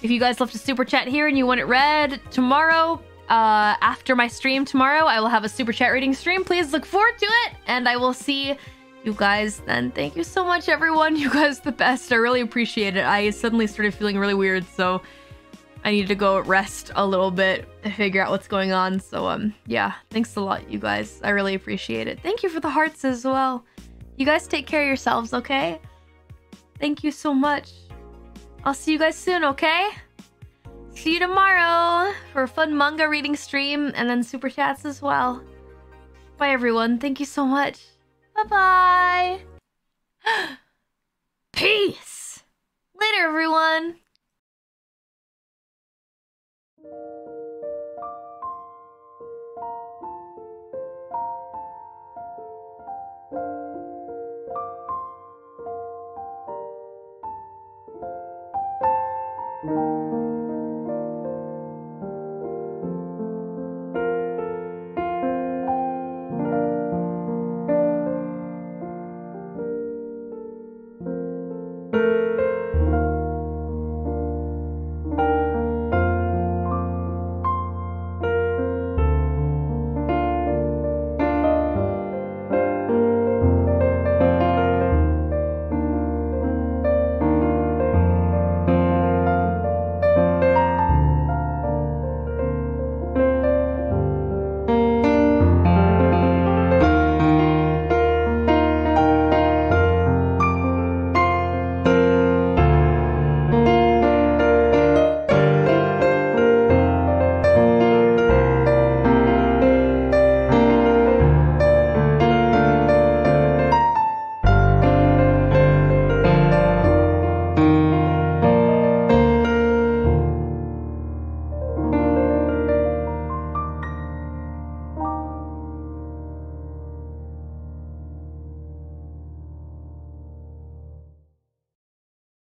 Speaker 1: If you guys left a super chat here and you want it read tomorrow, uh, after my stream tomorrow, I will have a super chat reading stream. Please look forward to it, and I will see you guys then. Thank you so much, everyone. You guys the best. I really appreciate it. I suddenly started feeling really weird, so I need to go rest a little bit to figure out what's going on. So, um, yeah, thanks a lot, you guys. I really appreciate it. Thank you for the hearts as well. You guys take care of yourselves, okay? Thank you so much. I'll see you guys soon, okay? See you tomorrow for a fun manga reading stream and then super chats as well. Bye, everyone. Thank you so much. Bye bye. Peace. Later, everyone.